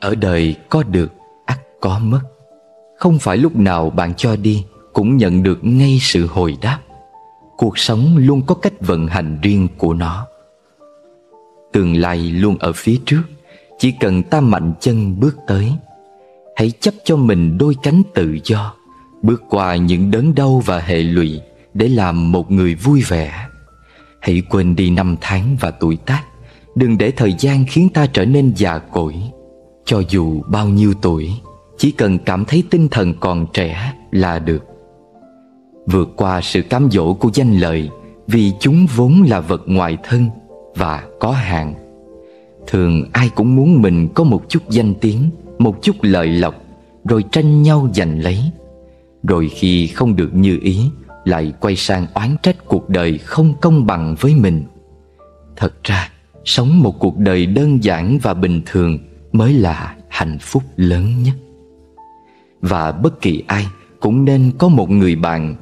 Ở đời có được, ắt có mất. Không phải lúc nào bạn cho đi Cũng nhận được ngay sự hồi đáp. Cuộc sống luôn có cách vận hành riêng của nó. Tương lai luôn ở phía trước Chỉ cần ta mạnh chân bước tới. Hãy chấp cho mình đôi cánh tự do Bước qua những đớn đau và hệ lụy Để làm một người vui vẻ. Hãy quên đi năm tháng và tuổi tác Đừng để thời gian khiến ta trở nên già cỗi. Cho dù bao nhiêu tuổi, Chỉ cần cảm thấy tinh thần còn trẻ là được. Vượt qua sự cám dỗ của danh lợi Vì chúng vốn là vật ngoài thân Và có hạn Thường ai cũng muốn mình có một chút danh tiếng, Một chút lợi lộc, Rồi tranh nhau giành lấy. Rồi khi không được như ý, Lại quay sang oán trách cuộc đời không công bằng với mình. Thật ra Sống một cuộc đời đơn giản và bình thường Mới là hạnh phúc lớn nhất. Và bất kỳ ai cũng nên có một người bạn.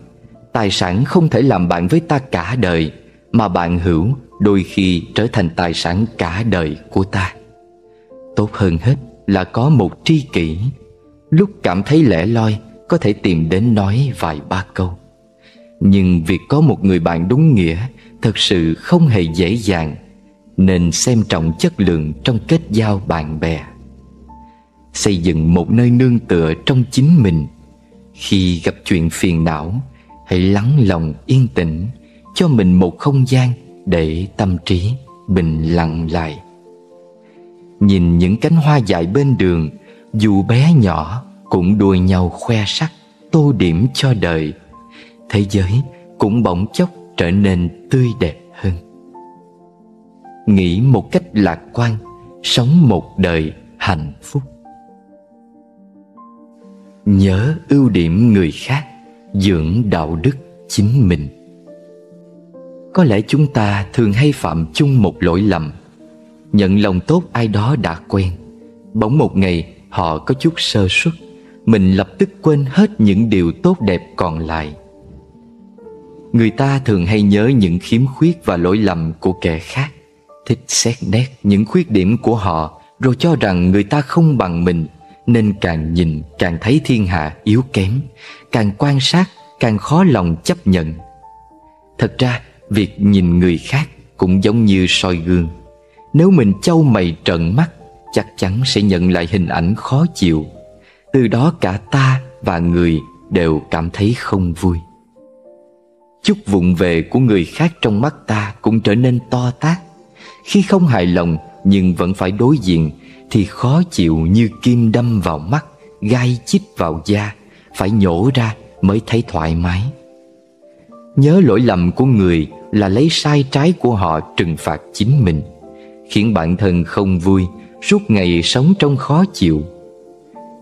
Tài sản không thể làm bạn với ta cả đời, Mà bạn hữu đôi khi trở thành tài sản cả đời của ta. Tốt hơn hết là có một tri kỷ. Lúc cảm thấy lẻ loi, Có thể tìm đến nói vài ba câu. Nhưng việc có một người bạn đúng nghĩa Thật sự không hề dễ dàng. Nên xem trọng chất lượng trong kết giao bạn bè. Xây dựng một nơi nương tựa trong chính mình. Khi gặp chuyện phiền não, Hãy lắng lòng yên tĩnh, Cho mình một không gian Để tâm trí bình lặng lại. Nhìn những cánh hoa dại bên đường, Dù bé nhỏ Cũng đua nhau khoe sắc, Tô điểm cho đời. Thế giới cũng bỗng chốc trở nên tươi đẹp. Nghĩ một cách lạc quan, Sống một đời hạnh phúc. Nhớ ưu điểm người khác, dưỡng đạo đức chính mình. Có lẽ chúng ta thường hay phạm chung một lỗi lầm. Nhận lòng tốt ai đó đã quen. Bỗng một ngày họ có chút sơ suất, mình lập tức quên hết những điều tốt đẹp còn lại. Người ta thường hay nhớ những khiếm khuyết và lỗi lầm của kẻ khác thích xét nét những khuyết điểm của họ, rồi cho rằng người ta không bằng mình, nên càng nhìn càng thấy thiên hạ yếu kém, Càng quan sát càng khó lòng chấp nhận. Thật ra, việc nhìn người khác cũng giống như soi gương. Nếu mình châu mày trợn mắt, Chắc chắn sẽ nhận lại hình ảnh khó chịu. Từ đó cả ta và người đều cảm thấy không vui. Chút vụng về của người khác trong mắt ta cũng trở nên to tát. Khi không hài lòng nhưng vẫn phải đối diện, thì khó chịu như kim đâm vào mắt, gai chích vào da, phải nhổ ra mới thấy thoải mái. Nhớ lỗi lầm của người là lấy sai trái của họ trừng phạt chính mình, khiến bản thân không vui, suốt ngày sống trong khó chịu.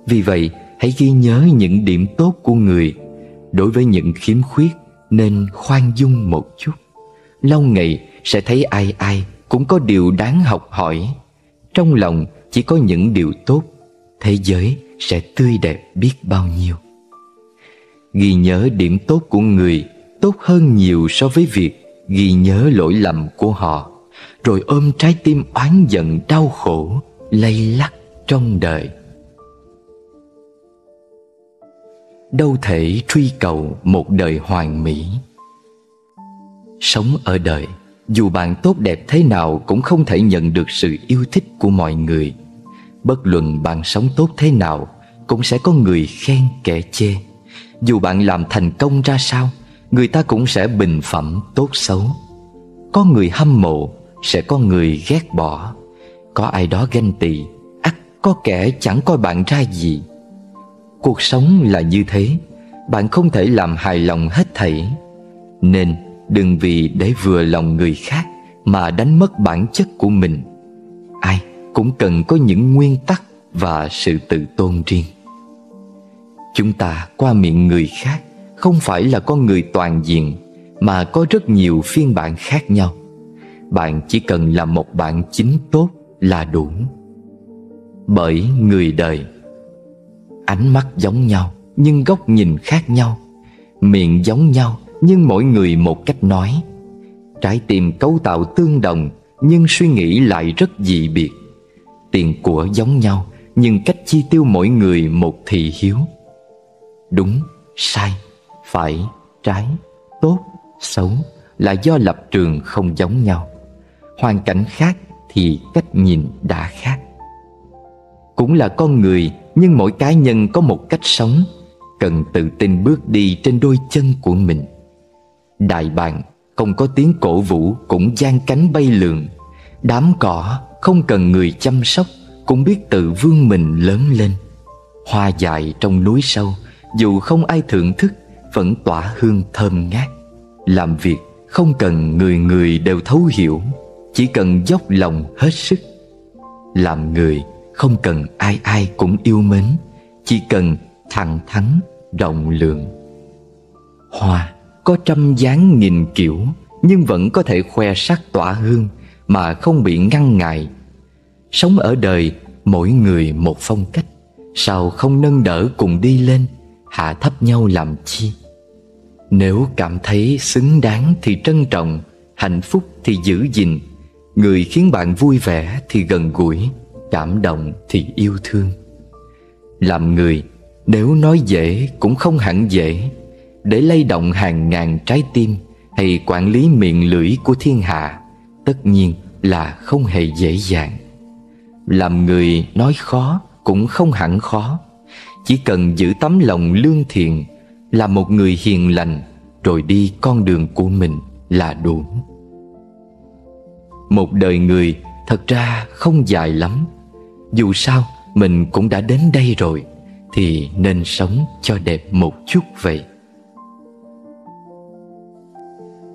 Vì vậy, hãy ghi nhớ những điểm tốt của người. Đối với những khiếm khuyết, nên khoan dung một chút. Lâu ngày sẽ thấy ai ai cũng có điều đáng học hỏi. Trong lòng chỉ có những điều tốt, thế giới sẽ tươi đẹp biết bao nhiêu. Ghi nhớ điểm tốt của người tốt hơn nhiều so với việc ghi nhớ lỗi lầm của họ, rồi ôm trái tim oán giận, đau khổ, lay lắc trong đời. Đâu thể truy cầu một đời hoàn mỹ. Sống ở đời dù bạn tốt đẹp thế nào cũng không thể nhận được sự yêu thích của mọi người. Bất luận bạn sống tốt thế nào, Cũng sẽ có người khen kẻ chê. Dù bạn làm thành công ra sao, Người ta cũng sẽ bình phẩm tốt xấu. Có người hâm mộ, Sẽ có người ghét bỏ. Có ai đó ganh tị, ắt có kẻ chẳng coi bạn ra gì. Cuộc sống là như thế, Bạn không thể làm hài lòng hết thảy. Nên đừng vì để vừa lòng người khác Mà đánh mất bản chất của mình. Ai cũng cần có những nguyên tắc và sự tự tôn riêng. Chúng ta qua miệng người khác không phải là con người toàn diện, mà có rất nhiều phiên bản khác nhau. Bạn chỉ cần là một bạn chính tốt là đủ. Bởi người đời, ánh mắt giống nhau nhưng góc nhìn khác nhau, miệng giống nhau nhưng mỗi người một cách nói. Trái tim cấu tạo tương đồng Nhưng suy nghĩ lại rất dị biệt. Tiền của giống nhau Nhưng cách chi tiêu mỗi người một thị hiếu. Đúng, sai, phải, trái, tốt, xấu Là do lập trường không giống nhau. Hoàn cảnh khác thì cách nhìn đã khác. Cũng là con người Nhưng mỗi cá nhân có một cách sống. Cần tự tin bước đi trên đôi chân của mình. Đại bàng không có tiếng cổ vũ cũng gian cánh bay lượn. Đám cỏ không cần người chăm sóc Cũng biết tự vươn mình lớn lên. Hoa dại trong núi sâu Dù không ai thưởng thức Vẫn tỏa hương thơm ngát. Làm việc không cần người người đều thấu hiểu Chỉ cần dốc lòng hết sức. Làm người không cần ai ai cũng yêu mến Chỉ cần thẳng thắn, rộng lượng. Hoa có trăm dáng nghìn kiểu, Nhưng vẫn có thể khoe sắc tỏa hương Mà không bị ngăn ngại. Sống ở đời, Mỗi người một phong cách, Sao không nâng đỡ cùng đi lên, Hạ thấp nhau làm chi? Nếu cảm thấy xứng đáng thì trân trọng, Hạnh phúc thì giữ gìn. Người khiến bạn vui vẻ thì gần gũi, Cảm động thì yêu thương. Làm người, Nếu nói dễ cũng không hẳn dễ để lay động hàng ngàn trái tim hay quản lý miệng lưỡi của thiên hạ, tất nhiên là không hề dễ dàng. Làm người nói khó cũng không hẳn khó. Chỉ cần giữ tấm lòng lương thiện, là một người hiền lành, rồi đi con đường của mình là đủ. Một đời người thật ra không dài lắm. Dù sao, mình cũng đã đến đây rồi, thì nên sống cho đẹp một chút vậy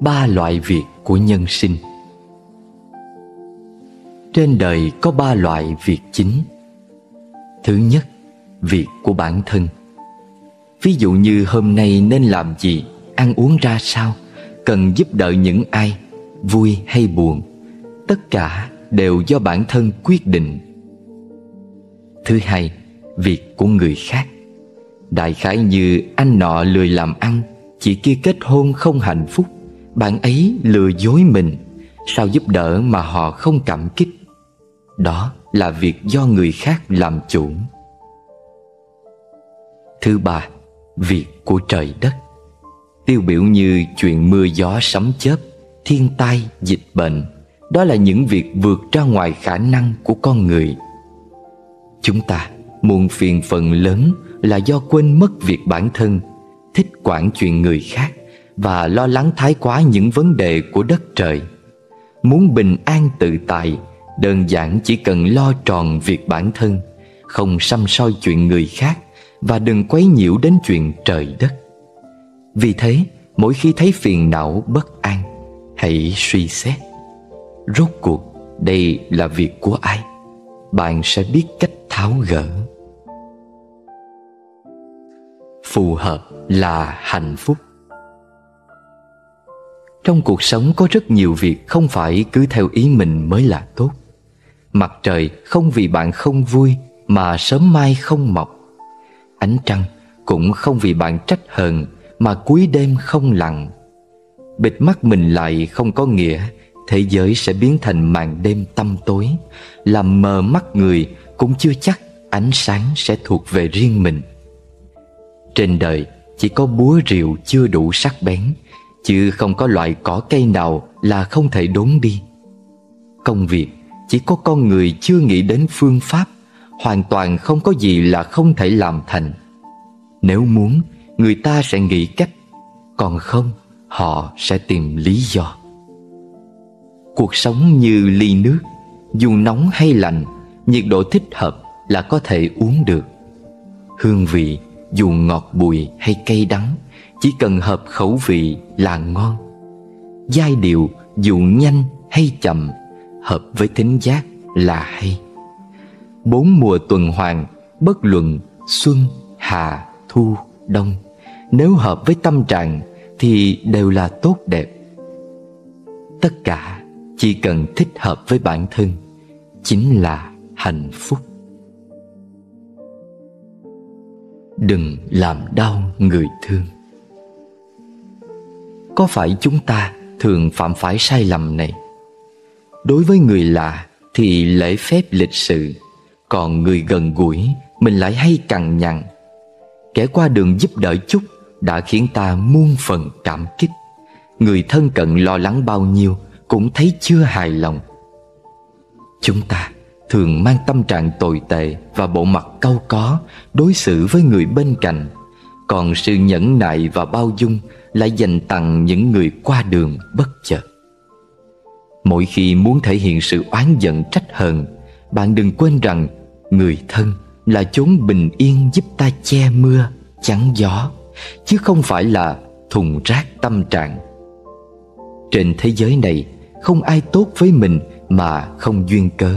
ba loại việc của nhân sinh. Trên đời có ba loại việc chính. Thứ nhất, việc của bản thân. Ví dụ như hôm nay nên làm gì, ăn uống ra sao, cần giúp đỡ những ai, vui hay buồn, tất cả đều do bản thân quyết định. Thứ hai, việc của người khác. Đại khái như anh nọ lười làm ăn chị kia kết hôn không hạnh phúc bạn ấy lừa dối mình Sao giúp đỡ mà họ không cảm kích? Đó là việc do người khác làm chủ. Thứ ba Việc của trời đất. Tiêu biểu như chuyện mưa gió sấm chớp Thiên tai, dịch bệnh. Đó là những việc vượt ra ngoài khả năng của con người. Chúng ta muôn phiền phần lớn là do quên mất việc bản thân Thích quản chuyện người khác và lo lắng thái quá những vấn đề của đất trời. Muốn bình an tự tại, đơn giản chỉ cần lo tròn việc bản thân, không xăm soi chuyện người khác và đừng quấy nhiễu đến chuyện trời đất. Vì thế, mỗi khi thấy phiền não bất an, hãy suy xét. Rốt cuộc, đây là việc của ai? Bạn sẽ biết cách tháo gỡ. Phù hợp là hạnh phúc. Trong cuộc sống có rất nhiều việc không phải cứ theo ý mình mới là tốt. Mặt trời không vì bạn không vui mà sớm mai không mọc. Ánh trăng cũng không vì bạn trách hờn mà cuối đêm không lặng. Bịt mắt mình lại không có nghĩa Thế giới sẽ biến thành màn đêm tăm tối, Làm mờ mắt người cũng chưa chắc ánh sáng sẽ thuộc về riêng mình. Trên đời chỉ có búa rượu chưa đủ sắc bén Chứ không có loại cỏ cây nào là không thể đốn đi. Công việc, chỉ có con người chưa nghĩ đến phương pháp, Hoàn toàn không có gì là không thể làm thành. Nếu muốn, người ta sẽ nghĩ cách, Còn không, họ sẽ tìm lý do. Cuộc sống như ly nước, Dù nóng hay lạnh, Nhiệt độ thích hợp là có thể uống được. Hương vị, dù ngọt bùi hay cay đắng chỉ cần hợp khẩu vị là ngon. Giai điệu dù nhanh hay chậm Hợp với thính giác là hay. Bốn mùa tuần hoàn Bất luận xuân, hạ, thu, đông Nếu hợp với tâm trạng Thì đều là tốt đẹp. Tất cả chỉ cần thích hợp với bản thân Chính là hạnh phúc. Đừng làm đau người thương có phải chúng ta thường phạm phải sai lầm này? Đối với người lạ thì lễ phép lịch sự, Còn người gần gũi mình lại hay cằn nhằn. Kẻ qua đường giúp đỡ chút Đã khiến ta muôn phần cảm kích. Người thân cận lo lắng bao nhiêu Cũng thấy chưa hài lòng. Chúng ta thường mang tâm trạng tồi tệ Và bộ mặt cau có Đối xử với người bên cạnh. Còn sự nhẫn nại và bao dung lại dành tặng những người qua đường bất chợt. Mỗi khi muốn thể hiện sự oán giận trách hờn Bạn đừng quên rằng Người thân là chốn bình yên giúp ta che mưa, chắn gió Chứ không phải là thùng rác tâm trạng. Trên thế giới này Không ai tốt với mình mà không duyên cớ.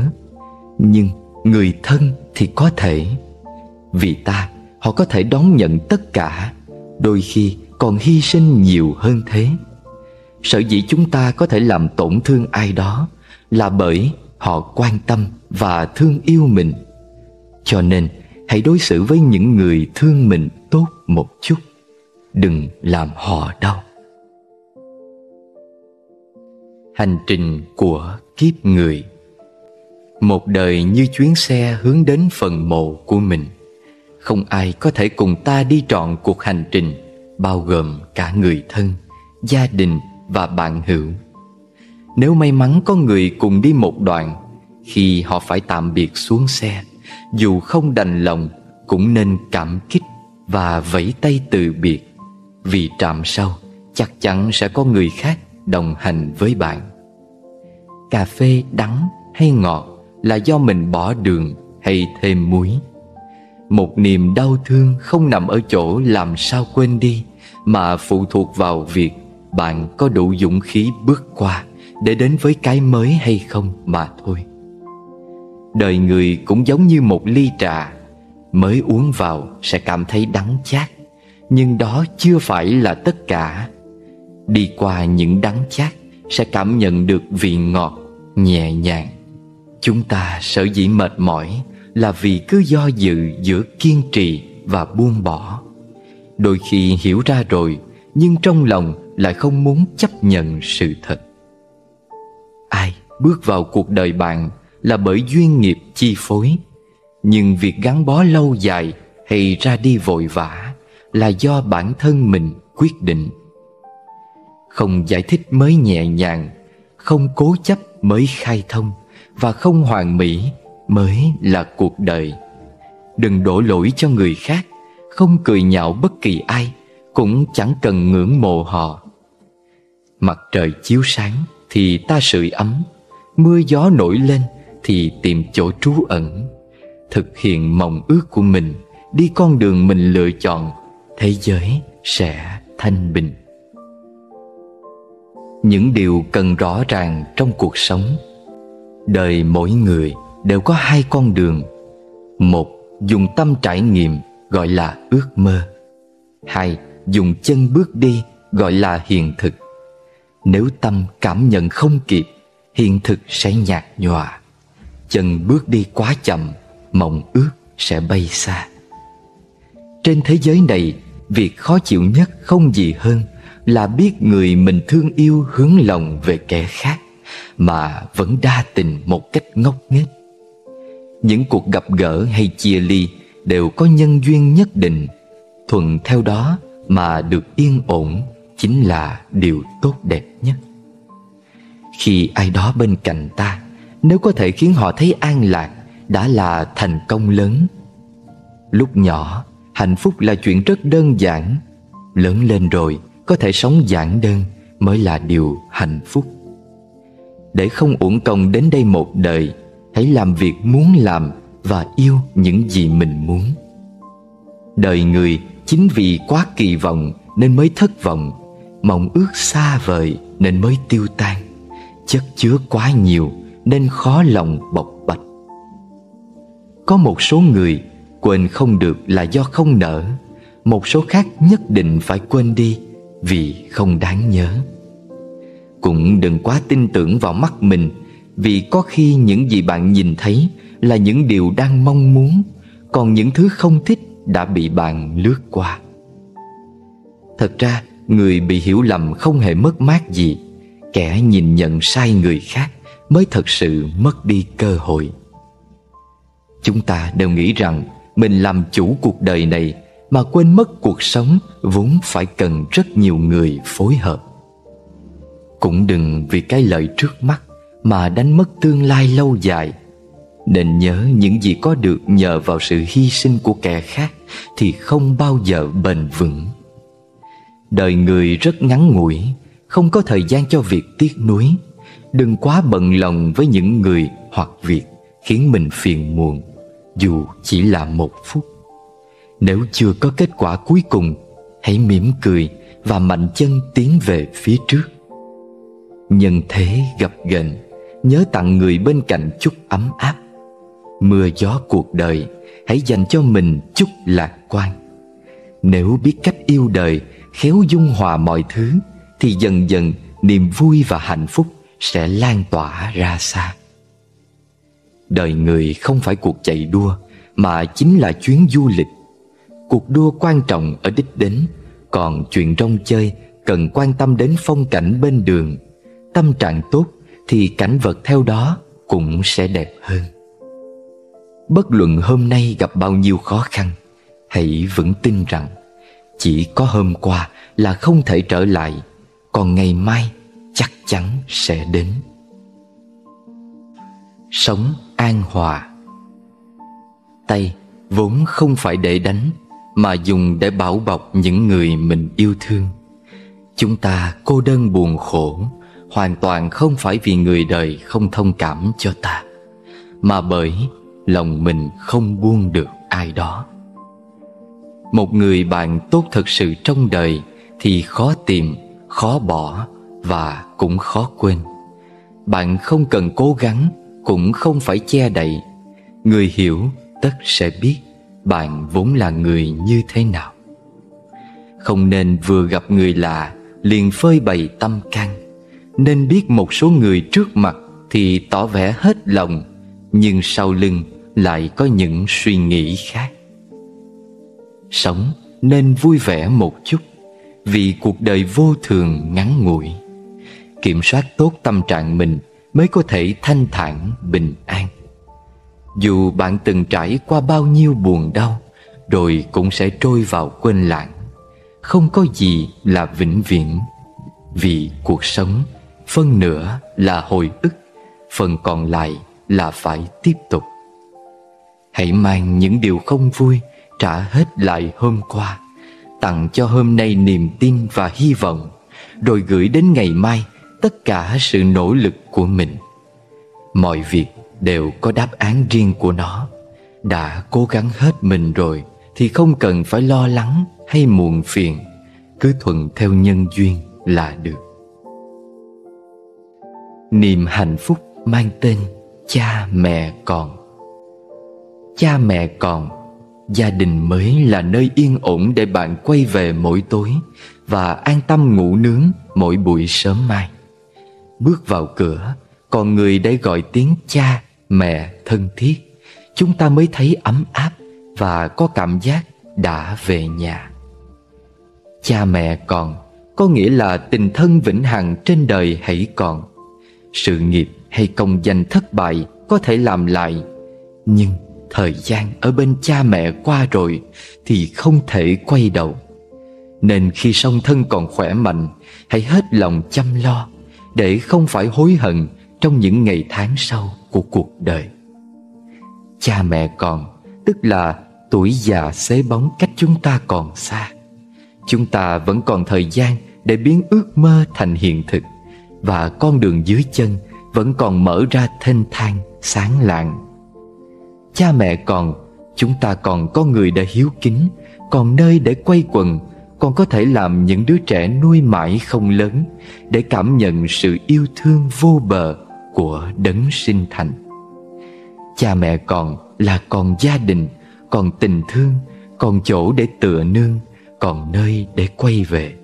Nhưng người thân thì có thể. Vì ta họ có thể đón nhận tất cả. Đôi khi còn hy sinh nhiều hơn thế. Sở dĩ chúng ta có thể làm tổn thương ai đó Là bởi họ quan tâm và thương yêu mình. Cho nên, hãy đối xử với những người thương mình tốt một chút. Đừng làm họ đau. Hành trình của kiếp người. Một đời như chuyến xe hướng đến phần mộ của mình. Không ai có thể cùng ta đi trọn cuộc hành trình. Bao gồm cả người thân, gia đình và bạn hữu. Nếu may mắn có người cùng đi một đoạn Khi họ phải tạm biệt xuống xe Dù không đành lòng Cũng nên cảm kích Và vẫy tay từ biệt. Vì trạm sau Chắc chắn sẽ có người khác đồng hành với bạn. Cà phê đắng hay ngọt Là do mình bỏ đường hay thêm muối. Một niềm đau thương không nằm ở chỗ làm sao quên đi mà phụ thuộc vào việc bạn có đủ dũng khí bước qua để đến với cái mới hay không mà thôi. Đời người cũng giống như một ly trà, mới uống vào sẽ cảm thấy đắng chát, nhưng đó chưa phải là tất cả. Đi qua những đắng chát sẽ cảm nhận được vị ngọt, nhẹ nhàng. Chúng ta sở dĩ mệt mỏi là vì cứ do dự giữa kiên trì và buông bỏ đôi khi hiểu ra rồi, nhưng trong lòng lại không muốn chấp nhận sự thật. Ai bước vào cuộc đời bạn là bởi duyên nghiệp chi phối. Nhưng việc gắn bó lâu dài hay ra đi vội vã là do bản thân mình quyết định. Không giải thích mới nhẹ nhàng, không cố chấp mới khai thông và không hoàn mỹ mới là cuộc đời. Đừng đổ lỗi cho người khác không cười nhạo bất kỳ ai cũng chẳng cần ngưỡng mộ họ. Mặt trời chiếu sáng thì ta sưởi ấm Mưa gió nổi lên thì tìm chỗ trú ẩn. Thực hiện mong ước của mình Đi con đường mình lựa chọn Thế giới sẽ thanh bình. Những điều cần rõ ràng trong cuộc sống. Đời mỗi người đều có hai con đường. Một, dùng tâm trải nghiệm gọi là ước mơ. Hai, dùng chân bước đi gọi là hiện thực. Nếu tâm cảm nhận không kịp Hiện thực sẽ nhạt nhòa. Chân bước đi quá chậm Mộng ước sẽ bay xa. Trên thế giới này Việc khó chịu nhất không gì hơn Là biết người mình thương yêu hướng lòng về kẻ khác Mà vẫn đa tình một cách ngốc nghếch. Những cuộc gặp gỡ hay chia ly Đều có nhân duyên nhất định. Thuận theo đó mà được yên ổn chính là điều tốt đẹp nhất. Khi ai đó bên cạnh ta, nếu có thể khiến họ thấy an lạc, đã là thành công lớn. Lúc nhỏ, hạnh phúc là chuyện rất đơn giản. Lớn lên rồi, có thể sống giản đơn mới là điều hạnh phúc. Để không uổng công đến đây một đời, hãy làm việc muốn làm và yêu những gì mình muốn. Đời người chính vì quá kỳ vọng nên mới thất vọng Mộng ước xa vời nên mới tiêu tan. Chất chứa quá nhiều nên khó lòng bộc bạch. Có một số người quên không được là do không nở Một số khác nhất định phải quên đi vì không đáng nhớ. Cũng đừng quá tin tưởng vào mắt mình, Vì có khi những gì bạn nhìn thấy là những điều đang mong muốn, Còn những thứ không thích đã bị bạn lướt qua. Thật ra, Người bị hiểu lầm không hề mất mát gì, Kẻ nhìn nhận sai người khác mới thật sự mất đi cơ hội. Chúng ta đều nghĩ rằng mình làm chủ cuộc đời này mà quên mất cuộc sống vốn phải cần rất nhiều người phối hợp. Cũng đừng vì cái lợi trước mắt mà đánh mất tương lai lâu dài nên nhớ những gì có được nhờ vào sự hy sinh của kẻ khác thì không bao giờ bền vững. Đời người rất ngắn ngủi, không có thời gian cho việc tiếc nuối. Đừng quá bận lòng với những người hoặc việc khiến mình phiền muộn, dù chỉ là một phút. Nếu chưa có kết quả cuối cùng, hãy mỉm cười và mạnh chân tiến về phía trước. Nhân thế gặp gềnh nhớ tặng người bên cạnh chút ấm áp mưa gió cuộc đời, hãy dành cho mình chút lạc quan. Nếu biết cách yêu đời, khéo dung hòa mọi thứ, thì dần dần niềm vui và hạnh phúc sẽ lan tỏa ra xa. Đời người không phải cuộc chạy đua, mà chính là chuyến du lịch. Cuộc đua quan trọng ở đích đến, còn chuyện rong chơi cần quan tâm đến phong cảnh bên đường. Tâm trạng tốt thì cảnh vật theo đó cũng sẽ đẹp hơn bất luận hôm nay gặp bao nhiêu khó khăn, hãy vững tin rằng chỉ có hôm qua là không thể trở lại, còn ngày mai chắc chắn sẽ đến. Sống an hòa. Tay vốn không phải để đánh mà dùng để bảo bọc những người mình yêu thương. Chúng ta cô đơn buồn khổ, hoàn toàn không phải vì người đời không thông cảm cho ta, mà bởi lòng mình không buông được ai đó. Một người bạn tốt thật sự trong đời thì khó tìm, khó bỏ và cũng khó quên. Bạn không cần cố gắng, cũng không phải che đậy. Người hiểu tất sẽ biết bạn vốn là người như thế nào. Không nên vừa gặp người lạ, liền phơi bày tâm can. Nên biết một số người trước mặt thì tỏ vẻ hết lòng, nhưng sau lưng lại có những suy nghĩ khác. Sống nên vui vẻ một chút, vì cuộc đời vô thường ngắn ngủi. Kiểm soát tốt tâm trạng mình mới có thể thanh thản, bình an. Dù bạn từng trải qua bao nhiêu buồn đau, rồi cũng sẽ trôi vào quên lãng. Không có gì là vĩnh viễn, vì cuộc sống phân nửa là hồi ức, phần còn lại là phải tiếp tục hãy mang những điều không vui trả hết lại hôm qua, tặng cho hôm nay niềm tin và hy vọng, rồi gửi đến ngày mai tất cả sự nỗ lực của mình. Mọi việc đều có đáp án riêng của nó. Đã cố gắng hết mình rồi thì không cần phải lo lắng hay muộn phiền, cứ thuận theo nhân duyên là được. Niềm hạnh phúc mang tên cha mẹ còn cha mẹ còn, gia đình mới là nơi yên ổn để bạn quay về mỗi tối và an tâm ngủ nướng mỗi buổi sớm mai. Bước vào cửa, còn người để gọi tiếng cha, mẹ, thân thiết. Chúng ta mới thấy ấm áp và có cảm giác đã về nhà. Cha mẹ còn, có nghĩa là tình thân vĩnh hằng trên đời hãy còn. Sự nghiệp hay công danh thất bại có thể làm lại, nhưng thời gian ở bên cha mẹ qua rồi thì không thể quay đầu. Nên khi song thân còn khỏe mạnh, hãy hết lòng chăm lo để không phải hối hận trong những ngày tháng sau của cuộc đời. Cha mẹ còn tức là tuổi già xế bóng cách chúng ta còn xa, chúng ta vẫn còn thời gian để biến ước mơ thành hiện thực và con đường dưới chân vẫn còn mở ra thênh thang sáng lạng cha mẹ còn, chúng ta còn có người để hiếu kính, còn nơi để quay quần, còn có thể làm những đứa trẻ nuôi mãi không lớn để cảm nhận sự yêu thương vô bờ của đấng sinh thành. Cha mẹ còn là còn gia đình, còn tình thương, còn chỗ để tựa nương, còn nơi để quay về.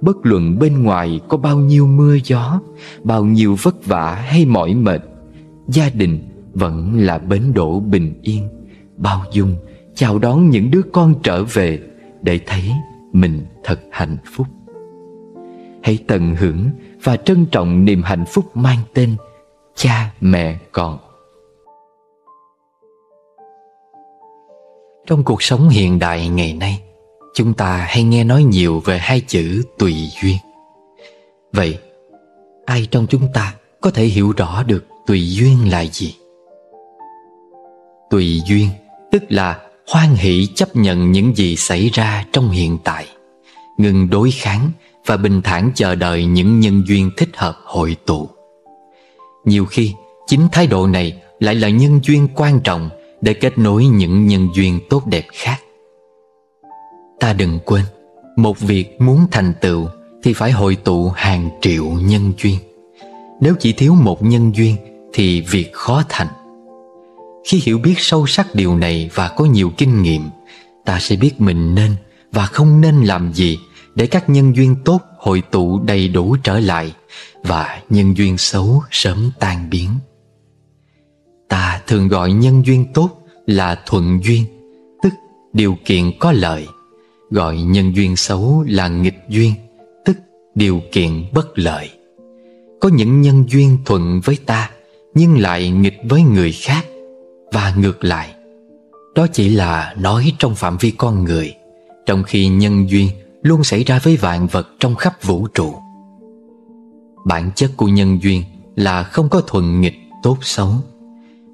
Bất luận bên ngoài có bao nhiêu mưa gió, bao nhiêu vất vả hay mỏi mệt, gia đình vẫn là bến đỗ bình yên, bao dung, chào đón những đứa con trở về để thấy mình thật hạnh phúc. Hãy tận hưởng và trân trọng niềm hạnh phúc mang tên cha mẹ con. Trong cuộc sống hiện đại ngày nay, Chúng ta hay nghe nói nhiều về hai chữ tùy duyên. Vậy, ai trong chúng ta có thể hiểu rõ được tùy duyên là gì? Tùy duyên, tức là hoan hỷ chấp nhận những gì xảy ra trong hiện tại, Ngừng đối kháng và bình thản chờ đợi những nhân duyên thích hợp hội tụ. Nhiều khi, chính thái độ này lại là nhân duyên quan trọng để kết nối những nhân duyên tốt đẹp khác. Ta đừng quên, một việc muốn thành tựu thì phải hội tụ hàng triệu nhân duyên. Nếu chỉ thiếu một nhân duyên thì việc khó thành khi hiểu biết sâu sắc điều này và có nhiều kinh nghiệm, ta sẽ biết mình nên và không nên làm gì để các nhân duyên tốt hội tụ đầy đủ trở lại và nhân duyên xấu sớm tan biến. Ta thường gọi nhân duyên tốt là thuận duyên, tức điều kiện có lợi. Gọi nhân duyên xấu là nghịch duyên, tức điều kiện bất lợi. Có những nhân duyên thuận với ta, nhưng lại nghịch với người khác và ngược lại. Đó chỉ là nói trong phạm vi con người trong khi nhân duyên luôn xảy ra với vạn vật trong khắp vũ trụ. Bản chất của nhân duyên là không có thuận nghịch tốt xấu.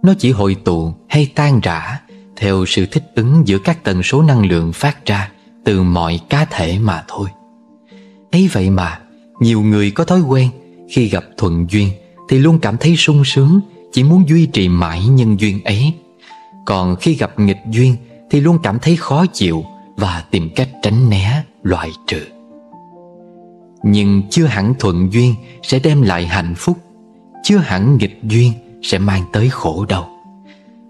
Nó chỉ hội tụ hay tan rã theo sự thích ứng giữa các tần số năng lượng phát ra từ mọi cá thể mà thôi. ấy vậy mà, nhiều người có thói quen khi gặp thuận duyên thì luôn cảm thấy sung sướng, chỉ muốn duy trì mãi nhân duyên ấy. Còn khi gặp nghịch duyên thì luôn cảm thấy khó chịu và tìm cách tránh né, loại trừ. Nhưng chưa hẳn thuận duyên sẽ đem lại hạnh phúc, chưa hẳn nghịch duyên sẽ mang tới khổ đau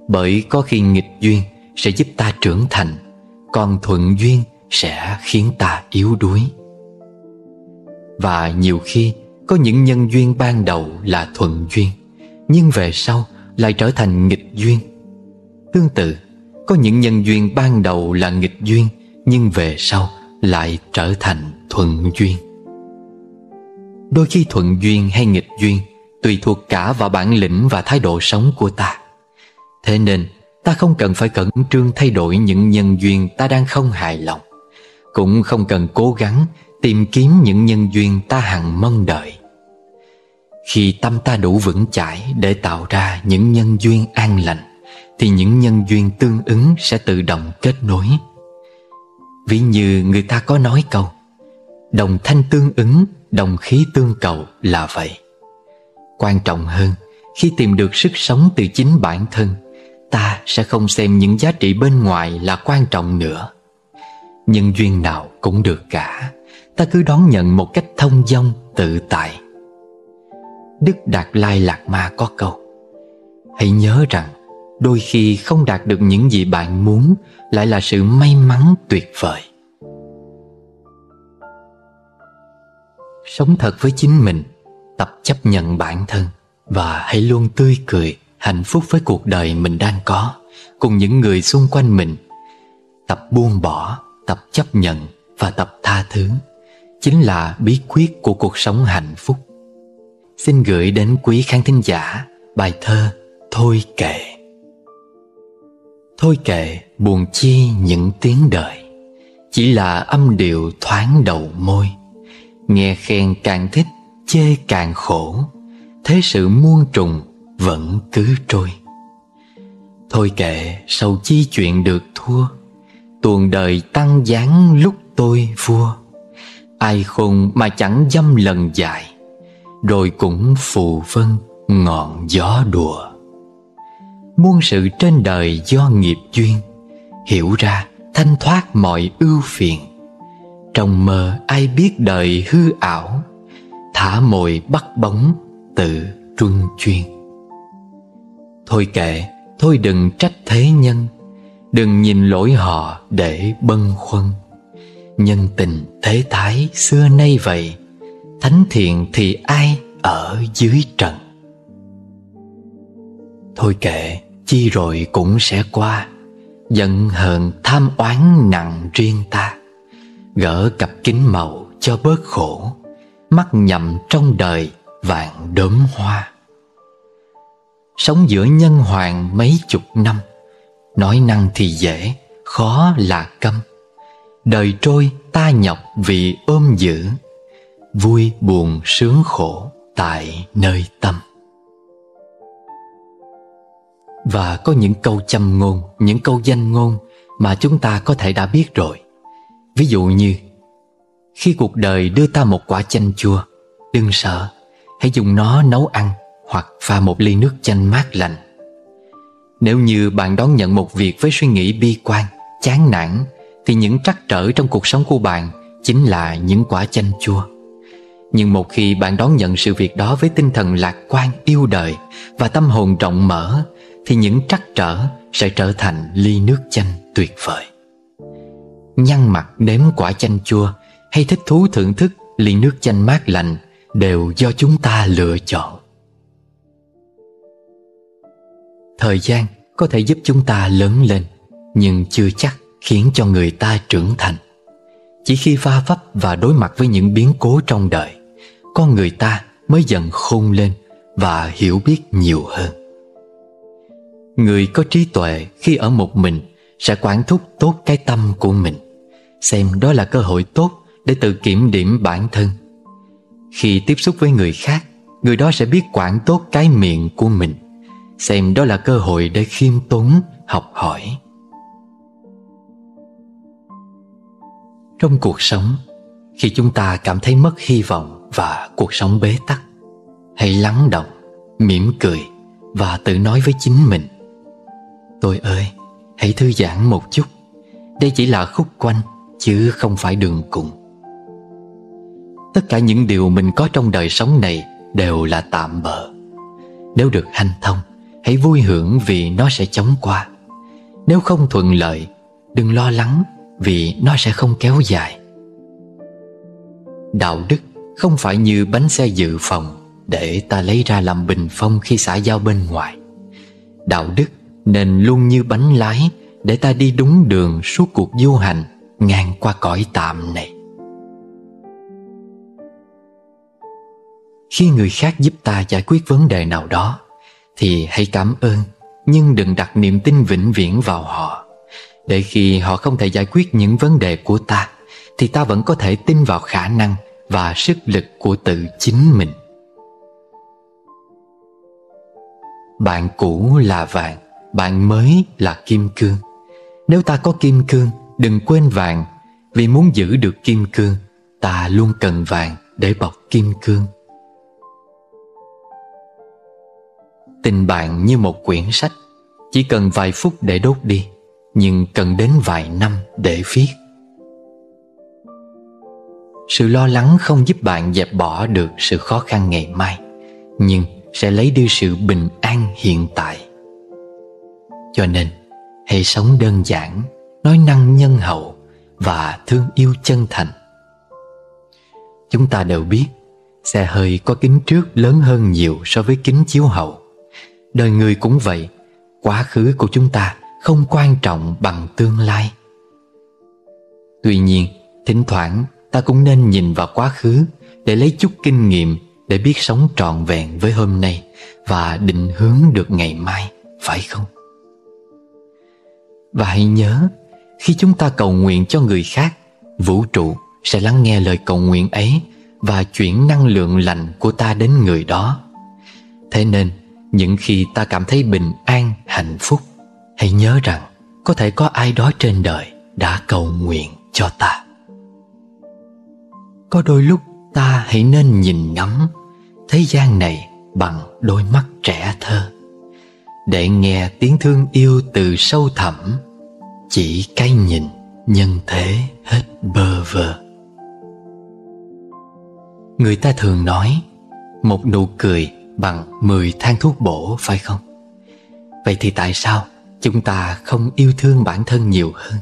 Bởi có khi nghịch duyên sẽ giúp ta trưởng thành Còn thuận duyên sẽ khiến ta yếu đuối Và nhiều khi có những nhân duyên ban đầu là thuận duyên nhưng về sau lại trở thành nghịch duyên. Tương tự, Có những nhân duyên ban đầu là nghịch duyên, Nhưng về sau lại trở thành thuận duyên. Đôi khi thuận duyên hay nghịch duyên tùy thuộc cả vào bản lĩnh và thái độ sống của ta. Thế nên, ta không cần phải cẩn trương thay đổi những nhân duyên ta đang không hài lòng. Cũng không cần cố gắng tìm kiếm những nhân duyên ta hằng mong đợi khi tâm ta đủ vững chãi để tạo ra những nhân duyên an lành, thì những nhân duyên tương ứng sẽ tự động kết nối. Ví như người ta có nói câu, đồng thanh tương ứng, đồng khí tương cầu là vậy. Quan trọng hơn, Khi tìm được sức sống từ chính bản thân, Ta sẽ không xem những giá trị bên ngoài là quan trọng nữa. Nhân duyên nào cũng được cả, Ta cứ đón nhận một cách thông dong, tự tại. Đức Đạt Lai Lạc Ma có câu. Hãy nhớ rằng, Đôi khi không đạt được những gì bạn muốn Lại là sự may mắn tuyệt vời. Sống thật với chính mình, tập chấp nhận bản thân và hãy luôn tươi cười, hạnh phúc với cuộc đời mình đang có cùng những người xung quanh mình. Tập buông bỏ, tập chấp nhận và tập tha thứ chính là bí quyết của cuộc sống hạnh phúc xin gửi đến quý khán thính giả bài thơ thôi kệ. Thôi kệ buồn chi những tiếng đời, chỉ là âm điệu thoáng đầu môi. Nghe khen càng thích, chê càng khổ, Thế sự muôn trùng vẫn cứ trôi. Thôi kệ, sầu chi chuyện được thua, Tuồng đời tăng dáng lúc tôi vua. Ai khùng mà chẳng dâm lần dài rồi cũng phù vân ngọn gió đùa. Muôn sự trên đời do nghiệp duyên Hiểu ra thanh thoát mọi ưu phiền. Trong mơ ai biết đời hư ảo Thả mồi bắt bóng tự truân chuyên. Thôi kệ, thôi đừng trách thế nhân Đừng nhìn lỗi họ để bâng khuâng. Nhân tình thế thái xưa nay vậy Thánh thiện thì ai ở dưới trần? Thôi kệ, chi rồi cũng sẽ qua. Giận hờn tham oán nặng riêng ta. Gỡ cặp kính màu cho bớt khổ. Mắt nhầm trong đời vạn đốm hoa. Sống giữa nhân hoàng mấy chục năm. Nói năng thì dễ Khó là câm. Đời trôi ta nhọc vì ôm giữ. Vui, buồn, sướng, khổ Tại nơi tâm. Và có những câu châm ngôn, Những câu danh ngôn Mà chúng ta có thể đã biết rồi. Ví dụ như, Khi cuộc đời đưa ta một quả chanh chua, Đừng sợ, Hãy dùng nó nấu ăn Hoặc pha một ly nước chanh mát lành. Nếu như bạn đón nhận một việc với suy nghĩ bi quan, Chán nản, Thì những trắc trở trong cuộc sống của bạn Chính là những quả chanh chua. Nhưng một khi bạn đón nhận sự việc đó Với tinh thần lạc quan, yêu đời Và tâm hồn rộng mở Thì những trắc trở sẽ trở thành ly nước chanh tuyệt vời. Nhăn mặt nếm quả chanh chua Hay thích thú thưởng thức ly nước chanh mát lành Đều do chúng ta lựa chọn. Thời gian có thể giúp chúng ta lớn lên Nhưng chưa chắc khiến cho người ta trưởng thành. Chỉ khi va vấp và đối mặt với những biến cố trong đời con người ta mới dần khôn lên và hiểu biết nhiều hơn. Người có trí tuệ khi ở một mình Sẽ quản thúc tốt cái tâm của mình Xem đó là cơ hội tốt để tự kiểm điểm bản thân. Khi tiếp xúc với người khác Người đó sẽ biết quản tốt cái miệng của mình Xem đó là cơ hội để khiêm tốn, học hỏi. Trong cuộc sống Khi chúng ta cảm thấy mất hy vọng và cuộc sống bế tắc. Hãy lắng động, mỉm cười và tự nói với chính mình. Tôi ơi, hãy thư giãn một chút. Đây chỉ là khúc quanh chứ không phải đường cùng. Tất cả những điều mình có trong đời sống này đều là tạm bợ. Nếu được hanh thông, hãy vui hưởng vì nó sẽ chóng qua. Nếu không thuận lợi, đừng lo lắng vì nó sẽ không kéo dài. Đạo đức không phải như bánh xe dự phòng Để ta lấy ra làm bình phong khi xã giao bên ngoài. Đạo đức nên luôn như bánh lái Để ta đi đúng đường suốt cuộc du hành Ngang qua cõi tạm này. Khi người khác giúp ta giải quyết vấn đề nào đó, Thì hãy cảm ơn, Nhưng đừng đặt niềm tin vĩnh viễn vào họ. Để khi họ không thể giải quyết những vấn đề của ta, Thì ta vẫn có thể tin vào khả năng và sức lực của tự chính mình. Bạn cũ là vàng, Bạn mới là kim cương. Nếu ta có kim cương, Đừng quên vàng. Vì muốn giữ được kim cương, Ta luôn cần vàng để bọc kim cương. Tình bạn như một quyển sách. Chỉ cần vài phút để đốt đi, Nhưng cần đến vài năm để viết. Sự lo lắng không giúp bạn dẹp bỏ được sự khó khăn ngày mai Nhưng sẽ lấy đi sự bình an hiện tại. Cho nên hãy sống đơn giản Nói năng nhân hậu Và thương yêu chân thành. Chúng ta đều biết Xe hơi có kính trước lớn hơn nhiều so với kính chiếu hậu. Đời người cũng vậy Quá khứ của chúng ta không quan trọng bằng tương lai. Tuy nhiên, thỉnh thoảng ta cũng nên nhìn vào quá khứ Để lấy chút kinh nghiệm Để biết sống trọn vẹn với hôm nay Và định hướng được ngày mai, phải không? Và hãy nhớ Khi chúng ta cầu nguyện cho người khác Vũ trụ sẽ lắng nghe lời cầu nguyện ấy Và chuyển năng lượng lành của ta đến người đó Thế nên những khi ta cảm thấy bình an, hạnh phúc Hãy nhớ rằng Có thể có ai đó trên đời Đã cầu nguyện cho ta có đôi lúc ta hãy nên nhìn ngắm Thế gian này bằng đôi mắt trẻ thơ. Để nghe tiếng thương yêu từ sâu thẳm Chỉ cái nhìn nhân thế hết bơ vơ. Người ta thường nói Một nụ cười bằng 10 thang thuốc bổ phải không? Vậy thì tại sao chúng ta không yêu thương bản thân nhiều hơn,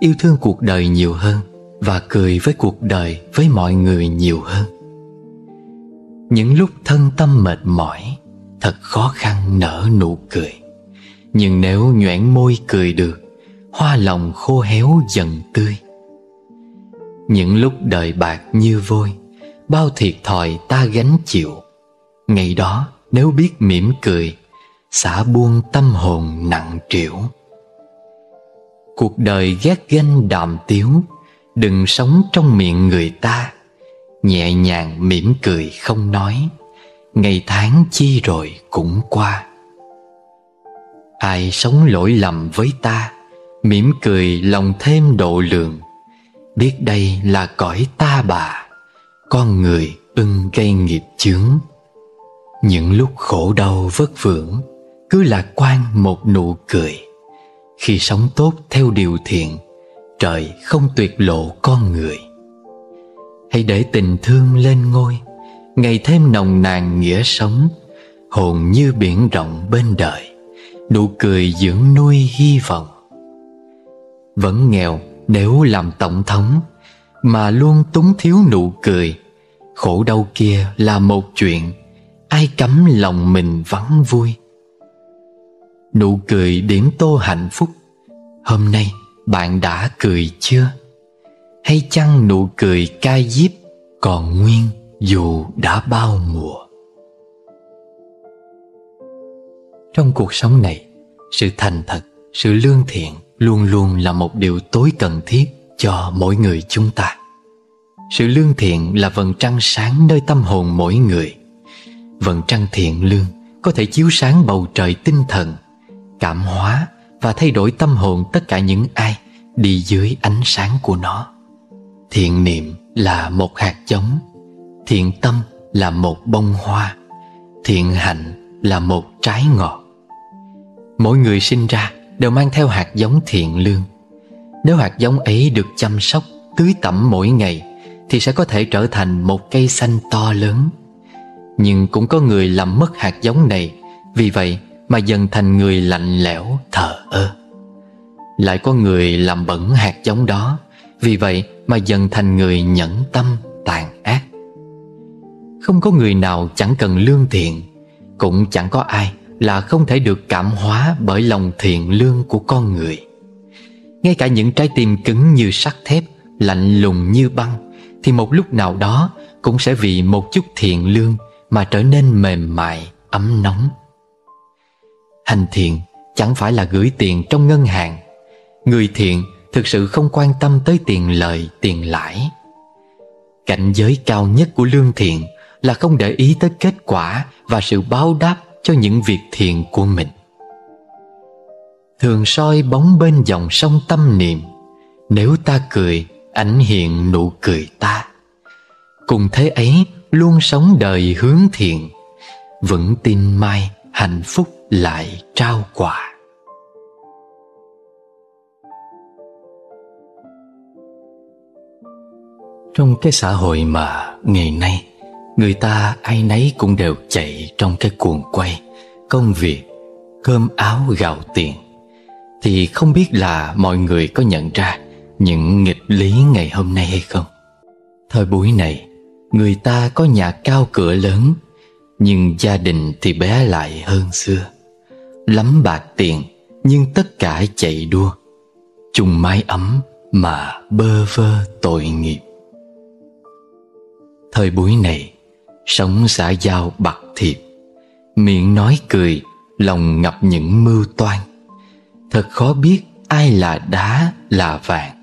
yêu thương cuộc đời nhiều hơn? Và cười với cuộc đời với mọi người nhiều hơn? Những lúc thân tâm mệt mỏi, thật khó khăn nở nụ cười. Nhưng nếu nhoẻn môi cười được, hoa lòng khô héo dần tươi. Những lúc đời bạc như vôi, bao thiệt thòi ta gánh chịu Ngày đó nếu biết mỉm cười xả buông tâm hồn nặng trĩu cuộc đời ghét ganh đàm tiếu đừng sống trong miệng người ta. Nhẹ nhàng mỉm cười không nói. Ngày tháng chi rồi cũng qua. Ai sống lỗi lầm với ta, mỉm cười lòng thêm độ lượng. Biết đây là cõi ta bà, con người ưng gây nghiệp chướng. Những lúc khổ đau vất vưởng, cứ lạc quan một nụ cười. Khi sống tốt theo điều thiện trời không tuyệt lộ con người. Hãy để tình thương lên ngôi, ngày thêm nồng nàn nghĩa sống, hồn như biển rộng bên đời, nụ cười dưỡng nuôi hy vọng. Vẫn nghèo nếu làm tổng thống, mà luôn túng thiếu nụ cười, khổ đau kia là một chuyện, ai cấm lòng mình vắng vui. Nụ cười điểm tô hạnh phúc, hôm nay bạn đã cười chưa? Hay chăng nụ cười cay diếp còn nguyên dù đã bao mùa? Trong cuộc sống này, sự thành thật, sự lương thiện luôn luôn là một điều tối cần thiết cho mỗi người chúng ta. Sự lương thiện là vầng trăng sáng nơi tâm hồn mỗi người. Vầng trăng thiện lương có thể chiếu sáng bầu trời tinh thần, cảm hóa và thay đổi tâm hồn tất cả những ai đi dưới ánh sáng của nó. Thiện niệm là một hạt giống, thiện tâm là một bông hoa, thiện hạnh là một trái ngọt. Mỗi người sinh ra đều mang theo hạt giống thiện lương. Nếu hạt giống ấy được chăm sóc, tưới tẩm mỗi ngày, thì sẽ có thể trở thành một cây xanh to lớn. Nhưng cũng có người làm mất hạt giống này, vì vậy mà dần thành người lạnh lẽo, thờ ơ. Lại có người làm bẩn hạt giống đó, vì vậy mà dần thành người nhẫn tâm, tàn ác. Không có người nào chẳng cần lương thiện, cũng chẳng có ai là không thể được cảm hóa bởi lòng thiện lương của con người. Ngay cả những trái tim cứng như sắt thép, lạnh lùng như băng, thì một lúc nào đó cũng sẽ vì một chút thiện lương mà trở nên mềm mại, ấm nóng hành thiện chẳng phải là gửi tiền trong ngân hàng. Người thiện thực sự không quan tâm tới tiền lời, tiền lãi. Cảnh giới cao nhất của lương thiện là không để ý tới kết quả và sự báo đáp cho những việc thiện của mình. Thường soi bóng bên dòng sông tâm niệm. Nếu ta cười, ảnh hiện nụ cười ta. Cùng thế ấy, luôn sống đời hướng thiện. Vững tin mai hạnh phúc lại trao quà. Trong cái xã hội mà ngày nay, người ta ai nấy cũng đều chạy trong cái cuồng quay, công việc, cơm áo gạo tiền. Thì không biết là mọi người có nhận ra những nghịch lý ngày hôm nay hay không? Thời buổi này, người ta có nhà cao cửa lớn, nhưng gia đình thì bé lại hơn xưa lắm bạc tiền, nhưng tất cả chạy đua. Chung mái ấm mà bơ vơ tội nghiệp. Thời buổi này, sống xã giao bạc thiệp. Miệng nói cười, lòng ngập những mưu toan. Thật khó biết ai là đá, là vàng.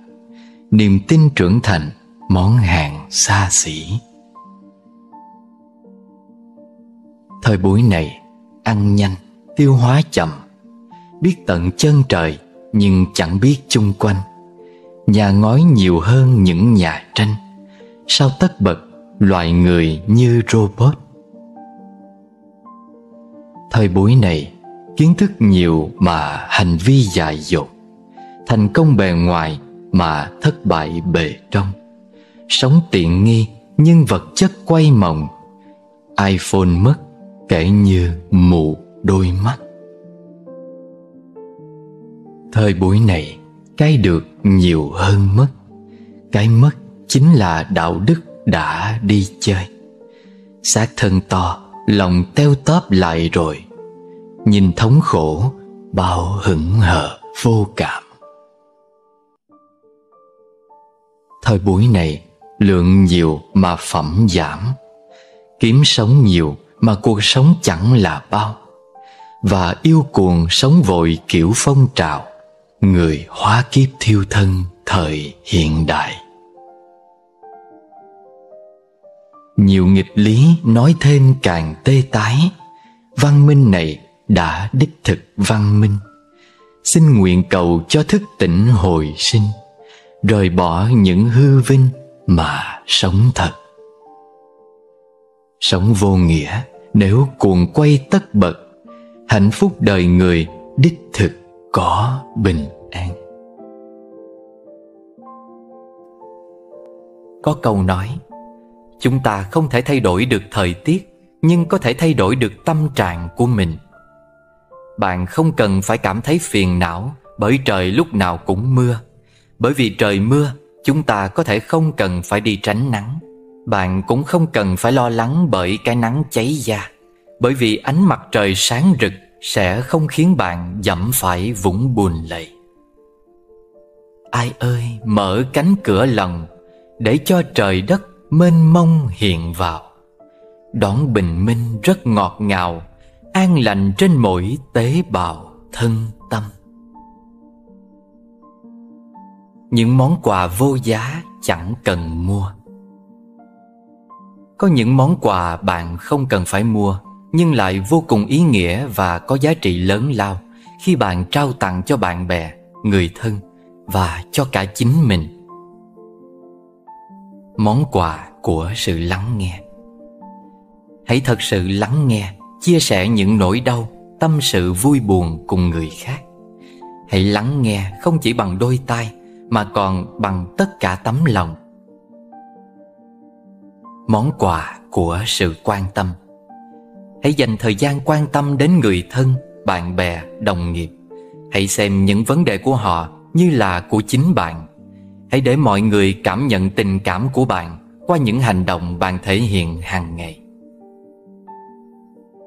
Niềm tin trưởng thành, món hàng xa xỉ. Thời buổi này, ăn nhanh tiêu hóa chậm, biết tận chân trời nhưng chẳng biết chung quanh. Nhà ngói nhiều hơn những nhà tranh, sao tất bật loài người như robot? Thời buổi này, kiến thức nhiều mà hành vi dại dột, thành công bề ngoài mà thất bại bề trong. Sống tiện nghi nhưng vật chất quay mộng, iphone mất kể như mù đôi mắt. Thời buổi này, cái được nhiều hơn mất. Cái mất chính là đạo đức đã đi chơi. Xác thân to, lòng teo tóp lại rồi. Nhìn thống khổ, bao hững hờ, vô cảm. Thời buổi này, lượng nhiều mà phẩm giảm. Kiếm sống nhiều mà cuộc sống chẳng là bao. Và yêu cuồng sống vội kiểu phong trào, Người hóa kiếp thiêu thân thời hiện đại. Nhiều nghịch lý nói thêm càng tê tái, Văn minh này đã đích thực văn minh. Xin nguyện cầu cho thức tỉnh hồi sinh, Rời bỏ những hư vinh mà sống thật. Sống vô nghĩa, nếu cuồng quay tất bật Hạnh phúc đời người đích thực có bình an. Có câu nói, Chúng ta không thể thay đổi được thời tiết, Nhưng có thể thay đổi được tâm trạng của mình. Bạn không cần phải cảm thấy phiền não Bởi trời lúc nào cũng mưa. Bởi vì trời mưa, Chúng ta có thể không cần phải đi tránh nắng. Bạn cũng không cần phải lo lắng bởi cái nắng cháy da. Bởi vì ánh mặt trời sáng rực Sẽ không khiến bạn dẫm phải vũng bùn lầy. Ai ơi, mở cánh cửa lòng Để cho trời đất mênh mông hiện vào. Đón bình minh rất ngọt ngào, An lành trên mỗi tế bào thân tâm. Những món quà vô giá chẳng cần mua. Có những món quà bạn không cần phải mua nhưng lại vô cùng ý nghĩa và có giá trị lớn lao Khi bạn trao tặng cho bạn bè, người thân Và cho cả chính mình. Món quà của sự lắng nghe. Hãy thật sự lắng nghe Chia sẻ những nỗi đau Tâm sự vui buồn cùng người khác. Hãy lắng nghe không chỉ bằng đôi tai Mà còn bằng tất cả tấm lòng. Món quà của sự quan tâm. Hãy dành thời gian quan tâm đến người thân, bạn bè, đồng nghiệp. Hãy xem những vấn đề của họ như là của chính bạn. Hãy để mọi người cảm nhận tình cảm của bạn qua những hành động bạn thể hiện hàng ngày.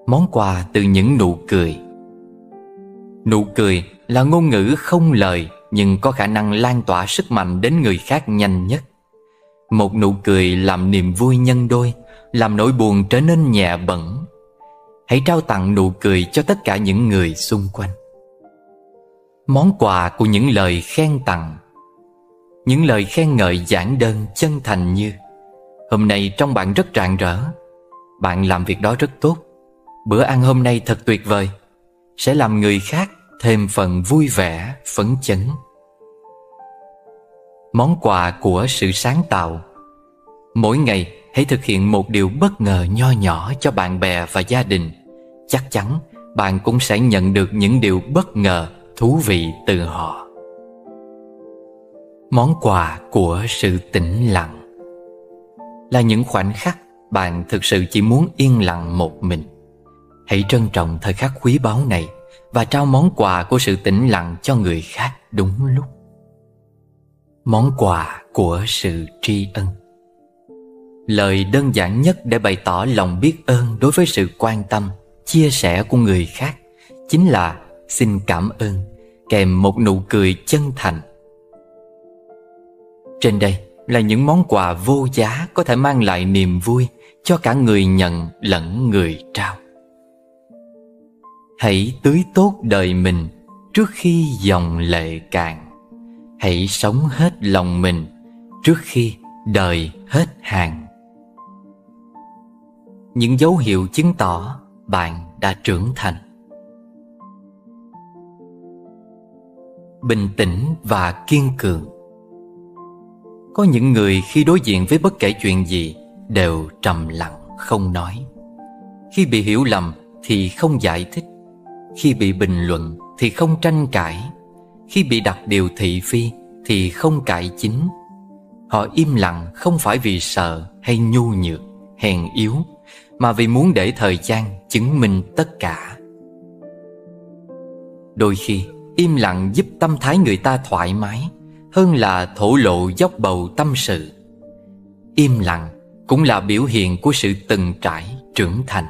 Món quà từ những nụ cười. Nụ cười là ngôn ngữ không lời nhưng có khả năng lan tỏa sức mạnh đến người khác nhanh nhất. Một nụ cười làm niềm vui nhân đôi làm nỗi buồn trở nên nhẹ bẩn hãy trao tặng nụ cười cho tất cả những người xung quanh. Món quà của những lời khen tặng những lời khen ngợi giản đơn chân thành như Hôm nay trong bạn rất rạng rỡ Bạn làm việc đó rất tốt Bữa ăn hôm nay thật tuyệt vời Sẽ làm người khác thêm phần vui vẻ, phấn chấn. Món quà của sự sáng tạo Mỗi ngày hãy thực hiện một điều bất ngờ nho nhỏ cho bạn bè và gia đình. Chắc chắn bạn cũng sẽ nhận được những điều bất ngờ, thú vị từ họ Món quà của sự tĩnh lặng là những khoảnh khắc bạn thực sự chỉ muốn yên lặng một mình. Hãy trân trọng thời khắc quý báu này và trao món quà của sự tĩnh lặng cho người khác đúng lúc. Món quà của sự tri ân Lời đơn giản nhất để bày tỏ lòng biết ơn đối với sự quan tâm, chia sẻ của người khác chính là xin cảm ơn kèm một nụ cười chân thành. Trên đây, là những món quà vô giá có thể mang lại niềm vui cho cả người nhận lẫn người trao. Hãy tưới tốt đời mình trước khi dòng lệ cạn. Hãy sống hết lòng mình trước khi đời hết hàng. Những dấu hiệu chứng tỏ bạn đã trưởng thành. Bình tĩnh và kiên cường. Có những người khi đối diện với bất kể chuyện gì Đều trầm lặng không nói. Khi bị hiểu lầm thì không giải thích. Khi bị bình luận thì không tranh cãi. Khi bị đặt điều thị phi thì không cãi chính. Họ im lặng không phải vì sợ hay nhu nhược, hèn yếu mà vì muốn để thời gian chứng minh tất cả Đôi khi, im lặng giúp tâm thái người ta thoải mái hơn là thổ lộ dốc bầu tâm sự. Im lặng cũng là biểu hiện của sự từng trải, trưởng thành.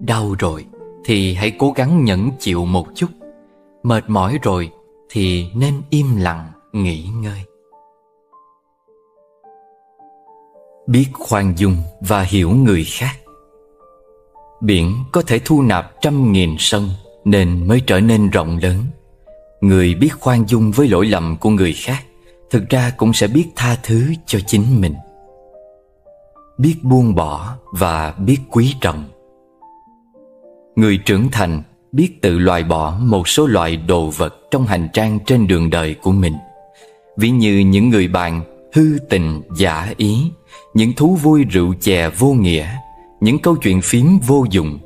Đau rồi thì hãy cố gắng nhẫn chịu một chút. Mệt mỏi rồi thì nên im lặng nghỉ ngơi. Biết khoan dung và hiểu người khác. Biển có thể thu nạp trăm nghìn sông Nên mới trở nên rộng lớn. Người biết khoan dung với lỗi lầm của người khác, Thực ra cũng sẽ biết tha thứ cho chính mình. Biết buông bỏ và biết quý trọng. Người trưởng thành biết tự loại bỏ một số loại đồ vật trong hành trang trên đường đời của mình. Ví như những người bạn hư tình giả ý những thú vui rượu chè vô nghĩa Những câu chuyện phím vô dụng.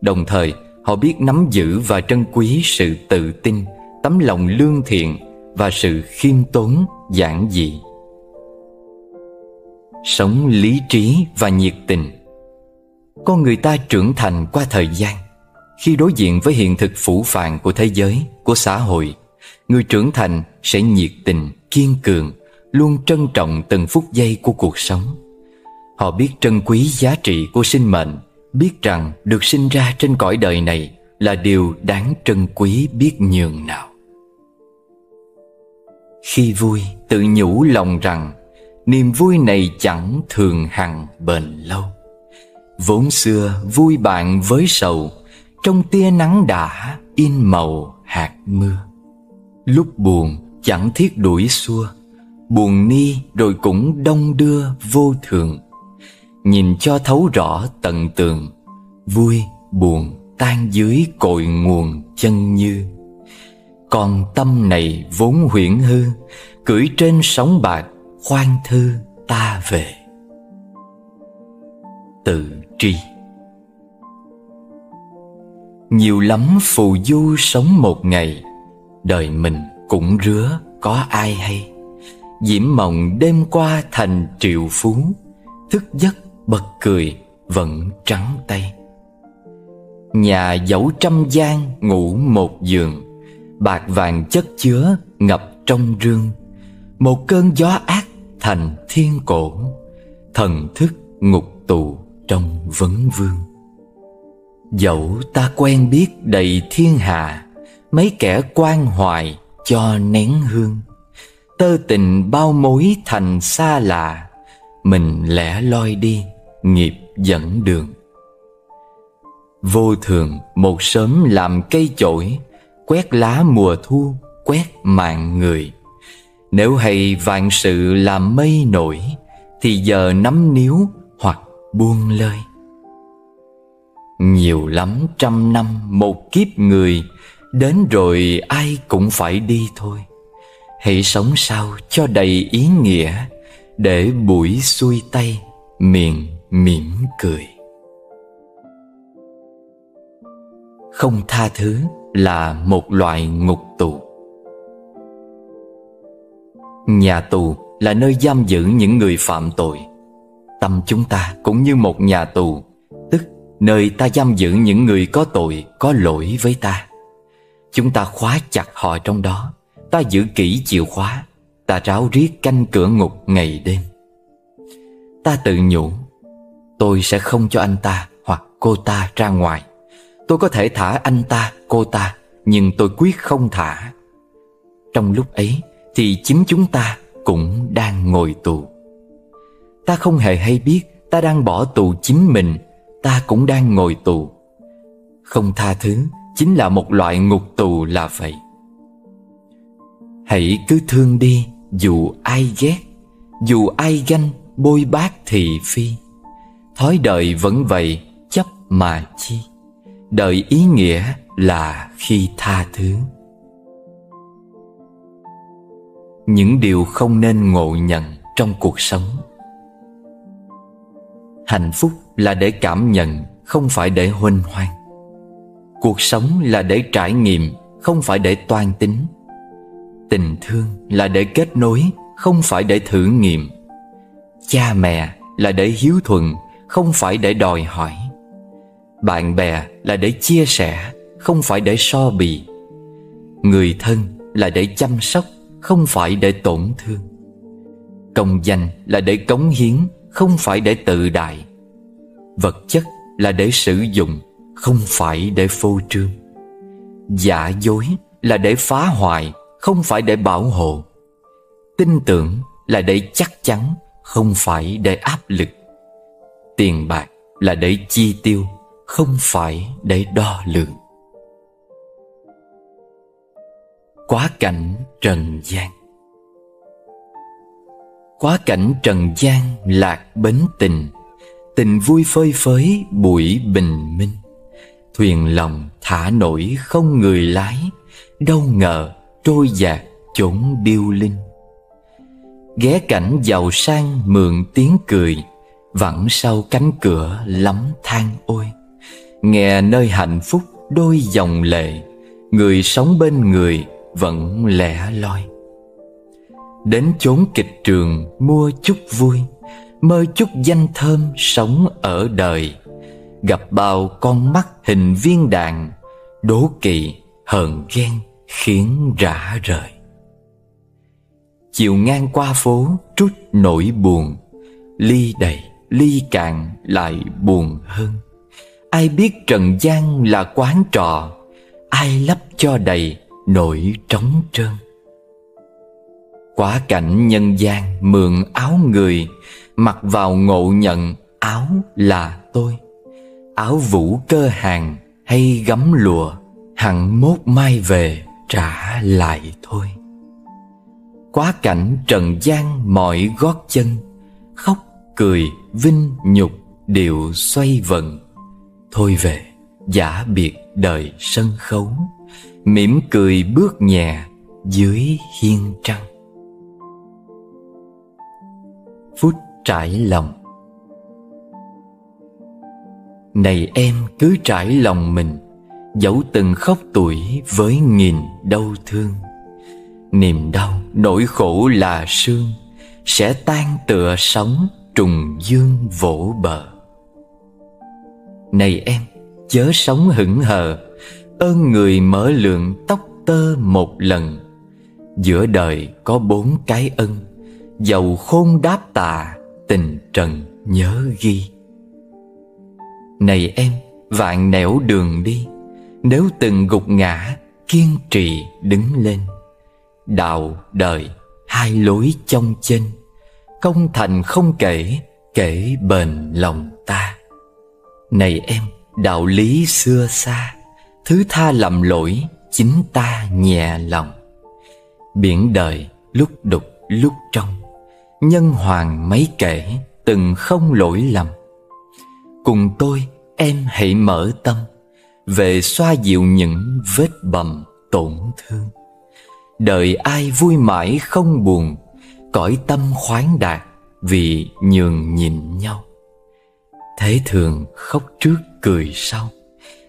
Đồng thời họ biết nắm giữ và trân quý sự tự tin Tấm lòng lương thiện và sự khiêm tốn giản dị. Sống lý trí và nhiệt tình. Con người ta trưởng thành qua thời gian. Khi đối diện với hiện thực phủ phàng của thế giới, của xã hội Người trưởng thành sẽ nhiệt tình, kiên cường Luôn trân trọng từng phút giây của cuộc sống. Họ biết trân quý giá trị của sinh mệnh, Biết rằng được sinh ra trên cõi đời này Là điều đáng trân quý biết nhường nào. Khi vui, tự nhủ lòng rằng, Niềm vui này chẳng thường hằng bền lâu. Vốn xưa, vui bạn với sầu, Trong tia nắng đã, in màu hạt mưa. Lúc buồn, chẳng thiết đuổi xua Buồn ni rồi cũng đông đưa vô thường. Nhìn cho thấu rõ tận tường, Vui, buồn, tan dưới cội nguồn chân như. Còn tâm này vốn huyễn hư, Cưỡi trên sóng bạc, khoan thư ta về. Tự tri. Nhiều lắm phù du sống một ngày, Đời mình cũng rứa có ai hay. Diễm mộng đêm qua thành triệu phú, Thức giấc bật cười vẫn trắng tay. Nhà dẫu trăm gian ngủ một giường, Bạc vàng chất chứa ngập trong rương. Một cơn gió ác thành thiên cổ, Thần thức ngục tù trong vấn vương. Dẫu ta quen biết đầy thiên hạ, Mấy kẻ quan hoài cho nén hương. Tơ tình bao mối thành xa lạ, Mình lẻ loi đi, nghiệp dẫn đường. Vô thường một sớm làm cây chổi, Quét lá mùa thu, quét mạng người. Nếu hay vạn sự làm mây nổi, Thì giờ nắm níu hoặc buông lơi. Nhiều lắm trăm năm một kiếp người, Đến rồi ai cũng phải đi thôi. Hãy sống sao cho đầy ý nghĩa Để buổi xuôi tay miệng mỉm cười. Không tha thứ là một loại ngục tù. Nhà tù là nơi giam giữ những người phạm tội. Tâm chúng ta cũng như một nhà tù Tức nơi ta giam giữ những người có tội, có lỗi với ta. Chúng ta khóa chặt họ trong đó. Ta giữ kỹ chìa khóa Ta ráo riết canh cửa ngục ngày đêm. Ta tự nhủ Tôi sẽ không cho anh ta hoặc cô ta ra ngoài. Tôi có thể thả anh ta, cô ta Nhưng tôi quyết không thả. Trong lúc ấy Thì chính chúng ta cũng đang ngồi tù. Ta không hề hay biết Ta đang bỏ tù chính mình Ta cũng đang ngồi tù. Không tha thứ Chính là một loại ngục tù là vậy. Hãy cứ thương đi, Dù ai ghét, Dù ai ganh, bôi bác thị phi. Thói đời vẫn vậy, chấp mà chi. Đời ý nghĩa là khi tha thứ. Những điều không nên ngộ nhận trong cuộc sống. Hạnh phúc là để cảm nhận, Không phải để huênh hoang. Cuộc sống là để trải nghiệm, Không phải để toan tính. Tình thương là để kết nối, Không phải để thử nghiệm. Cha mẹ là để hiếu thuận, Không phải để đòi hỏi. Bạn bè là để chia sẻ, Không phải để so bì. Người thân là để chăm sóc, Không phải để tổn thương. Công danh là để cống hiến, Không phải để tự đại. Vật chất là để sử dụng, Không phải để phô trương. Giả dối là để phá hoại không phải để bảo hộ. Tin tưởng là để chắc chắn, Không phải để áp lực. Tiền bạc là để chi tiêu, không phải để đo lường. Quá cảnh trần gian. Quá cảnh trần gian lạc bến tình. Tình vui phơi phới, buổi bình minh. Thuyền lòng thả nổi không người lái, đâu ngờ trôi dạt chốn điêu linh. Ghé cảnh giàu sang mượn tiếng cười, vẳng sau cánh cửa lắm than ôi. Nghe nơi hạnh phúc đôi dòng lệ, người sống bên người vẫn lẻ loi. Đến chốn kịch trường mua chút vui, mơ chút danh thơm sống ở đời. Gặp bao con mắt hình viên đạn đố kỵ hờn ghen khiến rã rời. Chiều ngang qua phố, trút nỗi buồn, ly đầy, ly cạn lại buồn hơn. Ai biết trần gian là quán trò ai lấp cho đầy nỗi trống trơn. Quá cảnh nhân gian mượn áo người, mặc vào ngộ nhận áo là tôi. Áo vũ cơ hàng hay gấm lụa, hẳn mốt mai về trả lại thôi. Quá cảnh trần gian mọi gót chân, khóc cười vinh nhục đều xoay vần. Thôi về, giả biệt đời sân khấu, mỉm cười bước nhẹ dưới hiên trăng. Phút trải lòng. Này em cứ trải lòng mình dẫu từng khóc tuổi với nghìn đau thương, niềm đau nỗi khổ là sương, sẽ tan tựa sóng trùng dương vỗ bờ. Này em, chớ sống hững hờ, ơn người mở lượng tóc tơ một lần. Giữa đời có bốn cái ân dầu khôn đáp tà tình trần nhớ ghi. Này em, vạn nẻo đường đi nếu từng gục ngã, kiên trì đứng lên. Đạo đời, hai lối trong chênh. Công thành không kể kể bền lòng ta. Này em, đạo lý xưa xa. Thứ tha lầm lỗi, chính ta nhẹ lòng. Biển đời, lúc đục, lúc trong. Nhân hoàng mấy kể, từng không lỗi lầm. Cùng tôi, em hãy mở tâm về xoa dịu những vết bầm tổn thương. Đời ai vui mãi không buồn, cõi tâm khoáng đạt vì nhường nhịn nhau. Thế thường khóc trước cười sau,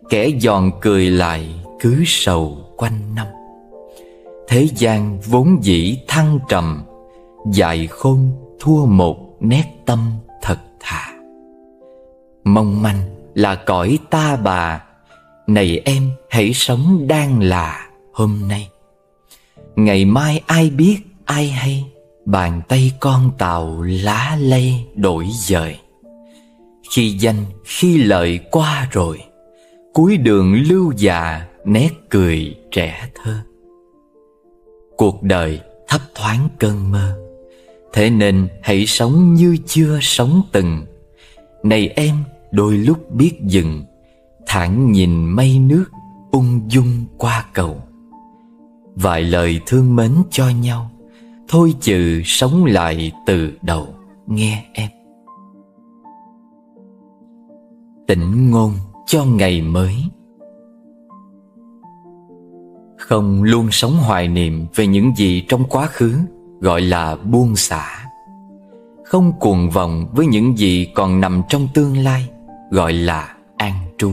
kẻ giòn cười lại cứ sầu quanh năm. Thế gian vốn dĩ thăng trầm, dài khôn thua một nét tâm thật thà. Mong manh là cõi ta bà này em, hãy sống đang là hôm nay. Ngày mai ai biết ai hay, bàn tay con tàu lá lây đổi dời. Khi danh, khi lợi qua rồi, cuối đường lưu già, nét cười trẻ thơ. Cuộc đời thấp thoáng cơn mơ, thế nên hãy sống như chưa sống từng. Này em, đôi lúc biết dừng thản nhìn mây nước ung dung qua cầu. Vài lời thương mến cho nhau, thôi chừ sống lại từ đầu, nghe em. Tỉnh ngôn cho ngày mới. Không luôn sống hoài niệm về những gì trong quá khứ, gọi là buông xả. Không cuồng vọng với những gì còn nằm trong tương lai, gọi là an trú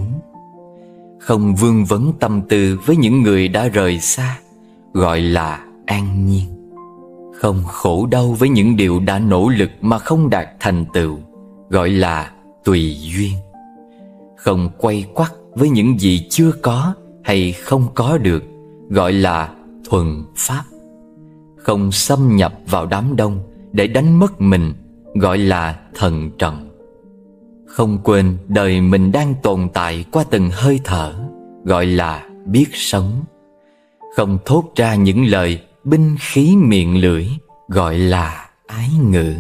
không vương vấn tâm tư với những người đã rời xa, gọi là an nhiên. Không khổ đau với những điều đã nỗ lực mà không đạt thành tựu, gọi là tùy duyên. Không quay quắt với những gì chưa có hay không có được, gọi là thuần pháp. Không xâm nhập vào đám đông để đánh mất mình, gọi là thần trọng không quên đời mình đang tồn tại qua từng hơi thở gọi là biết sống. Không thốt ra những lời binh khí miệng lưỡi gọi là ái ngữ.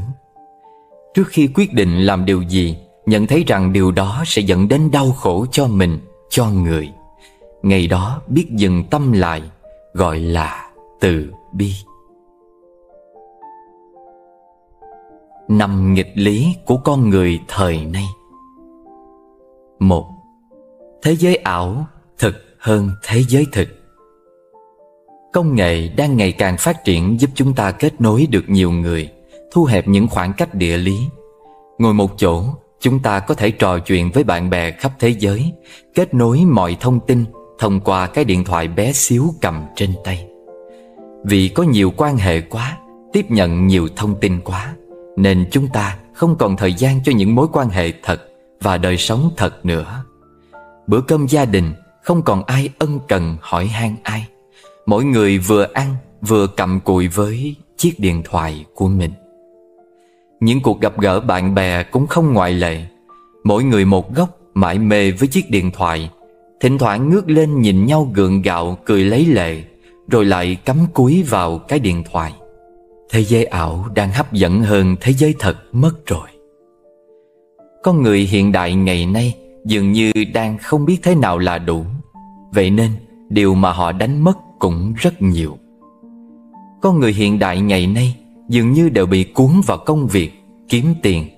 Trước khi quyết định làm điều gì Nhận thấy rằng điều đó sẽ dẫn đến đau khổ cho mình, cho người. Ngày đó biết dừng tâm lại Gọi là từ bi. Năm nghịch lý của con người thời nay một Thế giới ảo thực hơn thế giới thực. Công nghệ đang ngày càng phát triển giúp chúng ta kết nối được nhiều người Thu hẹp những khoảng cách địa lý. Ngồi một chỗ, chúng ta có thể trò chuyện với bạn bè khắp thế giới Kết nối mọi thông tin thông qua cái điện thoại bé xíu cầm trên tay. Vì có nhiều quan hệ quá, tiếp nhận nhiều thông tin quá Nên chúng ta không còn thời gian cho những mối quan hệ thật và đời sống thật nữa. Bữa cơm gia đình, không còn ai ân cần hỏi han ai. Mỗi người vừa ăn, vừa cầm cùi với chiếc điện thoại của mình. Những cuộc gặp gỡ bạn bè cũng không ngoại lệ. Mỗi người một góc, mãi mê với chiếc điện thoại. Thỉnh thoảng ngước lên nhìn nhau gượng gạo, cười lấy lệ, Rồi lại cắm cúi vào cái điện thoại. Thế giới ảo đang hấp dẫn hơn thế giới thật mất rồi. Con người hiện đại ngày nay dường như đang không biết thế nào là đủ. Vậy nên điều mà họ đánh mất cũng rất nhiều. Con người hiện đại ngày nay dường như đều bị cuốn vào công việc, kiếm tiền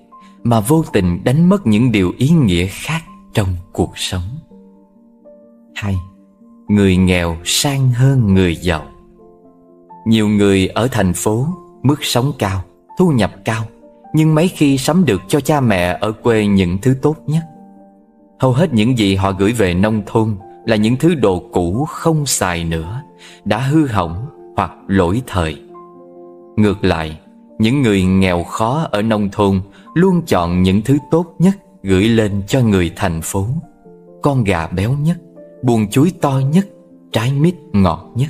Mà vô tình đánh mất những điều ý nghĩa khác trong cuộc sống. 2. Người nghèo sang hơn người giàu. Nhiều người ở thành phố Mức sống cao, thu nhập cao nhưng mấy khi sắm được cho cha mẹ ở quê những thứ tốt nhất. Hầu hết những gì họ gửi về nông thôn Là những thứ đồ cũ không xài nữa, Đã hư hỏng hoặc lỗi thời. Ngược lại, Những người nghèo khó ở nông thôn Luôn chọn những thứ tốt nhất Gửi lên cho người thành phố. Con gà béo nhất, Buồn chuối to nhất, Trái mít ngọt nhất.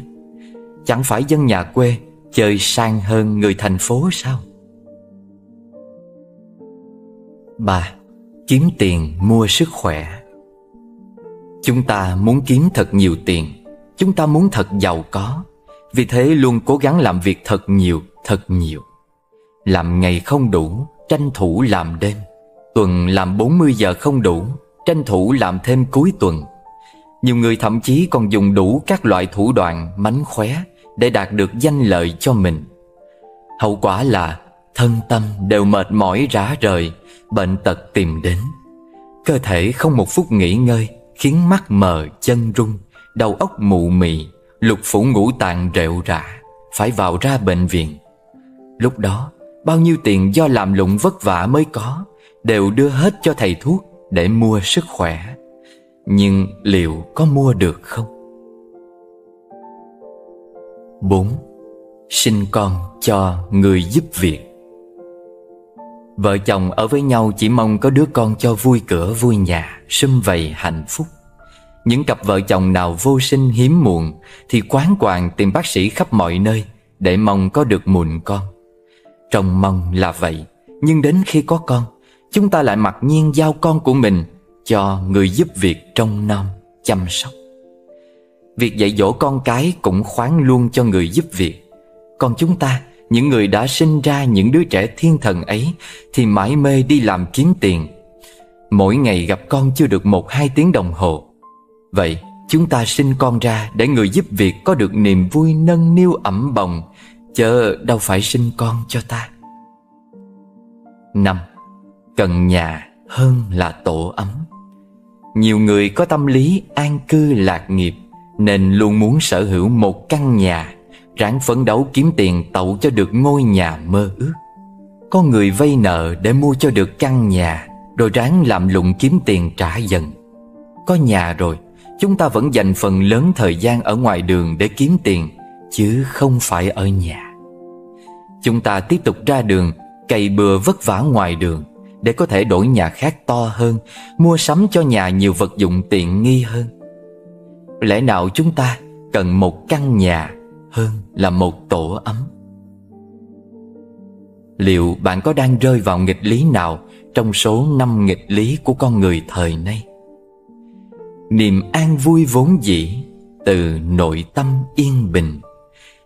Chẳng phải dân nhà quê Chơi sang hơn người thành phố sao? Ba Kiếm tiền mua sức khỏe. Chúng ta muốn kiếm thật nhiều tiền Chúng ta muốn thật giàu có. Vì thế luôn cố gắng làm việc thật nhiều, thật nhiều. Làm ngày không đủ, tranh thủ làm đêm. Tuần làm 40 giờ không đủ Tranh thủ làm thêm cuối tuần. Nhiều người thậm chí còn dùng đủ các loại thủ đoạn mánh khóe Để đạt được danh lợi cho mình. Hậu quả là thân tâm đều mệt mỏi rã rời, Bệnh tật tìm đến Cơ thể không một phút nghỉ ngơi, Khiến mắt mờ, chân rung Đầu óc mụ mị, Lục phủ ngũ tạng rệu rã, Phải vào ra bệnh viện Lúc đó, Bao nhiêu tiền do làm lụng vất vả mới có, Đều đưa hết cho thầy thuốc Để mua sức khỏe nhưng liệu có mua được không? 4. Sinh con cho người giúp việc Vợ chồng ở với nhau chỉ mong có đứa con cho vui cửa vui nhà Sum vầy hạnh phúc Những cặp vợ chồng nào vô sinh hiếm muộn Thì quán quàng tìm bác sĩ khắp mọi nơi Để mong có được mụn con Trông mong là vậy Nhưng đến khi có con Chúng ta lại mặc nhiên giao con của mình cho người giúp việc trông nom, chăm sóc. Việc dạy dỗ con cái cũng khoán luôn cho người giúp việc. Còn chúng ta, những người đã sinh ra những đứa trẻ thiên thần ấy thì mãi mê đi làm kiếm tiền. Mỗi ngày gặp con chưa được một hai tiếng đồng hồ. Vậy chúng ta sinh con ra để người giúp việc có được niềm vui nâng niu ẩm bồng, chớ đâu phải sinh con cho ta. năm Cần nhà hơn là tổ ấm nhiều người có tâm lý an cư lạc nghiệp Nên luôn muốn sở hữu một căn nhà Ráng phấn đấu kiếm tiền tậu cho được ngôi nhà mơ ước. Có người vay nợ để mua cho được căn nhà Rồi ráng làm lụng kiếm tiền trả dần. Có nhà rồi Chúng ta vẫn dành phần lớn thời gian ở ngoài đường để kiếm tiền Chứ không phải ở nhà. Chúng ta tiếp tục ra đường Cày bừa vất vả ngoài đường để có thể đổi nhà khác to hơn, mua sắm cho nhà nhiều vật dụng tiện nghi hơn. Lẽ nào chúng ta cần một căn nhà hơn là một tổ ấm? Liệu bạn có đang rơi vào nghịch lý nào trong số năm nghịch lý của con người thời nay? Niềm an vui vốn dĩ từ nội tâm yên bình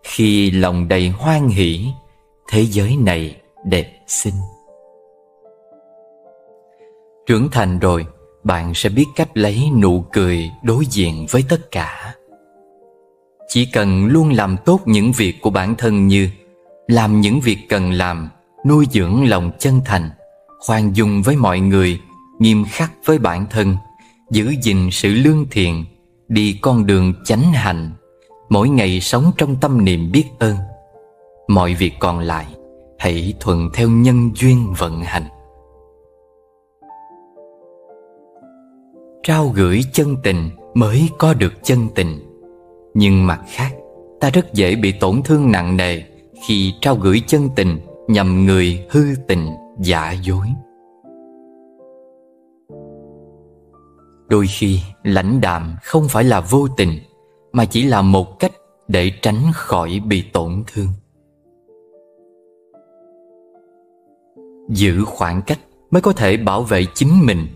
Khi lòng đầy hoan hỷ, Thế giới này đẹp xinh Trưởng thành rồi, Bạn sẽ biết cách lấy nụ cười đối diện với tất cả chỉ cần luôn làm tốt những việc của bản thân như Làm những việc cần làm, Nuôi dưỡng lòng chân thành, Khoan dung với mọi người, Nghiêm khắc với bản thân, Giữ gìn sự lương thiện, Đi con đường chánh hành Mỗi ngày sống trong tâm niệm biết ơn. Mọi việc còn lại, Hãy thuận theo nhân duyên vận hành. Trao gửi chân tình mới có được chân tình. Nhưng mặt khác, Ta rất dễ bị tổn thương nặng nề Khi trao gửi chân tình Nhằm người hư tình giả dối. Đôi khi, lãnh đạm không phải là vô tình, Mà chỉ là một cách để tránh khỏi bị tổn thương. Giữ khoảng cách mới có thể bảo vệ chính mình,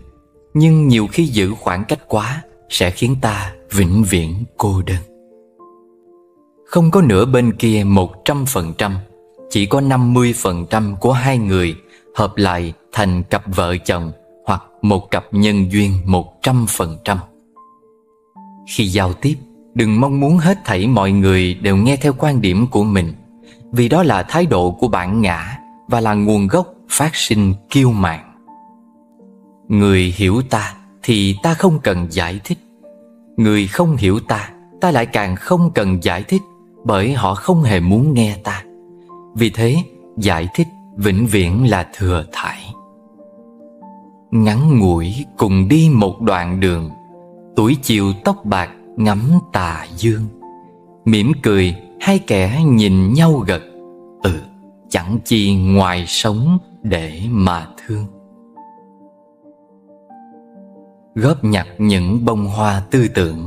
Nhưng nhiều khi giữ khoảng cách quá Sẽ khiến ta vĩnh viễn cô đơn. Không có nửa bên kia một trăm phần trăm, Chỉ có năm mươi phần trăm của hai người Hợp lại thành cặp vợ chồng Hoặc một cặp nhân duyên một trăm phần trăm. Khi giao tiếp, Đừng mong muốn hết thảy mọi người đều nghe theo quan điểm của mình, Vì đó là thái độ của bản ngã Và là nguồn gốc phát sinh kiêu mạn. Người hiểu ta thì ta không cần giải thích. Người không hiểu ta Ta lại càng không cần giải thích. Bởi họ không hề muốn nghe ta. Vì thế, giải thích vĩnh viễn là thừa thải. Ngắn ngủi cùng đi một đoạn đường, Tuổi chiều tóc bạc ngắm tà dương. Mỉm cười, hai kẻ nhìn nhau gật Ừ chẳng chi ngoài sống để mà thương. Góp nhặt những bông hoa tư tưởng.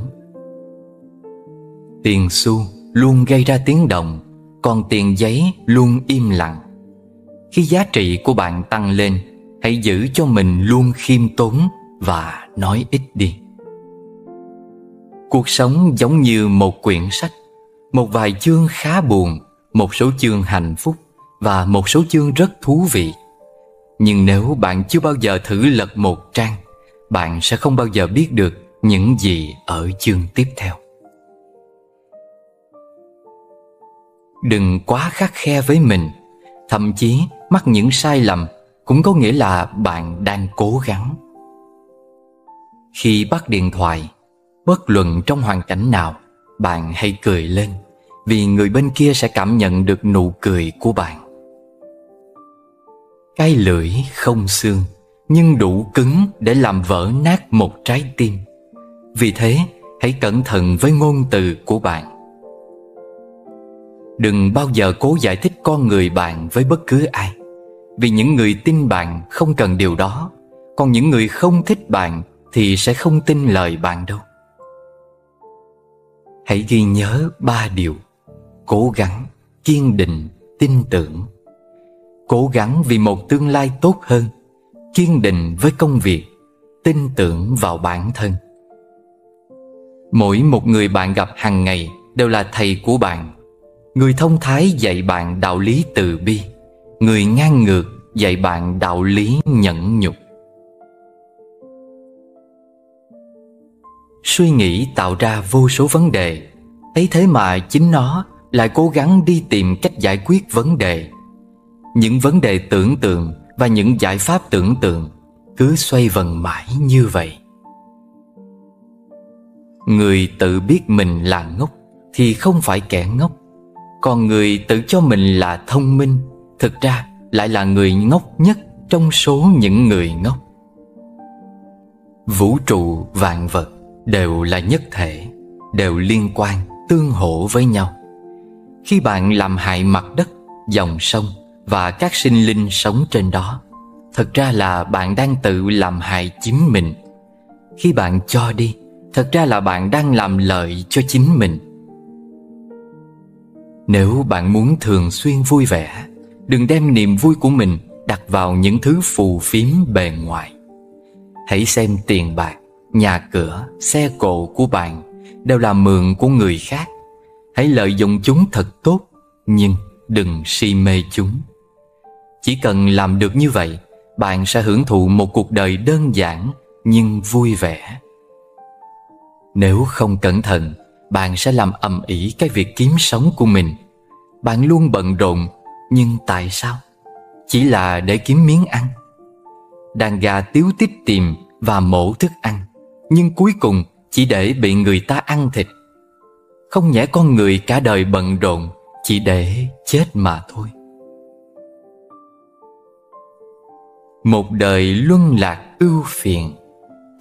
Tiền xu luôn gây ra tiếng động, còn tiền giấy luôn im lặng. Khi giá trị của bạn tăng lên, hãy giữ cho mình luôn khiêm tốn và nói ít đi. Cuộc sống giống như một quyển sách, một vài chương khá buồn, một số chương hạnh phúc và một số chương rất thú vị. Nhưng nếu bạn chưa bao giờ thử lật một trang, Bạn sẽ không bao giờ biết được những gì ở chương tiếp theo. Đừng quá khắc khe với mình. Thậm chí, mắc những sai lầm Cũng có nghĩa là bạn đang cố gắng. Khi bắt điện thoại, Bất luận trong hoàn cảnh nào, Bạn hãy cười lên Vì người bên kia sẽ cảm nhận được nụ cười của bạn. Cái lưỡi không xương, Nhưng đủ cứng để làm vỡ nát một trái tim. Vì thế, hãy cẩn thận với ngôn từ của bạn. Đừng bao giờ cố giải thích con người bạn với bất cứ ai. Vì những người tin bạn không cần điều đó Còn những người không thích bạn Thì sẽ không tin lời bạn đâu. Hãy ghi nhớ ba điều. Cố gắng, kiên định, tin tưởng. Cố gắng vì một tương lai tốt hơn Kiên định với công việc Tin tưởng vào bản thân. Mỗi một người bạn gặp hàng ngày Đều là thầy của bạn. Người thông thái dạy bạn đạo lý từ bi. Người ngang ngược dạy bạn đạo lý nhẫn nhục. Suy nghĩ tạo ra vô số vấn đề. Ấy thế mà chính nó lại cố gắng đi tìm cách giải quyết vấn đề. Những vấn đề tưởng tượng và những giải pháp tưởng tượng cứ xoay vần mãi như vậy. Người tự biết mình là ngốc thì không phải kẻ ngốc còn người tự cho mình là thông minh, thực ra lại là người ngốc nhất trong số những người ngốc. Vũ trụ vạn vật đều là nhất thể, đều liên quan, tương hỗ với nhau. Khi bạn làm hại mặt đất, dòng sông và các sinh linh sống trên đó, thật ra là bạn đang tự làm hại chính mình. Khi bạn cho đi, thật ra là bạn đang làm lợi cho chính mình nếu bạn muốn thường xuyên vui vẻ đừng đem niềm vui của mình đặt vào những thứ phù phiếm bề ngoài. Hãy xem tiền bạc nhà cửa xe cộ của bạn đều là mượn của người khác. Hãy lợi dụng chúng thật tốt nhưng đừng si mê chúng. Chỉ cần làm được như vậy bạn sẽ hưởng thụ một cuộc đời đơn giản nhưng vui vẻ. Nếu không cẩn thận, bạn sẽ làm ầm ĩ cái việc kiếm sống của mình. Bạn luôn bận rộn, nhưng tại sao? Chỉ là để kiếm miếng ăn. Đàn gà tiếu tít tìm và mổ thức ăn, nhưng cuối cùng chỉ để bị người ta ăn thịt. Không nhẽ con người cả đời bận rộn chỉ để chết mà thôi. Một đời luân lạc ưu phiền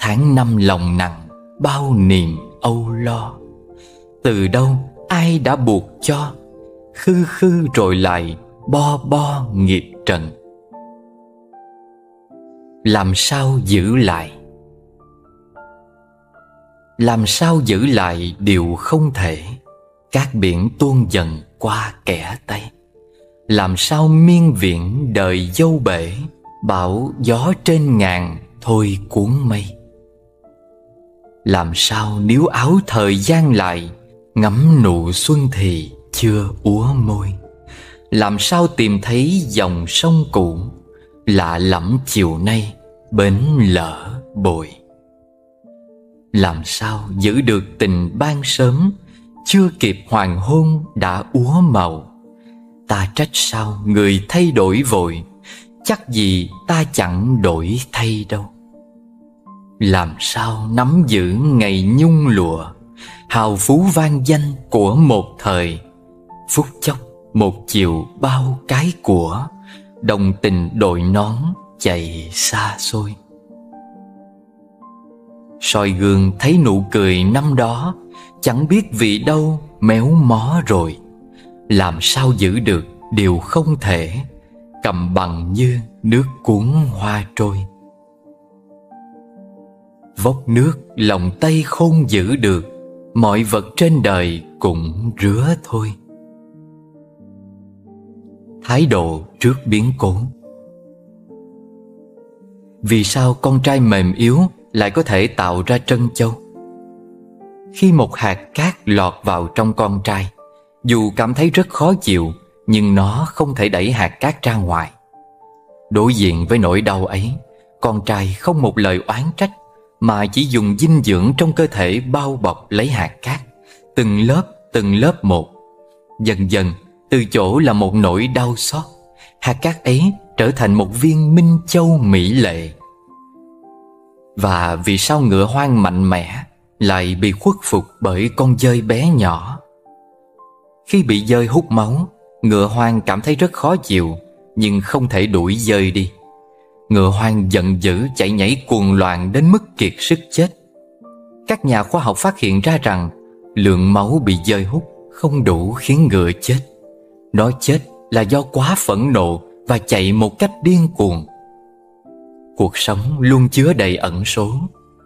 Tháng năm lòng nặng bao niềm âu lo từ đâu, ai đã buộc cho? Khư khư rồi lại bo bo nghiệp trần. Làm sao giữ lại? Làm sao giữ lại điều không thể? Các biển tuôn dần qua kẻ tay Làm sao miên viện đời dâu bể? Bảo gió trên ngàn thôi cuốn mây. Làm sao níu áo thời gian lại? Ngắm nụ xuân thì chưa úa môi. Làm sao tìm thấy dòng sông cũ Lạ lẫm chiều nay bến lỡ bồi. Làm sao giữ được tình ban sớm? Chưa kịp hoàng hôn đã úa màu. Ta trách sao người thay đổi vội? Chắc gì ta chẳng đổi thay đâu. Làm sao nắm giữ ngày nhung lụa? Hào phú vang danh của một thời. Phút chốc, một chiều bao cái của, Đồng tình đội nón chạy xa xôi. Soi gương thấy nụ cười năm đó, Chẳng biết vì đâu méo mó rồi. Làm sao giữ được điều không thể, cầm bằng như nước cuốn hoa trôi. Vốc nước lòng tay không giữ được mọi vật trên đời cũng rứa thôi. Thái độ trước biến cố. Vì sao con trai mềm yếu lại có thể tạo ra trân châu? Khi một hạt cát lọt vào trong con trai, dù cảm thấy rất khó chịu, nhưng nó không thể đẩy hạt cát ra ngoài. Đối diện với nỗi đau ấy, Con trai không một lời oán trách. Mà chỉ dùng dinh dưỡng trong cơ thể bao bọc lấy hạt cát, Từng lớp từng lớp một. Dần dần, từ chỗ là một nỗi đau xót, Hạt cát ấy trở thành một viên minh châu mỹ lệ. Và vì sao ngựa hoang mạnh mẽ Lại bị khuất phục bởi con dơi bé nhỏ? Khi bị dơi hút máu, Ngựa hoang cảm thấy rất khó chịu, Nhưng không thể đuổi dơi đi. Ngựa hoang giận dữ chạy nhảy cuồng loạn đến mức kiệt sức chết. Các nhà khoa học phát hiện ra rằng, Lượng máu bị dơi hút không đủ khiến ngựa chết. Nó chết là do quá phẫn nộ và chạy một cách điên cuồng. Cuộc sống luôn chứa đầy ẩn số.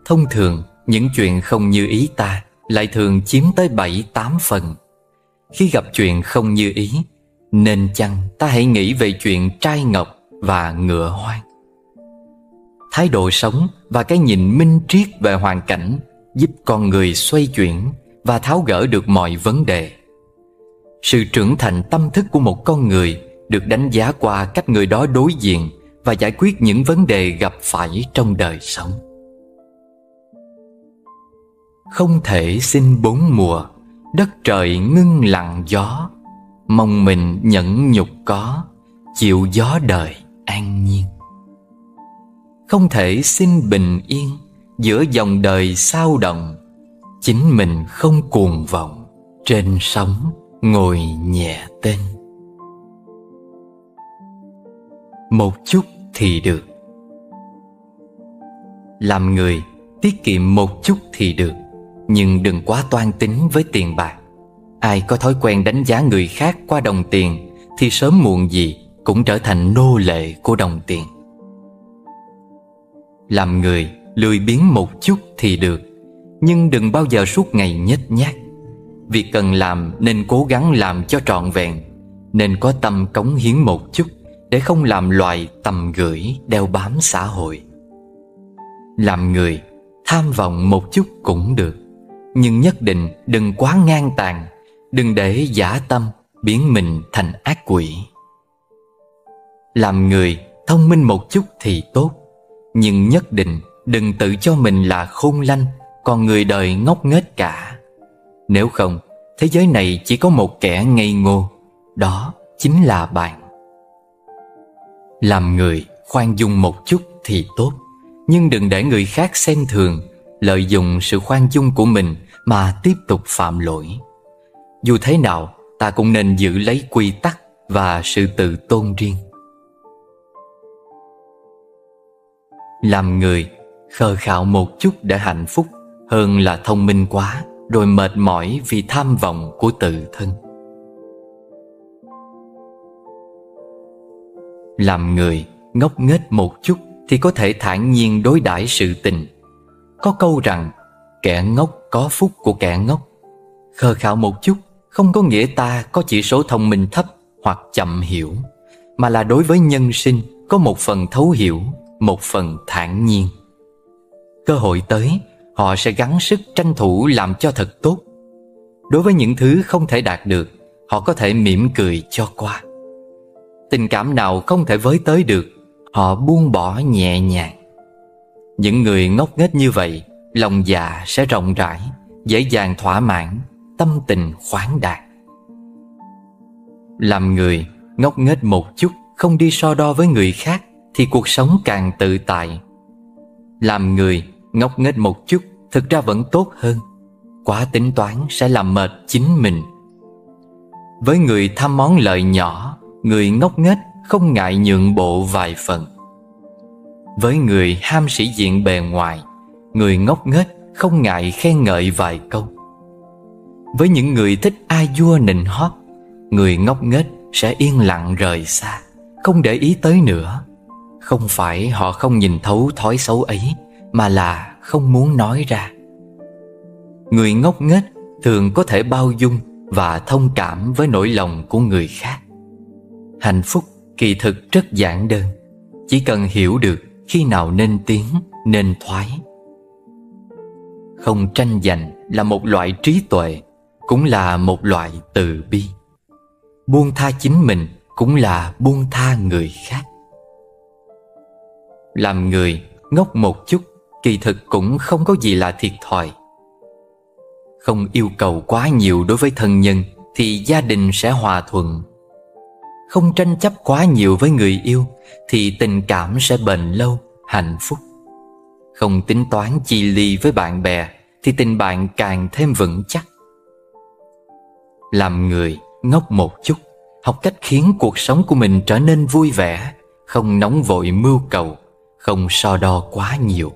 Thông thường, những chuyện không như ý ta Lại thường chiếm tới 7-8 phần. Khi gặp chuyện không như ý, nên chăng ta hãy nghĩ về chuyện trai ngọc và ngựa hoang? Thái độ sống và cái nhìn minh triết về hoàn cảnh Giúp con người xoay chuyển và tháo gỡ được mọi vấn đề. Sự trưởng thành tâm thức của một con người Được đánh giá qua cách người đó đối diện Và giải quyết những vấn đề gặp phải trong đời sống. Không thể xin bốn mùa, Đất trời ngưng lặng gió, Mong mình nhẫn nhục có, Chịu gió đời an nhiên. Không thể xin bình yên, Giữa dòng đời sao động, Chính mình không cuồng vọng, Trên sóng ngồi nhẹ tên. Một chút thì được. Làm người, tiết kiệm một chút thì được, Nhưng đừng quá toan tính với tiền bạc. Ai có thói quen đánh giá người khác qua đồng tiền Thì sớm muộn gì cũng trở thành nô lệ của đồng tiền. Làm người, lười biếng một chút thì được, Nhưng đừng bao giờ suốt ngày nhếch nhác. Việc cần làm nên cố gắng làm cho trọn vẹn, Nên có tâm cống hiến một chút Để không làm loài tầm gửi đeo bám xã hội. Làm người, tham vọng một chút cũng được, Nhưng nhất định đừng quá ngang tàn, Đừng để giả tâm biến mình thành ác quỷ. Làm người Thông minh một chút thì tốt nhưng nhất định đừng tự cho mình là khôn lanh, Còn người đời ngốc nghếch cả. Nếu không, Thế giới này chỉ có một kẻ ngây ngô, Đó chính là bạn. Làm người khoan dung một chút thì tốt, Nhưng đừng để người khác xem thường, Lợi dụng sự khoan dung của mình Mà tiếp tục phạm lỗi. Dù thế nào, Ta cũng nên giữ lấy quy tắc Và sự tự tôn riêng. Làm người, khờ khạo một chút để hạnh phúc, Hơn là thông minh quá, Rồi mệt mỏi vì tham vọng của tự thân. Làm người, ngốc nghếch một chút Thì có thể thản nhiên đối đãi sự tình. Có câu rằng, Kẻ ngốc có phúc của kẻ ngốc. Khờ khạo một chút, Không có nghĩa ta có chỉ số thông minh thấp Hoặc chậm hiểu, Mà là đối với nhân sinh Có một phần thấu hiểu. Một phần thản nhiên. Cơ hội tới, Họ sẽ gắng sức tranh thủ làm cho thật tốt. Đối với những thứ không thể đạt được, Họ có thể mỉm cười cho qua. Tình cảm nào không thể với tới được, Họ buông bỏ nhẹ nhàng. Những người ngốc nghếch như vậy, Lòng dạ sẽ rộng rãi, Dễ dàng thỏa mãn, Tâm tình khoáng đạt. Làm người ngốc nghếch một chút, Không đi so đo với người khác thì cuộc sống càng tự tại. Làm người ngốc nghếch một chút, Thực ra vẫn tốt hơn. Quá tính toán sẽ làm mệt chính mình. Với người tham món lợi nhỏ, Người ngốc nghếch không ngại nhượng bộ vài phần. Với người ham sĩ diện bề ngoài, Người ngốc nghếch không ngại khen ngợi vài câu. Với những người thích ai vua nịnh hót, Người ngốc nghếch sẽ yên lặng rời xa, Không để ý tới nữa. Không phải họ không nhìn thấu thói xấu ấy Mà là không muốn nói ra. Người ngốc nghếch thường có thể bao dung Và thông cảm với nỗi lòng của người khác. Hạnh phúc kỳ thực rất giản đơn Chỉ cần hiểu được khi nào nên tiến, nên thoái. Không tranh giành là một loại trí tuệ Cũng là một loại từ bi. Buông tha chính mình cũng là buông tha người khác. Làm người ngốc một chút Kỳ thực cũng không có gì là thiệt thòi. Không yêu cầu quá nhiều đối với thân nhân Thì gia đình sẽ hòa thuận. Không tranh chấp quá nhiều với người yêu Thì tình cảm sẽ bền lâu, hạnh phúc. Không tính toán chi ly với bạn bè Thì tình bạn càng thêm vững chắc. Làm người ngốc một chút Học cách khiến cuộc sống của mình trở nên vui vẻ Không nóng vội mưu cầu. Không so đo quá nhiều.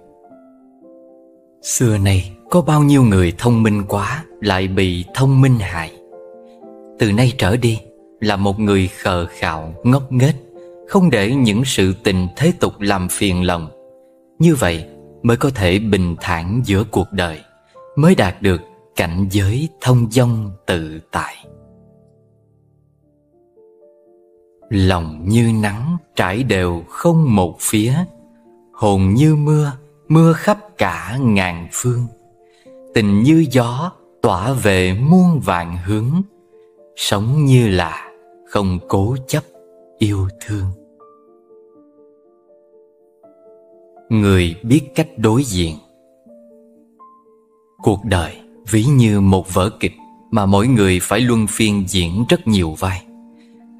Xưa nay có bao nhiêu người thông minh quá Lại bị thông minh hại. Từ nay trở đi là một người khờ khạo, ngốc nghếch Không để những sự tình thế tục làm phiền lòng. Như vậy mới có thể bình thản giữa cuộc đời Mới đạt được cảnh giới thông dong tự tại. Lòng như nắng trải đều không một phía Hồn như mưa, mưa khắp cả ngàn phương. Tình như gió tỏa về muôn vạn hướng. Sống như là không cố chấp yêu thương. Người biết cách đối diện. Cuộc đời ví như một vở kịch mà mỗi người phải luân phiên diễn rất nhiều vai.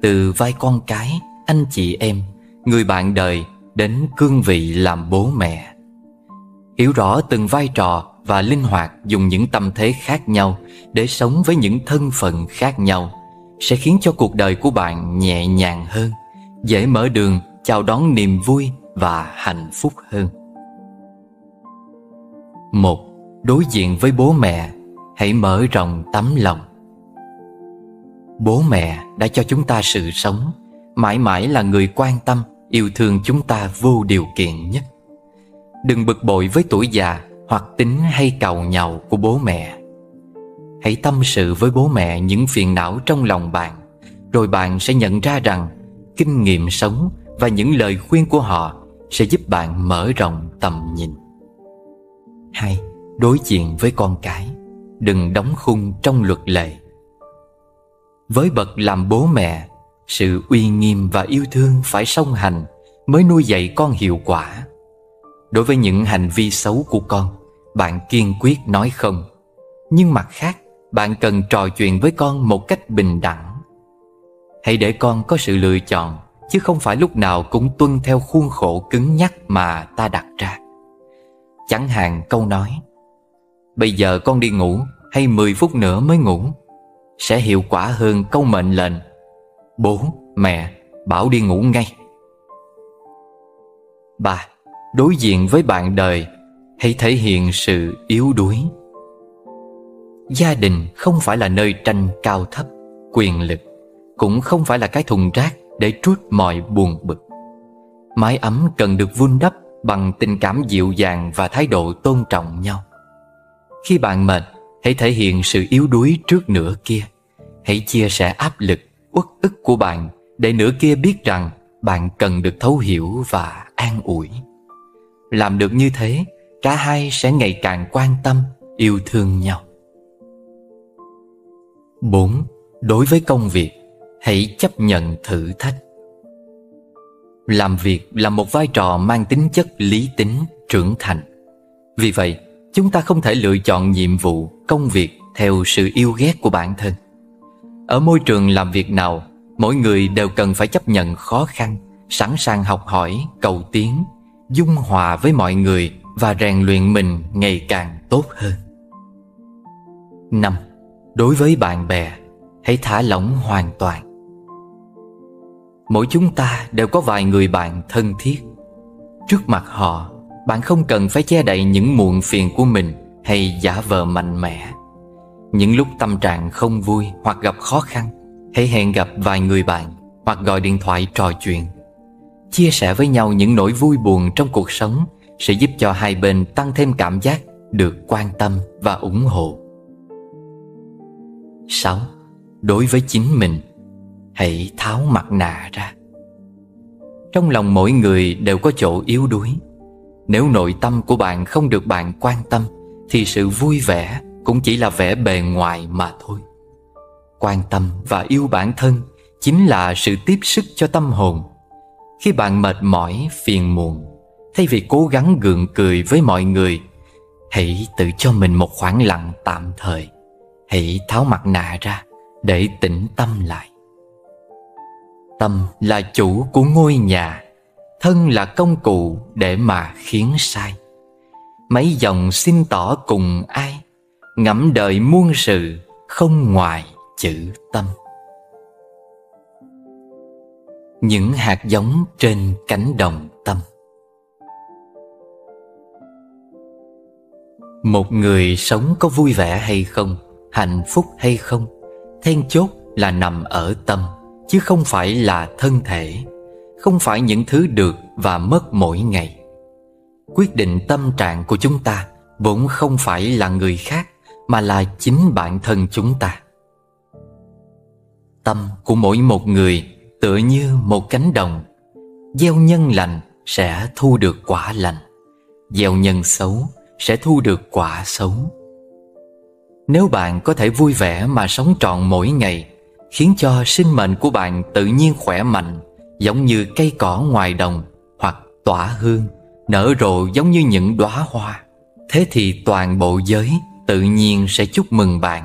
Từ vai con cái anh chị em người bạn đời đến cương vị làm bố mẹ hiểu rõ từng vai trò và linh hoạt dùng những tâm thế khác nhau để sống với những thân phận khác nhau sẽ khiến cho cuộc đời của bạn nhẹ nhàng hơn, dễ mở đường chào đón niềm vui và hạnh phúc hơn. Một, đối diện với bố mẹ, hãy mở rộng tấm lòng. Bố mẹ đã cho chúng ta sự sống, mãi mãi là người quan tâm, yêu thương chúng ta vô điều kiện nhất. Đừng bực bội với tuổi già hoặc tính hay cầu nhàu của bố mẹ. Hãy tâm sự với bố mẹ những phiền não trong lòng bạn Rồi bạn sẽ nhận ra rằng Kinh nghiệm sống và những lời khuyên của họ Sẽ giúp bạn mở rộng tầm nhìn. Hai, đối diện với con cái. Đừng đóng khung trong luật lệ. Với bậc làm bố mẹ sự uy nghiêm và yêu thương phải song hành mới nuôi dạy con hiệu quả. Đối với những hành vi xấu của con, bạn kiên quyết nói không. Nhưng mặt khác, bạn cần trò chuyện với con một cách bình đẳng. Hãy để con có sự lựa chọn, chứ không phải lúc nào cũng tuân theo khuôn khổ cứng nhắc mà ta đặt ra. Chẳng hạn câu nói Bây giờ con đi ngủ hay 10 phút nữa mới ngủ Sẽ hiệu quả hơn câu mệnh lệnh Bố, mẹ, bảo đi ngủ ngay. Ba Đối diện với bạn đời Hãy thể hiện sự yếu đuối. Gia đình không phải là nơi tranh cao thấp, quyền lực Cũng không phải là cái thùng rác để trút mọi buồn bực. Mái ấm cần được vun đắp bằng tình cảm dịu dàng và thái độ tôn trọng nhau. Khi bạn mệt, hãy thể hiện sự yếu đuối trước nửa kia. Hãy chia sẻ áp lực, uất ức của bạn Để nửa kia biết rằng bạn cần được thấu hiểu và an ủi. Làm được như thế, cả hai sẽ ngày càng quan tâm, yêu thương nhau. 4. Đối với công việc, hãy chấp nhận thử thách. Làm việc là một vai trò mang tính chất lý tính, trưởng thành. Vì vậy, chúng ta không thể lựa chọn nhiệm vụ, công việc theo sự yêu ghét của bản thân. Ở môi trường làm việc nào, mỗi người đều cần phải chấp nhận khó khăn Sẵn sàng học hỏi, cầu tiến Dung hòa với mọi người Và rèn luyện mình ngày càng tốt hơn. 5. Đối với bạn bè Hãy thả lỏng hoàn toàn. Mỗi chúng ta đều có vài người bạn thân thiết. Trước mặt họ Bạn không cần phải che đậy những muộn phiền của mình Hay giả vờ mạnh mẽ. Những lúc tâm trạng không vui hoặc gặp khó khăn, Hãy hẹn gặp vài người bạn Hoặc gọi điện thoại trò chuyện. Chia sẻ với nhau những nỗi vui buồn trong cuộc sống Sẽ giúp cho hai bên tăng thêm cảm giác Được quan tâm và ủng hộ. 6. Đối với chính mình, Hãy tháo mặt nạ ra. Trong lòng mỗi người đều có chỗ yếu đuối. Nếu nội tâm của bạn không được bạn quan tâm, Thì sự vui vẻ cũng chỉ là vẻ bề ngoài mà thôi. Quan tâm và yêu bản thân Chính là sự tiếp sức cho tâm hồn. Khi bạn mệt mỏi, phiền muộn Thay vì cố gắng gượng cười với mọi người Hãy tự cho mình một khoảng lặng tạm thời. Hãy tháo mặt nạ ra để tĩnh tâm lại. Tâm là chủ của ngôi nhà Thân là công cụ để mà khiến sai. Mấy dòng xin tỏ cùng ai? Ngẫm đời muôn sự, không ngoài chữ tâm. Những hạt giống trên cánh đồng tâm. Một người sống có vui vẻ hay không, Hạnh phúc hay không, Then chốt là nằm ở tâm, Chứ không phải là thân thể. Không phải những thứ được và mất mỗi ngày. Quyết định tâm trạng của chúng ta Vốn không phải là người khác mà là chính bản thân chúng ta. Tâm của mỗi một người tựa như một cánh đồng. Gieo nhân lành sẽ thu được quả lành. Gieo nhân xấu sẽ thu được quả xấu. Nếu bạn có thể vui vẻ mà sống trọn mỗi ngày, Khiến cho sinh mệnh của bạn tự nhiên khỏe mạnh, Giống như cây cỏ ngoài đồng Hoặc tỏa hương, Nở rộ giống như những đóa hoa, Thế thì toàn bộ giới tự nhiên sẽ chúc mừng bạn.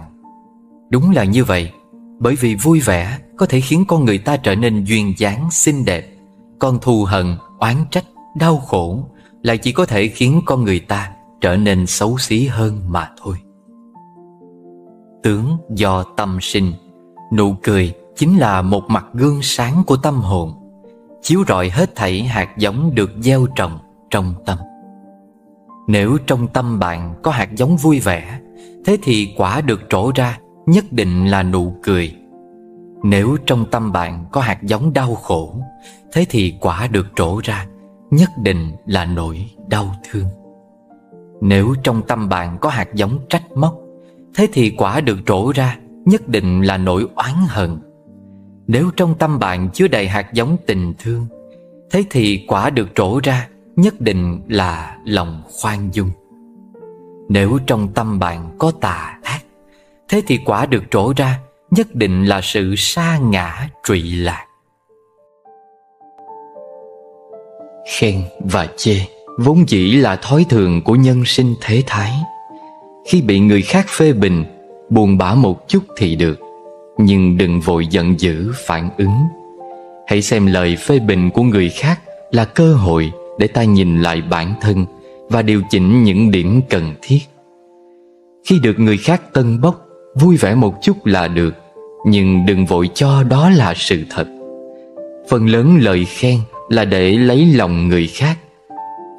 Đúng là như vậy Bởi vì vui vẻ có thể khiến con người ta trở nên duyên dáng xinh đẹp. Còn thù hận, oán trách, đau khổ Lại chỉ có thể khiến con người ta trở nên xấu xí hơn mà thôi. Tướng do tâm sinh Nụ cười chính là một mặt gương sáng của tâm hồn Chiếu rọi hết thảy hạt giống được gieo trồng trong tâm. Nếu trong tâm bạn có hạt giống vui vẻ, Thế thì quả được trổ ra, nhất định là nụ cười. Nếu trong tâm bạn có hạt giống đau khổ, Thế thì quả được trổ ra, nhất định là nỗi đau thương. Nếu trong tâm bạn có hạt giống trách móc, Thế thì quả được trổ ra, nhất định là nỗi oán hận. Nếu trong tâm bạn chứa đầy hạt giống tình thương, Thế thì quả được trổ ra nhất định là lòng khoan dung. Nếu trong tâm bạn có tà ác, Thế thì quả được trổ ra, nhất định là sự sa ngã trụy lạc. Khen và chê Vốn dĩ là thói thường của nhân sinh thế thái. Khi bị người khác phê bình, Buồn bã một chút thì được, Nhưng đừng vội giận dữ phản ứng. Hãy xem lời phê bình của người khác Là cơ hội để ta nhìn lại bản thân Và điều chỉnh những điểm cần thiết. Khi được người khác tân bốc Vui vẻ một chút là được Nhưng đừng vội cho đó là sự thật. Phần lớn lời khen là để lấy lòng người khác.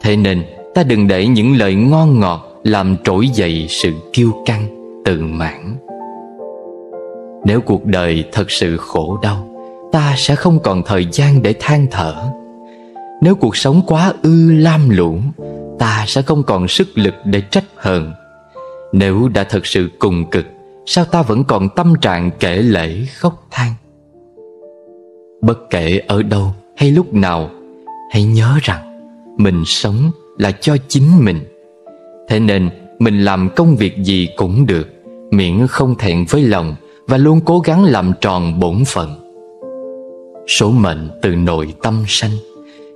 Thế nên ta đừng để những lời ngon ngọt Làm trỗi dậy sự kiêu căng, tự mãn. Nếu cuộc đời thật sự khổ đau Ta sẽ không còn thời gian để than thở. Nếu cuộc sống quá ư lam lũ Ta sẽ không còn sức lực để trách hờn. Nếu đã thật sự cùng cực, Sao ta vẫn còn tâm trạng kể lễ khóc than? Bất kể ở đâu hay lúc nào, Hãy nhớ rằng Mình sống là cho chính mình. Thế nên mình làm công việc gì cũng được, Miễn không thẹn với lòng Và luôn cố gắng làm tròn bổn phận. Số mệnh từ nội tâm sanh.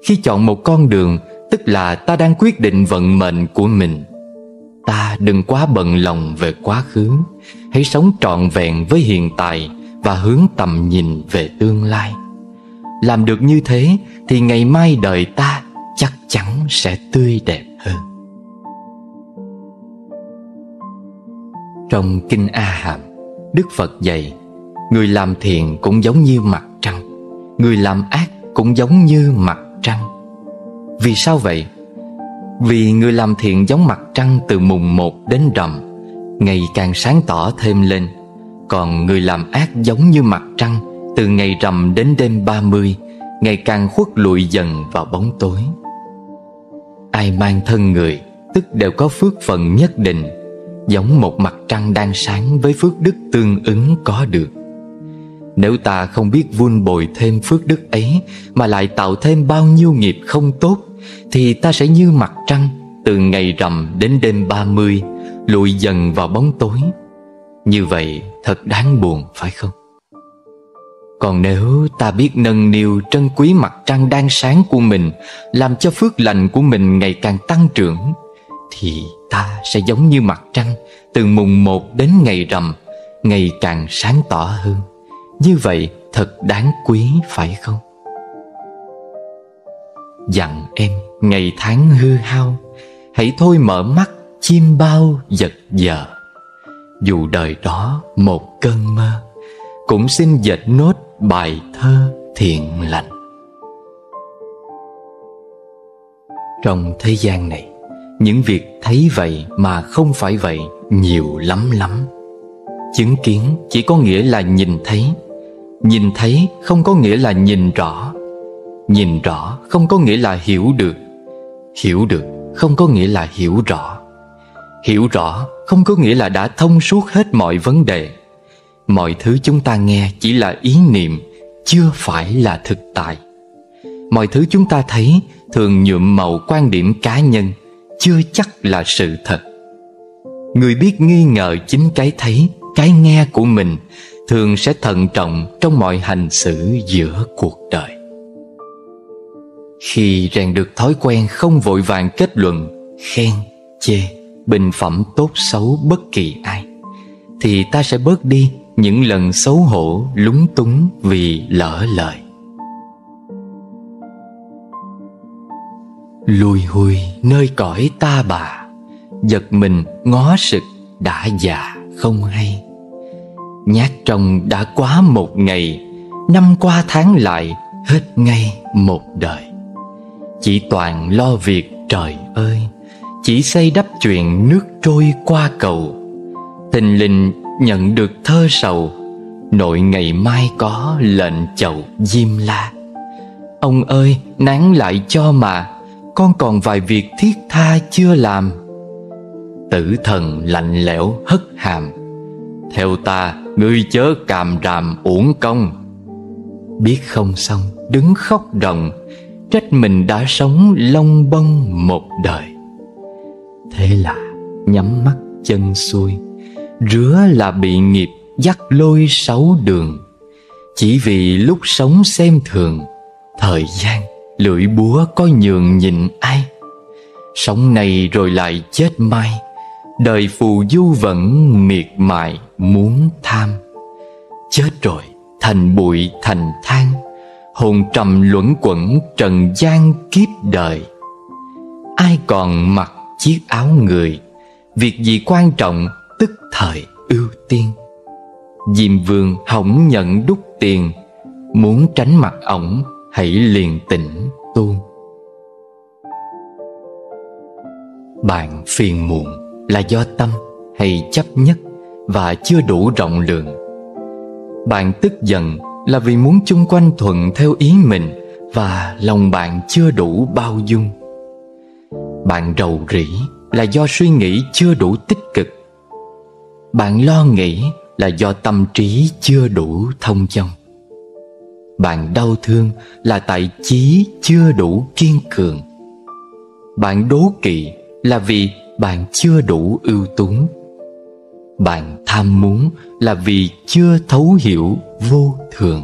Khi chọn một con đường, Tức là ta đang quyết định vận mệnh của mình. Ta đừng quá bận lòng về quá khứ. Hãy sống trọn vẹn với hiện tại Và hướng tầm nhìn về tương lai. Làm được như thế Thì ngày mai đời ta Chắc chắn sẽ tươi đẹp hơn. Trong Kinh A Hàm Đức Phật dạy, Người làm thiện cũng giống như mặt trăng, Người làm ác cũng giống như mặt trăng. Vì sao vậy? Vì người làm thiện giống mặt trăng từ mùng 1 đến rằm, Ngày càng sáng tỏ thêm lên. Còn người làm ác giống như mặt trăng từ ngày rằm đến đêm 30 Ngày càng khuất lụi dần vào bóng tối. Ai mang thân người, Tức đều có phước phần nhất định, Giống một mặt trăng đang sáng Với phước đức tương ứng có được. Nếu ta không biết vun bồi thêm phước đức ấy Mà lại tạo thêm bao nhiêu nghiệp không tốt, Thì ta sẽ như mặt trăng Từ ngày rằm đến đêm 30 Lụi dần vào bóng tối Như vậy thật đáng buồn, phải không? Còn nếu ta biết nâng niu trân quý mặt trăng đang sáng của mình, Làm cho phước lành của mình ngày càng tăng trưởng, Thì ta sẽ giống như mặt trăng Từ mùng 1 đến ngày rằm, Ngày càng sáng tỏ hơn như vậy thật đáng quý, phải không? Dặn em, ngày tháng hư hao, Hãy thôi mở mắt chim bao giật giờ Dù đời đó một cơn mơ, Cũng xin dệt nốt bài thơ thiện lành. Trong thế gian này, những việc thấy vậy mà không phải vậy nhiều lắm lắm chứng kiến chỉ có nghĩa là nhìn thấy. Nhìn thấy không có nghĩa là nhìn rõ. Nhìn rõ không có nghĩa là hiểu được. Hiểu được không có nghĩa là hiểu rõ. Hiểu rõ không có nghĩa là đã thông suốt hết mọi vấn đề. Mọi thứ chúng ta nghe chỉ là ý niệm, Chưa phải là thực tại. Mọi thứ chúng ta thấy Thường nhuộm màu quan điểm cá nhân, Chưa chắc là sự thật. Người biết nghi ngờ chính cái thấy cái nghe của mình Thường sẽ thận trọng Trong mọi hành xử giữa cuộc đời. Khi rèn được thói quen Không vội vàng kết luận Khen, chê, bình phẩm tốt xấu bất kỳ ai Thì ta sẽ bớt đi những lần xấu hổ lúng túng vì lỡ lời. Lùi hui nơi cõi ta bà giật mình ngó sực đã già không hay nhát trong đã quá một ngày, năm qua tháng lại hết ngay một đời. Chỉ toàn lo việc trời ơi, chỉ xây đắp chuyện nước trôi qua cầu. Thình lình nhận được thơ sầu, Nội ngày mai có lệnh chầu diêm la. Ông ơi, nán lại cho mà, Con còn vài việc thiết tha chưa làm. Tử thần lạnh lẽo hất hàm, Theo ta ngươi chớ càm ràm uổng công. Biết không xong, đứng khóc ròng, Trách mình đã sống long bông một đời. Thế là nhắm mắt chân xuôi, Rứa là bị nghiệp dắt lôi sáu đường. Chỉ vì lúc sống xem thường, Thời gian Lưỡi búa có nhường nhịn ai. Sống này rồi lại chết mai Đời phù du vẫn miệt mài, muốn tham. Chết rồi, thành bụi, thành than. Hồn trầm luẩn quẩn, trần gian kiếp đời. Ai còn mặc chiếc áo người? Việc gì quan trọng, tức thời, ưu tiên. Diêm vương hỏng nhận đúc tiền. Muốn tránh mặt ổng, hãy liền tỉnh tu. Bạn phiền muộn là do tâm hay chấp nhất Và chưa đủ rộng lượng. Bạn tức giận là vì muốn chung quanh thuận theo ý mình Và lòng bạn chưa đủ bao dung. Bạn rầu rĩ là do suy nghĩ chưa đủ tích cực. Bạn lo nghĩ là do tâm trí chưa đủ thông dong. Bạn đau thương là tại chí chưa đủ kiên cường. Bạn đố kỵ là vì bạn chưa đủ ưu tú. Bạn tham muốn là vì chưa thấu hiểu vô thường.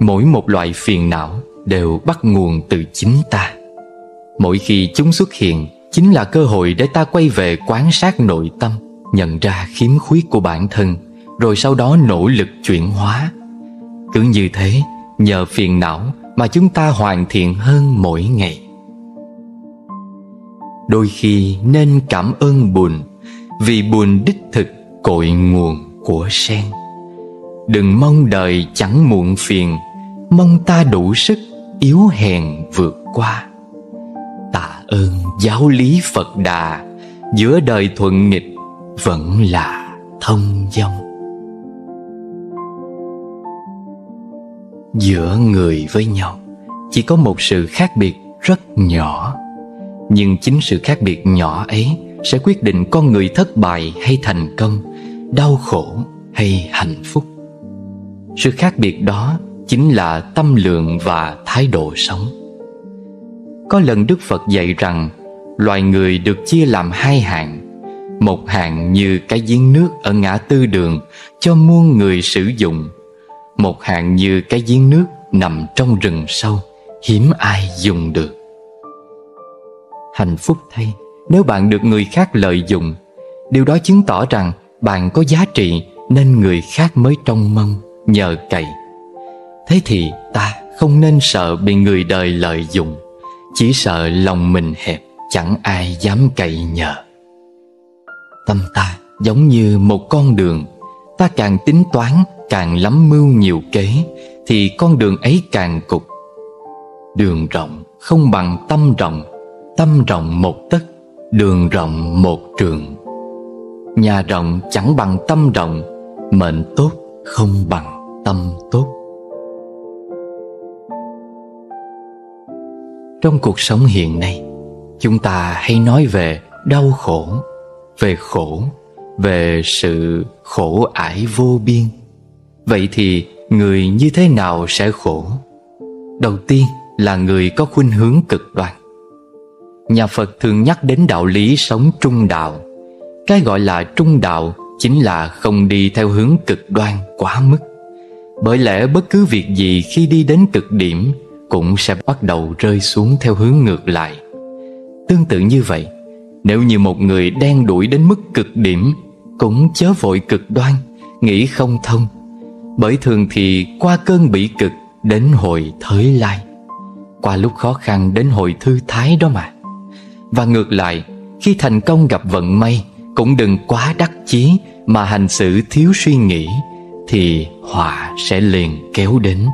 Mỗi một loại phiền não đều bắt nguồn từ chính ta. Mỗi khi chúng xuất hiện Chính là cơ hội để ta quay về quán sát nội tâm, Nhận ra khiếm khuyết của bản thân, Rồi sau đó nỗ lực chuyển hóa. Cứ như thế, Nhờ phiền não mà chúng ta hoàn thiện hơn mỗi ngày. Đôi khi nên cảm ơn buồn, Vì buồn đích thực cội nguồn của sen. Đừng mong đời chẳng muộn phiền, Mong ta đủ sức yếu hèn vượt qua. Tạ ơn giáo lý Phật Đà, Giữa đời thuận nghịch vẫn là thông dong. Giữa người với nhau, Chỉ có một sự khác biệt rất nhỏ. Nhưng chính sự khác biệt nhỏ ấy Sẽ quyết định con người thất bại hay thành công, Đau khổ hay hạnh phúc. Sự khác biệt đó chính là tâm lượng và thái độ sống. Có lần Đức Phật dạy rằng, Loài người được chia làm hai hạng, Một hạng như cái giếng nước ở ngã tư đường Cho muôn người sử dụng, một hạng như cái giếng nước nằm trong rừng sâu Hiếm ai dùng được. Hạnh phúc thay. Nếu bạn được người khác lợi dụng, Điều đó chứng tỏ rằng bạn có giá trị Nên người khác mới trông mong, Nhờ cậy. Thế thì ta không nên sợ bị người đời lợi dụng, Chỉ sợ lòng mình hẹp, Chẳng ai dám cậy nhờ. Tâm ta giống như một con đường, Ta càng tính toán, càng lắm mưu nhiều kế, Thì con đường ấy càng cục. Đường rộng không bằng tâm rộng Tâm rộng một tấc, Đường rộng một trường. Nhà rộng chẳng bằng tâm rộng, Mệnh tốt không bằng tâm tốt. Trong cuộc sống hiện nay, Chúng ta hay nói về đau khổ, Về khổ, Về sự khổ ải vô biên. Vậy thì người như thế nào sẽ khổ? Đầu tiên là người có khuynh hướng cực đoan. Nhà Phật thường nhắc đến đạo lý sống trung đạo. Cái gọi là trung đạo chính là không đi theo hướng cực đoan quá mức. Bởi lẽ bất cứ việc gì khi đi đến cực điểm Cũng sẽ bắt đầu rơi xuống theo hướng ngược lại. Tương tự như vậy, Nếu như một người đen đuổi đến mức cực điểm, Cũng chớ vội cực đoan, Nghĩ không thông. Bởi thường thì qua cơn bị cực Đến hồi thới lai. Qua lúc khó khăn đến hồi thư thái đó mà. Và ngược lại, Khi thành công gặp vận may, Cũng đừng quá đắc chí Mà hành xử thiếu suy nghĩ, Thì họa sẽ liền kéo đến.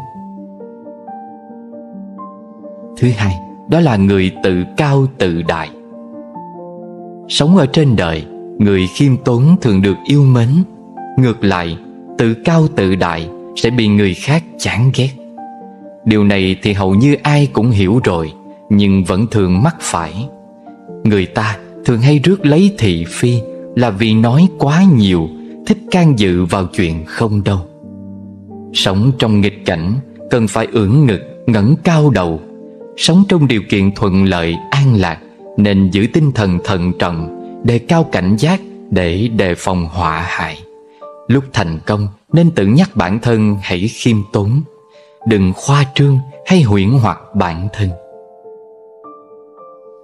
Thứ hai, Đó là người tự cao tự đại. Sống ở trên đời, Người khiêm tốn thường được yêu mến. Ngược lại, Tự cao tự đại Sẽ bị người khác chán ghét. Điều này thì hầu như ai cũng hiểu rồi, Nhưng vẫn thường mắc phải. Người ta thường hay rước lấy thị phi Là vì nói quá nhiều, Thích can dự vào chuyện không đâu. Sống trong nghịch cảnh, Cần phải ưỡn ngực, ngẩng cao đầu. Sống trong điều kiện thuận lợi, an lạc, Nên giữ tinh thần thận trọng, Đề cao cảnh giác Để đề phòng họa hại. Lúc thành công, nên tự nhắc bản thân hãy khiêm tốn. Đừng khoa trương hay huyễn hoặc bản thân.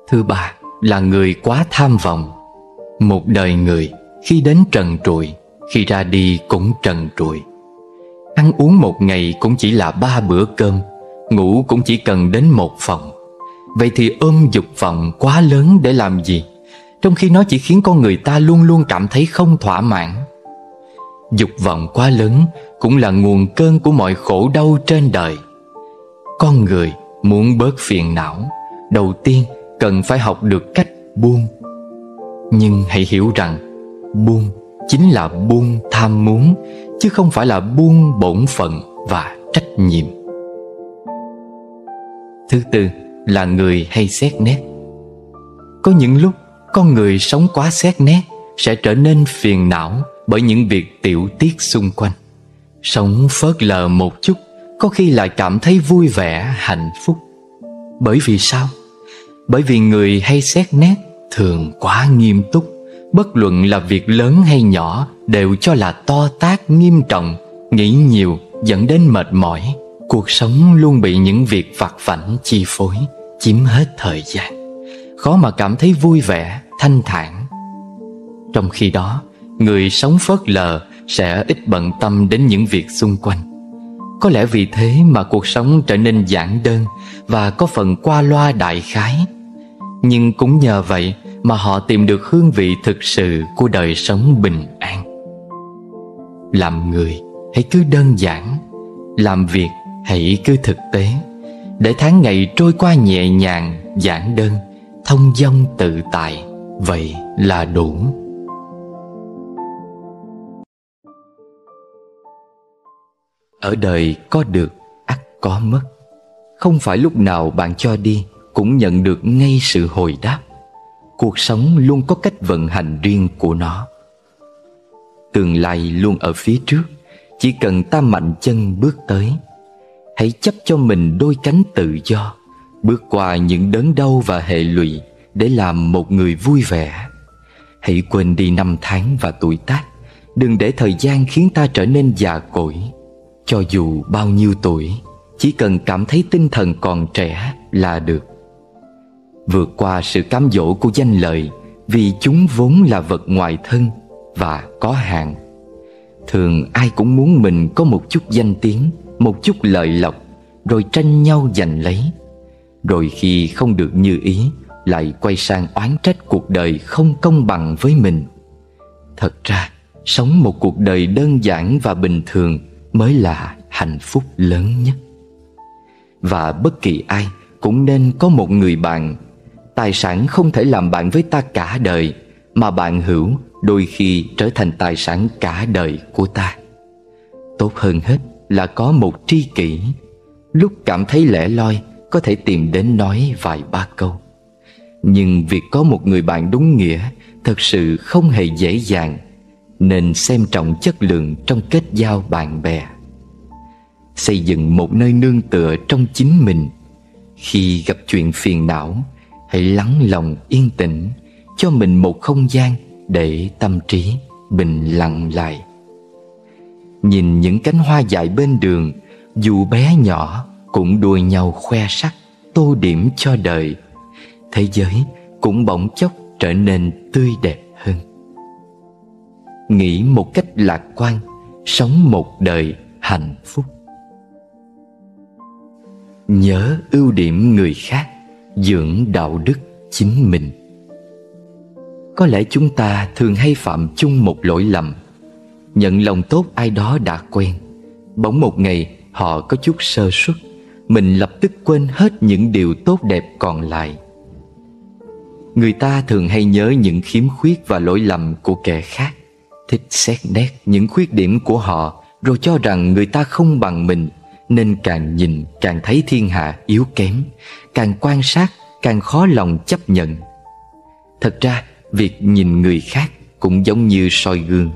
Thứ ba là người quá tham vọng. Một đời người, khi đến trần trụi, Khi ra đi cũng trần trụi. Ăn uống một ngày cũng chỉ là ba bữa cơm, Ngủ cũng chỉ cần đến một phòng. Vậy thì ôm dục vọng quá lớn để làm gì? Trong khi nó chỉ khiến con người ta luôn luôn cảm thấy không thỏa mãn. Dục vọng quá lớn cũng là nguồn cơn của mọi khổ đau trên đời. Con người muốn bớt phiền não, Đầu tiên cần phải học được cách buông. Nhưng hãy hiểu rằng Buông chính là buông tham muốn Chứ không phải là buông bổn phận và trách nhiệm. Thứ tư là người hay xét nét. Có những lúc con người sống quá xét nét Sẽ trở nên phiền não bởi những việc tiểu tiết xung quanh. Sống phớt lờ một chút Có khi lại cảm thấy vui vẻ, hạnh phúc. Bởi vì sao? Bởi vì người hay xét nét thường quá nghiêm túc. Bất luận là việc lớn hay nhỏ Đều cho là to tác nghiêm trọng Nghĩ nhiều dẫn đến mệt mỏi. Cuộc sống luôn bị những việc vặt vảnh chi phối Chiếm hết thời gian. Khó mà cảm thấy vui vẻ, thanh thản. Trong khi đó Người sống phớt lờ sẽ ít bận tâm đến những việc xung quanh. Có lẽ vì thế mà cuộc sống trở nên giản đơn Và có phần qua loa đại khái. Nhưng cũng nhờ vậy mà họ tìm được hương vị thực sự của đời sống bình an. Làm người hãy cứ đơn giản. Làm việc hãy cứ thực tế. Để tháng ngày trôi qua nhẹ nhàng, giản đơn Thông dong tự tại Vậy là đủ. Ở đời có được, ắt có mất. Không phải lúc nào bạn cho đi Cũng nhận được ngay sự hồi đáp. Cuộc sống luôn có cách vận hành riêng của nó. Tương lai luôn ở phía trước Chỉ cần ta mạnh chân bước tới. Hãy chấp cho mình đôi cánh tự do Bước qua những đớn đau và hệ lụy Để làm một người vui vẻ. Hãy quên đi năm tháng và tuổi tác Đừng để thời gian khiến ta trở nên già cỗi cho dù bao nhiêu tuổi, Chỉ cần cảm thấy tinh thần còn trẻ là được. Vượt qua sự cám dỗ của danh lợi Vì chúng vốn là vật ngoài thân Và có hạn Thường ai cũng muốn mình có một chút danh tiếng, Một chút lợi lộc, Rồi tranh nhau giành lấy. Rồi khi không được như ý, Lại quay sang oán trách cuộc đời không công bằng với mình. Thật ra, Sống một cuộc đời đơn giản và bình thường mới là hạnh phúc lớn nhất. Và bất kỳ ai cũng nên có một người bạn. Tài sản không thể làm bạn với ta cả đời, mà bạn hữu đôi khi trở thành tài sản cả đời của ta. Tốt hơn hết là có một tri kỷ. Lúc cảm thấy lẻ loi, có thể tìm đến nói vài ba câu. Nhưng việc có một người bạn đúng nghĩa thật sự không hề dễ dàng nên xem trọng chất lượng trong kết giao bạn bè. Xây dựng một nơi nương tựa trong chính mình. Khi gặp chuyện phiền não, hãy lắng lòng yên tĩnh, cho mình một không gian để tâm trí bình lặng lại. Nhìn những cánh hoa dại bên đường, dù bé nhỏ cũng đua nhau khoe sắc, tô điểm cho đời. Thế giới cũng bỗng chốc trở nên tươi đẹp nghĩ một cách lạc quan, sống một đời hạnh phúc. Nhớ ưu điểm người khác, dưỡng đạo đức chính mình. Có lẽ chúng ta thường hay phạm chung một lỗi lầm. Nhận lòng tốt ai đó đã quen. Bỗng một ngày họ có chút sơ suất, mình lập tức quên hết những điều tốt đẹp còn lại. Người ta thường hay nhớ những khiếm khuyết và lỗi lầm của kẻ khác thích xét nét những khuyết điểm của họ, rồi cho rằng người ta không bằng mình, nên càng nhìn càng thấy thiên hạ yếu kém, càng quan sát càng khó lòng chấp nhận. Thật ra, việc nhìn người khác cũng giống như soi gương.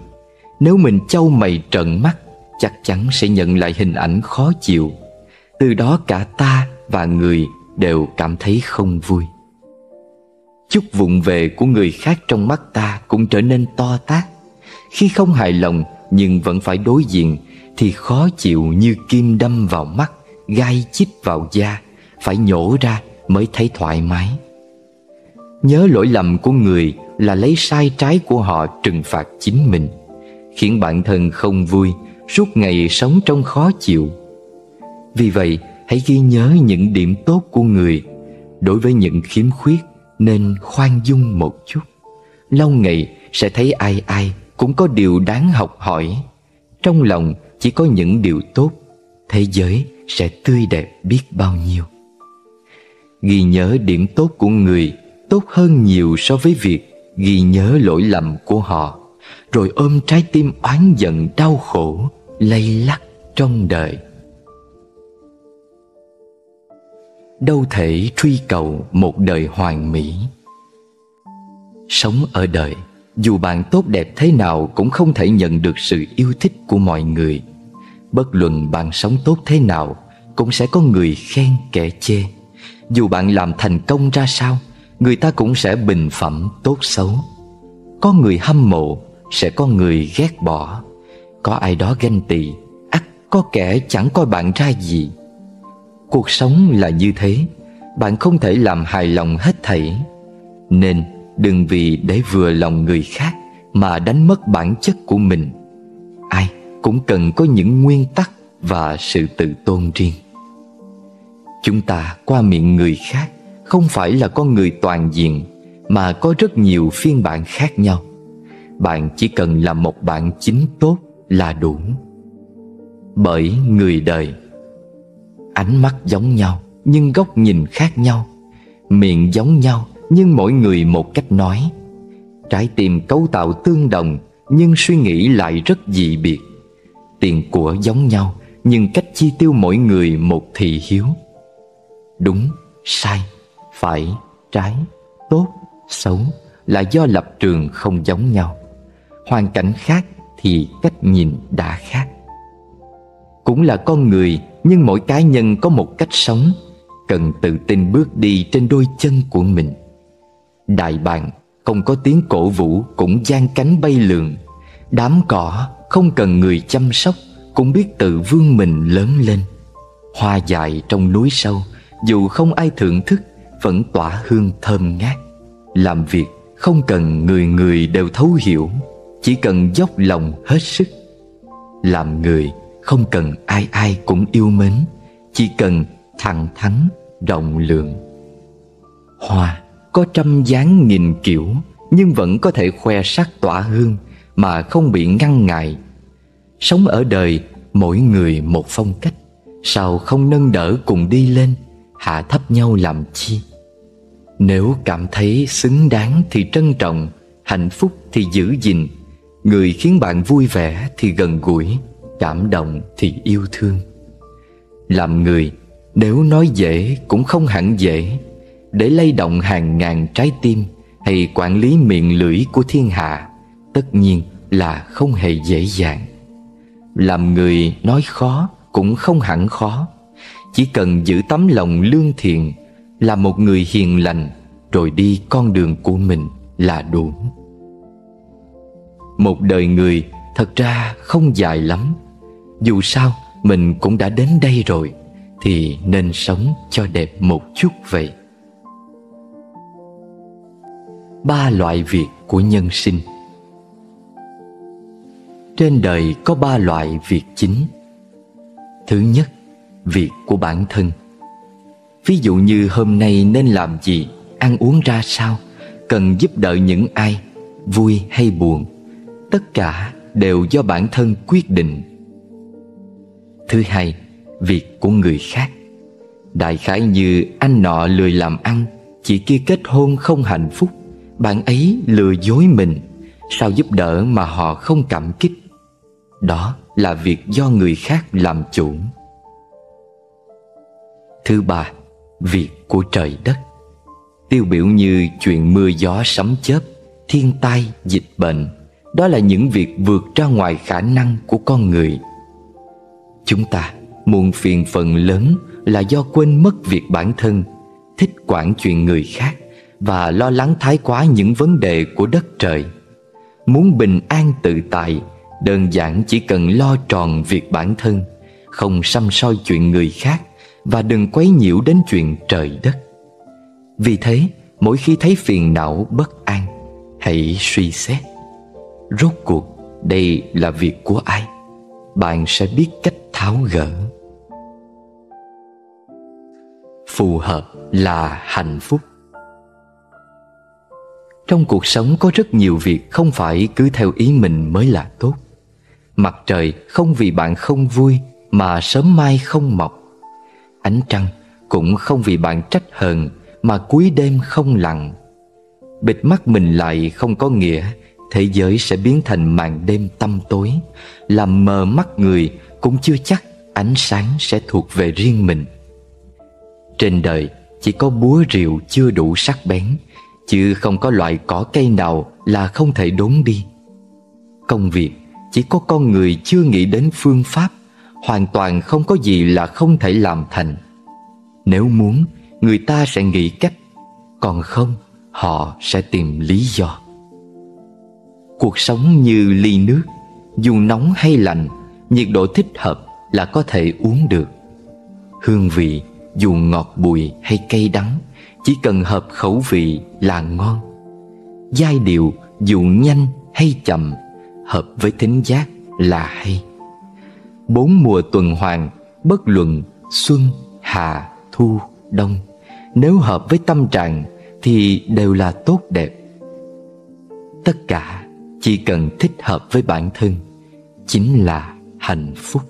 Nếu mình châu mày trợn mắt, chắc chắn sẽ nhận lại hình ảnh khó chịu. Từ đó cả ta và người đều cảm thấy không vui. Chút vụng về của người khác trong mắt ta cũng trở nên to tát khi không hài lòng nhưng vẫn phải đối diện, thì khó chịu như kim đâm vào mắt, gai chích vào da, Phải nhổ ra mới thấy thoải mái. Nhớ lỗi lầm của người là lấy sai trái của họ trừng phạt chính mình, Khiến bản thân không vui, Suốt ngày sống trong khó chịu. Vì vậy, hãy ghi nhớ những điểm tốt của người. Đối với những khiếm khuyết, Nên khoan dung một chút. Lâu ngày sẽ thấy ai ai cũng có điều đáng học hỏi. Trong lòng chỉ có những điều tốt, Thế giới sẽ tươi đẹp biết bao nhiêu. Ghi nhớ điểm tốt của người Tốt hơn nhiều so với việc Ghi nhớ lỗi lầm của họ, Rồi ôm trái tim oán giận, đau khổ, lay lắc trong đời. Đâu thể truy cầu một đời hoàn mỹ. Sống ở đời dù bạn tốt đẹp thế nào cũng không thể nhận được sự yêu thích của mọi người. Bất luận bạn sống tốt thế nào, cũng sẽ có người khen, kẻ chê. Dù bạn làm thành công ra sao, người ta cũng sẽ bình phẩm tốt xấu. Có người hâm mộ, sẽ có người ghét bỏ. Có ai đó ganh tị, ắt có kẻ chẳng coi bạn ra gì. Cuộc sống là như thế, Bạn không thể làm hài lòng hết thảy. Nên đừng vì để vừa lòng người khác Mà đánh mất bản chất của mình. Ai cũng cần có những nguyên tắc Và sự tự tôn riêng. Chúng ta qua miệng người khác Không phải là con người toàn diện Mà có rất nhiều phiên bản khác nhau. Bạn chỉ cần là một bạn chính tốt là đủ. Bởi người đời, Ánh mắt giống nhau nhưng góc nhìn khác nhau, Miệng giống nhau nhưng mỗi người một cách nói. Trái tim cấu tạo tương đồng nhưng suy nghĩ lại rất dị biệt. Tiền của giống nhau nhưng cách chi tiêu mỗi người một thị hiếu. Đúng, sai, phải, trái, tốt, xấu là do lập trường không giống nhau. Hoàn cảnh khác thì cách nhìn đã khác. Cũng là con người nhưng mỗi cá nhân có một cách sống. Cần tự tin bước đi trên đôi chân của mình. Đại bàng không có tiếng cổ vũ cũng gian cánh bay lượn. Đám cỏ không cần người chăm sóc Cũng biết tự vươn mình lớn lên. Hoa dại trong núi sâu Dù không ai thưởng thức Vẫn tỏa hương thơm ngát. Làm việc không cần người người đều thấu hiểu Chỉ cần dốc lòng hết sức. Làm người không cần ai ai cũng yêu mến Chỉ cần thẳng thắn, rộng lượng. Hoa có trăm dáng nghìn kiểu, Nhưng vẫn có thể khoe sắc tỏa hương Mà không bị ngăn ngại. Sống ở đời, mỗi người một phong cách, Sao không nâng đỡ cùng đi lên, Hạ thấp nhau làm chi? Nếu cảm thấy xứng đáng thì trân trọng, Hạnh phúc thì giữ gìn. Người khiến bạn vui vẻ thì gần gũi, Cảm động thì yêu thương. Làm người, Nếu nói dễ cũng không hẳn dễ. Để lay động hàng ngàn trái tim Hay quản lý miệng lưỡi của thiên hạ, Tất nhiên là không hề dễ dàng. Làm người nói khó cũng không hẳn khó. Chỉ cần giữ tấm lòng lương thiện, Là một người hiền lành, Rồi đi con đường của mình là đủ. Một đời người thật ra không dài lắm. Dù sao, mình cũng đã đến đây rồi, Thì nên sống cho đẹp một chút vậy. Ba loại việc của nhân sinh. Trên đời có ba loại việc chính. Thứ nhất, việc của bản thân. Ví dụ như hôm nay nên làm gì, ăn uống ra sao Cần giúp đỡ những ai, vui hay buồn Tất cả đều do bản thân quyết định. Thứ hai, việc của người khác. Đại khái như anh nọ lười làm ăn Chị kia kết hôn không hạnh phúc. Bạn ấy lừa dối mình Sao giúp đỡ mà họ không cảm kích? Đó là việc do người khác làm chủ. Thứ ba, việc của trời đất. Tiêu biểu như chuyện mưa gió sấm chớp Thiên tai, dịch bệnh. Đó là những việc vượt ra ngoài khả năng của con người. Chúng ta muôn phiền phần lớn là do quên mất việc bản thân Thích quản chuyện người khác. Và lo lắng thái quá những vấn đề của đất trời Muốn bình an tự tại Đơn giản chỉ cần lo tròn việc bản thân Không xăm soi chuyện người khác và đừng quấy nhiễu đến chuyện trời đất. Vì thế, mỗi khi thấy phiền não bất an, hãy suy xét. Rốt cuộc, đây là việc của ai? Bạn sẽ biết cách tháo gỡ. Phù hợp là hạnh phúc. Trong cuộc sống có rất nhiều việc không phải cứ theo ý mình mới là tốt. Mặt trời không vì bạn không vui mà sớm mai không mọc. Ánh trăng cũng không vì bạn trách hờn mà cuối đêm không lặng. Bịt mắt mình lại không có nghĩa thế giới sẽ biến thành màn đêm tăm tối, làm mờ mắt người cũng chưa chắc ánh sáng sẽ thuộc về riêng mình. Trên đời chỉ có búa rìu chưa đủ sắc bén, chứ không có loại cỏ cây nào là không thể đốn đi. Công việc, chỉ có con người chưa nghĩ đến phương pháp, Hoàn toàn không có gì là không thể làm thành. Nếu muốn, Người ta sẽ nghĩ cách, Còn không, Họ sẽ tìm lý do. Cuộc sống như ly nước, Dù nóng hay lạnh, Nhiệt độ thích hợp là có thể uống được. Hương vị, dù ngọt bùi hay cay đắng chỉ cần hợp khẩu vị là ngon. Giai điệu dù nhanh hay chậm, hợp với thính giác là hay. Bốn mùa tuần hoàn, bất luận xuân, hạ, thu, đông, nếu hợp với tâm trạng thì đều là tốt đẹp. Tất cả chỉ cần thích hợp với bản thân chính là hạnh phúc.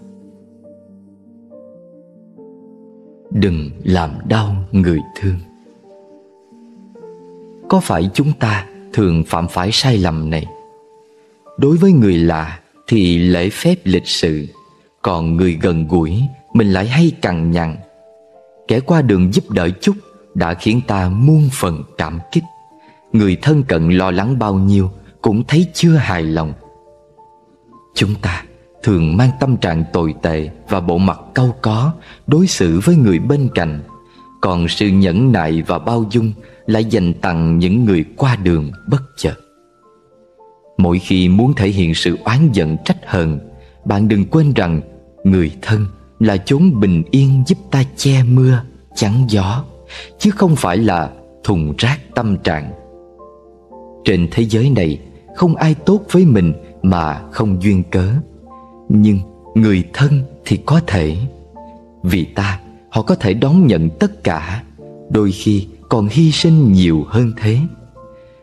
Đừng làm đau người thương có phải chúng ta thường phạm phải sai lầm này? Đối với người lạ thì lễ phép lịch sự, Còn người gần gũi mình lại hay cằn nhằn. Kẻ qua đường giúp đỡ chút đã khiến ta muôn phần cảm kích. Người thân cận lo lắng bao nhiêu cũng thấy chưa hài lòng. Chúng ta thường mang tâm trạng tồi tệ và bộ mặt cau có đối xử với người bên cạnh. Còn sự nhẫn nại và bao dung lại dành tặng những người qua đường bất chợt. Mỗi khi muốn thể hiện sự oán giận trách hờn Bạn đừng quên rằng Người thân là chốn bình yên giúp ta che mưa, chắn gió Chứ không phải là thùng rác tâm trạng. Trên thế giới này Không ai tốt với mình mà không duyên cớ. Nhưng người thân thì có thể. Vì ta họ có thể đón nhận tất cả. Đôi khi còn hy sinh nhiều hơn thế.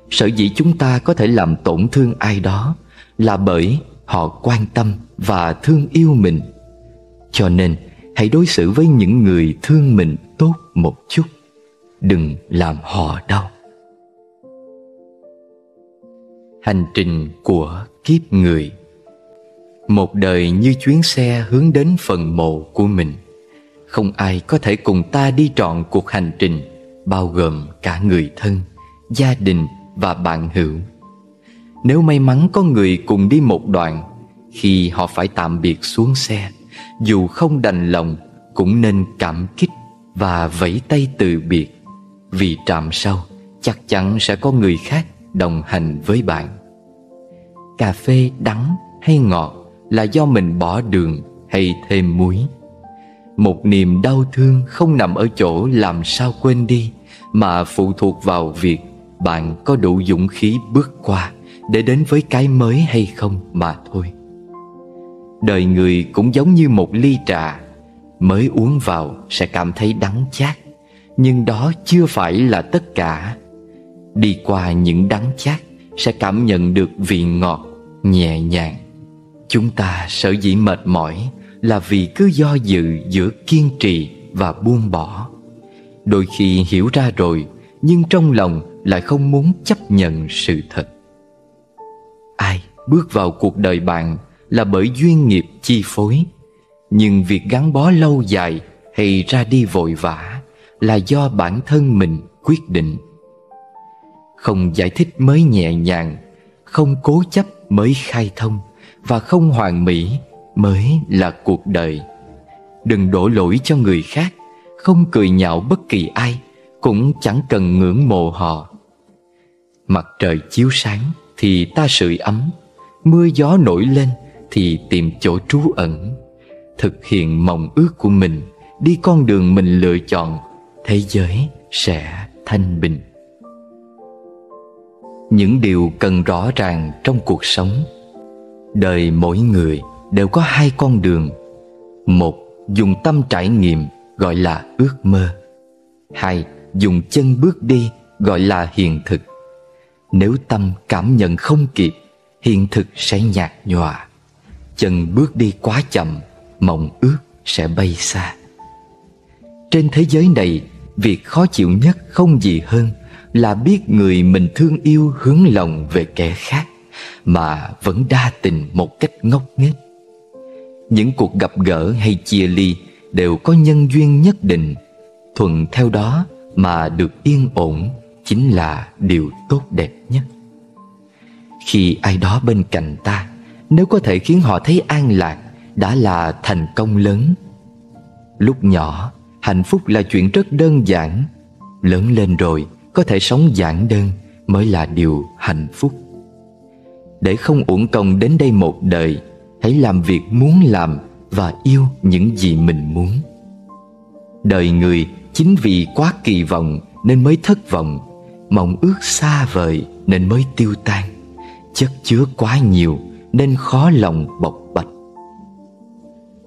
Sở dĩ chúng ta có thể làm tổn thương ai đó Là bởi họ quan tâm và thương yêu mình. Cho nên, hãy đối xử với những người thương mình tốt một chút. Đừng làm họ đau. Hành trình của kiếp người. Một đời như chuyến xe hướng đến phần mộ của mình. Không ai có thể cùng ta đi trọn cuộc hành trình. Bao gồm cả người thân, gia đình và bạn hữu. Nếu may mắn có người cùng đi một đoạn Khi họ phải tạm biệt xuống xe Dù không đành lòng Cũng nên cảm kích Và vẫy tay từ biệt. Vì trạm sau Chắc chắn sẽ có người khác đồng hành với bạn. Cà phê đắng hay ngọt Là do mình bỏ đường hay thêm muối. Một niềm đau thương không nằm ở chỗ làm sao quên đi, Mà phụ thuộc vào việc bạn có đủ dũng khí bước qua để đến với cái mới hay không mà thôi. Đời người cũng giống như một ly trà, mới uống vào sẽ cảm thấy đắng chát, nhưng đó chưa phải là tất cả. Đi qua những đắng chát sẽ cảm nhận được vị ngọt nhẹ nhàng. Chúng ta sở dĩ mệt mỏi là vì cứ do dự giữa kiên trì và buông bỏ. Đôi khi hiểu ra rồi, nhưng trong lòng lại không muốn chấp nhận sự thật. Ai bước vào cuộc đời bạn là bởi duyên nghiệp chi phối. Nhưng việc gắn bó lâu dài hay ra đi vội vã là do bản thân mình quyết định. Không giải thích mới nhẹ nhàng, không cố chấp mới khai thông và không hoàn mỹ mới là cuộc đời. Đừng đổ lỗi cho người khác, không cười nhạo bất kỳ ai, cũng chẳng cần ngưỡng mộ họ. Mặt trời chiếu sáng thì ta sưởi ấm, Mưa gió nổi lên thì tìm chỗ trú ẩn. Thực hiện mộng ước của mình, đi con đường mình lựa chọn, thế giới sẽ thanh bình. Những điều cần rõ ràng trong cuộc sống, đời mỗi người đều có hai con đường. Một, dùng tâm trải nghiệm, gọi là ước mơ. Hai, dùng chân bước đi, gọi là hiện thực. Nếu tâm cảm nhận không kịp, hiện thực sẽ nhạt nhòa. Chân bước đi quá chậm, mộng ước sẽ bay xa. Trên thế giới này, việc khó chịu nhất không gì hơn là biết người mình thương yêu hướng lòng về kẻ khác, mà vẫn đa tình một cách ngốc nghếch những cuộc gặp gỡ hay chia ly đều có nhân duyên nhất định. Thuận theo đó mà được yên ổn chính là điều tốt đẹp nhất. Khi ai đó bên cạnh ta, nếu có thể khiến họ thấy an lạc, đã là thành công lớn. Lúc nhỏ, hạnh phúc là chuyện rất đơn giản. Lớn lên rồi, có thể sống giản đơn mới là điều hạnh phúc. Để không uổng công đến đây một đời hãy làm việc muốn làm và yêu những gì mình muốn. Đời người chính vì quá kỳ vọng nên mới thất vọng, mong ước xa vời nên mới tiêu tan. Chất chứa quá nhiều nên khó lòng bộc bạch.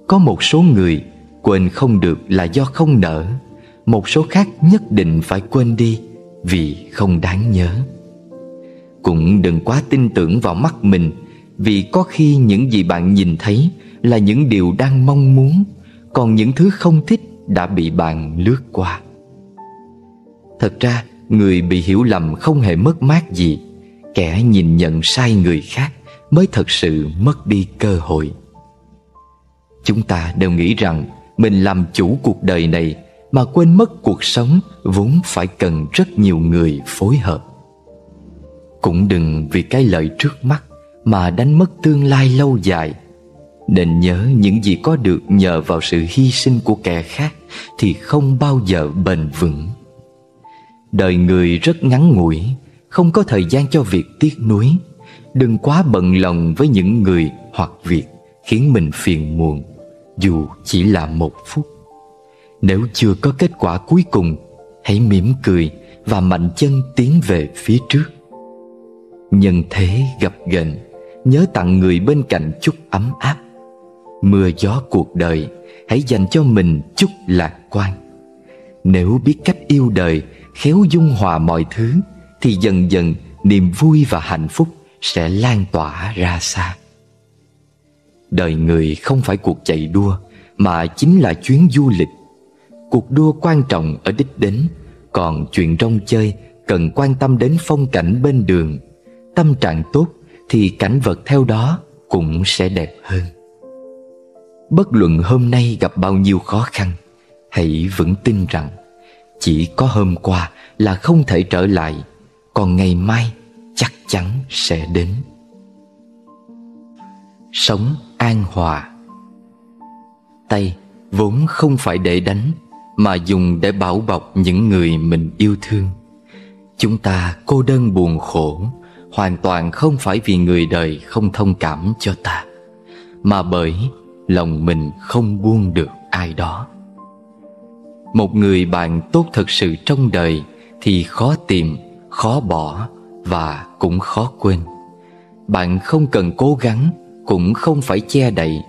Có một số người quên không được là do không nỡ, một số khác nhất định phải quên đi vì không đáng nhớ. Cũng đừng quá tin tưởng vào mắt mình vì có khi những gì bạn nhìn thấy là những điều đang mong muốn, còn những thứ không thích đã bị bạn lướt qua. Thật ra, người bị hiểu lầm không hề mất mát gì. Kẻ nhìn nhận sai người khác mới thật sự mất đi cơ hội. Chúng ta đều nghĩ rằng mình làm chủ cuộc đời này mà quên mất cuộc sống vốn phải cần rất nhiều người phối hợp. Cũng đừng vì cái lợi trước mắt mà đánh mất tương lai lâu dài. Nên nhớ những gì có được nhờ vào sự hy sinh của kẻ khác thì không bao giờ bền vững. Đời người rất ngắn ngủi, không có thời gian cho việc tiếc nuối. Đừng quá bận lòng với những người hoặc việc khiến mình phiền muộn, dù chỉ là một phút. Nếu chưa có kết quả cuối cùng, hãy mỉm cười và mạnh chân tiến về phía trước. Nhân thế gặp gành nhớ tặng người bên cạnh chút ấm áp. Mưa gió cuộc đời, hãy dành cho mình chút lạc quan. Nếu biết cách yêu đời, khéo dung hòa mọi thứ, thì dần dần niềm vui và hạnh phúc sẽ lan tỏa ra xa. Đời người không phải cuộc chạy đua, mà chính là chuyến du lịch. Cuộc đua quan trọng ở đích đến, còn chuyện rong chơi cần quan tâm đến phong cảnh bên đường. Tâm trạng tốt thì cảnh vật theo đó cũng sẽ đẹp hơn. Bất luận hôm nay gặp bao nhiêu khó khăn, hãy vững tin rằng chỉ có hôm qua là không thể trở lại, còn ngày mai chắc chắn sẽ đến. Sống an hòa. Tay vốn không phải để đánh mà dùng để bảo bọc những người mình yêu thương. Chúng ta cô đơn buồn khổ hoàn toàn không phải vì người đời không thông cảm cho ta, mà bởi lòng mình không buông được ai đó. Một người bạn tốt thật sự trong đời thì khó tìm, khó bỏ và cũng khó quên. Bạn không cần cố gắng, cũng không phải che đậy.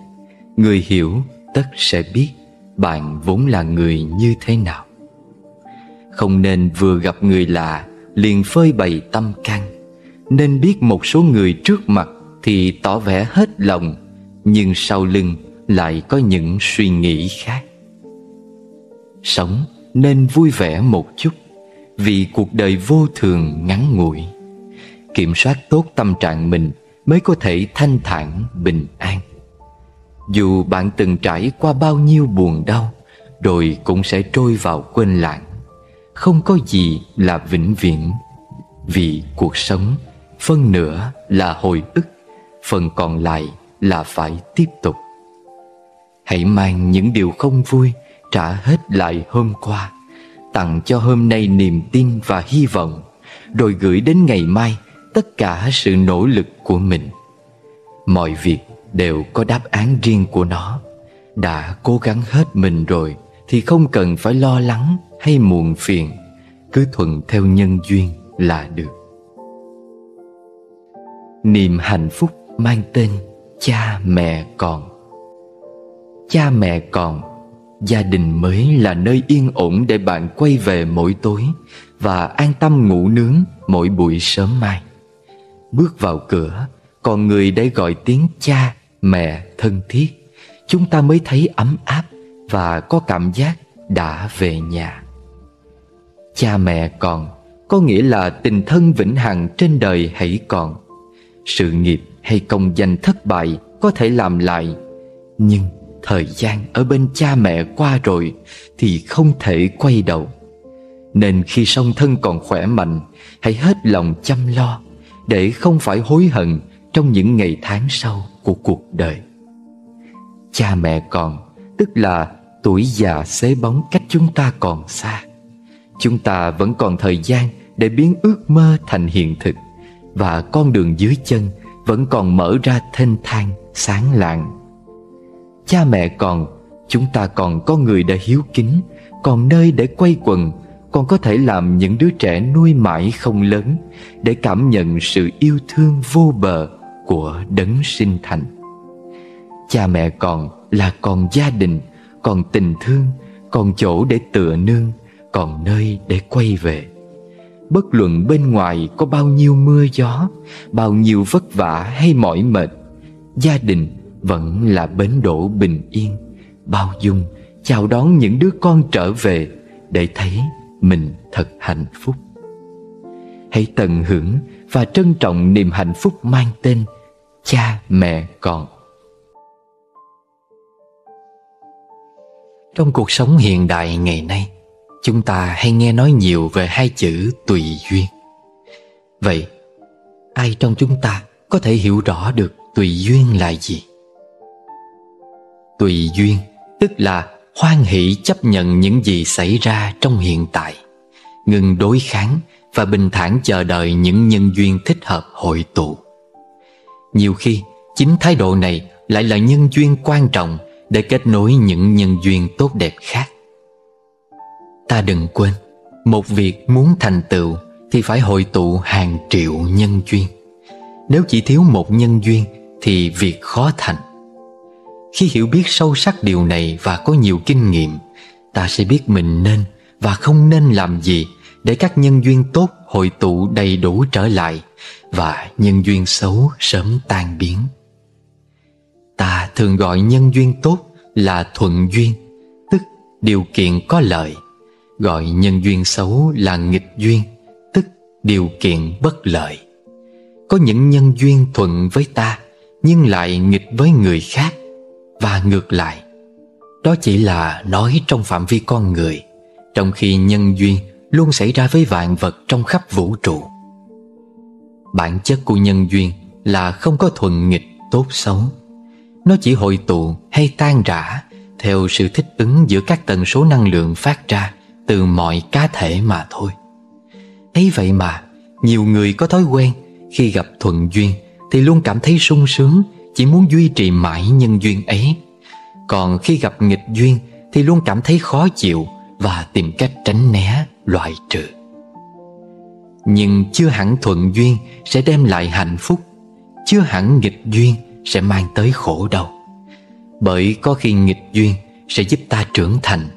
Người hiểu tất sẽ biết bạn vốn là người như thế nào. Không nên vừa gặp người lạ liền phơi bày tâm can nên biết một số người trước mặt thì tỏ vẻ hết lòng, nhưng sau lưng lại có những suy nghĩ khác. Sống nên vui vẻ một chút, vì cuộc đời vô thường ngắn ngủi. Kiểm soát tốt tâm trạng mình mới có thể thanh thản, bình an. Dù bạn từng trải qua bao nhiêu buồn đau, rồi cũng sẽ trôi vào quên lãng. Không có gì là vĩnh viễn, vì cuộc sống phân nửa là hồi ức, phần còn lại là phải tiếp tục. Hãy mang những điều không vui trả hết lại hôm qua, tặng cho hôm nay niềm tin và hy vọng, rồi gửi đến ngày mai tất cả sự nỗ lực của mình. Mọi việc đều có đáp án riêng của nó. Đã cố gắng hết mình rồi Thì không cần phải lo lắng hay muộn phiền, Cứ thuận theo nhân duyên là được. Niềm hạnh phúc mang tên cha mẹ còn. Cha mẹ còn Gia đình mới là nơi yên ổn để bạn quay về mỗi tối Và an tâm ngủ nướng mỗi buổi sớm mai. Bước vào cửa Còn người đã gọi tiếng cha, mẹ thân thiết Chúng ta mới thấy ấm áp Và có cảm giác đã về nhà. Cha mẹ còn Có nghĩa là tình thân vĩnh hằng trên đời hãy còn. Sự nghiệp hay công danh thất bại Có thể làm lại, Nhưng thời gian ở bên cha mẹ qua rồi Thì không thể quay đầu. Nên khi song thân còn khỏe mạnh, Hãy hết lòng chăm lo Để không phải hối hận Trong những ngày tháng sau của cuộc đời. Cha mẹ còn Tức là tuổi già xế bóng cách chúng ta còn xa, Chúng ta vẫn còn thời gian Để biến ước mơ thành hiện thực. Và con đường dưới chân Vẫn còn mở ra thênh thang, sáng lạng. Cha mẹ còn, Chúng ta còn có người để hiếu kính, Còn nơi để quay quần, Còn có thể làm những đứa trẻ nuôi mãi không lớn Để cảm nhận sự yêu thương vô bờ Của đấng sinh thành. Cha mẹ còn là còn gia đình, Còn tình thương, Còn chỗ để tựa nương, Còn nơi để quay về. Bất luận bên ngoài có bao nhiêu mưa gió, Bao nhiêu vất vả hay mỏi mệt, Gia đình vẫn là bến đỗ bình yên. Bao dung, chào đón những đứa con trở về để thấy mình thật hạnh phúc. Hãy tận hưởng và trân trọng niềm hạnh phúc mang tên cha mẹ con. Trong cuộc sống hiện đại ngày nay chúng ta hay nghe nói nhiều về hai chữ tùy duyên. Vậy, ai trong chúng ta có thể hiểu rõ được tùy duyên là gì? Tùy duyên Tức là hoan hỷ chấp nhận những gì xảy ra trong hiện tại, Ngừng đối kháng Và bình thản chờ đợi những nhân duyên thích hợp hội tụ. Nhiều khi, chính thái độ này lại là nhân duyên quan trọng Để kết nối những nhân duyên tốt đẹp khác. Ta đừng quên, Một việc muốn thành tựu Thì phải hội tụ hàng triệu nhân duyên. Nếu chỉ thiếu một nhân duyên Thì việc khó thành. Khi hiểu biết sâu sắc điều này và có nhiều kinh nghiệm, Ta sẽ biết mình nên và không nên làm gì Để các nhân duyên tốt hội tụ đầy đủ trở lại Và nhân duyên xấu sớm tan biến. Ta thường gọi nhân duyên tốt là thuận duyên, Tức điều kiện có lợi. Gọi nhân duyên xấu là nghịch duyên, Tức điều kiện bất lợi. Có những nhân duyên thuận với ta, Nhưng lại nghịch với người khác, và ngược lại. Đó chỉ là nói trong phạm vi con người, Trong khi nhân duyên luôn xảy ra với vạn vật trong khắp vũ trụ. Bản chất của nhân duyên là không có thuận nghịch tốt xấu. Nó chỉ hội tụ hay tan rã Theo sự thích ứng giữa các tần số năng lượng phát ra. Từ mọi cá thể mà thôi. Ấy vậy mà Nhiều người có thói quen Khi gặp thuận duyên Thì luôn cảm thấy sung sướng chỉ muốn duy trì mãi nhân duyên ấy. Còn khi gặp nghịch duyên Thì luôn cảm thấy khó chịu Và tìm cách tránh né, loại trừ. Nhưng chưa hẳn thuận duyên Sẽ đem lại hạnh phúc Chưa hẳn nghịch duyên Sẽ mang tới khổ đau. Bởi có khi nghịch duyên Sẽ giúp ta trưởng thành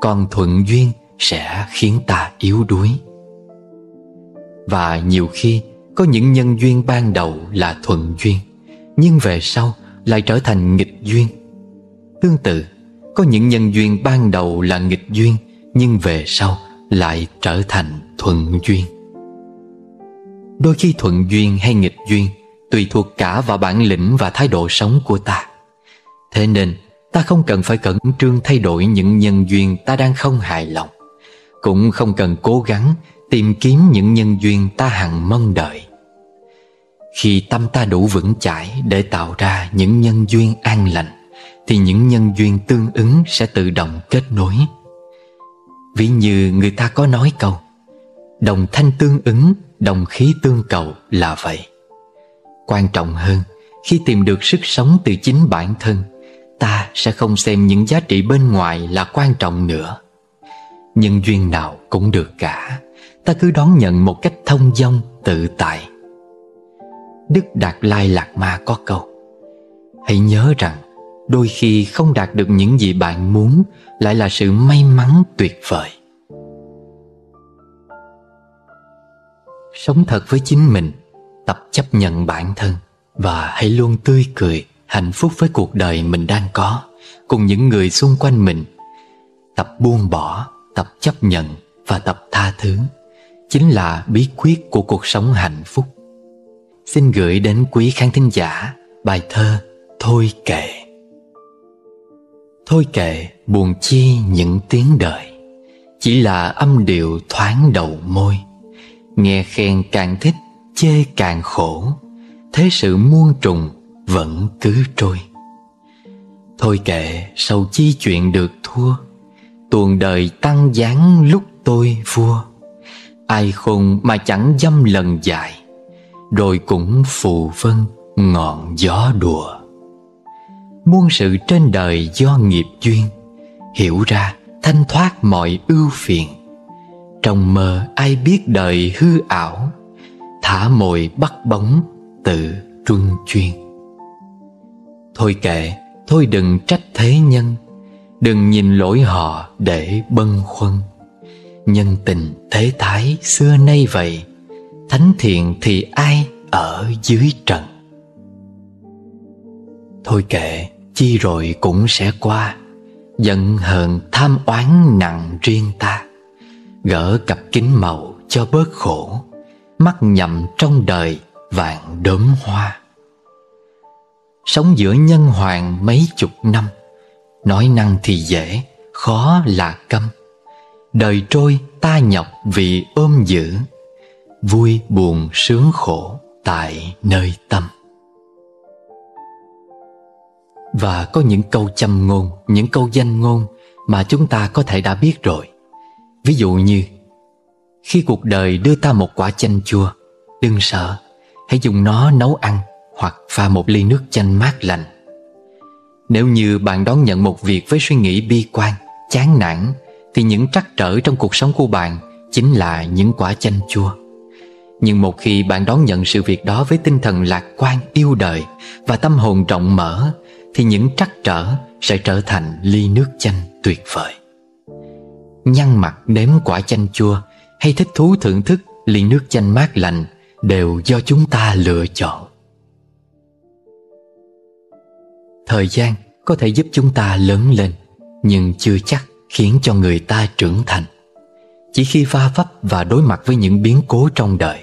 Còn thuận duyên sẽ khiến ta yếu đuối. Và nhiều khi, Có những nhân duyên ban đầu là thuận duyên, nhưng về sau lại trở thành nghịch duyên. Tương tự, Có những nhân duyên ban đầu là nghịch duyên, Nhưng về sau lại trở thành thuận duyên. Đôi khi thuận duyên hay nghịch duyên Tùy thuộc cả vào bản lĩnh và thái độ sống của ta. Thế nên, ta không cần phải cẩn trương thay đổi những nhân duyên ta đang không hài lòng. Cũng không cần cố gắng tìm kiếm những nhân duyên ta hằng mong đợi. Khi tâm ta đủ vững chãi để tạo ra những nhân duyên an lành Thì những nhân duyên tương ứng sẽ tự động kết nối. Ví như người ta có nói câu Đồng thanh tương ứng, đồng khí tương cầu là vậy. Quan trọng hơn, khi tìm được sức sống từ chính bản thân Ta sẽ không xem những giá trị bên ngoài là quan trọng nữa. Nhân duyên nào cũng được cả. Ta cứ đón nhận một cách thông dong, tự tại. Đức Đạt Lai Lạc Ma có câu, Hãy nhớ rằng, Đôi khi không đạt được những gì bạn muốn Lại là sự may mắn tuyệt vời. Sống thật với chính mình, Tập chấp nhận bản thân Và hãy luôn tươi cười, Hạnh phúc với cuộc đời mình đang có, Cùng những người xung quanh mình. Tập buông bỏ Tập chấp nhận Và tập tha thứ, Chính là bí quyết của cuộc sống hạnh phúc. Xin gửi đến quý khán thính giả Bài thơ Thôi kệ. Thôi kệ buồn chi những tiếng đời, Chỉ là âm điệu thoáng đầu môi. Nghe khen càng thích, Chê càng khổ, Thế sự muôn trùng Vẫn cứ trôi. Thôi kệ, sầu chi chuyện được thua Tuồng đời tăng giáng lúc tôi vua. Ai khôn mà chẳng dâm lần dài Rồi cũng phù vân ngọn gió đùa. Muôn sự trên đời do nghiệp duyên Hiểu ra thanh thoát mọi ưu phiền. Trong mơ ai biết đời hư ảo Thả mồi bắt bóng tự truân chuyên. Thôi kệ, thôi đừng trách thế nhân Đừng nhìn lỗi họ để bâng khuâng. Nhân tình thế thái xưa nay vậy Thánh thiện thì ai ở dưới trần? Thôi kệ, chi rồi cũng sẽ qua. Giận hờn tham oán nặng riêng ta. Gỡ cặp kính màu cho bớt khổ. Mắt nhầm trong đời vạn đốm hoa. Sống giữa nhân hoàng mấy chục năm Nói năng thì dễ, khó là câm. Đời trôi ta nhọc vì ôm giữ Vui buồn sướng khổ tại nơi tâm. Và có những câu châm ngôn, những câu danh ngôn Mà chúng ta có thể đã biết rồi. Ví dụ như Khi cuộc đời đưa ta một quả chanh chua Đừng sợ Hãy dùng nó nấu ăn Hoặc pha một ly nước chanh mát lạnh nếu như bạn đón nhận một việc với suy nghĩ bi quan Chán nản Thì những trắc trở trong cuộc sống của bạn Chính là những quả chanh chua Nhưng một khi bạn đón nhận sự việc đó Với tinh thần lạc quan, yêu đời Và tâm hồn rộng mở Thì những trắc trở sẽ trở thành ly nước chanh tuyệt vời nhăn mặt nếm quả chanh chua hay thích thú thưởng thức ly nước chanh mát lành đều do chúng ta lựa chọn. Thời gian có thể giúp chúng ta lớn lên nhưng chưa chắc khiến cho người ta trưởng thành. Chỉ khi va vấp và đối mặt với những biến cố trong đời,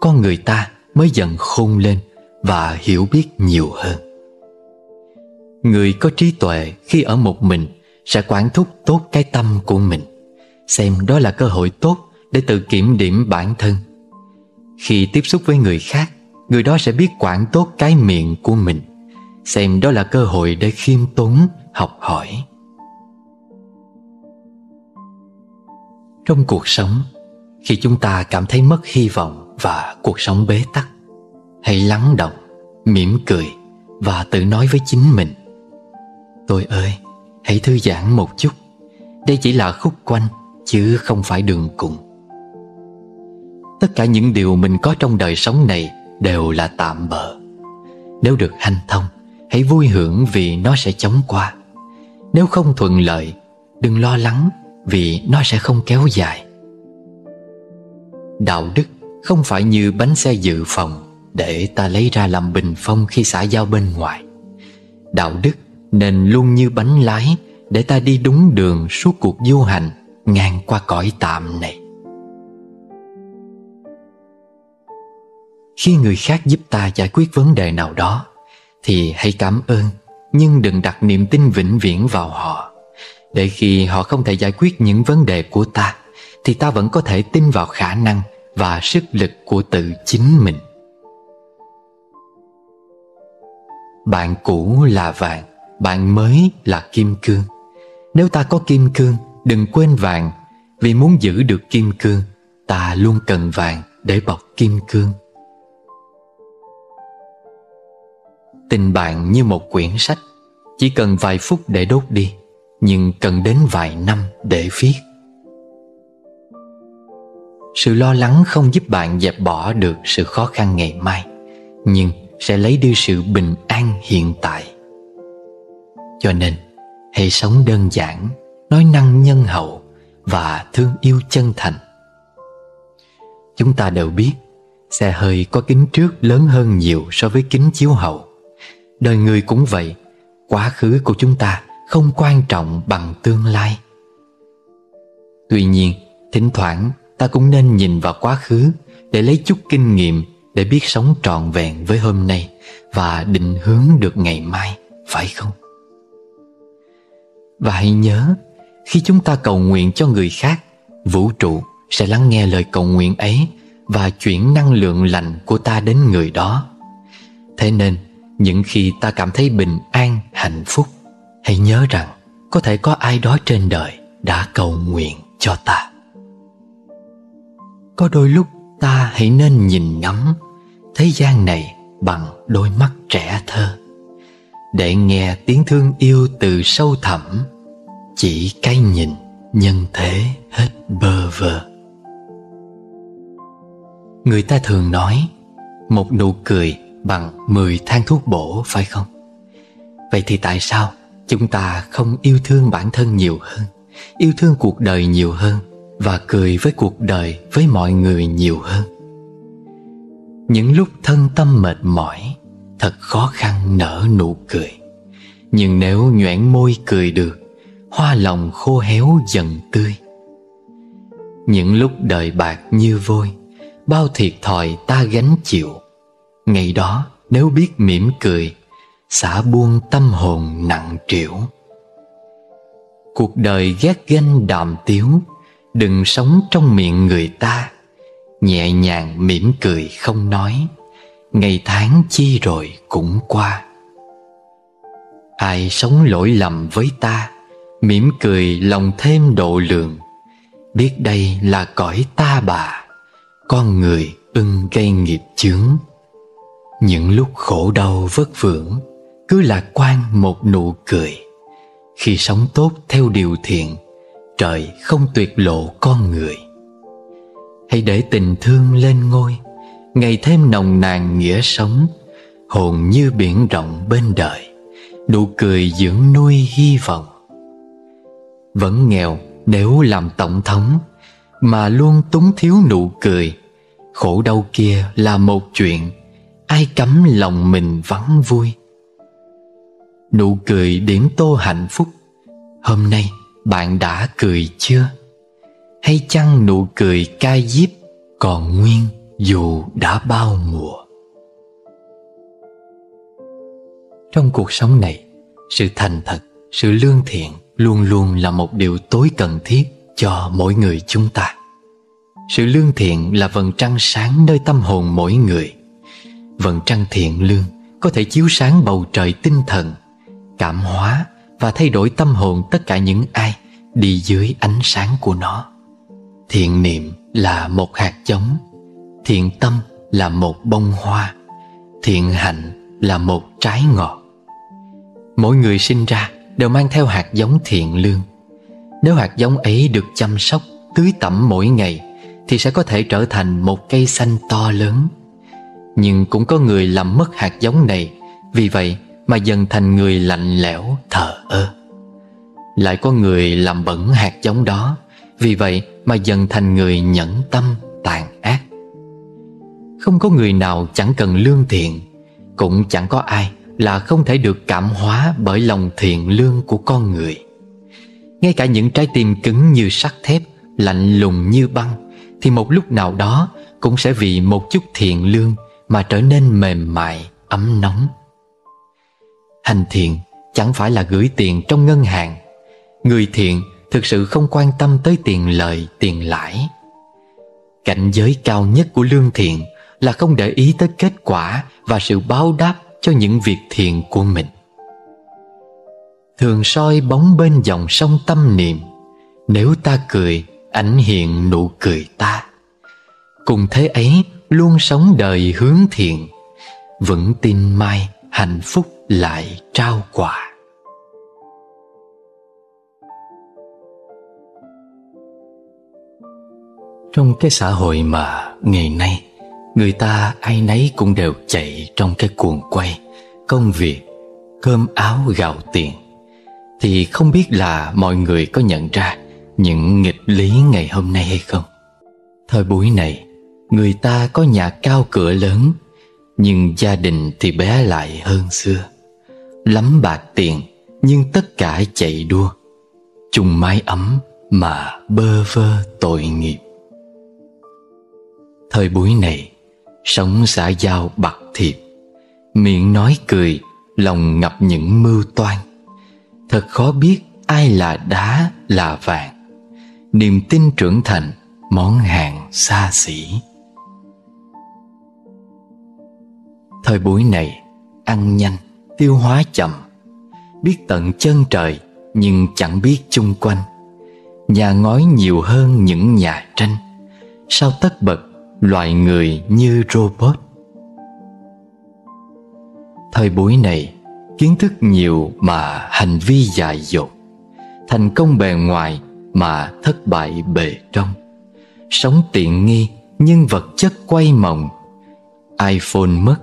con người ta mới dần khôn lên và hiểu biết nhiều hơn. Người có trí tuệ khi ở một mình sẽ quản thúc tốt cái tâm của mình xem đó là cơ hội tốt để tự kiểm điểm bản thân. Khi tiếp xúc với người khác, người đó sẽ biết quản tốt cái miệng của mình, xem đó là cơ hội để khiêm tốn, học hỏi. Trong cuộc sống, khi chúng ta cảm thấy mất hy vọng và cuộc sống bế tắc, hãy lắng động, mỉm cười và tự nói với chính mình. Tôi ơi, hãy thư giãn một chút. Đây chỉ là khúc quanh chứ không phải đường cùng. Tất cả những điều mình có trong đời sống này đều là tạm bợ. Nếu được hanh thông hãy vui hưởng vì nó sẽ chóng qua. Nếu không thuận lợi, đừng lo lắng vì nó sẽ không kéo dài. Đạo đức không phải như bánh xe dự phòng để ta lấy ra làm bình phong khi xả dao bên ngoài. Đạo đức nên luôn như bánh lái để ta đi đúng đường suốt cuộc du hành ngang qua cõi tạm này. Khi người khác giúp ta giải quyết vấn đề nào đó thì hãy cảm ơn, nhưng đừng đặt niềm tin vĩnh viễn vào họ. Để khi họ không thể giải quyết những vấn đề của ta, thì ta vẫn có thể tin vào khả năng và sức lực của tự chính mình. Bạn cũ là vàng, bạn mới là kim cương. Nếu ta có kim cương, Đừng quên vàng. Vì muốn giữ được kim cương, Ta luôn cần vàng để bọc kim cương. Tình bạn như một quyển sách. Chỉ cần vài phút để đốt đi, Nhưng cần đến vài năm để viết. Sự lo lắng không giúp bạn dẹp bỏ được sự khó khăn ngày mai, Nhưng sẽ lấy đi sự bình an hiện tại. Cho nên, hãy sống đơn giản, Nói năng nhân hậu Và thương yêu chân thành. Chúng ta đều biết, Xe hơi có kính trước lớn hơn nhiều so với kính chiếu hậu. Đời người cũng vậy Quá khứ của chúng ta không quan trọng bằng tương lai Tuy nhiên, thỉnh thoảng ta cũng nên nhìn vào quá khứ Để lấy chút kinh nghiệm để biết sống trọn vẹn với hôm nay Và định hướng được ngày mai, phải không? Và hãy nhớ, khi chúng ta cầu nguyện cho người khác Vũ trụ sẽ lắng nghe lời cầu nguyện ấy Và chuyển năng lượng lành của ta đến người đó Thế nên những khi ta cảm thấy bình an, hạnh phúc Hãy nhớ rằng có thể có ai đó trên đời đã cầu nguyện cho ta. Có đôi lúc ta hãy nên nhìn ngắm Thế gian này bằng đôi mắt trẻ thơ. Để nghe tiếng thương yêu từ sâu thẳm Chỉ cái nhìn nhân thế hết bơ vơ. Người ta thường nói Một nụ cười bằng 10 thang thuốc bổ phải không? Vậy thì tại sao chúng ta không yêu thương bản thân nhiều hơn, yêu thương cuộc đời nhiều hơn và cười với cuộc đời với mọi người nhiều hơn? Những lúc thân tâm mệt mỏi, thật khó khăn nở nụ cười. Nhưng nếu nhoẻn môi cười được, hoa lòng khô héo dần tươi. Những lúc đời bạc như vôi, bao thiệt thòi ta gánh chịu Ngày đó, nếu biết mỉm cười, Xả buông tâm hồn nặng trĩu. Cuộc đời ghét ganh đàm tiếu, Đừng sống trong miệng người ta, Nhẹ nhàng mỉm cười không nói. Ngày tháng chi rồi cũng qua. Ai sống lỗi lầm với ta, Mỉm cười lòng thêm độ lượng. Biết đây là cõi ta bà, Con người ưng gây nghiệp chướng những lúc khổ đau vất vưởng, Cứ lạc quan một nụ cười. Khi sống tốt theo điều thiện, Trời không tuyệt lộ con người. Hãy để tình thương lên ngôi, Ngày thêm nồng nàn nghĩa sống, Hồn như biển rộng bên đời, Nụ cười dưỡng nuôi hy vọng. Vẫn nghèo nếu làm tổng thống, Mà luôn túng thiếu nụ cười, Khổ đau kia là một chuyện Ai cấm lòng mình vắng vui? Nụ cười điểm tô hạnh phúc. Hôm nay bạn đã cười chưa? Hay chăng nụ cười cay diếp Còn nguyên dù đã bao mùa? Trong cuộc sống này Sự thành thật, sự lương thiện Luôn luôn là một điều tối cần thiết Cho mỗi người chúng ta. Sự lương thiện là vầng trăng sáng nơi tâm hồn mỗi người. Vầng trăng thiện lương có thể chiếu sáng bầu trời tinh thần Cảm hóa và thay đổi tâm hồn tất cả những ai đi dưới ánh sáng của nó. Thiện niệm là một hạt giống Thiện tâm là một bông hoa Thiện hạnh là một trái ngọt. Mỗi người sinh ra đều mang theo hạt giống thiện lương. Nếu hạt giống ấy được chăm sóc, tưới tẩm mỗi ngày Thì sẽ có thể trở thành một cây xanh to lớn nhưng cũng có người làm mất hạt giống này. Vì vậy mà dần thành người lạnh lẽo, thờ ơ. Lại có người làm bẩn hạt giống đó. Vì vậy mà dần thành người nhẫn tâm, tàn ác. Không có người nào chẳng cần lương thiện. Cũng chẳng có ai là không thể được cảm hóa bởi lòng thiện lương của con người. Ngay cả những trái tim cứng như sắt thép, Lạnh lùng như băng, Thì một lúc nào đó cũng sẽ vì một chút thiện lương mà trở nên mềm mại, ấm nóng. Hành thiện chẳng phải là gửi tiền trong ngân hàng. Người thiện thực sự không quan tâm tới tiền lợi, tiền lãi. Cảnh giới cao nhất của lương thiện là không để ý tới kết quả và sự báo đáp cho những việc thiện của mình. Thường soi bóng bên dòng sông tâm niệm Nếu ta cười, ảnh hiện nụ cười ta Cùng thế ấy luôn sống đời hướng thiện, vững tin mai hạnh phúc lại trao quà. trong cái xã hội mà ngày nay, người ta ai nấy cũng đều chạy trong cái cuồng quay, công việc, cơm áo gạo tiền thì không biết là mọi người có nhận ra những nghịch lý ngày hôm nay hay không thời buổi này Người ta có nhà cao cửa lớn, Nhưng gia đình thì bé lại hơn xưa. Lắm bạc tiền, Nhưng tất cả chạy đua. Chung mái ấm mà bơ vơ tội nghiệp. Thời buổi này, Sống xã giao bạc thiệp. Miệng nói cười, Lòng ngập những mưu toan. Thật khó biết ai là đá, là vàng. Niềm tin trưởng thành, Món hàng xa xỉ. Thời buổi này, Ăn nhanh, Tiêu hóa chậm. Biết tận chân trời, Nhưng chẳng biết chung quanh. Nhà ngói nhiều hơn những nhà tranh. Sao tất bật Loại người như robot? Thời buổi này, Kiến thức nhiều mà hành vi dại dột. Thành công bề ngoài mà thất bại bề trong. Sống tiện nghi, nhưng vật chất quay mộng. iPhone mất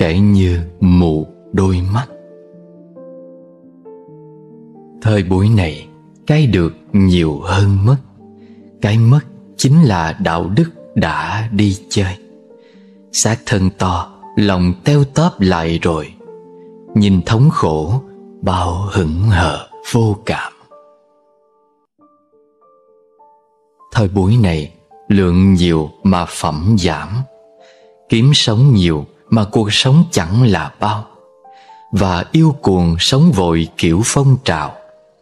kể như mù đôi mắt. Thời buổi này, Cái được nhiều hơn mất. Cái mất chính là đạo đức đã đi chơi. Xác thân to, Lòng teo tóp lại rồi. Nhìn thống khổ, Bao hững hờ, vô cảm. Thời buổi này, Lượng nhiều mà phẩm giảm. Kiếm sống nhiều mà cuộc sống chẳng là bao. Và yêu cuồng sống vội kiểu phong trào,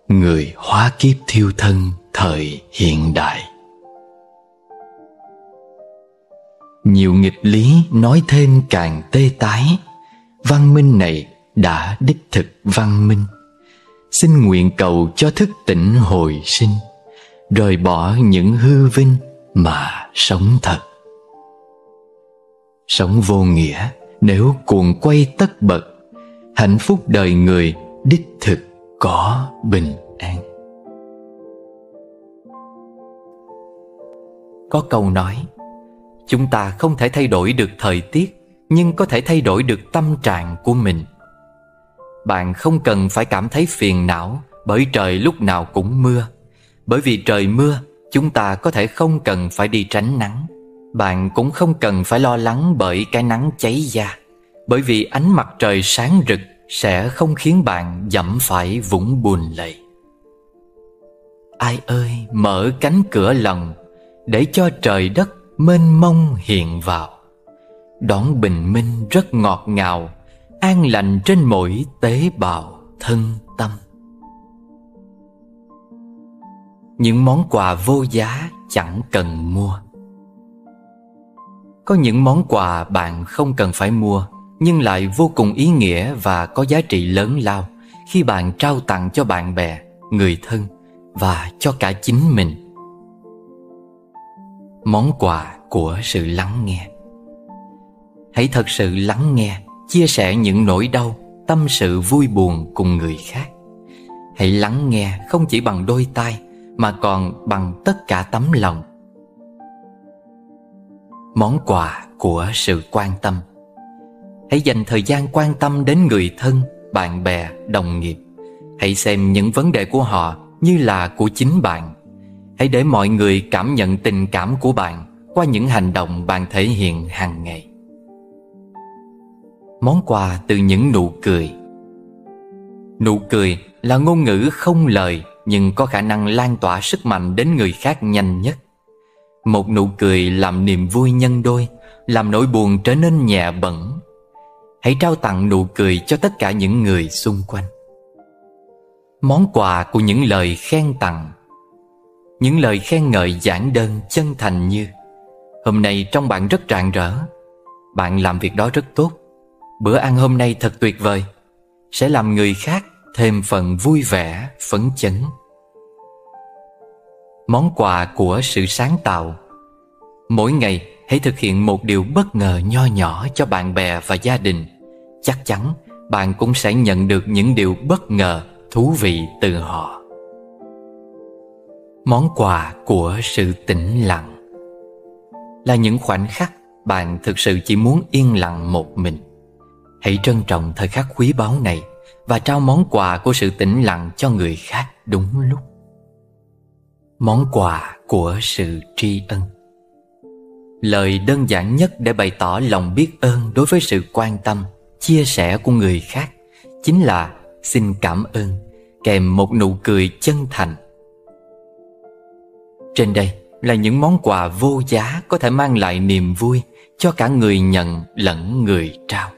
Người hóa kiếp thiêu thân thời hiện đại. Nhiều nghịch lý nói thêm càng tê tái, Văn minh này đã đích thực văn minh. Xin nguyện cầu cho thức tỉnh hồi sinh, Rời bỏ những hư vinh mà sống thật. Sống vô nghĩa nếu cuồng quay tất bật, Hạnh phúc đời người đích thực có bình an. Có câu nói, Chúng ta không thể thay đổi được thời tiết, Nhưng có thể thay đổi được tâm trạng của mình. Bạn không cần phải cảm thấy phiền não Bởi trời lúc nào cũng mưa. Bởi vì trời mưa, Chúng ta có thể không cần phải đi tránh nắng. Bạn cũng không cần phải lo lắng bởi cái nắng cháy da. Bởi vì ánh mặt trời sáng rực Sẽ không khiến bạn dẫm phải vũng bùn lầy. Ai ơi, mở cánh cửa lòng Để cho trời đất mênh mông hiện vào. Đón bình minh rất ngọt ngào, An lành trên mỗi tế bào thân tâm. Những món quà vô giá chẳng cần mua. Có những món quà bạn không cần phải mua Nhưng lại vô cùng ý nghĩa và có giá trị lớn lao Khi bạn trao tặng cho bạn bè, người thân Và cho cả chính mình. Món quà của sự lắng nghe. Hãy thật sự lắng nghe Chia sẻ những nỗi đau Tâm sự vui buồn cùng người khác. Hãy lắng nghe không chỉ bằng đôi tai mà còn bằng tất cả tấm lòng món quà của sự quan tâm. Hãy dành thời gian quan tâm đến người thân, bạn bè, đồng nghiệp. Hãy xem những vấn đề của họ như là của chính bạn. Hãy để mọi người cảm nhận tình cảm của bạn qua những hành động bạn thể hiện hàng ngày. Món quà từ những nụ cười. Nụ cười là ngôn ngữ không lời nhưng có khả năng lan tỏa sức mạnh đến người khác nhanh nhất. Một nụ cười làm niềm vui nhân đôi, làm nỗi buồn trở nên nhẹ bẩn. Hãy trao tặng nụ cười cho tất cả những người xung quanh. Món quà của những lời khen tặng Những lời khen ngợi giản đơn chân thành như Hôm nay trong bạn rất rạng rỡ Bạn làm việc đó rất tốt Bữa ăn hôm nay thật tuyệt vời Sẽ làm người khác thêm phần vui vẻ, phấn chấn. Món quà của sự sáng tạo. Mỗi ngày hãy thực hiện một điều bất ngờ nho nhỏ cho bạn bè và gia đình. Chắc chắn bạn cũng sẽ nhận được những điều bất ngờ, thú vị từ họ. Món quà của sự tĩnh lặng. Là những khoảnh khắc bạn thực sự chỉ muốn yên lặng một mình. Hãy trân trọng thời khắc quý báu này Và trao món quà của sự tĩnh lặng cho người khác đúng lúc. Món quà của sự tri ân. Lời đơn giản nhất để bày tỏ lòng biết ơn đối với sự quan tâm, chia sẻ của người khác Chính là xin cảm ơn kèm một nụ cười chân thành. Trên đây là những món quà vô giá có thể mang lại niềm vui cho cả người nhận lẫn người trao.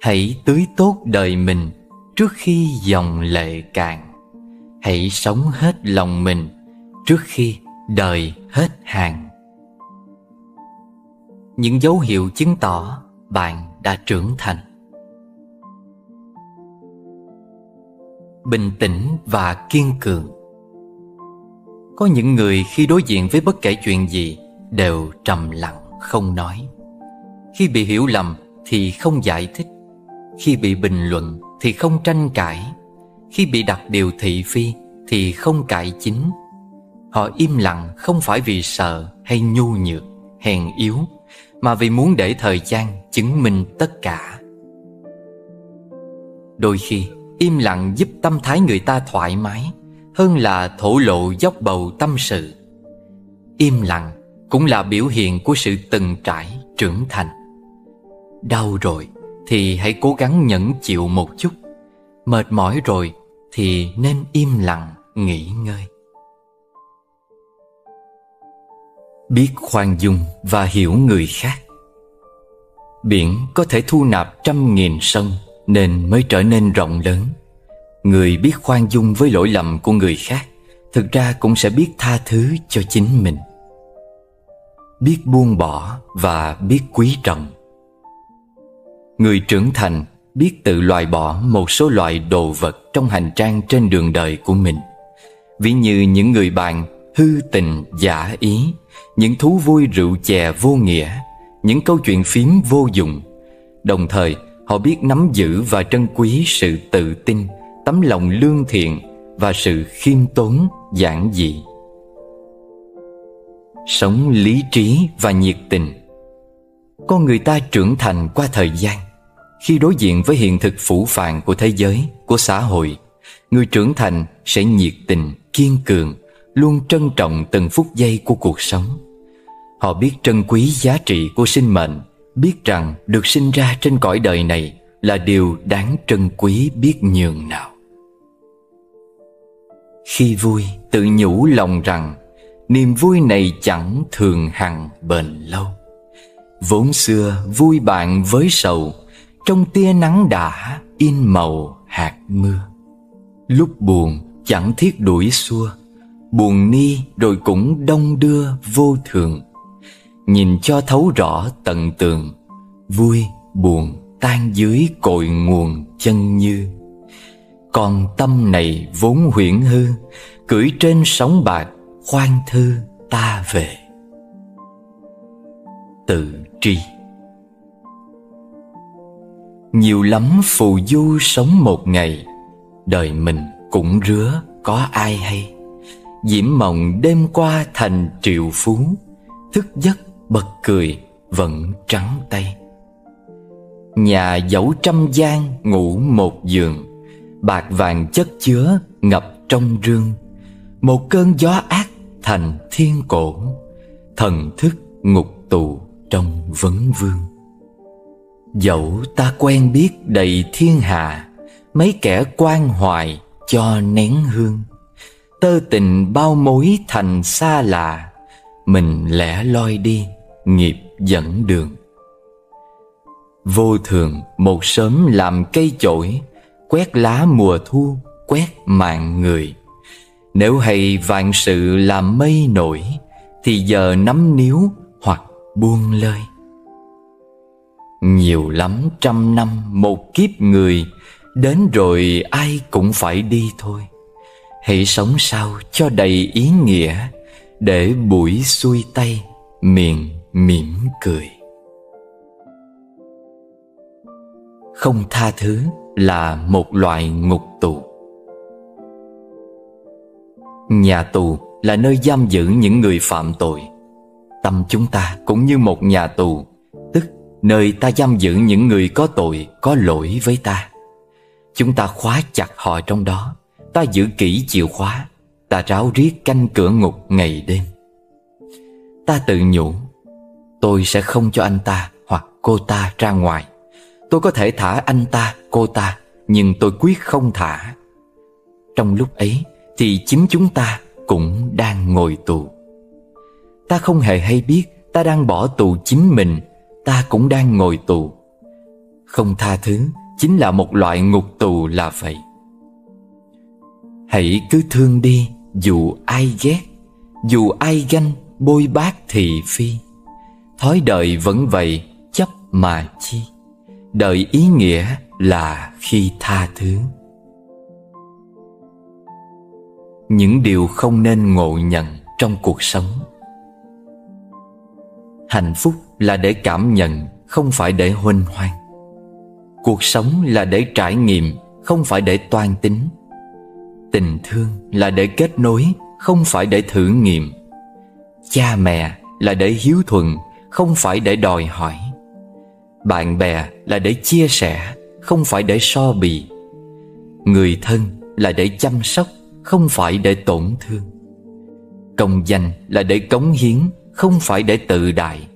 Hãy tưới tốt đời mình trước khi dòng lệ cạn. Hãy sống hết lòng mình trước khi đời hết hàng. Những dấu hiệu chứng tỏ bạn đã trưởng thành. Bình tĩnh và kiên cường. Có những người khi đối diện với bất kể chuyện gì Đều trầm lặng không nói. Khi bị hiểu lầm thì không giải thích, Khi bị bình luận thì không tranh cãi. Khi bị đặt điều thị phi thì không cải chính. Họ im lặng không phải vì sợ hay nhu nhược, hèn yếu Mà vì muốn để thời gian chứng minh tất cả. Đôi khi im lặng giúp tâm thái người ta thoải mái Hơn là thổ lộ dốc bầu tâm sự. Im lặng cũng là biểu hiện của sự từng trải trưởng thành. Đau rồi thì hãy cố gắng nhẫn chịu một chút. Mệt mỏi rồi thì nên im lặng, nghỉ ngơi. Biết khoan dung và hiểu người khác. Biển có thể thu nạp trăm nghìn sông nên mới trở nên rộng lớn. Người biết khoan dung với lỗi lầm của người khác thực ra cũng sẽ biết tha thứ cho chính mình. Biết buông bỏ và biết quý trọng. Người trưởng thành biết tự loại bỏ một số loại đồ vật trong hành trang trên đường đời của mình. Ví như những người bạn hư tình giả ý, những thú vui rượu chè vô nghĩa, những câu chuyện phím vô dụng. Đồng thời, họ biết nắm giữ và trân quý sự tự tin, tấm lòng lương thiện và sự khiêm tốn, giản dị. Sống lý trí và nhiệt tình. Con người ta trưởng thành qua thời gian khi đối diện với hiện thực phủ phàng của thế giới, của xã hội, người trưởng thành sẽ nhiệt tình, kiên cường, luôn trân trọng từng phút giây của cuộc sống. Họ biết trân quý giá trị của sinh mệnh, biết rằng được sinh ra trên cõi đời này là điều đáng trân quý biết nhường nào. Khi vui, tự nhủ lòng rằng, niềm vui này chẳng thường hằng bền lâu. Vốn xưa, vui bạn với sầu trong tia nắng đã, in màu hạt mưa. Lúc buồn, chẳng thiết đuổi xua. Buồn ni rồi cũng đông đưa vô thường. Nhìn cho thấu rõ tận tường. Vui, buồn, tan dưới cội nguồn chân như. Còn tâm này vốn huyễn hư, cưỡi trên sóng bạc, khoan thư ta về. Tự tri nhiều lắm phù du sống một ngày, đời mình cũng rứa, có ai hay. Diễm mộng đêm qua thành triệu phú, thức giấc bật cười vẫn trắng tay. Nhà dẫu trăm gian ngủ một giường, bạc vàng chất chứa ngập trong rương. Một cơn gió ác thành thiên cổ, thần thức ngục tù trong vấn vương dẫu ta quen biết đầy thiên hạ, mấy kẻ quan hoài cho nén hương. Tơ tình bao mối thành xa lạ, mình lẻ loi đi, nghiệp dẫn đường. Vô thường một sớm làm cây chổi, quét lá mùa thu, quét mạng người. Nếu hay vạn sự làm mây nổi, thì giờ nắm níu hoặc buông lơi nhiều lắm trăm năm một kiếp người, Đến rồi ai cũng phải đi thôi. Hãy sống sao cho đầy ý nghĩa, Để buổi xuôi tay miệng mỉm cười. Không tha thứ là một loại ngục tù. Nhà tù là nơi giam giữ những người phạm tội. Tâm chúng ta cũng như một nhà tù nơi ta giam giữ những người có tội, có lỗi với ta. Chúng ta khóa chặt họ trong đó. Ta giữ kỹ chìa khóa. Ta ráo riết canh cửa ngục ngày đêm. Ta tự nhủ Tôi sẽ không cho anh ta hoặc cô ta ra ngoài. Tôi có thể thả anh ta, cô ta Nhưng tôi quyết không thả. Trong lúc ấy Thì chính chúng ta cũng đang ngồi tù. Ta không hề hay biết Ta đang bỏ tù chính mình Ta cũng đang ngồi tù. Không tha thứ Chính là một loại ngục tù là vậy. Hãy cứ thương đi, Dù ai ghét, Dù ai ganh, bôi bác thị phi. Thói đời vẫn vậy, chấp mà chi. Đời ý nghĩa là khi tha thứ. Những điều không nên ngộ nhận trong cuộc sống. Hạnh phúc là để cảm nhận, Không phải để huênh hoang. Cuộc sống là để trải nghiệm, Không phải để toan tính. Tình thương là để kết nối, Không phải để thử nghiệm. Cha mẹ là để hiếu thuận, Không phải để đòi hỏi. Bạn bè là để chia sẻ, Không phải để so bì. Người thân là để chăm sóc, Không phải để tổn thương. Công danh là để cống hiến, Không phải để tự đại.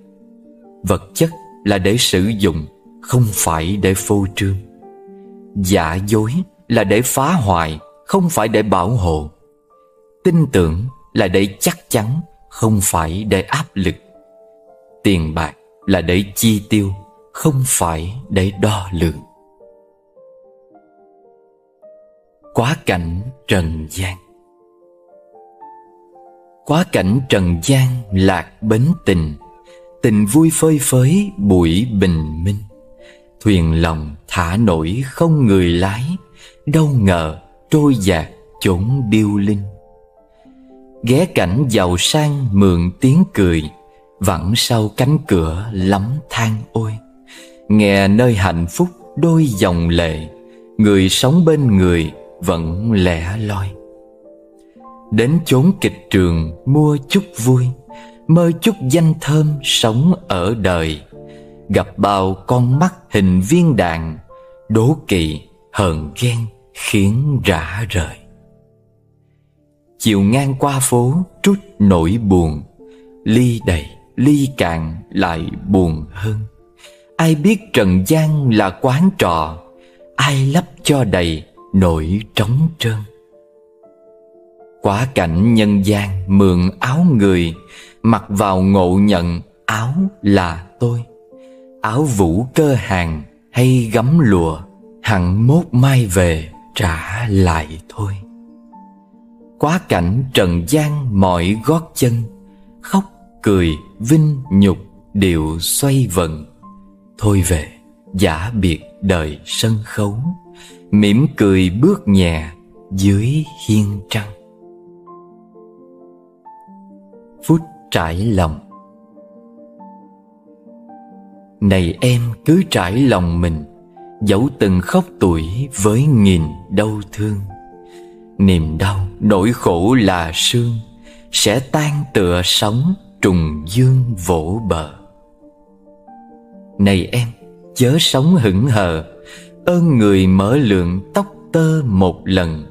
Vật chất là để sử dụng, Không phải để phô trương. Giả dối là để phá hoại, Không phải để bảo hộ. Tin tưởng là để chắc chắn, Không phải để áp lực. Tiền bạc là để chi tiêu, Không phải để đo lường. Quá cảnh trần gian. Quá cảnh trần gian lạc bến tình Tình vui phơi phới buổi bình minh. Thuyền lòng thả nổi không người lái, Đâu ngờ trôi dạt chốn điêu linh. Ghé cảnh giàu sang mượn tiếng cười, Vẳng sau cánh cửa lắm than ôi. Nghe nơi hạnh phúc đôi dòng lệ, Người sống bên người vẫn lẻ loi. Đến chốn kịch trường mua chút vui Mơ chút danh thơm sống ở đời. Gặp bao con mắt hình viên đạn, Đố kỵ hờn ghen khiến rã rời. Chiều ngang qua phố, trút nỗi buồn. Ly đầy, ly cạn lại buồn hơn. Ai biết trần gian là quán trọ, Ai lấp cho đầy nỗi trống trơn. Quá cảnh nhân gian mượn áo người Mặc vào ngộ nhận, áo là tôi. Áo vũ cơ hàng, hay gấm lụa Hẳn mốt mai về, trả lại thôi. Quá cảnh trần gian mọi gót chân, Khóc cười vinh nhục đều xoay vần. Thôi về, giả biệt đời sân khấu, mỉm cười bước nhẹ dưới hiên trăng. Phút trải lòng. Này em cứ trải lòng mình, dẫu từng khóc tuổi với nghìn đau thương. Niềm đau nỗi khổ là sương, sẽ tan tựa sóng trùng dương vỗ bờ. Này em, chớ sống hững hờ, ơn người mở lượng tóc tơ một lần.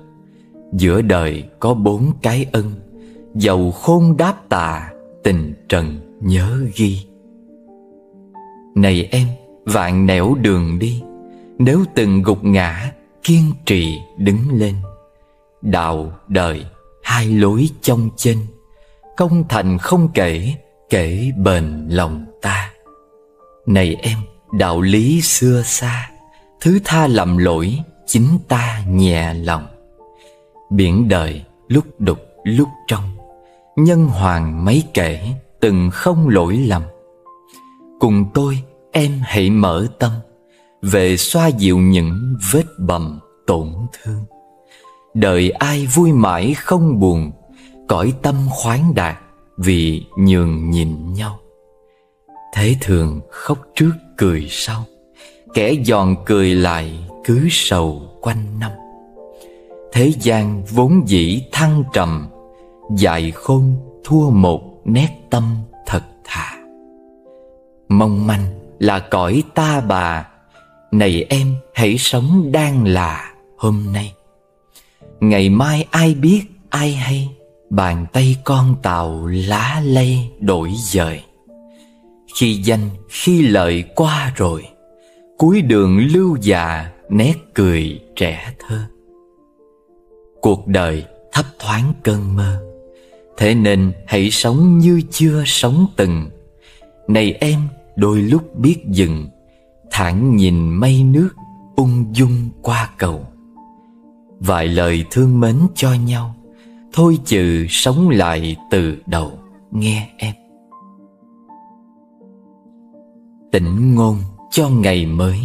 Giữa đời có bốn cái ân Dầu khôn đáp tạ Tình trần nhớ ghi. Này em, Vạn nẻo đường đi, Nếu từng gục ngã, Kiên trì đứng lên. Đạo đời Hai lối trong chân Công thành không kể Kể bền lòng ta. Này em, Đạo lý xưa xa, Thứ tha lầm lỗi, Chính ta nhẹ lòng. Biển đời lúc đục lúc trong Nhân hoàng mấy kể Từng không lỗi lầm. Cùng tôi em hãy mở tâm, Về xoa dịu những vết bầm tổn thương. Đời ai vui mãi không buồn, Cõi tâm khoáng đạt Vì nhường nhìn nhau. Thế thường khóc trước cười sau, Kẻ giòn cười lại cứ sầu quanh năm. Thế gian vốn dĩ thăng trầm Dại khôn thua một nét tâm thật thà. Mong manh là cõi ta bà, Này em hãy sống đang là hôm nay. Ngày mai ai biết ai hay, Bàn tay con tàu lá lây đổi dời. Khi danh, khi lợi qua rồi, cuối đường lưu già nét cười trẻ thơ. Cuộc đời thấp thoáng cơn mơ Thế nên hãy sống như chưa sống từng. Này em, đôi lúc biết dừng, thản nhìn mây nước ung dung qua cầu. Vài lời thương mến cho nhau, Thôi chừ sống lại từ đầu, nghe em. Tỉnh ngôn cho ngày mới.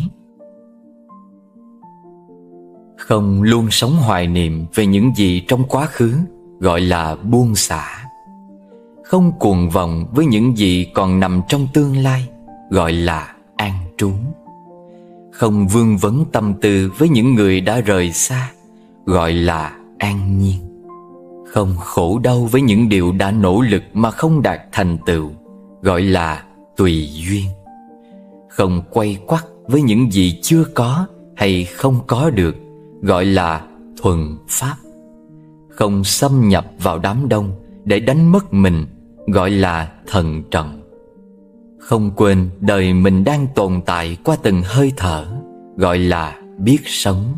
Không luôn sống hoài niệm về những gì trong quá khứ. Gọi là buông xả. Không cuồng vọng với những gì còn nằm trong tương lai, Gọi là an trú. Không vương vấn tâm tư với những người đã rời xa, Gọi là an nhiên. Không khổ đau với những điều đã nỗ lực mà không đạt thành tựu, Gọi là tùy duyên. Không quay quắt với những gì chưa có hay không có được, Gọi là thuần pháp. Không xâm nhập vào đám đông để đánh mất mình Gọi là thần trọng Không quên đời mình đang tồn tại qua từng hơi thở Gọi là biết sống.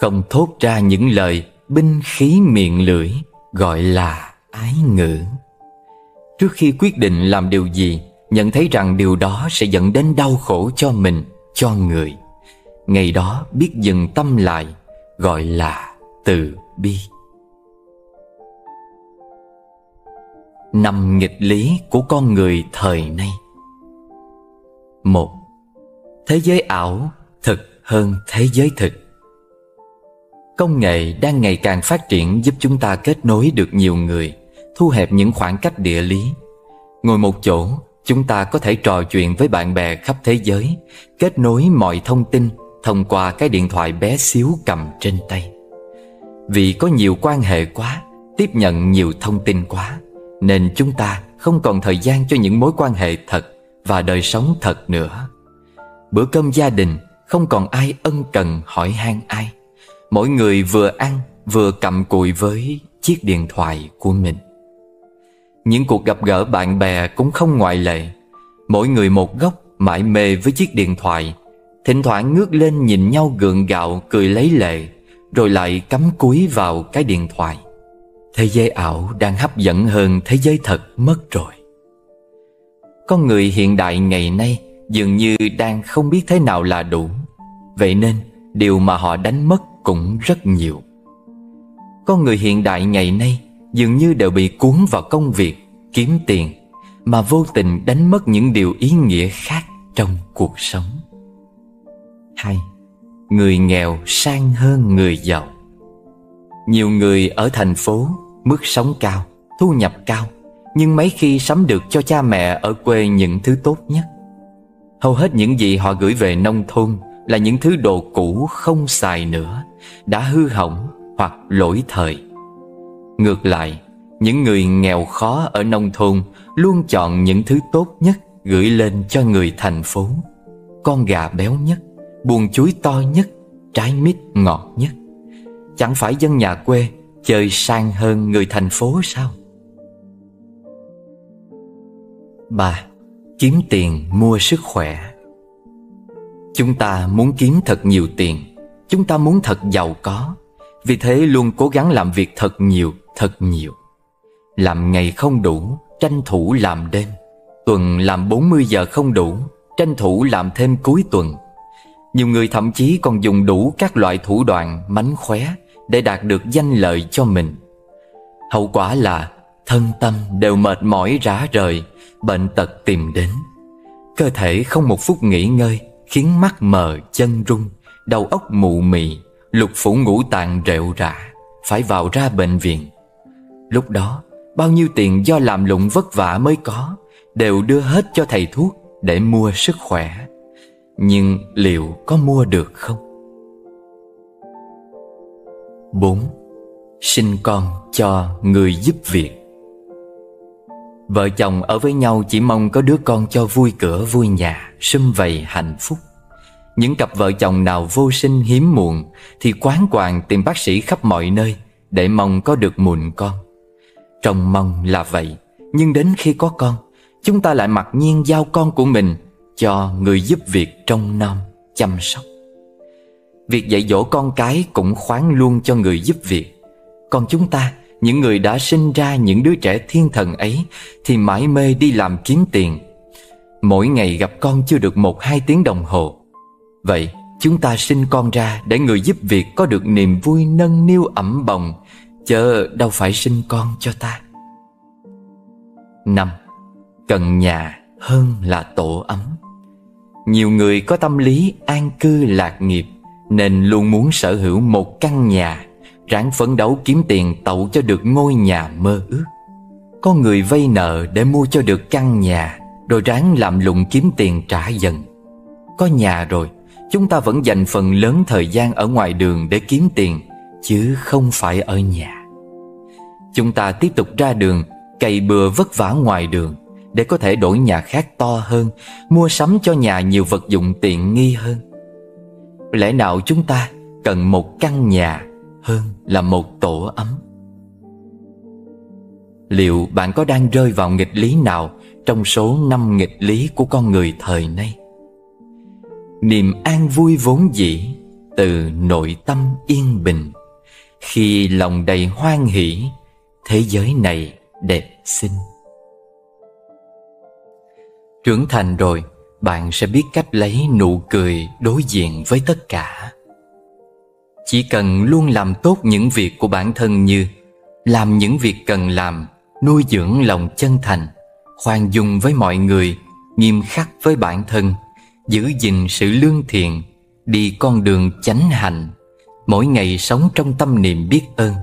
Không thốt ra những lời binh khí miệng lưỡi Gọi là ái ngữ. Trước khi quyết định làm điều gì Nhận thấy rằng điều đó sẽ dẫn đến đau khổ cho mình, cho người. Ngày đó biết dừng tâm lại Gọi là từ bi. Năm nghịch lý của con người thời nay. Một Thế giới ảo thực hơn thế giới thực. Công nghệ đang ngày càng phát triển giúp chúng ta kết nối được nhiều người Thu hẹp những khoảng cách địa lý. Ngồi một chỗ, chúng ta có thể trò chuyện với bạn bè khắp thế giới Kết nối mọi thông tin thông qua cái điện thoại bé xíu cầm trên tay. Vì có nhiều quan hệ quá, tiếp nhận nhiều thông tin quá nên chúng ta không còn thời gian cho những mối quan hệ thật và đời sống thật nữa. Bữa cơm gia đình, không còn ai ân cần hỏi han ai. Mỗi người vừa ăn, vừa cầm cùi với chiếc điện thoại của mình. Những cuộc gặp gỡ bạn bè cũng không ngoại lệ. Mỗi người một góc, mãi mê với chiếc điện thoại. Thỉnh thoảng ngước lên nhìn nhau gượng gạo, cười lấy lệ, Rồi lại cắm cúi vào cái điện thoại. Thế giới ảo đang hấp dẫn hơn thế giới thật mất rồi. Con người hiện đại ngày nay dường như đang không biết thế nào là đủ. Vậy nên điều mà họ đánh mất cũng rất nhiều. Con người hiện đại ngày nay dường như đều bị cuốn vào công việc, kiếm tiền Mà vô tình đánh mất những điều ý nghĩa khác trong cuộc sống. Hai Người nghèo sang hơn người giàu. Nhiều người ở thành phố Mức sống cao, thu nhập cao Nhưng mấy khi sắm được cho cha mẹ ở quê những thứ tốt nhất. Hầu hết những gì họ gửi về nông thôn Là những thứ đồ cũ không xài nữa Đã hư hỏng hoặc lỗi thời. Ngược lại Những người nghèo khó ở nông thôn Luôn chọn những thứ tốt nhất Gửi lên cho người thành phố. Con gà béo nhất buồn chuối to nhất, trái mít ngọt nhất. Chẳng phải dân nhà quê chơi sang hơn người thành phố sao? ba Kiếm tiền mua sức khỏe. Chúng ta muốn kiếm thật nhiều tiền Chúng ta muốn thật giàu có. Vì thế luôn cố gắng làm việc thật nhiều, thật nhiều. Làm ngày không đủ, tranh thủ làm đêm. Tuần làm 40 giờ không đủ, tranh thủ làm thêm cuối tuần. Nhiều người thậm chí còn dùng đủ các loại thủ đoạn mánh khóe. Để đạt được danh lợi cho mình. Hậu quả là thân tâm đều mệt mỏi rã rời, Bệnh tật tìm đến. Cơ thể không một phút nghỉ ngơi, Khiến mắt mờ, chân rung Đầu óc mụ mị, Lục phủ ngũ tạng rệu rã, Phải vào ra bệnh viện. Lúc đó, Bao nhiêu tiền do làm lụng vất vả mới có, Đều đưa hết cho thầy thuốc Để mua sức khỏe. Nhưng liệu có mua được không? 4. Sinh con cho người giúp việc. Vợ chồng ở với nhau chỉ mong có đứa con cho vui cửa vui nhà Sum vầy hạnh phúc. Những cặp vợ chồng nào vô sinh hiếm muộn Thì quán quàng tìm bác sĩ khắp mọi nơi Để mong có được mụn con. Trông mong là vậy Nhưng đến khi có con Chúng ta lại mặc nhiên giao con của mình Cho người giúp việc trông nom, chăm sóc. Việc dạy dỗ con cái cũng khoán luôn cho người giúp việc. Còn chúng ta, những người đã sinh ra những đứa trẻ thiên thần ấy, Thì mãi mê đi làm kiếm tiền. Mỗi ngày gặp con chưa được một hai tiếng đồng hồ. Vậy, chúng ta sinh con ra để người giúp việc có được niềm vui nâng niu ẩm bồng. Chớ đâu phải sinh con cho ta. Năm Cần nhà hơn là tổ ấm. Nhiều người có tâm lý an cư lạc nghiệp. Nên luôn muốn sở hữu một căn nhà, Ráng phấn đấu kiếm tiền tậu cho được ngôi nhà mơ ước. Có người vay nợ để mua cho được căn nhà, Rồi ráng làm lụng kiếm tiền trả dần. Có nhà rồi, Chúng ta vẫn dành phần lớn thời gian ở ngoài đường để kiếm tiền, Chứ không phải ở nhà. Chúng ta tiếp tục ra đường, Cày bừa vất vả ngoài đường, Để có thể đổi nhà khác to hơn, Mua sắm cho nhà nhiều vật dụng tiện nghi hơn. Lẽ nào chúng ta cần một căn nhà hơn là một tổ ấm? Liệu bạn có đang rơi vào nghịch lý nào Trong số năm nghịch lý của con người thời nay? Niềm an vui vốn dĩ Từ nội tâm yên bình, Khi lòng đầy hoan hỷ, Thế giới này đẹp xinh. Trưởng thành rồi bạn sẽ biết cách lấy nụ cười đối diện với tất cả. Chỉ cần luôn làm tốt những việc của bản thân như Làm những việc cần làm, Nuôi dưỡng lòng chân thành, Khoan dung với mọi người, Nghiêm khắc với bản thân, Giữ gìn sự lương thiện, Đi con đường chánh hành Mỗi ngày sống trong tâm niệm biết ơn.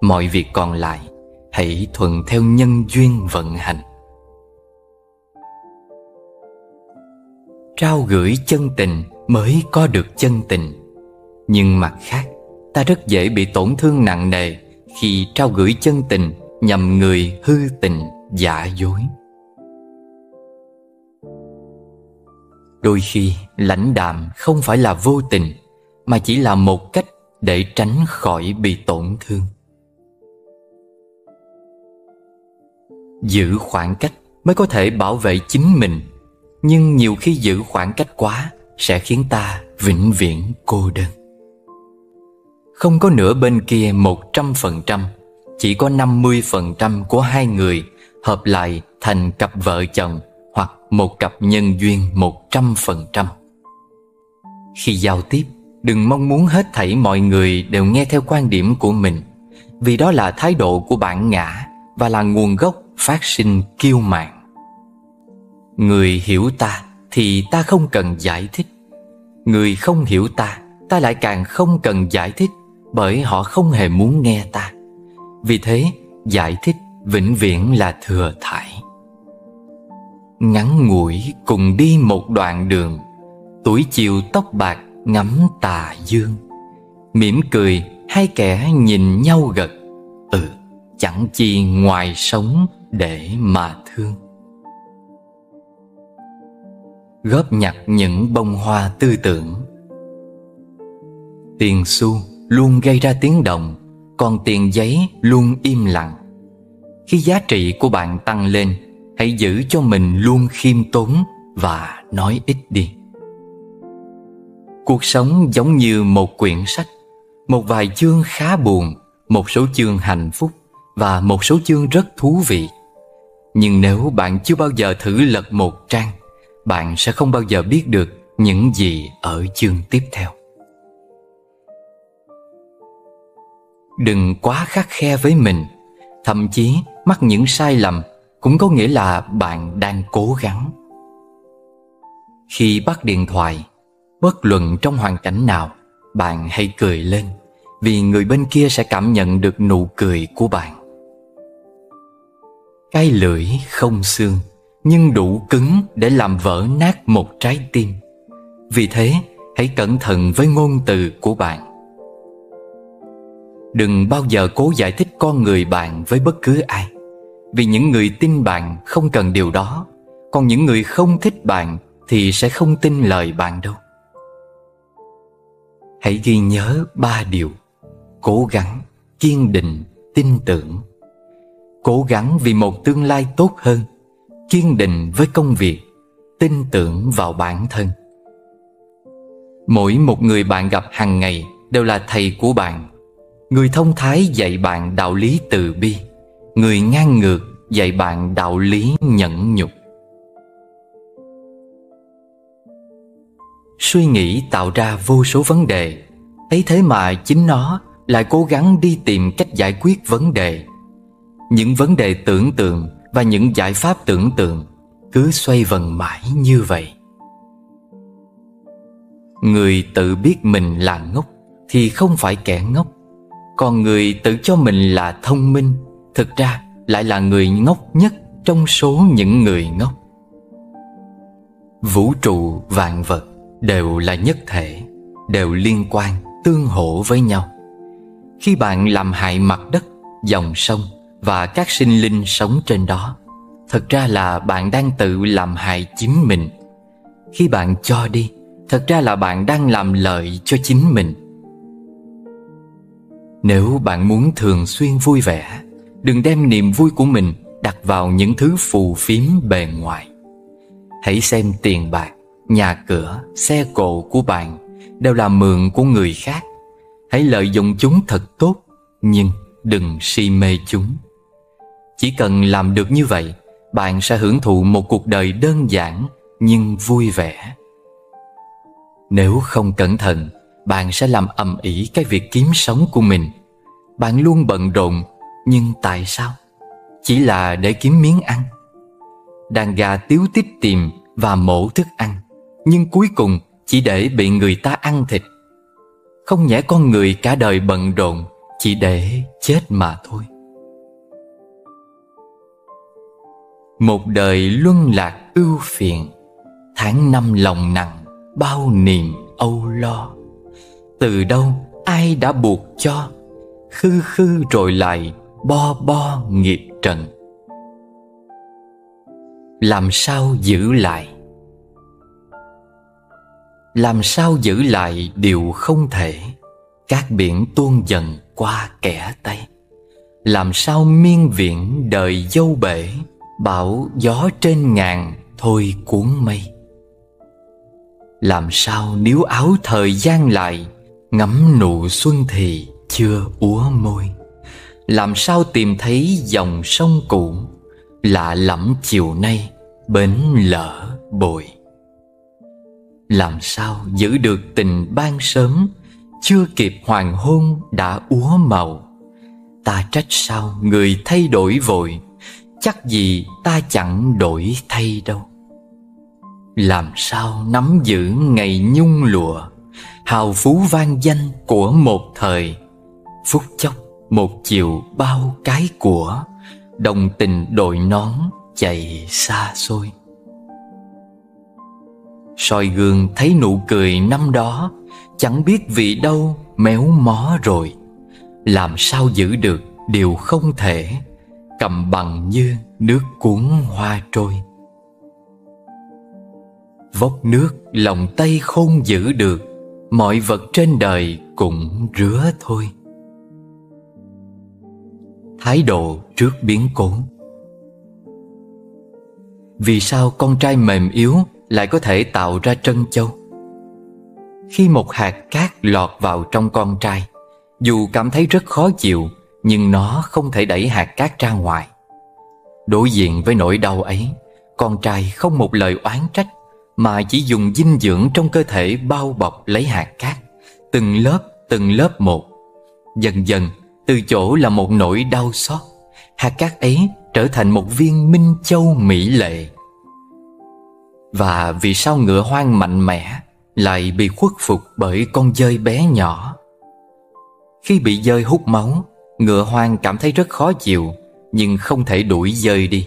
Mọi việc còn lại, Hãy thuận theo nhân duyên vận hành. Trao gửi chân tình mới có được chân tình. Nhưng mặt khác, Ta rất dễ bị tổn thương nặng nề Khi trao gửi chân tình Nhằm người hư tình giả dối. Đôi khi, lãnh đạm không phải là vô tình, Mà chỉ là một cách để tránh khỏi bị tổn thương. Giữ khoảng cách mới có thể bảo vệ chính mình. Nhưng nhiều khi giữ khoảng cách quá Sẽ khiến ta vĩnh viễn cô đơn. Không có nửa bên kia một trăm phần trăm, Chỉ có năm mươi phần trăm của hai người Hợp lại thành cặp vợ chồng Hoặc một cặp nhân duyên một trăm phần trăm. Khi giao tiếp, Đừng mong muốn hết thảy mọi người đều nghe theo quan điểm của mình, Vì đó là thái độ của bản ngã Và là nguồn gốc phát sinh kiêu mạn. Người hiểu ta thì ta không cần giải thích. Người không hiểu ta Ta lại càng không cần giải thích, bởi họ không hề muốn nghe ta. Vì thế, giải thích vĩnh viễn là thừa thải. Ngắn ngủi cùng đi một đoạn đường, tuổi chiều tóc bạc ngắm tà dương. Mỉm cười, hai kẻ nhìn nhau gật ừ chẳng chi ngoài sống để mà thương góp nhặt những bông hoa tư tưởng. Tiền xu luôn gây ra tiếng động, Còn tiền giấy luôn im lặng. Khi giá trị của bạn tăng lên, Hãy giữ cho mình luôn khiêm tốn Và nói ít đi. Cuộc sống giống như một quyển sách, Một vài chương khá buồn, Một số chương hạnh phúc Và một số chương rất thú vị. Nhưng nếu bạn chưa bao giờ thử lật một trang bạn sẽ không bao giờ biết được những gì ở chương tiếp theo. Đừng quá khắc khe với mình, Thậm chí mắc những sai lầm Cũng có nghĩa là bạn đang cố gắng. Khi bắt điện thoại, Bất luận trong hoàn cảnh nào, Bạn hãy cười lên Vì người bên kia sẽ cảm nhận được nụ cười của bạn. Cái lưỡi không xương. Nhưng đủ cứng để làm vỡ nát một trái tim. Vì thế hãy cẩn thận với ngôn từ của bạn. Đừng bao giờ cố giải thích con người bạn với bất cứ ai. Vì những người tin bạn không cần điều đó Còn những người không thích bạn Thì sẽ không tin lời bạn đâu. Hãy ghi nhớ ba điều. Cố gắng, kiên định, tin tưởng. Cố gắng vì một tương lai tốt hơn. Kiên định với công việc, Tin tưởng vào bản thân. Mỗi một người bạn gặp hàng ngày Đều là thầy của bạn. Người thông thái dạy bạn đạo lý từ bi. Người ngang ngược dạy bạn đạo lý nhẫn nhục. Suy nghĩ tạo ra vô số vấn đề. Ấy thế mà chính nó lại cố gắng đi tìm cách giải quyết vấn đề. Những vấn đề tưởng tượng và những giải pháp tưởng tượng Cứ xoay vần mãi như vậy. Người tự biết mình là ngốc Thì không phải kẻ ngốc Còn người tự cho mình là thông minh Thực ra lại là người ngốc nhất Trong số những người ngốc. Vũ trụ vạn vật đều là nhất thể Đều liên quan tương hỗ với nhau. Khi bạn làm hại mặt đất, dòng sông và các sinh linh sống trên đó. Thật ra là bạn đang tự làm hại chính mình. Khi bạn cho đi Thật ra là bạn đang làm lợi cho chính mình. Nếu bạn muốn thường xuyên vui vẻ Đừng đem niềm vui của mình đặt vào những thứ phù phiếm bề ngoài. Hãy xem tiền bạc, nhà cửa, xe cộ của bạn Đều là mượn của người khác. Hãy lợi dụng chúng thật tốt Nhưng đừng si mê chúng. Chỉ cần làm được như vậy, Bạn sẽ hưởng thụ một cuộc đời đơn giản Nhưng vui vẻ. Nếu không cẩn thận, Bạn sẽ làm ầm ĩ cái việc kiếm sống của mình. Bạn luôn bận rộn, Nhưng tại sao? Chỉ là để kiếm miếng ăn. Đàn gà tiếu tít tìm và mổ thức ăn, Nhưng cuối cùng chỉ để bị người ta ăn thịt. Không nhẽ con người cả đời bận rộn, Chỉ để chết mà thôi. Một đời luân lạc ưu phiền, Tháng năm lòng nặng, bao niềm âu lo. Từ đâu ai đã buộc cho? Khư khư rồi lại bo bo nghiệp trần. Làm sao giữ lại? Làm sao giữ lại điều không thể? Các biển tuôn dần qua kẻ tay làm sao miên viễn đời dâu bể? Bảo gió trên ngàn thôi cuốn mây. Làm sao níu áo thời gian lại, Ngắm nụ xuân thì chưa úa môi. Làm sao tìm thấy dòng sông cũ, Lạ lẫm chiều nay bến lỡ bồi. Làm sao giữ được tình ban sớm, Chưa kịp hoàng hôn đã úa màu. Ta trách sao người thay đổi vội Chắc gì ta chẳng đổi thay đâu. Làm sao nắm giữ ngày nhung lụa, Hào phú vang danh của một thời. Phút chốc, một chiều bao cái của, Đồng tình đội nón chạy xa xôi. Soi gương thấy nụ cười năm đó, Chẳng biết vì đâu méo mó rồi. Làm sao giữ được điều không thể? Cầm bằng như nước cuốn hoa trôi. Vốc nước lòng tay không giữ được, Mọi vật trên đời cũng rứa thôi. Thái độ trước biến cố. Vì sao con trai mềm yếu lại có thể tạo ra trân châu? Khi một hạt cát lọt vào trong con trai, Dù cảm thấy rất khó chịu nhưng nó không thể đẩy hạt cát ra ngoài Đối diện với nỗi đau ấy Con trai không một lời oán trách mà chỉ dùng dinh dưỡng trong cơ thể bao bọc lấy hạt cát, từng lớp từng lớp một. Dần dần, từ chỗ là một nỗi đau xót, hạt cát ấy trở thành một viên minh châu mỹ lệ. Và vì sao ngựa hoang mạnh mẽ lại bị khuất phục bởi con dơi bé nhỏ? Khi bị dơi hút máu, ngựa hoang cảm thấy rất khó chịu, nhưng không thể đuổi dơi đi.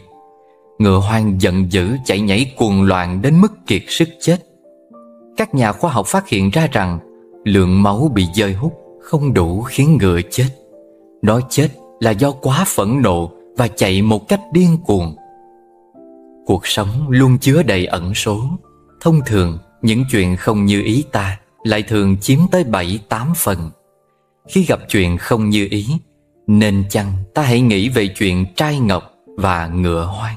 Ngựa hoang giận dữ chạy nhảy cuồng loạn đến mức kiệt sức chết. Các nhà khoa học phát hiện ra rằng Lượng máu bị dơi hút không đủ khiến ngựa chết. Nó chết là do quá phẫn nộ và chạy một cách điên cuồng. Cuộc sống luôn chứa đầy ẩn số. Thông thường những chuyện không như ý ta lại thường chiếm tới bảy tám phần. Khi gặp chuyện không như ý nên chăng ta hãy nghĩ về chuyện trai ngọc và ngựa hoang?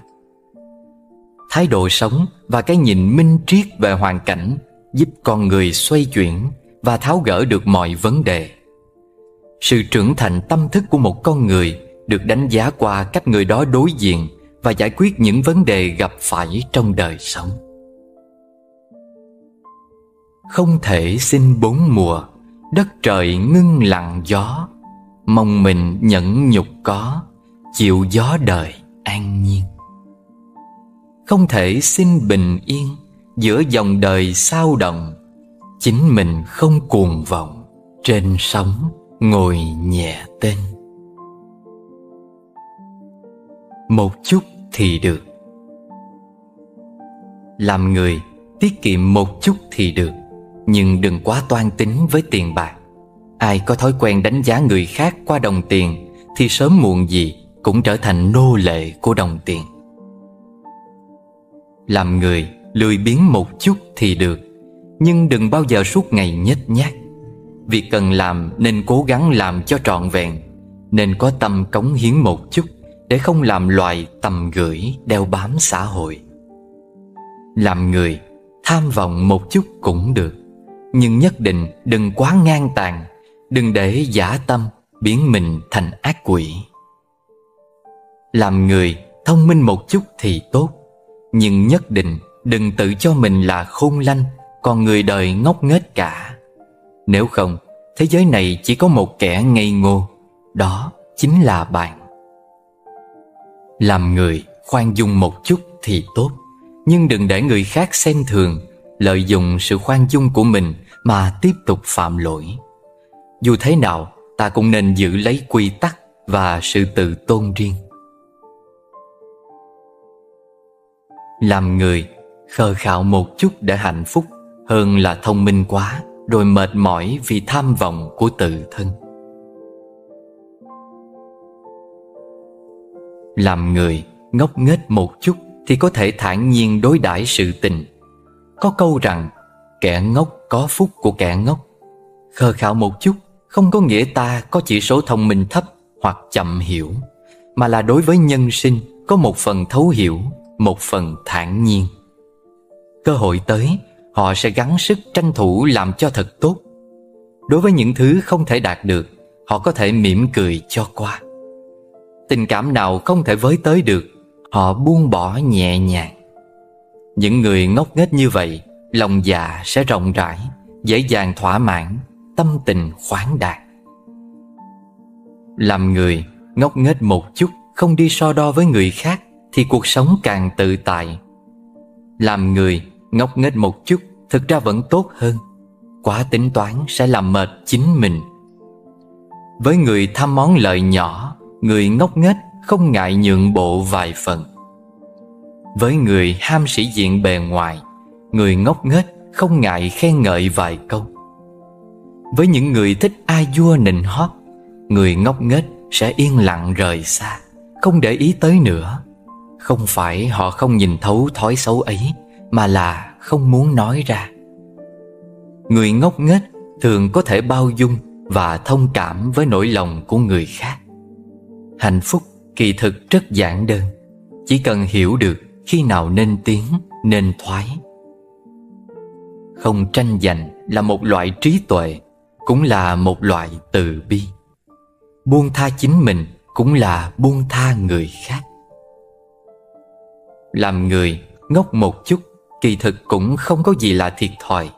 Thái độ sống và cái nhìn minh triết về hoàn cảnh giúp con người xoay chuyển và tháo gỡ được mọi vấn đề. Sự trưởng thành tâm thức của một con người được đánh giá qua cách người đó đối diện và giải quyết những vấn đề gặp phải trong đời sống. Không thể xin bốn mùa, đất trời ngưng lặng gió mong mình nhẫn nhục có, chịu gió đời an nhiên. Không thể xin bình yên, giữa dòng đời sao động, chính mình không cuồng vọng, trên sóng ngồi nhẹ tên. Một chút thì được. Làm người, tiết kiệm một chút thì được, nhưng đừng quá toan tính với tiền bạc ai có thói quen đánh giá người khác qua đồng tiền, thì sớm muộn gì cũng trở thành nô lệ của đồng tiền. Làm người, lười biếng một chút thì được, nhưng đừng bao giờ suốt ngày nhếch nhác. Việc cần làm nên cố gắng làm cho trọn vẹn, Nên có tâm cống hiến một chút Để không làm loài tầm gửi đeo bám xã hội. Làm người, tham vọng một chút cũng được, Nhưng nhất định đừng quá ngang tàn. Đừng để giả tâm biến mình thành ác quỷ Làm người thông minh một chút thì tốt Nhưng nhất định đừng tự cho mình là khôn lanh Còn người đời ngốc nghếch cả nếu không, thế giới này chỉ có một kẻ ngây ngô, đó chính là bạn. Làm người khoan dung một chút thì tốt, nhưng đừng để người khác xem thường, lợi dụng sự khoan dung của mình mà tiếp tục phạm lỗi. Dù thế nào, ta cũng nên giữ lấy quy tắc và sự tự tôn riêng. Làm người khờ khạo một chút để hạnh phúc hơn là thông minh quá rồi mệt mỏi vì tham vọng của tự thân. Làm người ngốc nghếch một chút thì có thể thản nhiên đối đãi sự tình. Có câu rằng kẻ ngốc có phúc của kẻ ngốc. Khờ khạo một chút không có nghĩa ta có chỉ số thông minh thấp hoặc chậm hiểu, mà là đối với nhân sinh có một phần thấu hiểu, một phần thản nhiên. Cơ hội tới, Họ sẽ gắng sức tranh thủ làm cho thật tốt. Đối với những thứ không thể đạt được, Họ có thể mỉm cười cho qua. Tình cảm nào không thể với tới được, Họ buông bỏ nhẹ nhàng. Những người ngốc nghếch như vậy, Lòng dạ sẽ rộng rãi, Dễ dàng thỏa mãn. Tâm tình khoáng đạt. Làm người ngốc nghếch một chút, Không đi so đo với người khác Thì cuộc sống càng tự tại. Làm người ngốc nghếch một chút, thực ra vẫn tốt hơn. Quá tính toán sẽ làm mệt chính mình. Với người tham món lợi nhỏ, Người ngốc nghếch không ngại nhượng bộ vài phần. Với người ham sĩ diện bề ngoài, Người ngốc nghếch không ngại khen ngợi vài câu. Với những người thích ai vua nịnh hót Người ngốc nghếch sẽ yên lặng rời xa Không để ý tới nữa. Không phải họ không nhìn thấu thói xấu ấy Mà là không muốn nói ra. Người ngốc nghếch thường có thể bao dung và thông cảm với nỗi lòng của người khác. Hạnh phúc kỳ thực rất giản đơn Chỉ cần hiểu được khi nào nên tiến, nên thoái. Không tranh giành là một loại trí tuệ cũng là một loại từ bi. Buông tha chính mình cũng là buông tha người khác. Làm người ngốc một chút Kỳ thực cũng không có gì là thiệt thòi.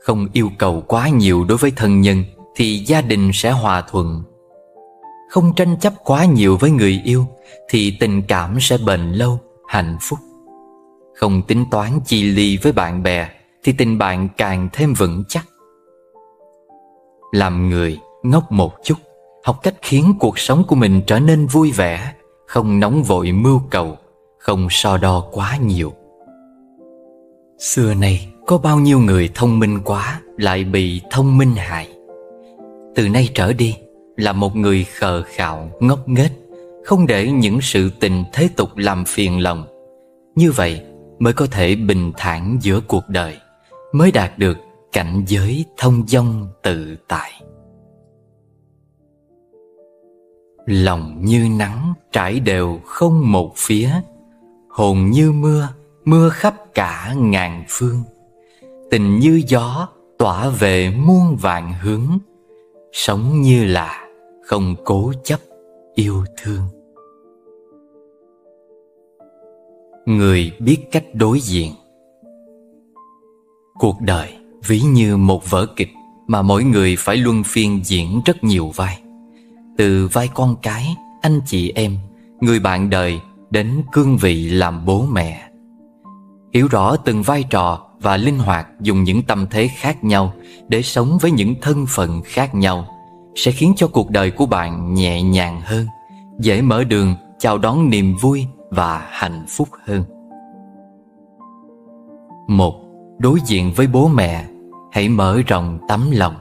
Không yêu cầu quá nhiều đối với thân nhân Thì gia đình sẽ hòa thuận. Không tranh chấp quá nhiều với người yêu Thì tình cảm sẽ bền lâu, hạnh phúc. Không tính toán chi ly với bạn bè Thì tình bạn càng thêm vững chắc. Làm người ngốc một chút. Học cách khiến cuộc sống của mình trở nên vui vẻ, Không nóng vội mưu cầu, Không so đo quá nhiều. Xưa nay, có bao nhiêu người thông minh quá Lại bị thông minh hại. Từ nay trở đi, Là một người khờ khạo, ngốc nghếch, Không để những sự tình thế tục làm phiền lòng. Như vậy, mới có thể bình thản giữa cuộc đời, Mới đạt được cảnh giới thông dong tự tại. Lòng như nắng trải đều không một phía Hồn như mưa, mưa khắp cả ngàn phương. Tình như gió tỏa về muôn vạn hướng Sống như là không cố chấp yêu thương. Người biết cách đối diện. Cuộc đời ví như một vở kịch Mà mỗi người phải luân phiên diễn rất nhiều vai. Từ vai con cái, anh chị em, người bạn đời Đến cương vị làm bố mẹ. Hiểu rõ từng vai trò và linh hoạt dùng những tâm thế khác nhau Để sống với những thân phận khác nhau Sẽ khiến cho cuộc đời của bạn nhẹ nhàng hơn Dễ mở đường chào đón niềm vui và hạnh phúc hơn. Một Đối diện với bố mẹ, Hãy mở rộng tấm lòng.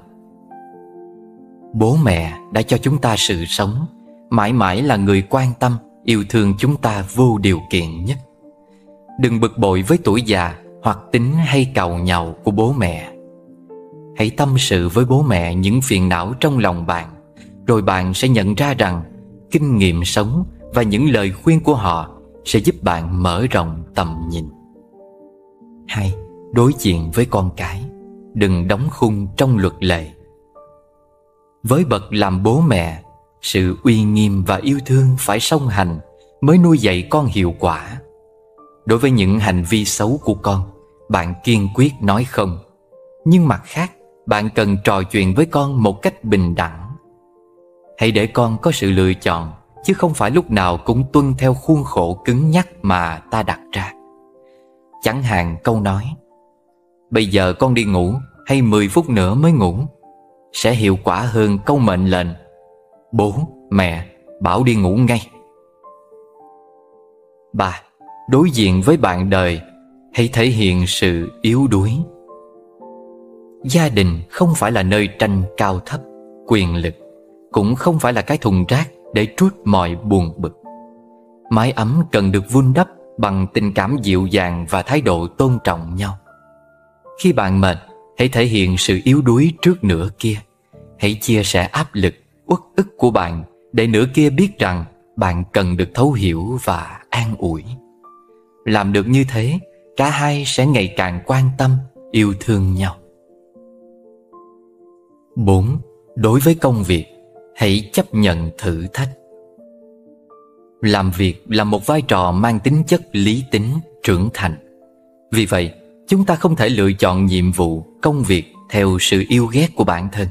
Bố mẹ đã cho chúng ta sự sống, Mãi mãi là người quan tâm, Yêu thương chúng ta vô điều kiện nhất. Đừng bực bội với tuổi già Hoặc tính hay cầu nhau của bố mẹ. Hãy tâm sự với bố mẹ những phiền não trong lòng bạn, Rồi bạn sẽ nhận ra rằng Kinh nghiệm sống và những lời khuyên của họ Sẽ giúp bạn mở rộng tầm nhìn. 2 Đối diện với con cái. Đừng đóng khung trong luật lệ. Với bậc làm bố mẹ, Sự uy nghiêm và yêu thương phải song hành Mới nuôi dạy con hiệu quả. Đối với những hành vi xấu của con, Bạn kiên quyết nói không. Nhưng mặt khác, Bạn cần trò chuyện với con một cách bình đẳng. Hãy để con có sự lựa chọn, Chứ không phải lúc nào cũng tuân theo khuôn khổ cứng nhắc mà ta đặt ra. Chẳng hạn câu nói Bây giờ con đi ngủ hay 10 phút nữa mới ngủ. Sẽ hiệu quả hơn câu mệnh lệnh. Bố, mẹ, bảo đi ngủ ngay. Ba Đối diện với bạn đời Hãy thể hiện sự yếu đuối. Gia đình không phải là nơi tranh cao thấp, quyền lực Cũng không phải là cái thùng rác để trút mọi buồn bực. Mái ấm cần được vun đắp bằng tình cảm dịu dàng và thái độ tôn trọng nhau. Khi bạn mệt, hãy thể hiện sự yếu đuối trước nửa kia. Hãy chia sẻ áp lực, uất ức của bạn để nửa kia biết rằng bạn cần được thấu hiểu và an ủi. Làm được như thế, cả hai sẽ ngày càng quan tâm, yêu thương nhau. 4. Đối với công việc, hãy chấp nhận thử thách. Làm việc là một vai trò mang tính chất lý tính, trưởng thành Vì vậy, chúng ta không thể lựa chọn nhiệm vụ, công việc theo sự yêu ghét của bản thân.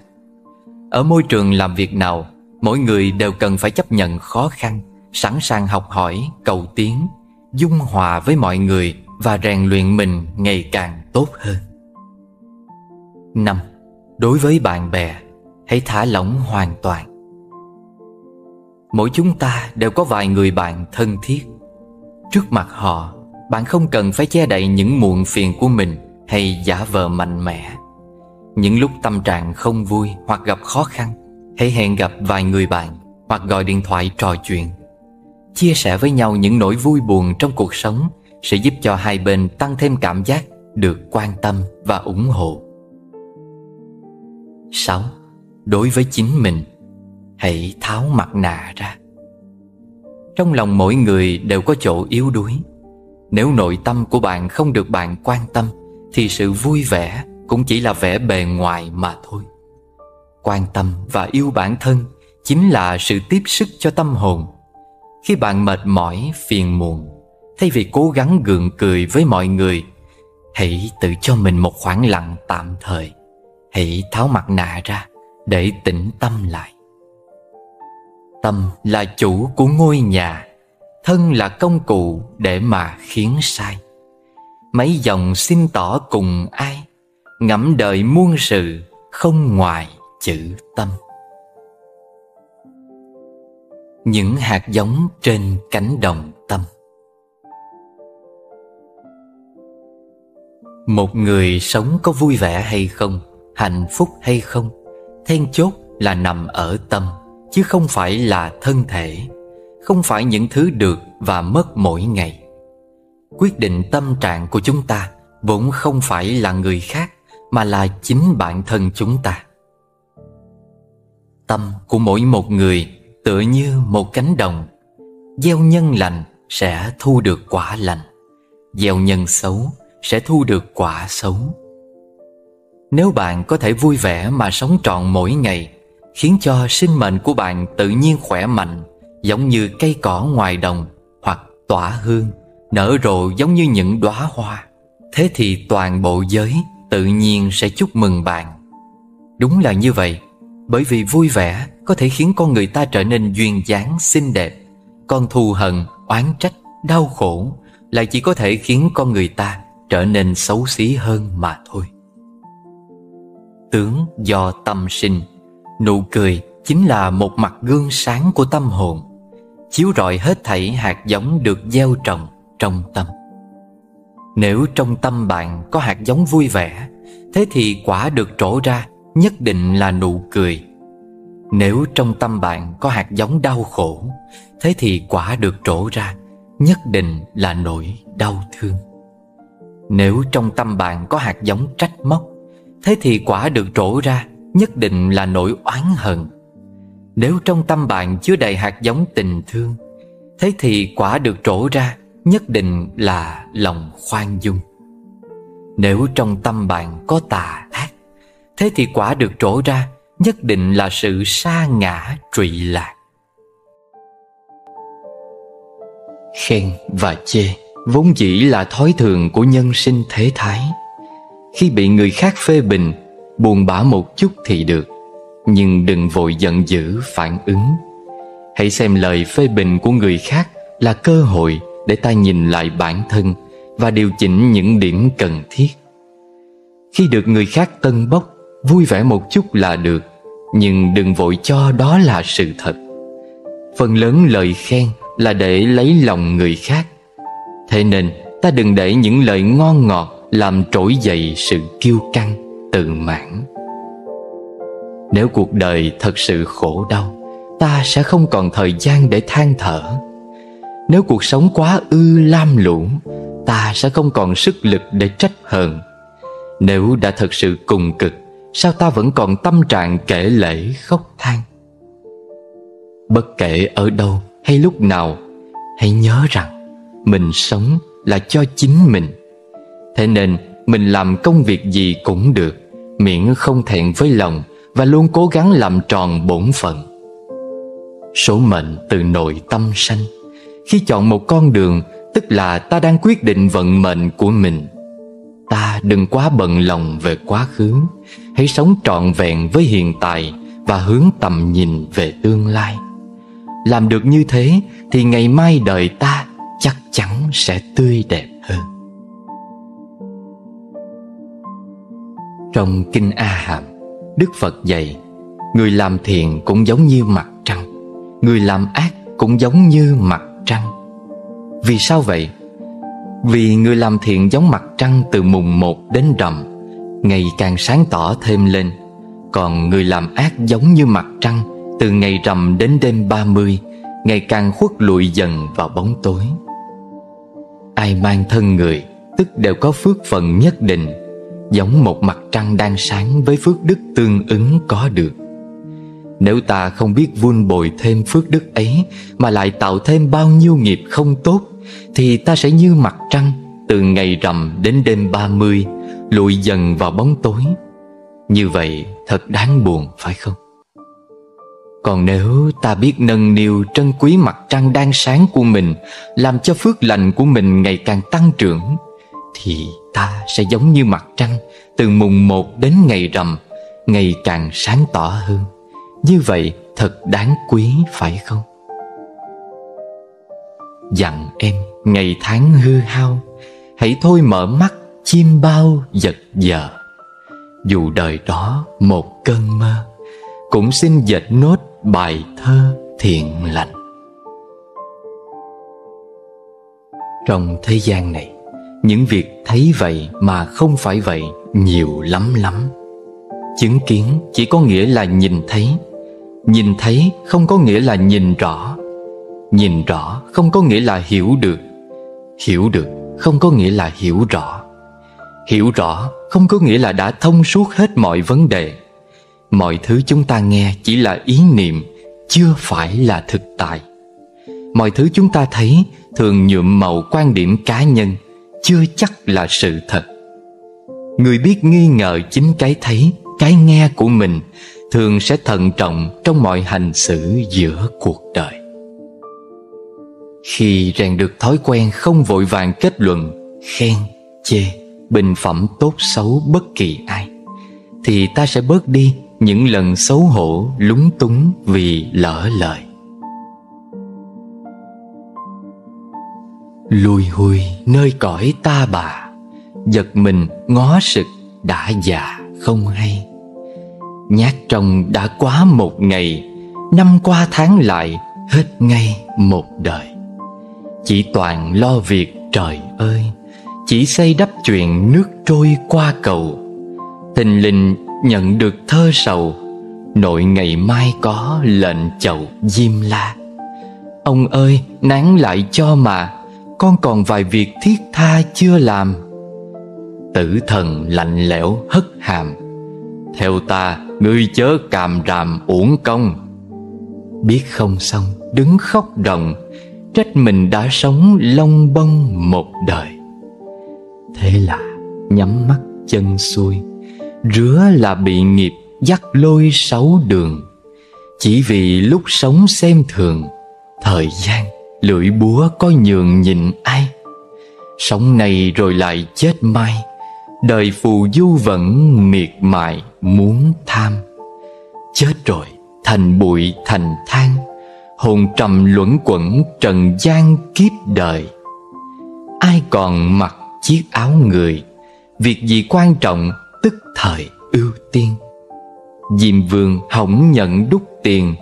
Ở môi trường làm việc nào, mỗi người đều cần phải chấp nhận khó khăn Sẵn sàng học hỏi, cầu tiến Dung hòa với mọi người và rèn luyện mình ngày càng tốt hơn. 5. Đối với bạn bè, hãy thả lỏng hoàn toàn. Mỗi chúng ta đều có vài người bạn thân thiết. Trước mặt họ bạn không cần phải che đậy những muộn phiền của mình Hay giả vờ mạnh mẽ. Những lúc tâm trạng không vui hoặc gặp khó khăn, Hãy hẹn gặp vài người bạn Hoặc gọi điện thoại trò chuyện. Chia sẻ với nhau những nỗi vui buồn trong cuộc sống Sẽ giúp cho hai bên tăng thêm cảm giác Được quan tâm và ủng hộ. 6. Đối với chính mình, Hãy tháo mặt nạ ra. Trong lòng mỗi người đều có chỗ yếu đuối nếu nội tâm của bạn không được bạn quan tâm Thì sự vui vẻ cũng chỉ là vẻ bề ngoài mà thôi. Quan tâm và yêu bản thân Chính là sự tiếp sức cho tâm hồn. Khi bạn mệt mỏi, phiền muộn Thay vì cố gắng gượng cười với mọi người Hãy tự cho mình một khoảng lặng tạm thời. Hãy tháo mặt nạ ra Để tĩnh tâm lại. Tâm là chủ của ngôi nhà. Thân là công cụ để mà khiến sai Mấy dòng xin tỏ cùng ai, Ngẫm đời muôn sự Không ngoài chữ tâm. Những hạt giống trên cánh đồng tâm. Một người sống có vui vẻ hay không, Hạnh phúc hay không, Then chốt là nằm ở tâm, chứ không phải là thân thể không phải những thứ được và mất mỗi ngày. Quyết định tâm trạng của chúng ta vốn không phải là người khác, mà là chính bản thân chúng ta. Tâm của mỗi một người tựa như một cánh đồng. Gieo nhân lành sẽ thu được quả lành. Gieo nhân xấu sẽ thu được quả xấu. Nếu bạn có thể vui vẻ mà sống trọn mỗi ngày, khiến cho sinh mệnh của bạn tự nhiên khỏe mạnh giống như cây cỏ ngoài đồng hoặc tỏa hương nở rộ giống như những đóa hoa. Thế thì toàn bộ giới tự nhiên sẽ chúc mừng bạn. Đúng là như vậy bởi vì vui vẻ có thể khiến con người ta trở nên duyên dáng xinh đẹp. Còn thù hận, oán trách, đau khổ Lại chỉ có thể khiến con người ta trở nên xấu xí hơn mà thôi. Tướng do tâm sinh Nụ cười chính là một mặt gương sáng của tâm hồn. Chiếu rọi hết thảy hạt giống được gieo trồng trong tâm. Nếu trong tâm bạn có hạt giống vui vẻ, Thế thì quả được trổ ra nhất định là nụ cười. Nếu trong tâm bạn có hạt giống đau khổ, Thế thì quả được trổ ra nhất định là nỗi đau thương. Nếu trong tâm bạn có hạt giống trách móc, Thế thì quả được trổ ra nhất định là nỗi oán hận. Nếu trong tâm bạn chứa đầy hạt giống tình thương, Thế thì quả được trổ ra nhất định là lòng khoan dung. Nếu trong tâm bạn có tà ác, Thế thì quả được trổ ra Nhất định là sự sa ngã trụy lạc. Khen và chê Vốn dĩ là thói thường của nhân sinh thế thái. Khi bị người khác phê bình, Buồn bã một chút thì được. Nhưng đừng vội giận dữ phản ứng. Hãy xem lời phê bình của người khác Là cơ hội để ta nhìn lại bản thân Và điều chỉnh những điểm cần thiết. Khi được người khác tân bốc Vui vẻ một chút là được Nhưng đừng vội cho đó là sự thật. Phần lớn lời khen là để lấy lòng người khác. Thế nên ta đừng để những lời ngon ngọt Làm trỗi dậy sự kiêu căng, tự mãn. Nếu cuộc đời thật sự khổ đau, Ta sẽ không còn thời gian để than thở. Nếu cuộc sống quá ư lam lũ Ta sẽ không còn sức lực để trách hờn. Nếu đã thật sự cùng cực, Sao ta vẫn còn tâm trạng kể lễ khóc than? Bất kể ở đâu hay lúc nào, Hãy nhớ rằng Mình sống là cho chính mình. Thế nên mình làm công việc gì cũng được, Miễn không thẹn với lòng. Và luôn cố gắng làm tròn bổn phận. Số mệnh từ nội tâm sanh. Khi chọn một con đường, Tức là ta đang quyết định vận mệnh của mình. Ta đừng quá bận lòng về quá khứ. Hãy sống trọn vẹn với hiện tại Và hướng tầm nhìn về tương lai. Làm được như thế Thì ngày mai đời ta chắc chắn sẽ tươi đẹp hơn. Trong Kinh A Hàm Đức Phật dạy, Người làm thiện cũng giống như mặt trăng, Người làm ác cũng giống như mặt trăng. Vì sao vậy? Vì người làm thiện giống mặt trăng từ mùng 1 đến rằm, Ngày càng sáng tỏ thêm lên. Còn người làm ác giống như mặt trăng Từ ngày rằm đến đêm 30 Ngày càng khuất lụi dần vào bóng tối. Ai mang thân người, Tức đều có phước phần nhất định. Giống một mặt trăng đang sáng Với phước đức tương ứng có được Nếu ta không biết vun bồi thêm phước đức ấy Mà lại tạo thêm bao nhiêu nghiệp không tốt, Thì ta sẽ như mặt trăng Từ ngày rằm đến đêm 30 Lụi dần vào bóng tối Như vậy thật đáng buồn, phải không? Còn nếu ta biết nâng niu trân quý mặt trăng đang sáng của mình, Làm cho phước lành của mình ngày càng tăng trưởng, Thì ta sẽ giống như mặt trăng Từ mùng một đến ngày rằm, Ngày càng sáng tỏ hơn. Như vậy thật đáng quý, phải không? Dặn em, ngày tháng hư hao, Hãy thôi mở mắt chim bao giật giờ. Dù đời đó một cơn mơ, Cũng xin dệt nốt bài thơ thiện lành. Trong thế gian này những việc thấy vậy mà không phải vậy, nhiều lắm lắm. Chứng kiến chỉ có nghĩa là nhìn thấy. Nhìn thấy không có nghĩa là nhìn rõ. Nhìn rõ không có nghĩa là hiểu được. Hiểu được không có nghĩa là hiểu rõ. Hiểu rõ không có nghĩa là đã thông suốt hết mọi vấn đề. Mọi thứ chúng ta nghe chỉ là ý niệm, Chưa phải là thực tại. Mọi thứ chúng ta thấy thường nhuộm màu quan điểm cá nhân. Chưa chắc là sự thật. Người biết nghi ngờ chính cái thấy, cái nghe của mình Thường sẽ thận trọng trong mọi hành xử giữa cuộc đời. Khi rèn được thói quen không vội vàng kết luận, khen, chê bình phẩm tốt xấu bất kỳ ai thì ta sẽ bớt đi những lần xấu hổ lúng túng vì lỡ lời. Lùi hui nơi cõi ta bà, giật mình ngó sực đã già không hay. Nhát trong đã quá một ngày, năm qua tháng lại hết ngay một đời. Chỉ toàn lo việc trời ơi, chỉ xây đắp chuyện nước trôi qua cầu. Thình lình nhận được thơ sầu, Nội ngày mai có lệnh chầu diêm la. Ông ơi, nán lại cho mà con còn vài việc thiết tha chưa làm. Tử thần lạnh lẽo hất hàm. Theo ta, ngươi chớ càm ràm uổng công. Biết không xong, đứng khóc ròng. Trách mình đã sống long bông một đời. Thế là nhắm mắt chân xuôi. Rứa là bị nghiệp dắt lôi sáu đường. Chỉ vì lúc sống xem thường, Thời gian lưỡi búa có nhường nhịn ai? Sống này rồi lại chết mai. Đời phù du vẫn miệt mài muốn tham. Chết rồi, thành bụi, thành than. Hồn trầm luẩn quẩn trần gian kiếp đời. Ai còn mặc chiếc áo người? Việc gì quan trọng, tức thời ưu tiên. Diêm vương hỏng nhận đúc tiền,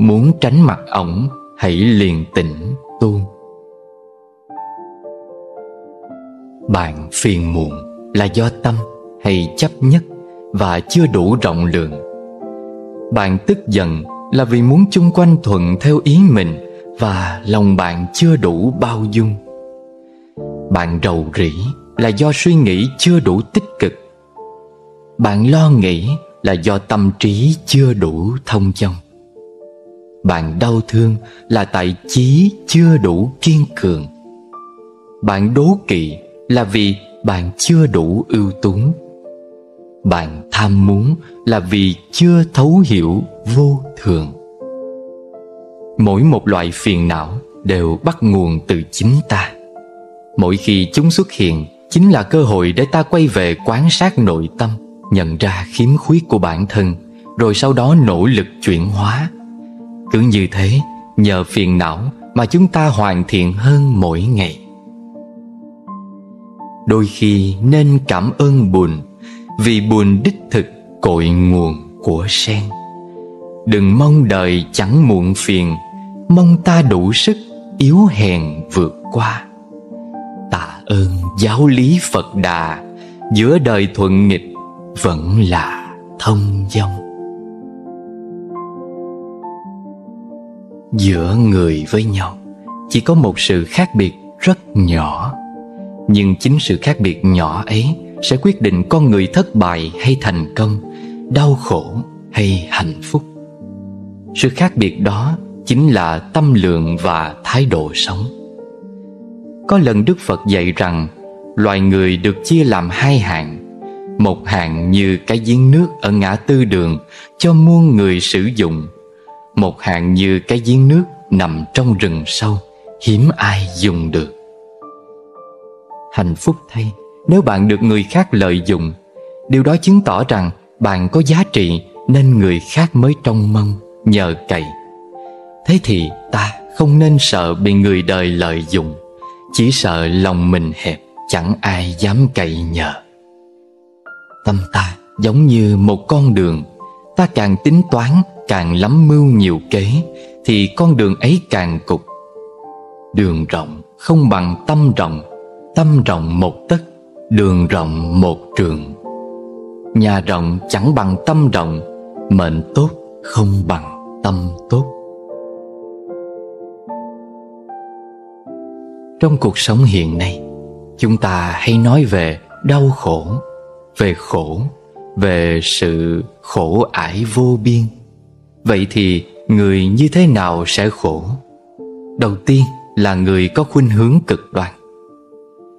Muốn tránh mặt ổng hãy liền tỉnh tu. Bạn phiền muộn là do tâm hay chấp nhất và chưa đủ rộng lượng. Bạn tức giận là vì muốn chung quanh thuận theo ý mình Và lòng bạn chưa đủ bao dung. Bạn rầu rĩ là do suy nghĩ chưa đủ tích cực. Bạn lo nghĩ là do tâm trí chưa đủ thông dong. Bạn đau thương là tại chí chưa đủ kiên cường. Bạn đố kỵ là vì bạn chưa đủ ưu tú. Bạn tham muốn là vì chưa thấu hiểu vô thường. Mỗi một loại phiền não đều bắt nguồn từ chính ta. Mỗi khi chúng xuất hiện Chính là cơ hội để ta quay về quan sát nội tâm, Nhận ra khiếm khuyết của bản thân, Rồi sau đó nỗ lực chuyển hóa. Cứ như thế, Nhờ phiền não mà chúng ta hoàn thiện hơn mỗi ngày. Đôi khi nên cảm ơn buồn, Vì buồn đích thực cội nguồn của sen. Đừng mong đời chẳng muộn phiền, Mong ta đủ sức yếu hèn vượt qua. Tạ ơn giáo lý Phật Đà, Giữa đời thuận nghịch vẫn là thông dong. Giữa người với nhau. Chỉ có một sự khác biệt rất nhỏ. Nhưng chính sự khác biệt nhỏ ấy Sẽ quyết định con người thất bại hay thành công, Đau khổ hay hạnh phúc. Sự khác biệt đó chính là tâm lượng và thái độ sống. Có lần Đức Phật dạy rằng, Loài người được chia làm hai hạng. Một hạng như cái giếng nước ở ngã tư đường Cho muôn người sử dụng một hạng như cái giếng nước nằm trong rừng sâu, Hiếm ai dùng được. Hạnh phúc thay, Nếu bạn được người khác lợi dụng, Điều đó chứng tỏ rằng bạn có giá trị Nên người khác mới trông mong, Nhờ cậy. Thế thì ta không nên sợ bị người đời lợi dụng, chỉ sợ lòng mình hẹp, Chẳng ai dám cậy nhờ. Tâm ta giống như một con đường Ta càng tính toán, Càng lắm mưu nhiều kế, Thì con đường ấy càng cục. Đường rộng không bằng tâm rộng Tâm rộng một tấc, Đường rộng một trường. Nhà rộng chẳng bằng tâm rộng, Mệnh tốt không bằng tâm tốt. Trong cuộc sống hiện nay, chúng ta hay nói về đau khổ, về khổ về sự khổ ải vô biên. Vậy thì người như thế nào sẽ khổ? Đầu tiên là người có khuynh hướng cực đoan.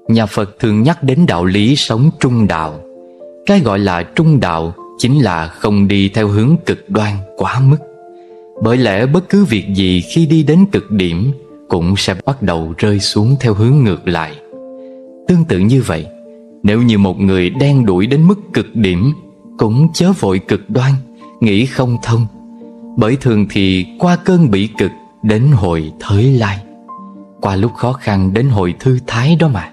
Nhà phật thường nhắc đến đạo lý sống trung đạo. Cái gọi là trung đạo chính là không đi theo hướng cực đoan quá mức. Bởi lẽ bất cứ việc gì khi đi đến cực điểm cũng sẽ bắt đầu rơi xuống theo hướng ngược lại. Tương tự như vậy nếu như một người đen đuổi đến mức cực điểm, cũng chớ vội cực đoan, nghĩ không thông. Bởi thường thì qua cơn bị cực đến hồi thới lai. Qua lúc khó khăn đến hồi thư thái đó mà.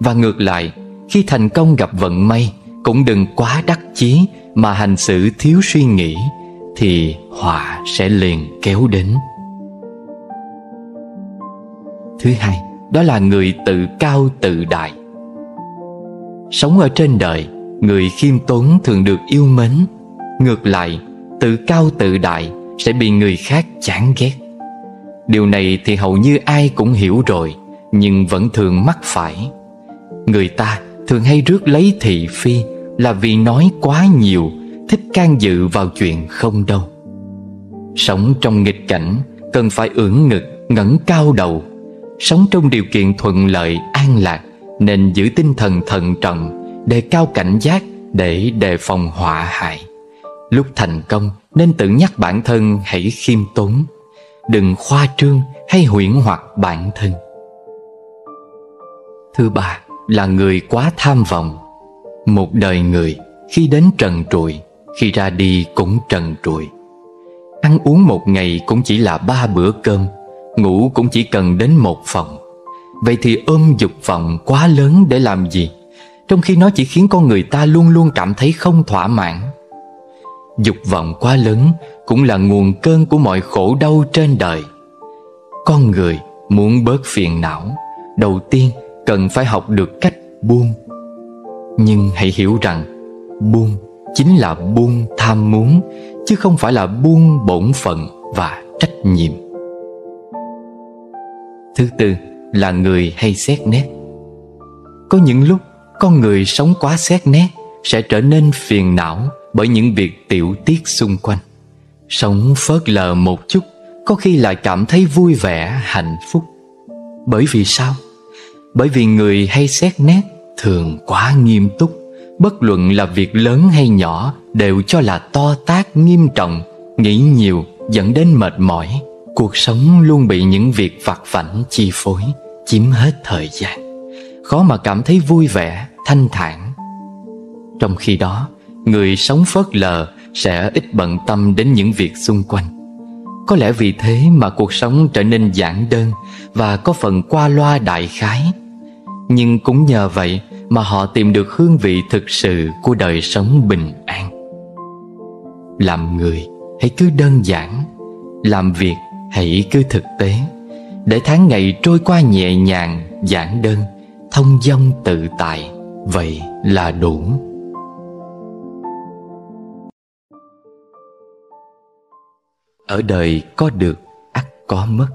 Và ngược lại, khi thành công gặp vận may, cũng đừng quá đắc chí mà hành xử thiếu suy nghĩ, thì họa sẽ liền kéo đến. Thứ hai, đó là người tự cao tự đại sống ở trên đời, người khiêm tốn thường được yêu mến. Ngược lại, tự cao tự đại sẽ bị người khác chán ghét. Điều này thì hầu như ai cũng hiểu rồi, nhưng vẫn thường mắc phải. Người ta thường hay rước lấy thị phi là vì nói quá nhiều, thích can dự vào chuyện không đâu. Sống trong nghịch cảnh, cần phải ưỡn ngực, ngẩng cao đầu. Sống trong điều kiện thuận lợi, an lạc nên giữ tinh thần thận trọng, đề cao cảnh giác để đề phòng họa hại. Lúc thành công, nên tự nhắc bản thân hãy khiêm tốn. Đừng khoa trương hay huyễn hoặc bản thân. Thứ ba, là người quá tham vọng. Một đời người, khi đến trần trụi, khi ra đi cũng trần trụi. Ăn uống một ngày cũng chỉ là ba bữa cơm, ngủ cũng chỉ cần đến một phòng vậy thì ôm dục vọng quá lớn để làm gì? Trong khi nó chỉ khiến con người ta luôn luôn cảm thấy không thỏa mãn. Dục vọng quá lớn cũng là nguồn cơn của mọi khổ đau trên đời. Con người muốn bớt phiền não, đầu tiên cần phải học được cách buông. Nhưng hãy hiểu rằng, buông chính là buông tham muốn, chứ không phải là buông bổn phận và trách nhiệm. Thứ tư là người hay xét nét. Có những lúc, con người sống quá xét nét sẽ trở nên phiền não bởi những việc tiểu tiết xung quanh. Sống phớt lờ một chút, có khi lại cảm thấy vui vẻ, hạnh phúc. Bởi vì sao? Bởi vì người hay xét nét thường quá nghiêm túc. Bất luận là việc lớn hay nhỏ đều cho là to tát, nghiêm trọng, nghĩ nhiều, dẫn đến mệt mỏi cuộc sống luôn bị những việc vặt vảnh, chi phối, chiếm hết thời gian. Khó mà cảm thấy vui vẻ, thanh thản. Trong khi đó, người sống phớt lờ sẽ ít bận tâm đến những việc xung quanh. Có lẽ vì thế mà cuộc sống trở nên giản đơn và có phần qua loa đại khái. Nhưng cũng nhờ vậy mà họ tìm được hương vị thực sự của đời sống bình an. Làm người, hãy cứ đơn giản, làm việc hãy cứ thực tế, để tháng ngày trôi qua nhẹ nhàng, giản đơn, thông dong tự tại, vậy là đủ. Ở đời có được, ắt có mất.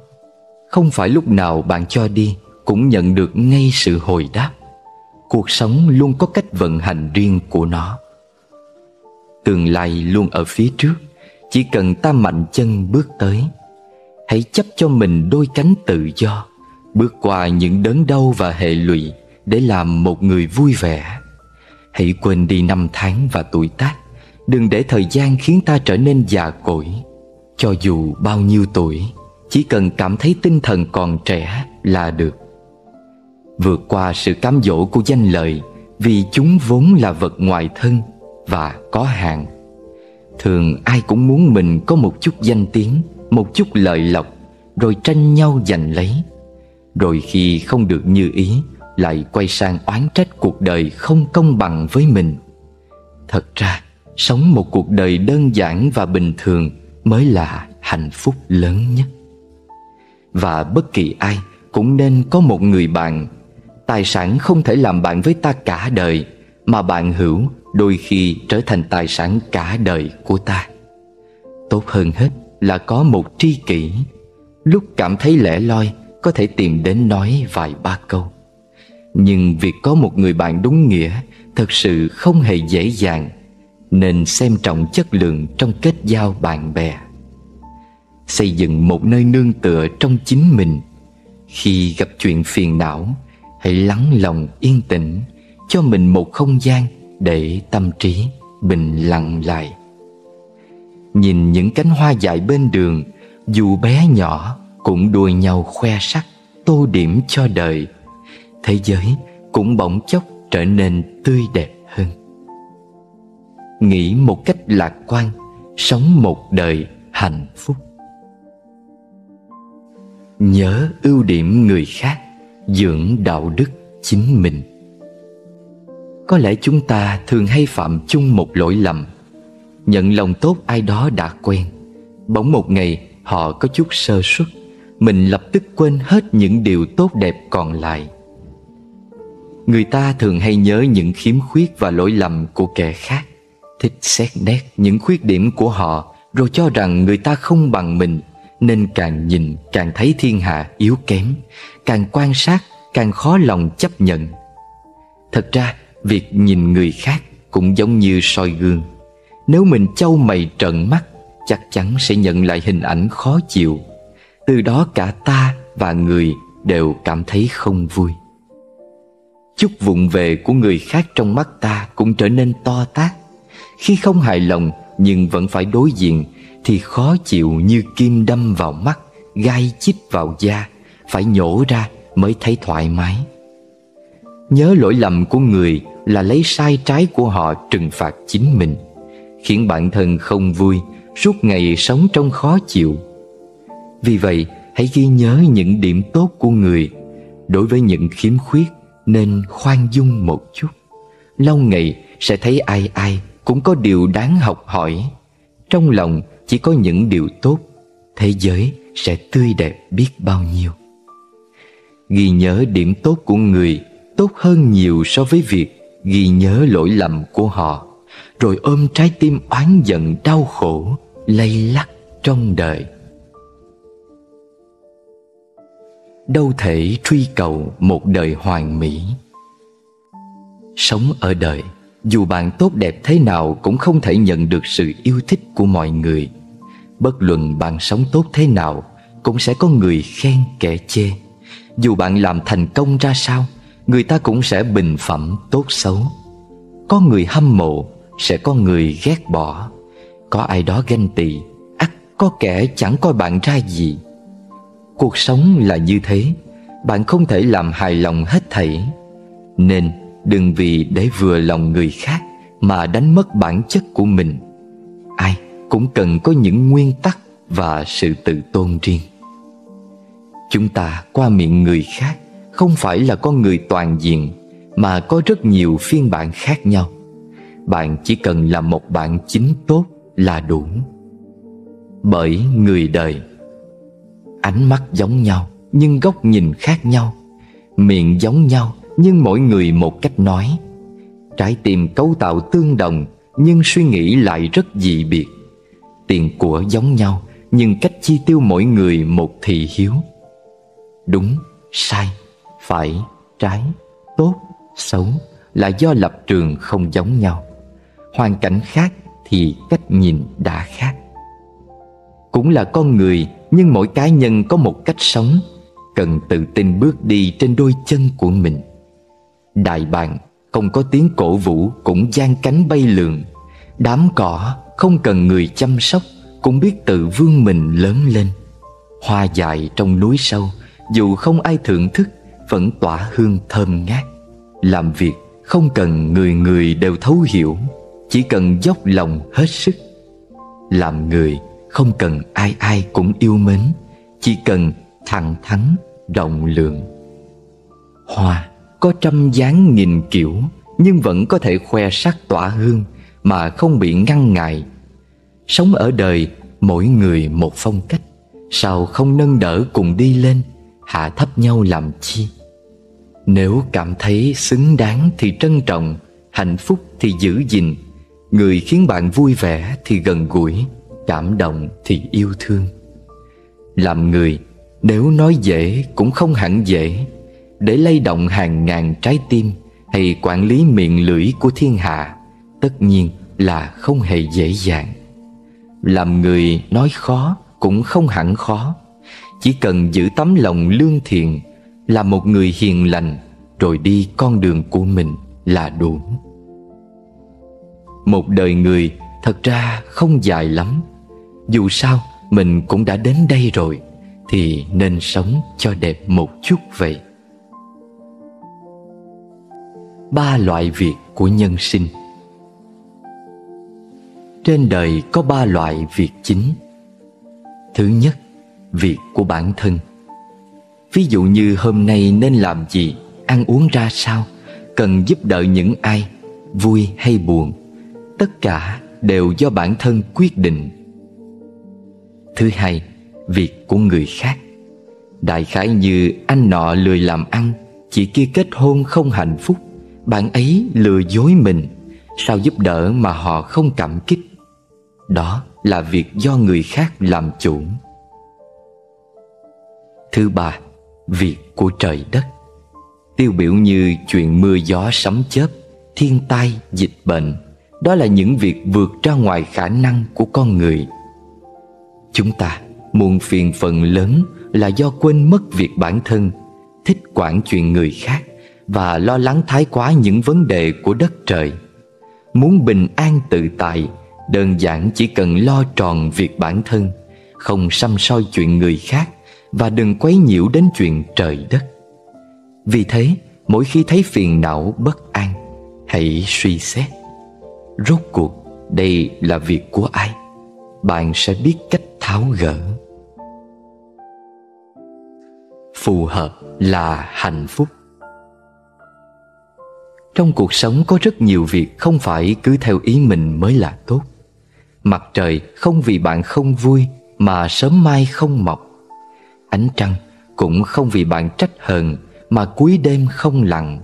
Không phải lúc nào bạn cho đi cũng nhận được ngay sự hồi đáp. Cuộc sống luôn có cách vận hành riêng của nó. Tương lai luôn ở phía trước, chỉ cần ta mạnh chân bước tới hãy chấp cho mình đôi cánh tự do, bước qua những đớn đau và hệ lụy để làm một người vui vẻ. Hãy quên đi năm tháng và tuổi tác, đừng để thời gian khiến ta trở nên già cỗi. Cho dù bao nhiêu tuổi, chỉ cần cảm thấy tinh thần còn trẻ là được. Vượt qua sự cám dỗ của danh lợi vì chúng vốn là vật ngoài thân và có hạn thường ai cũng muốn mình có một chút danh tiếng một chút lợi lộc, rồi tranh nhau giành lấy. Rồi khi không được như ý, lại quay sang oán trách cuộc đời không công bằng với mình. Thật ra, sống một cuộc đời đơn giản và bình thường mới là hạnh phúc lớn nhất. Và bất kỳ ai cũng nên có một người bạn. Tài sản không thể làm bạn với ta cả đời, mà bạn hữu đôi khi trở thành tài sản cả đời của ta. Tốt hơn hết là có một tri kỷ. Lúc cảm thấy lẻ loi, có thể tìm đến nói vài ba câu. Nhưng việc có một người bạn đúng nghĩa Thật sự không hề dễ dàng, Nên xem trọng chất lượng trong kết giao bạn bè. Xây dựng một nơi nương tựa trong chính mình. Khi gặp chuyện phiền não, Hãy lắng lòng yên tĩnh, Cho mình một không gian Để tâm trí bình lặng lại. Nhìn những cánh hoa dại bên đường, Dù bé nhỏ Cũng đùa nhau khoe sắc, Tô điểm cho đời. Thế giới cũng bỗng chốc trở nên tươi đẹp hơn. Nghĩ một cách lạc quan, Sống một đời hạnh phúc. Nhớ ưu điểm người khác, Dưỡng đạo đức chính mình. Có lẽ chúng ta thường hay phạm chung một lỗi lầm Nhận lòng tốt ai đó đã quen. Bỗng một ngày, họ có chút sơ suất. Mình lập tức quên hết những điều tốt đẹp còn lại. Người ta thường hay nhớ những khiếm khuyết và lỗi lầm của kẻ khác, Thích xét nét những khuyết điểm của họ Rồi cho rằng người ta không bằng mình. Nên càng nhìn, càng thấy thiên hạ yếu kém, Càng quan sát, càng khó lòng chấp nhận. Thật ra, việc nhìn người khác cũng giống như soi gương. Nếu mình châu mày trợn mắt, Chắc chắn sẽ nhận lại hình ảnh khó chịu. Từ đó cả ta và người đều cảm thấy không vui. Chút vụng về của người khác trong mắt ta cũng trở nên to tát. Khi không hài lòng nhưng vẫn phải đối diện, Thì khó chịu như kim đâm vào mắt, Gai chích vào da, Phải nhổ ra mới thấy thoải mái. Nhớ lỗi lầm của người là lấy sai trái của họ trừng phạt chính mình. Khiến bản thân không vui, Suốt ngày sống trong khó chịu. Vì vậy, hãy ghi nhớ những điểm tốt của người. Đối với những khiếm khuyết, nên khoan dung một chút. Lâu ngày, sẽ thấy ai ai cũng có điều đáng học hỏi. Trong lòng, chỉ có những điều tốt, Thế giới sẽ tươi đẹp biết bao nhiêu. Ghi nhớ điểm tốt của người Tốt hơn nhiều so với việc Ghi nhớ lỗi lầm của họ. Rồi ôm trái tim oán giận, đau khổ, Lay lắc trong đời. Đâu thể truy cầu một đời hoàn mỹ. Sống ở đời, dù bạn tốt đẹp thế nào cũng không thể nhận được sự yêu thích của mọi người. Bất luận bạn sống tốt thế nào, cũng sẽ có người khen, kẻ chê. Dù bạn làm thành công ra sao, người ta cũng sẽ bình phẩm tốt xấu. Có người hâm mộ sẽ có người ghét bỏ. Có ai đó ganh tị, ắt có kẻ chẳng coi bạn ra gì. Cuộc sống là như thế, Bạn không thể làm hài lòng hết thảy. Nên đừng vì để vừa lòng người khác Mà đánh mất bản chất của mình. Ai cũng cần có những nguyên tắc Và sự tự tôn riêng. Chúng ta qua miệng người khác Không phải là con người toàn diện, Mà có rất nhiều phiên bản khác nhau. Bạn chỉ cần là một bạn chính tốt là đủ. Bởi người đời Ánh mắt giống nhau nhưng góc nhìn khác nhau Miệng giống nhau nhưng mỗi người một cách nói. Trái tim cấu tạo tương đồng nhưng suy nghĩ lại rất dị biệt. Tiền của giống nhau nhưng cách chi tiêu mỗi người một thị hiếu. Đúng, sai, phải, trái, tốt, xấu là do lập trường không giống nhau. Hoàn cảnh khác thì cách nhìn đã khác. Cũng là con người, nhưng mỗi cá nhân có một cách sống, Cần tự tin bước đi trên đôi chân của mình. Đại bàng không có tiếng cổ vũ cũng gian cánh bay lượn. Đám cỏ không cần người chăm sóc, Cũng biết tự vươn mình lớn lên. Hoa dại trong núi sâu, Dù không ai thưởng thức, Vẫn tỏa hương thơm ngát. Làm việc không cần người người đều thấu hiểu. Chỉ cần dốc lòng hết sức Làm người không cần ai ai cũng yêu mến Chỉ cần thẳng thắn, rộng lượng. Hoa có trăm dáng nghìn kiểu Nhưng vẫn có thể khoe sắc tỏa hương Mà không bị ngăn ngại. Sống ở đời mỗi người một phong cách Sao không nâng đỡ cùng đi lên Hạ thấp nhau làm chi? Nếu cảm thấy xứng đáng thì trân trọng Hạnh phúc thì giữ gìn Người khiến bạn vui vẻ thì gần gũi, Cảm động thì yêu thương. Làm người, Nếu nói dễ cũng không hẳn dễ. Để lay động hàng ngàn trái tim Hay quản lý miệng lưỡi của thiên hạ, Tất nhiên là không hề dễ dàng. Làm người nói khó cũng không hẳn khó. Chỉ cần giữ tấm lòng lương thiện, Là một người hiền lành, Rồi đi con đường của mình là đủ. Một đời người thật ra không dài lắm. Dù sao mình cũng đã đến đây rồi Thì nên sống cho đẹp một chút vậy. Ba loại việc của nhân sinh. Trên đời có ba loại việc chính. Thứ nhất, việc của bản thân. Ví dụ như hôm nay nên làm gì, ăn uống ra sao Cần giúp đỡ những ai, vui hay buồn. Tất cả đều do bản thân quyết định. Thứ hai, việc của người khác. Đại khái như anh nọ lười làm ăn Chị kia kết hôn không hạnh phúc Bạn ấy lừa dối mình Sao giúp đỡ mà họ không cảm kích? Đó là việc do người khác làm chủ. Thứ ba, việc của trời đất. Tiêu biểu như chuyện mưa gió sấm chớp Thiên tai, dịch bệnh. Đó là những việc vượt ra ngoài khả năng của con người. Chúng ta muôn phiền phần lớn là do quên mất việc bản thân, Thích quản chuyện người khác Và lo lắng thái quá những vấn đề của đất trời. Muốn bình an tự tại, Đơn giản chỉ cần lo tròn việc bản thân, Không xăm soi chuyện người khác Và đừng quấy nhiễu đến chuyện trời đất. Vì thế, mỗi khi thấy phiền não bất an, Hãy suy xét. Rốt cuộc, đây là việc của ai? Bạn sẽ biết cách tháo gỡ. Phù hợp là hạnh phúc. Trong cuộc sống có rất nhiều việc không phải cứ theo ý mình mới là tốt. Mặt trời không vì bạn không vui mà sớm mai không mọc. Ánh trăng cũng không vì bạn trách hờn mà cuối đêm không lặng.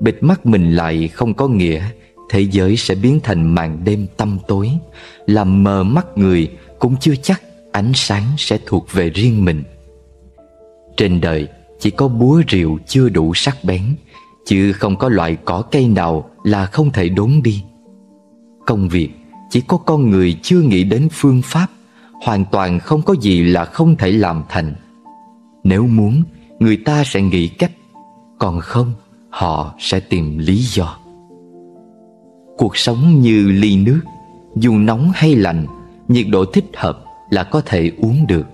Bịt mắt mình lại không có nghĩa Thế giới sẽ biến thành màn đêm tăm tối. Làm mờ mắt người cũng chưa chắc ánh sáng sẽ thuộc về riêng mình. Trên đời, chỉ có búa rìu chưa đủ sắc bén, Chứ không có loại cỏ cây nào là không thể đốn đi. Công việc, chỉ có con người chưa nghĩ đến phương pháp, Hoàn toàn không có gì là không thể làm thành. Nếu muốn, người ta sẽ nghĩ cách, Còn không, họ sẽ tìm lý do. Cuộc sống như ly nước Dù nóng hay lạnh Nhiệt độ thích hợp là có thể uống được.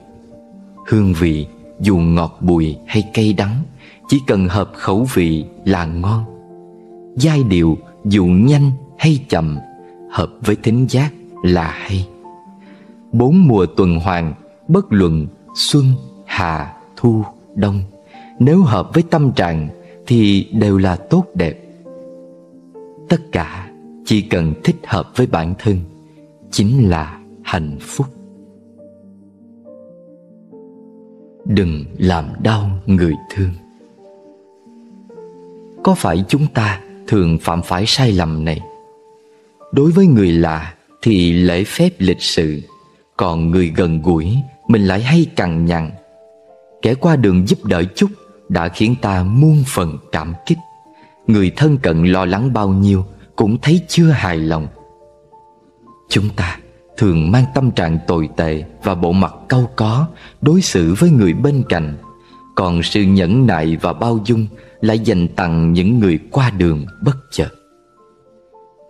Hương vị dù ngọt bùi hay cay đắng Chỉ cần hợp khẩu vị là ngon. Giai điệu dù nhanh hay chậm Hợp với thính giác là hay. Bốn mùa tuần hoàn Bất luận xuân, hạ, thu, đông Nếu hợp với tâm trạng Thì đều là tốt đẹp. Tất cả chỉ cần thích hợp với bản thân, Chính là hạnh phúc. Đừng làm đau người thương. Có phải chúng ta thường phạm phải sai lầm này? Đối với người lạ thì lễ phép lịch sự, Còn người gần gũi mình lại hay cằn nhằn. Kẻ qua đường giúp đỡ chút đã khiến ta muôn phần cảm kích. Người thân cận lo lắng bao nhiêu cũng thấy chưa hài lòng. Chúng ta thường mang tâm trạng tồi tệ và bộ mặt cau có đối xử với người bên cạnh. Còn sự nhẫn nại và bao dung lại dành tặng những người qua đường bất chợt.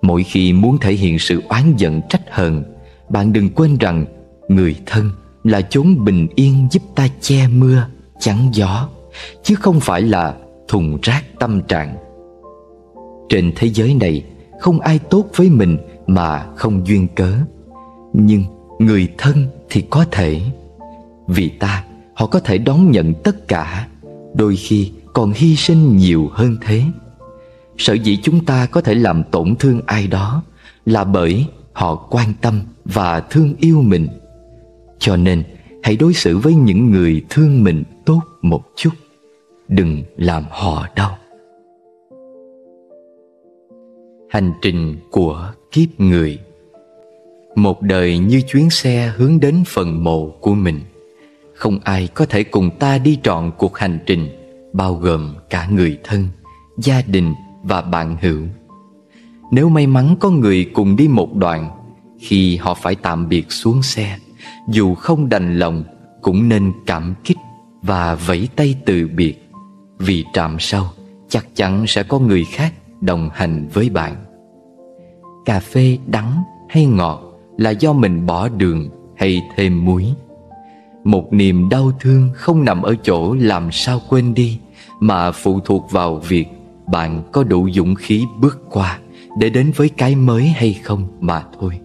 Mỗi khi muốn thể hiện sự oán giận trách hờn, bạn đừng quên rằng người thân là chốn bình yên giúp ta che mưa, chắn gió, chứ không phải là thùng rác tâm trạng. Trên thế giới này không ai tốt với mình mà không duyên cớ. Nhưng người thân thì có thể. Vì ta, họ có thể đón nhận tất cả. Đôi khi còn hy sinh nhiều hơn thế. Sở dĩ chúng ta có thể làm tổn thương ai đó Là bởi họ quan tâm và thương yêu mình. Cho nên, hãy đối xử với những người thương mình tốt một chút. Đừng làm họ đau. Hành trình của kiếp người. Một đời như chuyến xe hướng đến phần mộ của mình. Không ai có thể cùng ta đi trọn cuộc hành trình Bao gồm cả người thân, gia đình và bạn hữu. Nếu may mắn có người cùng đi một đoạn Khi họ phải tạm biệt xuống xe Dù không đành lòng cũng nên cảm kích và vẫy tay từ biệt. Vì trạm sau chắc chắn sẽ có người khác đồng hành với bạn. Cà phê đắng hay ngọt là do mình bỏ đường hay thêm muối. Một niềm đau thương không nằm ở chỗ làm sao quên đi, Mà phụ thuộc vào việc bạn có đủ dũng khí bước qua Để đến với cái mới hay không mà thôi.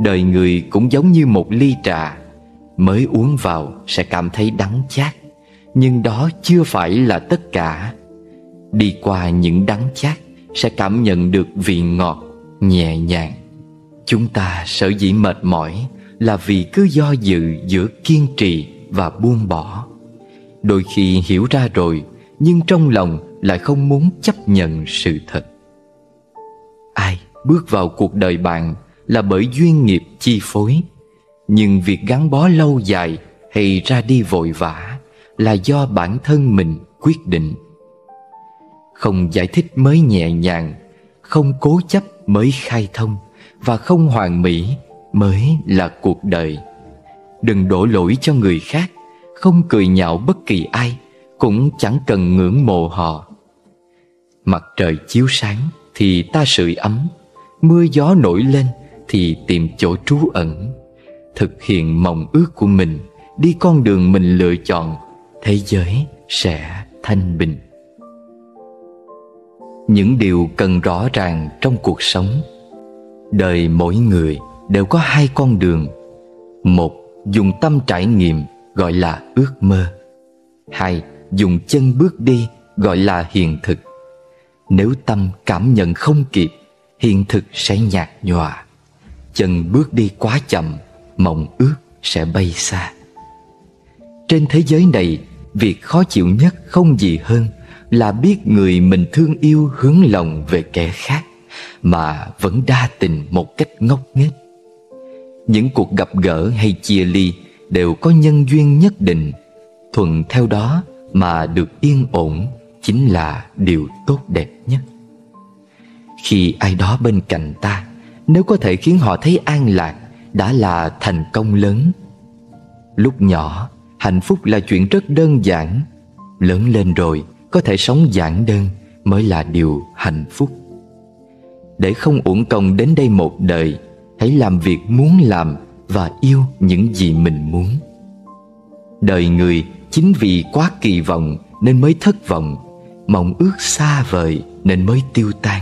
Đời người cũng giống như một ly trà, Mới uống vào sẽ cảm thấy đắng chát, Nhưng đó chưa phải là tất cả. Đi qua những đắng chát Sẽ cảm nhận được vị ngọt, nhẹ nhàng. Chúng ta sở dĩ mệt mỏi Là vì cứ do dự giữa kiên trì và buông bỏ. Đôi khi hiểu ra rồi Nhưng trong lòng lại không muốn chấp nhận sự thật. Ai bước vào cuộc đời bạn Là bởi duyên nghiệp chi phối. Nhưng việc gắn bó lâu dài hay ra đi vội vã là do bản thân mình quyết định không giải thích mới nhẹ nhàng, không cố chấp mới khai thông và không hoàn mỹ mới là cuộc đời. Đừng đổ lỗi cho người khác, không cười nhạo bất kỳ ai cũng chẳng cần ngưỡng mộ họ. Mặt trời chiếu sáng thì ta sưởi ấm, mưa gió nổi lên thì tìm chỗ trú ẩn. Thực hiện mong ước của mình, đi con đường mình lựa chọn, thế giới sẽ thanh bình những điều cần rõ ràng trong cuộc sống. Đời mỗi người đều có hai con đường. Một, dùng tâm trải nghiệm, gọi là ước mơ. Hai, dùng chân bước đi, gọi là hiện thực. Nếu tâm cảm nhận không kịp, hiện thực sẽ nhạt nhòa. Chân bước đi quá chậm, mộng ước sẽ bay xa. Trên thế giới này, việc khó chịu nhất không gì hơn là biết người mình thương yêu hướng lòng về kẻ khác mà vẫn đa tình một cách ngốc nghếch. Những cuộc gặp gỡ hay chia ly đều có nhân duyên nhất định. Thuận theo đó mà được yên ổn chính là điều tốt đẹp nhất. Khi ai đó bên cạnh ta, nếu có thể khiến họ thấy an lạc, đã là thành công lớn. Lúc nhỏ, hạnh phúc là chuyện rất đơn giản. Lớn lên rồi có thể sống giản đơn mới là điều hạnh phúc. Để không uổng công đến đây một đời, hãy làm việc muốn làm và yêu những gì mình muốn. Đời người chính vì quá kỳ vọng nên mới thất vọng, mong ước xa vời nên mới tiêu tan.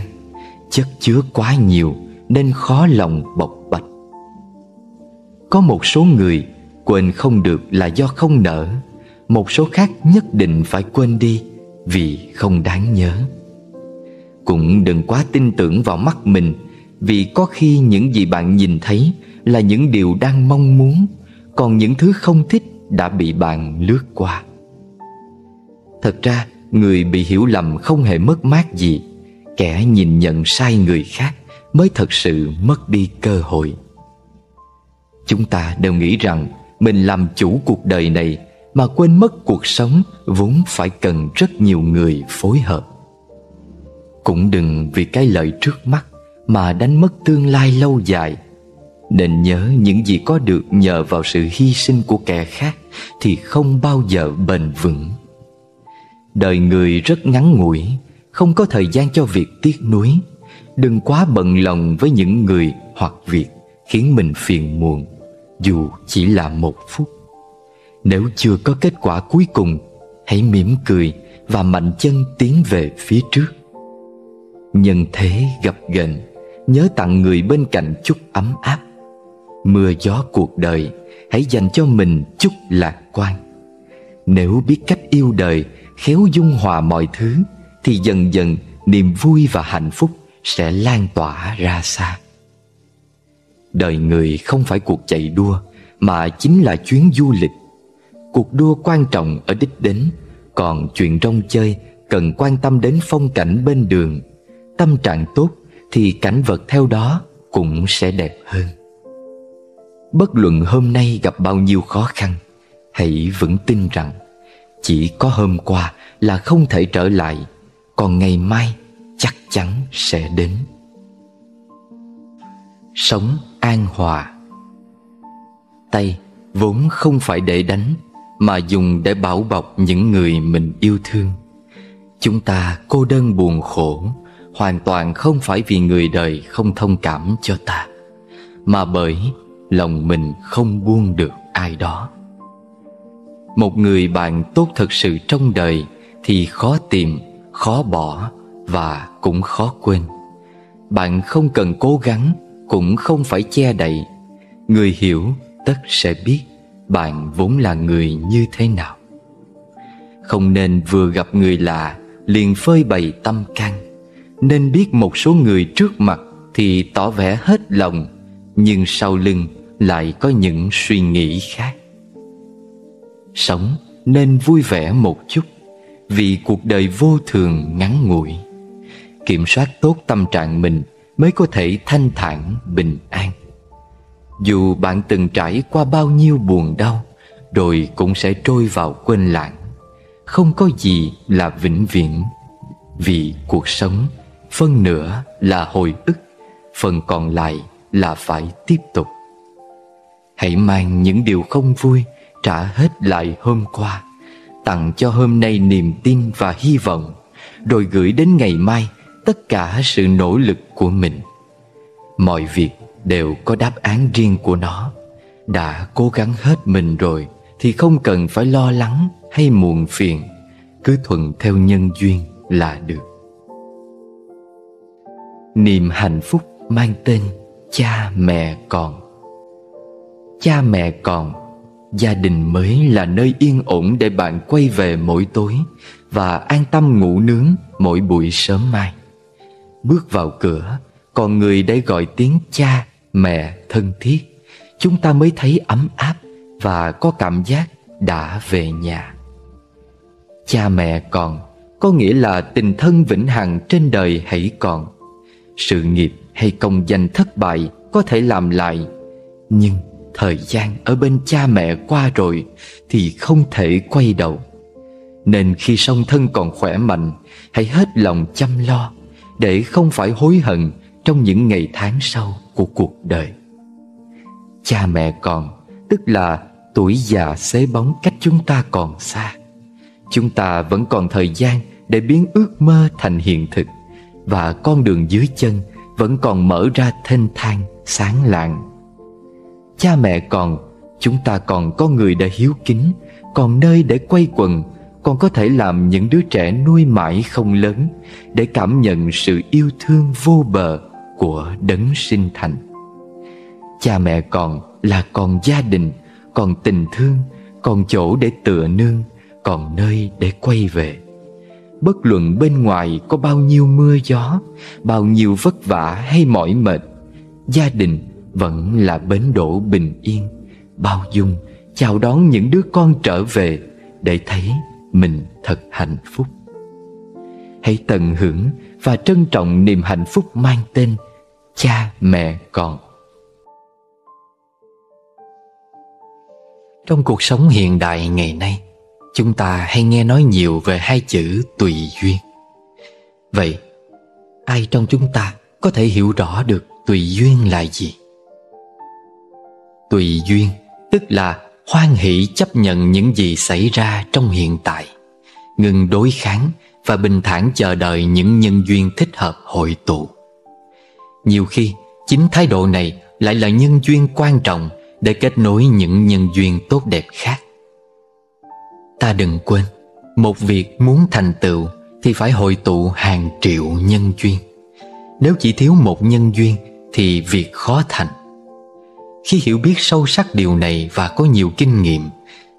Chất chứa quá nhiều nên khó lòng bộc bạch. Có một số người quên không được là do không nỡ, Một số khác nhất định phải quên đi vì không đáng nhớ. Cũng đừng quá tin tưởng vào mắt mình, Vì có khi những gì bạn nhìn thấy là những điều đang mong muốn, Còn những thứ không thích đã bị bạn lướt qua. Thật ra, người bị hiểu lầm không hề mất mát gì. Kẻ nhìn nhận sai người khác mới thật sự mất đi cơ hội. Chúng ta đều nghĩ rằng mình làm chủ cuộc đời này mà quên mất cuộc sống vốn phải cần rất nhiều người phối hợp. Cũng đừng vì cái lợi trước mắt mà đánh mất tương lai lâu dài. Nên nhớ những gì có được nhờ vào sự hy sinh của kẻ khác thì không bao giờ bền vững. Đời người rất ngắn ngủi, không có thời gian cho việc tiếc nuối. Đừng quá bận lòng với những người hoặc việc khiến mình phiền muộn dù chỉ là một phút nếu chưa có kết quả cuối cùng, hãy mỉm cười và mạnh chân tiến về phía trước. Nhân thế gặp gần, nhớ tặng người bên cạnh chút ấm áp. Mưa gió cuộc đời, hãy dành cho mình chút lạc quan. Nếu biết cách yêu đời, khéo dung hòa mọi thứ, thì dần dần niềm vui và hạnh phúc sẽ lan tỏa ra xa. Đời người không phải cuộc chạy đua, Mà chính là chuyến du lịch Cuộc đua quan trọng ở đích đến, Còn chuyện rong chơi cần quan tâm đến phong cảnh bên đường. Tâm trạng tốt thì cảnh vật theo đó cũng sẽ đẹp hơn. Bất luận hôm nay gặp bao nhiêu khó khăn, Hãy vững tin rằng Chỉ có hôm qua là không thể trở lại, Còn ngày mai chắc chắn sẽ đến. Sống an hòa. Tay vốn không phải để đánh mà dùng để bảo bọc những người mình yêu thương. Chúng ta cô đơn buồn khổ Hoàn toàn không phải vì người đời không thông cảm cho ta Mà bởi lòng mình không buông được ai đó. Một người bạn tốt thật sự trong đời Thì khó tìm, khó bỏ và cũng khó quên. Bạn không cần cố gắng Cũng không phải che đậy. Người hiểu tất sẽ biết. Bạn vốn là người như thế nào? Không nên vừa gặp người lạ, Liền phơi bày tâm can. Nên biết một số người trước mặt Thì tỏ vẻ hết lòng, Nhưng sau lưng lại có những suy nghĩ khác. Sống nên vui vẻ một chút, Vì cuộc đời vô thường ngắn ngủi. Kiểm soát tốt tâm trạng mình Mới có thể thanh thản bình an. Dù bạn từng trải qua bao nhiêu buồn đau, Rồi cũng sẽ trôi vào quên lãng. Không có gì là vĩnh viễn. Vì cuộc sống, Phân nửa là hồi ức, Phần còn lại là phải tiếp tục. Hãy mang những điều không vui Trả hết lại hôm qua, Tặng cho hôm nay niềm tin và hy vọng, Rồi gửi đến ngày mai Tất cả sự nỗ lực của mình. Mọi việc đều có đáp án riêng của nó. Đã cố gắng hết mình rồi Thì không cần phải lo lắng hay muộn phiền Cứ thuận theo nhân duyên là được. Niềm hạnh phúc mang tên Cha mẹ còn. Cha mẹ còn Gia đình mới là nơi yên ổn để bạn quay về mỗi tối Và an tâm ngủ nướng mỗi buổi sớm mai. Bước vào cửa Còn người đã gọi tiếng cha, mẹ thân thiết. Chúng ta mới thấy ấm áp Và có cảm giác đã về nhà. Cha mẹ còn, Có nghĩa là tình thân vĩnh hằng trên đời hãy còn. Sự nghiệp hay công danh thất bại Có thể làm lại, Nhưng Thời gian ở bên cha mẹ qua rồi Thì không thể quay đầu. Nên khi song thân còn khỏe mạnh, Hãy hết lòng chăm lo Để không phải hối hận Trong những ngày tháng sau của cuộc đời. Cha mẹ còn, Tức là tuổi già xế bóng cách chúng ta còn xa. Chúng ta vẫn còn thời gian Để biến ước mơ thành hiện thực. Và con đường dưới chân Vẫn còn mở ra thênh thang, sáng lạng. Cha mẹ còn, Chúng ta còn có người để hiếu kính, Còn nơi để quay quần, Còn có thể làm những đứa trẻ nuôi mãi không lớn Để cảm nhận sự yêu thương vô bờ. Của đấng sinh thành. Cha mẹ còn là còn gia đình, Còn tình thương, Còn chỗ để tựa nương, Còn nơi để quay về. Bất luận bên ngoài có bao nhiêu mưa gió, Bao nhiêu vất vả hay mỏi mệt, Gia đình vẫn là bến đỗ bình yên, bao dung, chào đón những đứa con trở về để thấy mình thật hạnh phúc. Hãy tận hưởng và trân trọng niềm hạnh phúc mang tên cha mẹ con. Trong cuộc sống hiện đại ngày nay, chúng ta hay nghe nói nhiều về hai chữ tùy duyên. Vậy, ai trong chúng ta có thể hiểu rõ được tùy duyên là gì? Tùy duyên Tức là hoan hỷ chấp nhận những gì xảy ra trong hiện tại, Ngừng đối kháng Và bình thản chờ đợi những nhân duyên thích hợp hội tụ. Nhiều khi, Chính thái độ này lại là nhân duyên quan trọng Để kết nối những nhân duyên tốt đẹp khác. Ta đừng quên, Một việc muốn thành tựu Thì phải hội tụ hàng triệu nhân duyên. Nếu chỉ thiếu một nhân duyên Thì việc khó thành. Khi hiểu biết sâu sắc điều này và có nhiều kinh nghiệm,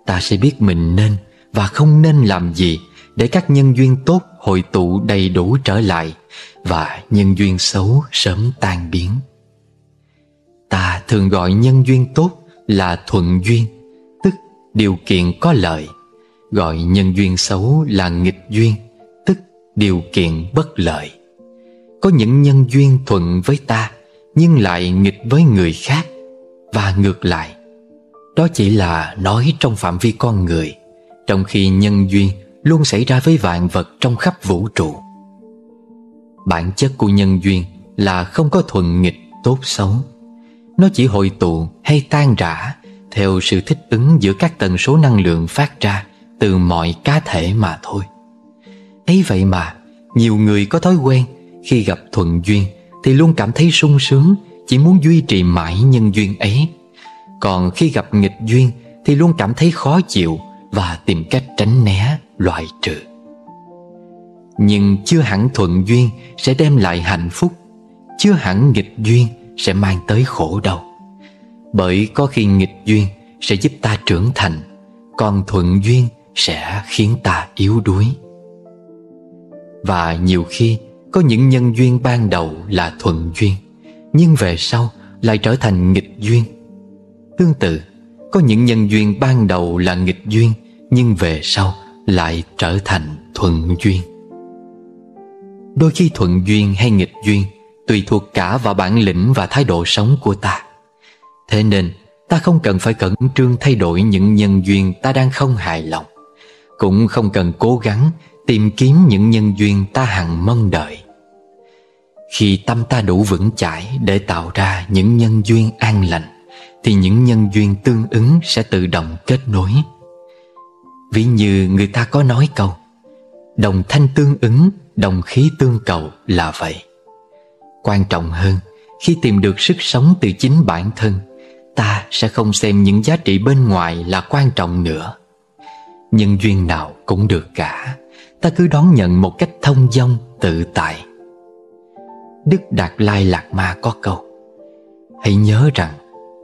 Ta sẽ biết mình nên và không nên làm gì Để các nhân duyên tốt hội tụ đầy đủ trở lại và nhân duyên xấu sớm tan biến. Ta thường gọi nhân duyên tốt là thuận duyên, Tức điều kiện có lợi. Gọi nhân duyên xấu là nghịch duyên, Tức điều kiện bất lợi. Có những nhân duyên thuận với ta, Nhưng lại nghịch với người khác, và ngược lại. Đó chỉ là nói trong phạm vi con người, Trong khi nhân duyên luôn xảy ra với vạn vật trong khắp vũ trụ. Bản chất của nhân duyên là không có thuận nghịch tốt xấu. Nó chỉ hội tụ hay tan rã Theo sự thích ứng giữa các tần số năng lượng phát ra Từ mọi cá thể mà thôi. Ấy vậy mà Nhiều người có thói quen Khi gặp thuận duyên Thì luôn cảm thấy sung sướng Chỉ muốn duy trì mãi nhân duyên ấy. Còn khi gặp nghịch duyên Thì luôn cảm thấy khó chịu Và tìm cách tránh né, loại trừ. Nhưng chưa hẳn thuận duyên Sẽ đem lại hạnh phúc, Chưa hẳn nghịch duyên Sẽ mang tới khổ đau. Bởi có khi nghịch duyên Sẽ giúp ta trưởng thành, Còn thuận duyên sẽ khiến ta yếu đuối. Và nhiều khi có những nhân duyên ban đầu là thuận duyên, Nhưng về sau lại trở thành nghịch duyên. Tương tự, Có những nhân duyên ban đầu là nghịch duyên, Nhưng về sau lại trở thành thuận duyên. Đôi khi thuận duyên hay nghịch duyên Tùy thuộc cả vào bản lĩnh và thái độ sống của ta. Thế nên ta không cần phải cẩn trương thay đổi những nhân duyên ta đang không hài lòng. Cũng không cần cố gắng Tìm kiếm những nhân duyên ta hằng mong đợi. Khi tâm ta đủ vững chãi Để tạo ra những nhân duyên an lành Thì những nhân duyên tương ứng sẽ tự động kết nối. Ví như người ta có nói câu Đồng thanh tương ứng, đồng khí tương cầu là vậy. Quan trọng hơn, Khi tìm được sức sống từ chính bản thân, Ta sẽ không xem những giá trị bên ngoài là quan trọng nữa. Nhân duyên nào cũng được cả, ta cứ đón nhận một cách thông dong, tự tại. Đức đạt lai lạc ma có câu, hãy nhớ rằng,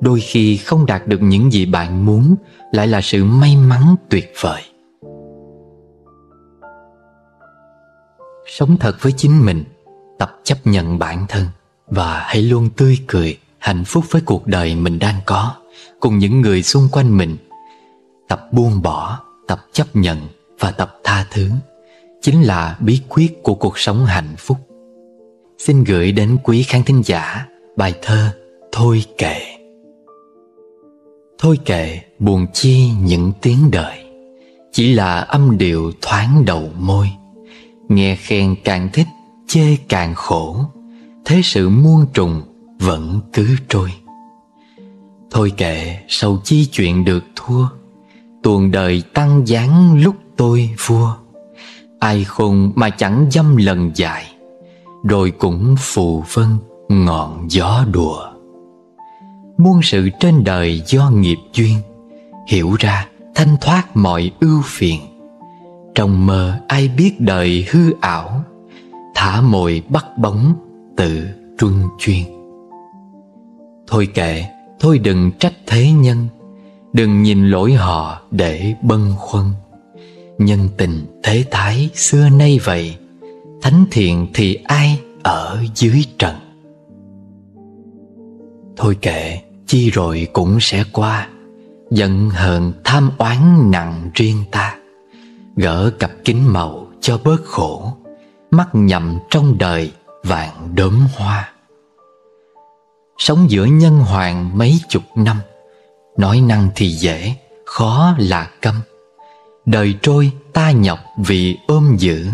đôi khi không đạt được những gì bạn muốn lại là sự may mắn tuyệt vời. Sống thật với chính mình tập chấp nhận bản thân và hãy luôn tươi cười hạnh phúc với cuộc đời mình đang có cùng những người xung quanh mình tập buông bỏ tập chấp nhận và tập tha thứ chính là bí quyết của cuộc sống hạnh phúc. Xin gửi đến quý khán thính giả bài thơ Thôi kệ. Thôi kệ buồn chi những tiếng đời, chỉ là âm điệu thoáng đầu môi. Nghe khen càng thích, chê càng khổ, thế sự muôn trùng vẫn cứ trôi. Thôi kệ sầu chi chuyện được thua, tuần đời tăng gián lúc tôi vua. Ai khôn mà chẳng dâm lần dài. Rồi cũng phù vân ngọn gió đùa. Muôn sự trên đời do nghiệp duyên. Hiểu ra thanh thoát mọi ưu phiền. Trong mơ ai biết đời hư ảo Thả mồi bắt bóng tự truân chuyên. Thôi kệ, thôi đừng trách thế nhân Đừng nhìn lỗi họ để bâng khuâng. Nhân tình thế thái xưa nay vậy Thánh thiện thì ai ở dưới trần? Thôi kệ chi rồi cũng sẽ qua Giận hờn tham oán nặng riêng ta. Gỡ cặp kính màu cho bớt khổ Mắt nhầm trong đời vạn đốm hoa. Sống giữa nhân hoàng mấy chục năm Nói năng thì dễ, khó là câm. Đời trôi ta nhọc vì ôm giữ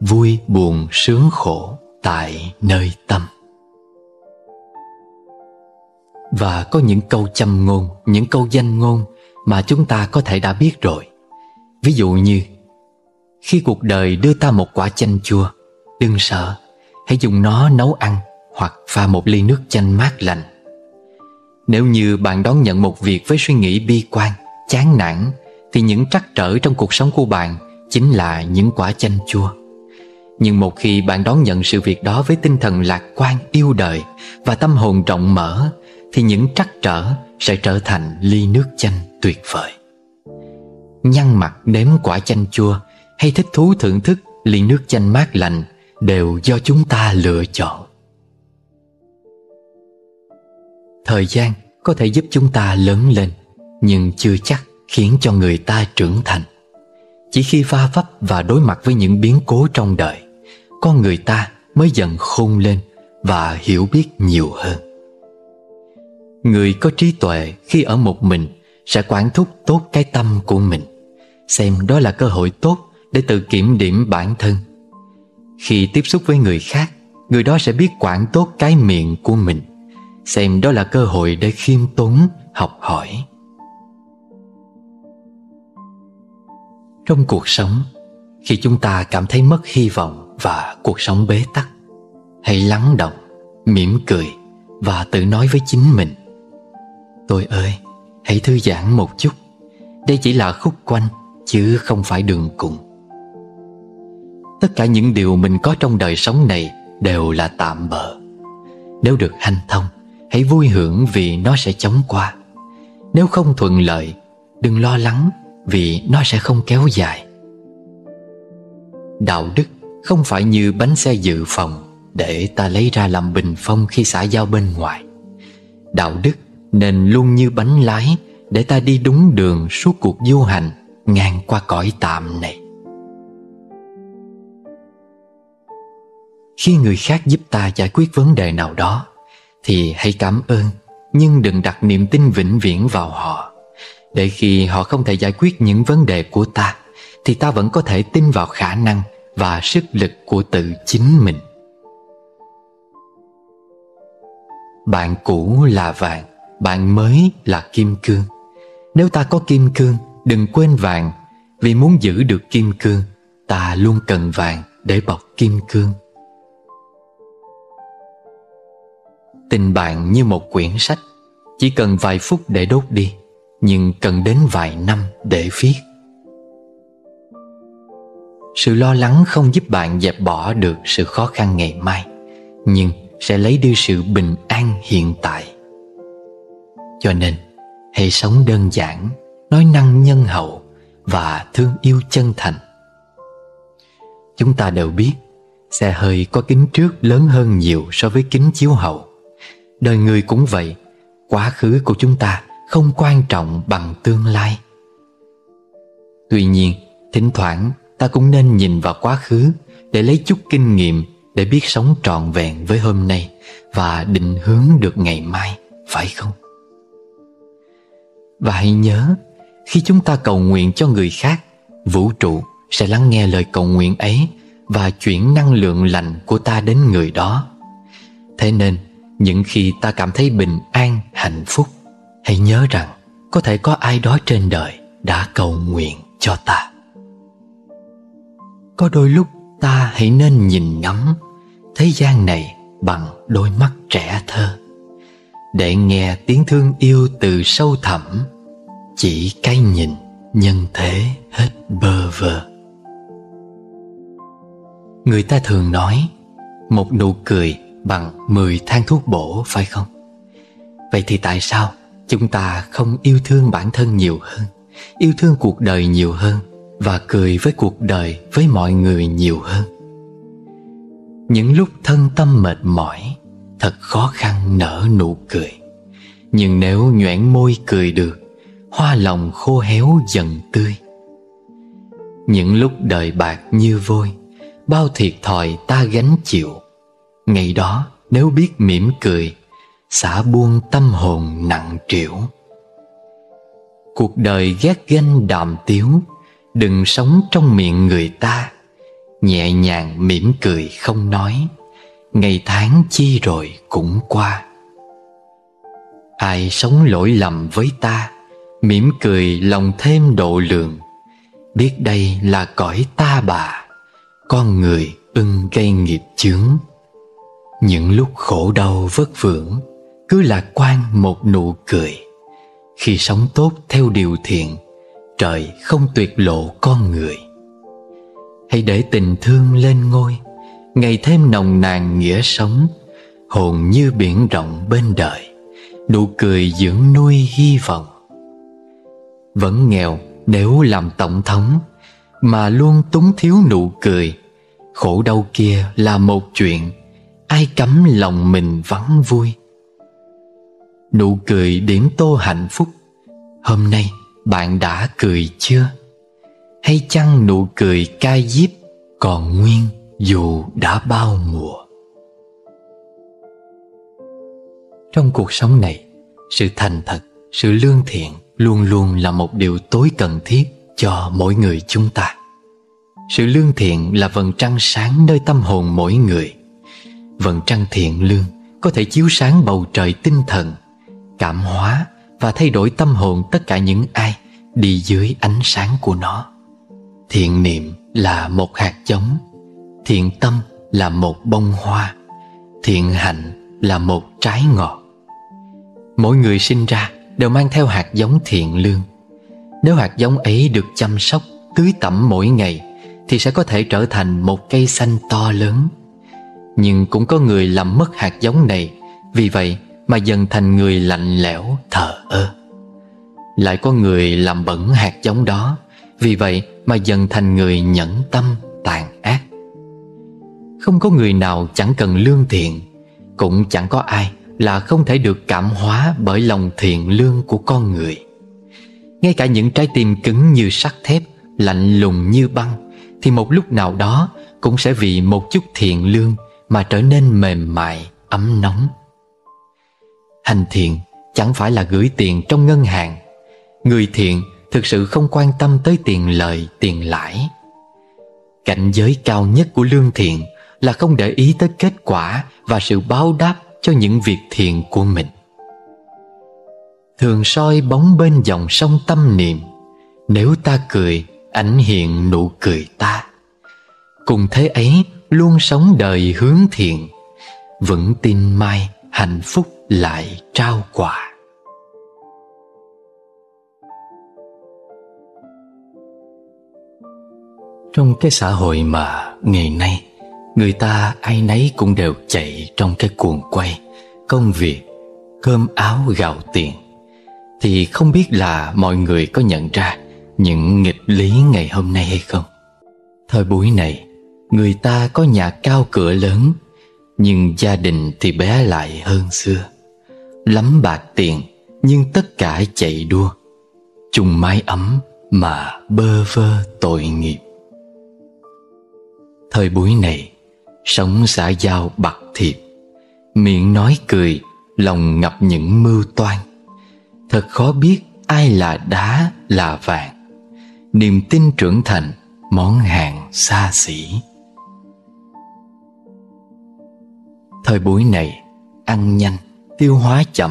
Vui buồn sướng khổ tại nơi tâm. Và có những câu châm ngôn, những câu danh ngôn Mà chúng ta có thể đã biết rồi. Ví dụ như Khi cuộc đời đưa ta một quả chanh chua Đừng sợ Hãy dùng nó nấu ăn Hoặc pha một ly nước chanh mát lạnh Nếu như bạn đón nhận một việc với suy nghĩ bi quan Chán nản thì những trắc trở trong cuộc sống của bạn chính là những quả chanh chua. Nhưng một khi bạn đón nhận sự việc đó với tinh thần lạc quan, yêu đời và tâm hồn rộng mở, thì những trắc trở sẽ trở thành ly nước chanh tuyệt vời. Nhăn mặt nếm quả chanh chua hay thích thú thưởng thức ly nước chanh mát lành đều do chúng ta lựa chọn. Thời gian có thể giúp chúng ta lớn lên, nhưng chưa chắc khiến cho người ta trưởng thành. Chỉ khi va vấp và đối mặt với những biến cố trong đời, con người ta mới dần khôn lên và hiểu biết nhiều hơn. Người có trí tuệ khi ở một mình Sẽ quản thúc tốt cái tâm của mình Xem đó là cơ hội tốt Để tự kiểm điểm bản thân. Khi tiếp xúc với người khác Người đó sẽ biết quản tốt cái miệng của mình Xem đó là cơ hội để khiêm tốn, học hỏi. Trong cuộc sống Khi chúng ta cảm thấy mất hy vọng Và cuộc sống bế tắc Hãy lắng động, mỉm cười Và tự nói với chính mình. Tôi ơi, hãy thư giãn một chút. Đây chỉ là khúc quanh. Chứ không phải đường cùng. Tất cả những điều mình có trong đời sống này Đều là tạm bợ. Nếu được hanh thông, Hãy vui hưởng vì nó sẽ chóng qua. Nếu không thuận lợi, Đừng lo lắng vì nó sẽ không kéo dài. Đạo đức không phải như bánh xe dự phòng Để ta lấy ra làm bình phong khi xã giao bên ngoài. Đạo đức nên luôn như bánh lái Để ta đi đúng đường suốt cuộc du hành Ngang qua cõi tạm này. Khi người khác giúp ta giải quyết vấn đề nào đó, Thì hãy cảm ơn, Nhưng đừng đặt niềm tin vĩnh viễn vào họ. Để khi họ không thể giải quyết những vấn đề của ta, Thì ta vẫn có thể tin vào khả năng Và sức lực của tự chính mình. Bạn cũ là vàng, Bạn mới là kim cương. Nếu ta có kim cương Đừng quên vàng, Vì muốn giữ được kim cương, Ta luôn cần vàng để bọc kim cương. Tình bạn như một quyển sách, Chỉ cần vài phút để đốt đi, nhưng cần đến vài năm để viết. Sự lo lắng không giúp bạn dẹp bỏ được sự khó khăn ngày mai, nhưng sẽ lấy đi sự bình an hiện tại. Cho nên, hãy sống đơn giản nói năng nhân hậu và thương yêu chân thành. Chúng ta đều biết, xe hơi có kính trước lớn hơn nhiều so với kính chiếu hậu. Đời người cũng vậy, quá khứ của chúng ta không quan trọng bằng tương lai. Tuy nhiên, thỉnh thoảng ta cũng nên nhìn vào quá khứ để lấy chút kinh nghiệm để biết sống trọn vẹn với hôm nay và định hướng được ngày mai, phải không? Và hãy nhớ khi chúng ta cầu nguyện cho người khác, vũ trụ sẽ lắng nghe lời cầu nguyện ấy và chuyển năng lượng lành của ta đến người đó. Thế nên, những khi ta cảm thấy bình an, hạnh phúc, Hãy nhớ rằng có thể có ai đó trên đời đã cầu nguyện cho ta. Có đôi lúc ta hãy nên nhìn ngắm Thế gian này bằng đôi mắt trẻ thơ. Để nghe tiếng thương yêu từ sâu thẳm chỉ cái nhìn nhân thế hết bơ vơ. Người ta thường nói, Một nụ cười bằng mười thang thuốc bổ, phải không? Vậy thì tại sao Chúng ta không yêu thương bản thân nhiều hơn, Yêu thương cuộc đời nhiều hơn Và cười với cuộc đời với mọi người nhiều hơn? Những lúc thân tâm mệt mỏi, Thật khó khăn nở nụ cười. Nhưng nếu nhoẻn môi cười được Hoa lòng khô héo dần tươi. Những lúc đời bạc như vôi, Bao thiệt thòi ta gánh chịu. Ngày đó, nếu biết mỉm cười, xả buông tâm hồn nặng trĩu. Cuộc đời ghét ganh đàm tiếu, đừng sống trong miệng người ta. Nhẹ nhàng mỉm cười không nói, ngày tháng chi rồi cũng qua. Ai sống lỗi lầm với ta mỉm cười lòng thêm độ lượng. Biết đây là cõi ta bà, con người ưng gây nghiệp chướng. Những lúc khổ đau vất vưởng, cứ lạc quan một nụ cười. Khi sống tốt theo điều thiện, trời không tuyệt lộ con người. Hãy để tình thương lên ngôi, ngày thêm nồng nàn nghĩa sống, hồn như biển rộng bên đời. Nụ cười dưỡng nuôi hy vọng vẫn nghèo nếu làm tổng thống mà luôn túng thiếu nụ cười. Khổ đau kia là một chuyện ai cấm lòng mình vắng vui. Nụ cười điểm tô hạnh phúc Hôm nay bạn đã cười chưa? Hay chăng nụ cười cay diếp Còn nguyên dù đã bao mùa? Trong cuộc sống này Sự thành thật, sự lương thiện luôn luôn là một điều tối cần thiết cho mỗi người chúng ta. Sự lương thiện là vầng trăng sáng nơi tâm hồn mỗi người. Vầng trăng thiện lương có thể chiếu sáng bầu trời tinh thần, cảm hóa và thay đổi tâm hồn tất cả những ai đi dưới ánh sáng của nó. Thiện niệm là một hạt giống, thiện tâm là một bông hoa, thiện hạnh là một trái ngọt. Mỗi người sinh ra đều mang theo hạt giống thiện lương. Nếu hạt giống ấy được chăm sóc, tưới tẩm mỗi ngày, thì sẽ có thể trở thành một cây xanh to lớn. Nhưng cũng có người làm mất hạt giống này, vì vậy mà dần thành người lạnh lẽo, thờ ơ. Lại có người làm bẩn hạt giống đó, vì vậy mà dần thành người nhẫn tâm, tàn ác. Không có người nào chẳng cần lương thiện, Cũng chẳng có ai là không thể được cảm hóa bởi lòng thiện lương của con người. Ngay cả những trái tim cứng như sắt thép Lạnh lùng như băng Thì một lúc nào đó cũng sẽ vì một chút thiện lương Mà trở nên mềm mại, ấm nóng. Hành thiện chẳng phải là gửi tiền trong ngân hàng. Người thiện thực sự không quan tâm tới tiền lời, tiền lãi. Cảnh giới cao nhất của lương thiện là không để ý tới kết quả và sự báo đáp cho những việc thiện của mình. Thường soi bóng bên dòng sông tâm niệm, nếu ta cười, ảnh hiện nụ cười ta. Cùng thế ấy luôn sống đời hướng thiện, vững tin mai hạnh phúc lại trao quà. Trong cái xã hội mà ngày nay Người ta ai nấy cũng đều chạy trong cái cuồng quay Công việc, cơm áo gạo tiền. Thì không biết là mọi người có nhận ra Những nghịch lý ngày hôm nay hay không? Thời buổi này Người ta có nhà cao cửa lớn Nhưng gia đình thì bé lại hơn xưa. Lắm bạc tiền Nhưng tất cả chạy đua. Chung mái ấm mà bơ vơ tội nghiệp. Thời buổi này Sống xã giao bạc thiệp. Miệng nói cười, Lòng ngập những mưu toan. Thật khó biết ai là đá, là vàng. Niềm tin trưởng thành, Món hàng xa xỉ. Thời buổi này, Ăn nhanh, Tiêu hóa chậm.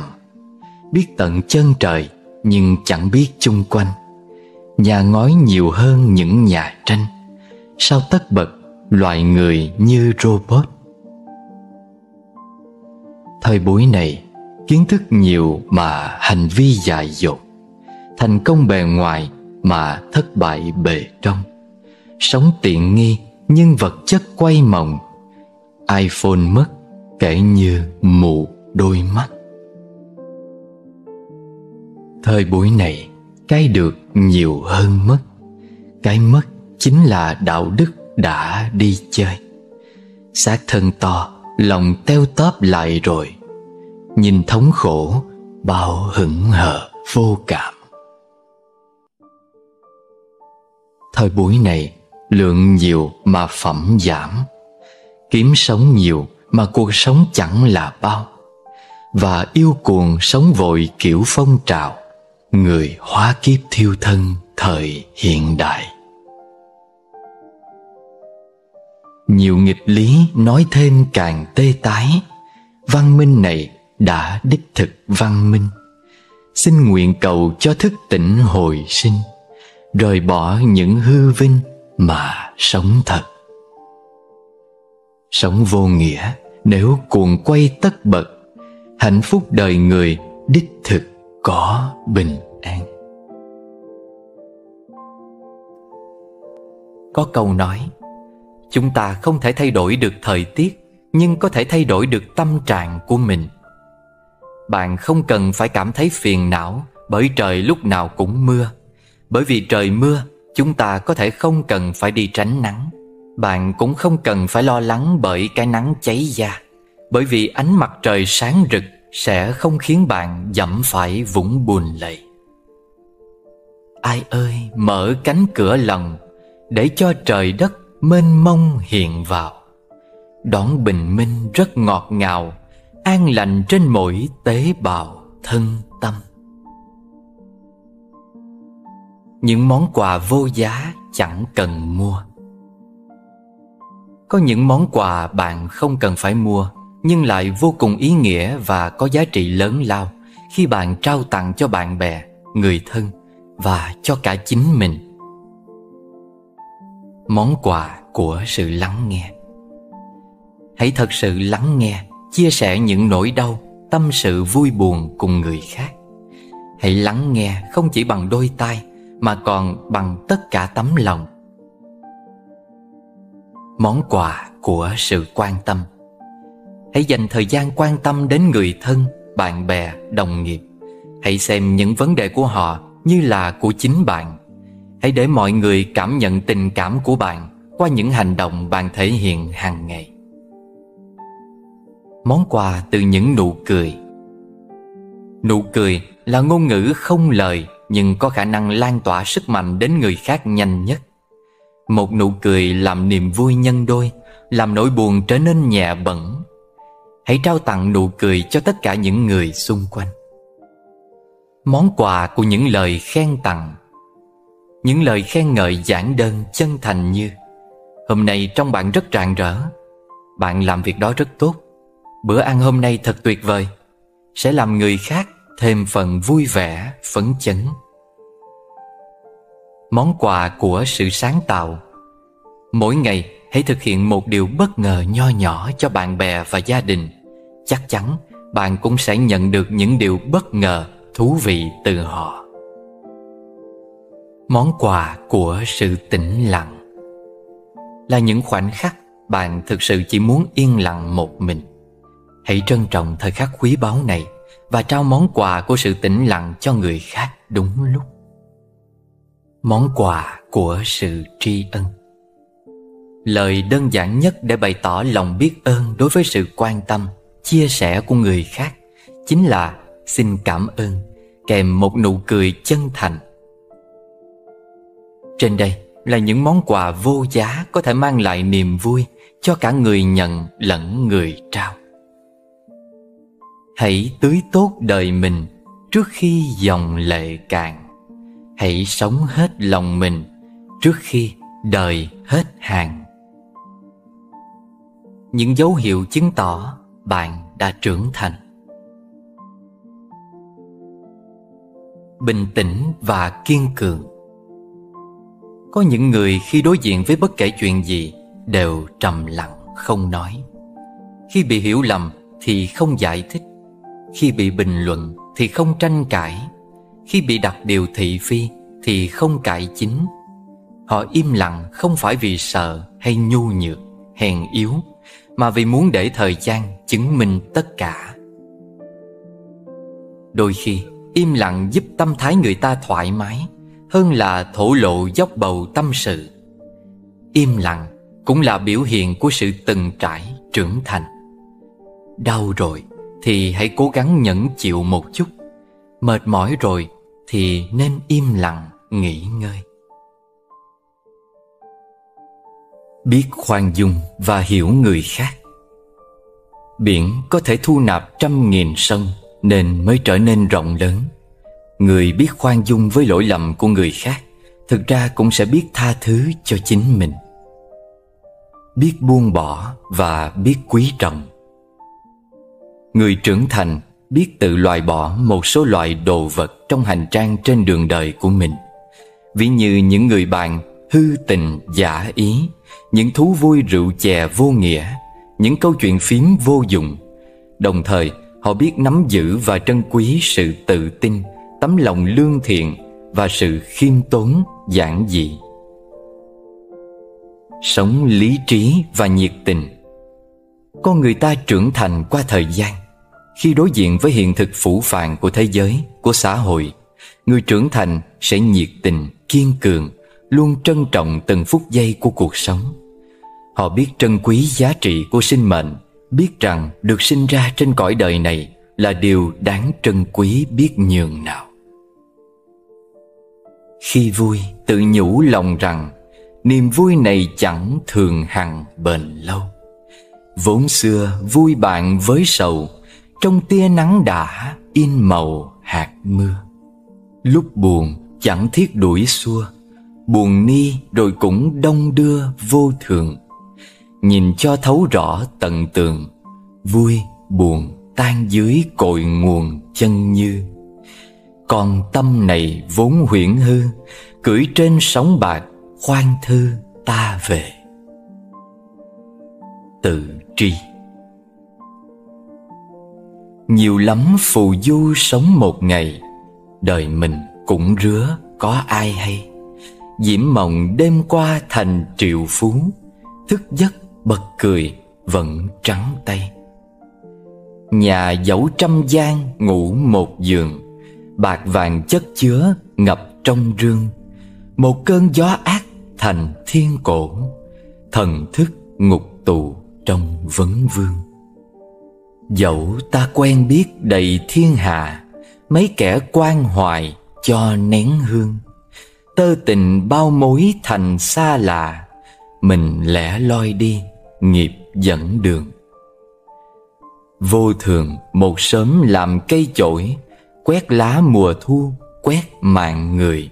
Biết tận chân trời, Nhưng chẳng biết chung quanh. Nhà ngói nhiều hơn những nhà tranh. Sao tất bật Loài người như robot. Thời buổi này, Kiến thức nhiều mà hành vi dại dột, Thành công bề ngoài mà thất bại bề trong. Sống tiện nghi nhưng vật chất quay mộng. iPhone mất kể như mù đôi mắt. Thời buổi này, Cái được nhiều hơn mất. Cái mất chính là đạo đức đã đi chơi. Xác thân to, lòng teo tóp lại rồi. Nhìn thống khổ, bao hững hờ, vô cảm. Thời buổi này, lượng nhiều mà phẩm giảm. Kiếm sống nhiều mà cuộc sống chẳng là bao. Và yêu cuồng sống vội kiểu phong trào, người hóa kiếp thiêu thân thời hiện đại. Nhiều nghịch lý nói thêm càng tê tái. Văn minh này đã đích thực văn minh. Xin nguyện cầu cho thức tỉnh hồi sinh, Rời bỏ những hư vinh mà sống thật. Sống vô nghĩa, nếu cuồng quay tất bật, Hạnh phúc đời người đích thực có bình an. Có câu nói Chúng ta không thể thay đổi được thời tiết, Nhưng có thể thay đổi được tâm trạng của mình. Bạn không cần phải cảm thấy phiền não Bởi trời lúc nào cũng mưa. Bởi vì trời mưa, Chúng ta có thể không cần phải đi tránh nắng. Bạn cũng không cần phải lo lắng bởi cái nắng cháy da. Bởi vì ánh mặt trời sáng rực Sẽ không khiến bạn dẫm phải vũng buồn lầy. Ai ơi, mở cánh cửa lòng Để cho trời đất mênh mông hiện vào. Đón bình minh rất ngọt ngào an lành trên mỗi tế bào thân tâm. Những món quà vô giá chẳng cần mua. Có những món quà bạn không cần phải mua Nhưng lại vô cùng ý nghĩa và có giá trị lớn lao Khi bạn trao tặng cho bạn bè, người thân Và cho cả chính mình. Món quà của sự lắng nghe. Hãy thật sự lắng nghe Chia sẻ những nỗi đau Tâm sự vui buồn cùng người khác. Hãy lắng nghe không chỉ bằng đôi tai Mà còn bằng tất cả tấm lòng. Món quà của sự quan tâm. Hãy dành thời gian quan tâm đến người thân, bạn bè, đồng nghiệp. Hãy xem những vấn đề của họ như là của chính bạn. Hãy để mọi người cảm nhận tình cảm của bạn Qua những hành động bạn thể hiện hàng ngày. Món quà từ những nụ cười. Nụ cười là ngôn ngữ không lời Nhưng có khả năng lan tỏa sức mạnh đến người khác nhanh nhất. Một nụ cười làm niềm vui nhân đôi, Làm nỗi buồn trở nên nhẹ bẩn. Hãy trao tặng nụ cười cho tất cả những người xung quanh. Món quà của những lời khen tặng. Những lời khen ngợi giản đơn chân thành như Hôm nay trong bạn rất rạng rỡ Bạn làm việc đó rất tốt Bữa ăn hôm nay thật tuyệt vời Sẽ làm người khác thêm phần vui vẻ, phấn chấn. Món quà của sự sáng tạo. Mỗi ngày hãy thực hiện một điều bất ngờ nho nhỏ cho bạn bè và gia đình. Chắc chắn bạn cũng sẽ nhận được những điều bất ngờ, thú vị từ họ. Món quà của sự tĩnh lặng. Là những khoảnh khắc bạn thực sự chỉ muốn yên lặng một mình. Hãy trân trọng thời khắc quý báu này Và trao món quà của sự tĩnh lặng cho người khác đúng lúc. Món quà của sự tri ân. Lời đơn giản nhất để bày tỏ lòng biết ơn đối với sự quan tâm, chia sẻ của người khác Chính là xin cảm ơn kèm một nụ cười chân thành. Trên đây là những món quà vô giá có thể mang lại niềm vui cho cả người nhận lẫn người trao. Hãy tưới tốt đời mình trước khi dòng lệ cạn. Hãy sống hết lòng mình trước khi đời hết hàng Những dấu hiệu chứng tỏ bạn đã trưởng thành. Bình tĩnh và kiên cường. Có những người khi đối diện với bất kể chuyện gì Đều trầm lặng không nói. Khi bị hiểu lầm thì không giải thích. Khi bị bình luận thì không tranh cãi. Khi bị đặt điều thị phi thì không cãi chính. Họ im lặng không phải vì sợ hay nhu nhược, hèn yếu Mà vì muốn để thời gian chứng minh tất cả. Đôi khi im lặng giúp tâm thái người ta thoải mái. Hơn là thổ lộ dốc bầu tâm sự. Im lặng cũng là biểu hiện của sự từng trải, trưởng thành. Đau rồi thì hãy cố gắng nhẫn chịu một chút. Mệt mỏi rồi thì nên im lặng, nghỉ ngơi. Biết khoan dung và hiểu người khác. Biển có thể thu nạp trăm nghìn sân Nên mới trở nên rộng lớn. Người biết khoan dung với lỗi lầm của người khác, Thực ra cũng sẽ biết tha thứ cho chính mình. Biết buông bỏ và biết quý trọng. Người trưởng thành biết tự loại bỏ một số loại đồ vật trong hành trang trên đường đời của mình. Ví như những người bạn hư tình, giả ý, Những thú vui rượu chè vô nghĩa, Những câu chuyện phím vô dụng. Đồng thời, họ biết nắm giữ và trân quý sự tự tin. Tấm lòng lương thiện và sự khiêm tốn giản dị. Sống lý trí và nhiệt tình. Con người ta trưởng thành qua thời gian. Khi đối diện với hiện thực phủ phàng của thế giới, của xã hội Người trưởng thành sẽ nhiệt tình, kiên cường Luôn trân trọng từng phút giây của cuộc sống. Họ biết trân quý giá trị của sinh mệnh Biết rằng được sinh ra trên cõi đời này Là điều đáng trân quý biết nhường nào. Khi vui tự nhủ lòng rằng Niềm vui này chẳng thường hằng bền lâu. Vốn xưa vui bạn với sầu trong tia nắng đã in màu hạt mưa. Lúc buồn chẳng thiết đuổi xua Buồn ni rồi cũng đông đưa vô thường. Nhìn cho thấu rõ tận tường Vui, buồn, tan dưới cội nguồn chân như. Còn tâm này vốn huyễn hư, Cưỡi trên sóng bạc, khoan thư ta về. Tự tri. Nhiều lắm phù du sống một ngày, Đời mình cũng rứa, có ai hay. Diễm mộng đêm qua thành triệu phú, Thức giấc bật cười, vẫn trắng tay. Nhà dẫu trăm gian ngủ một giường Bạc vàng chất chứa ngập trong rương. Một cơn gió ác thành thiên cổ. Thần thức ngục tù trong vấn vương. Dẫu ta quen biết đầy thiên hạ, Mấy kẻ quan hoài cho nén hương. Tơ tình bao mối thành xa lạ, Mình lẻ loi đi, nghiệp dẫn đường. Vô thường một sớm làm cây chổi Quét lá mùa thu, quét mạng người.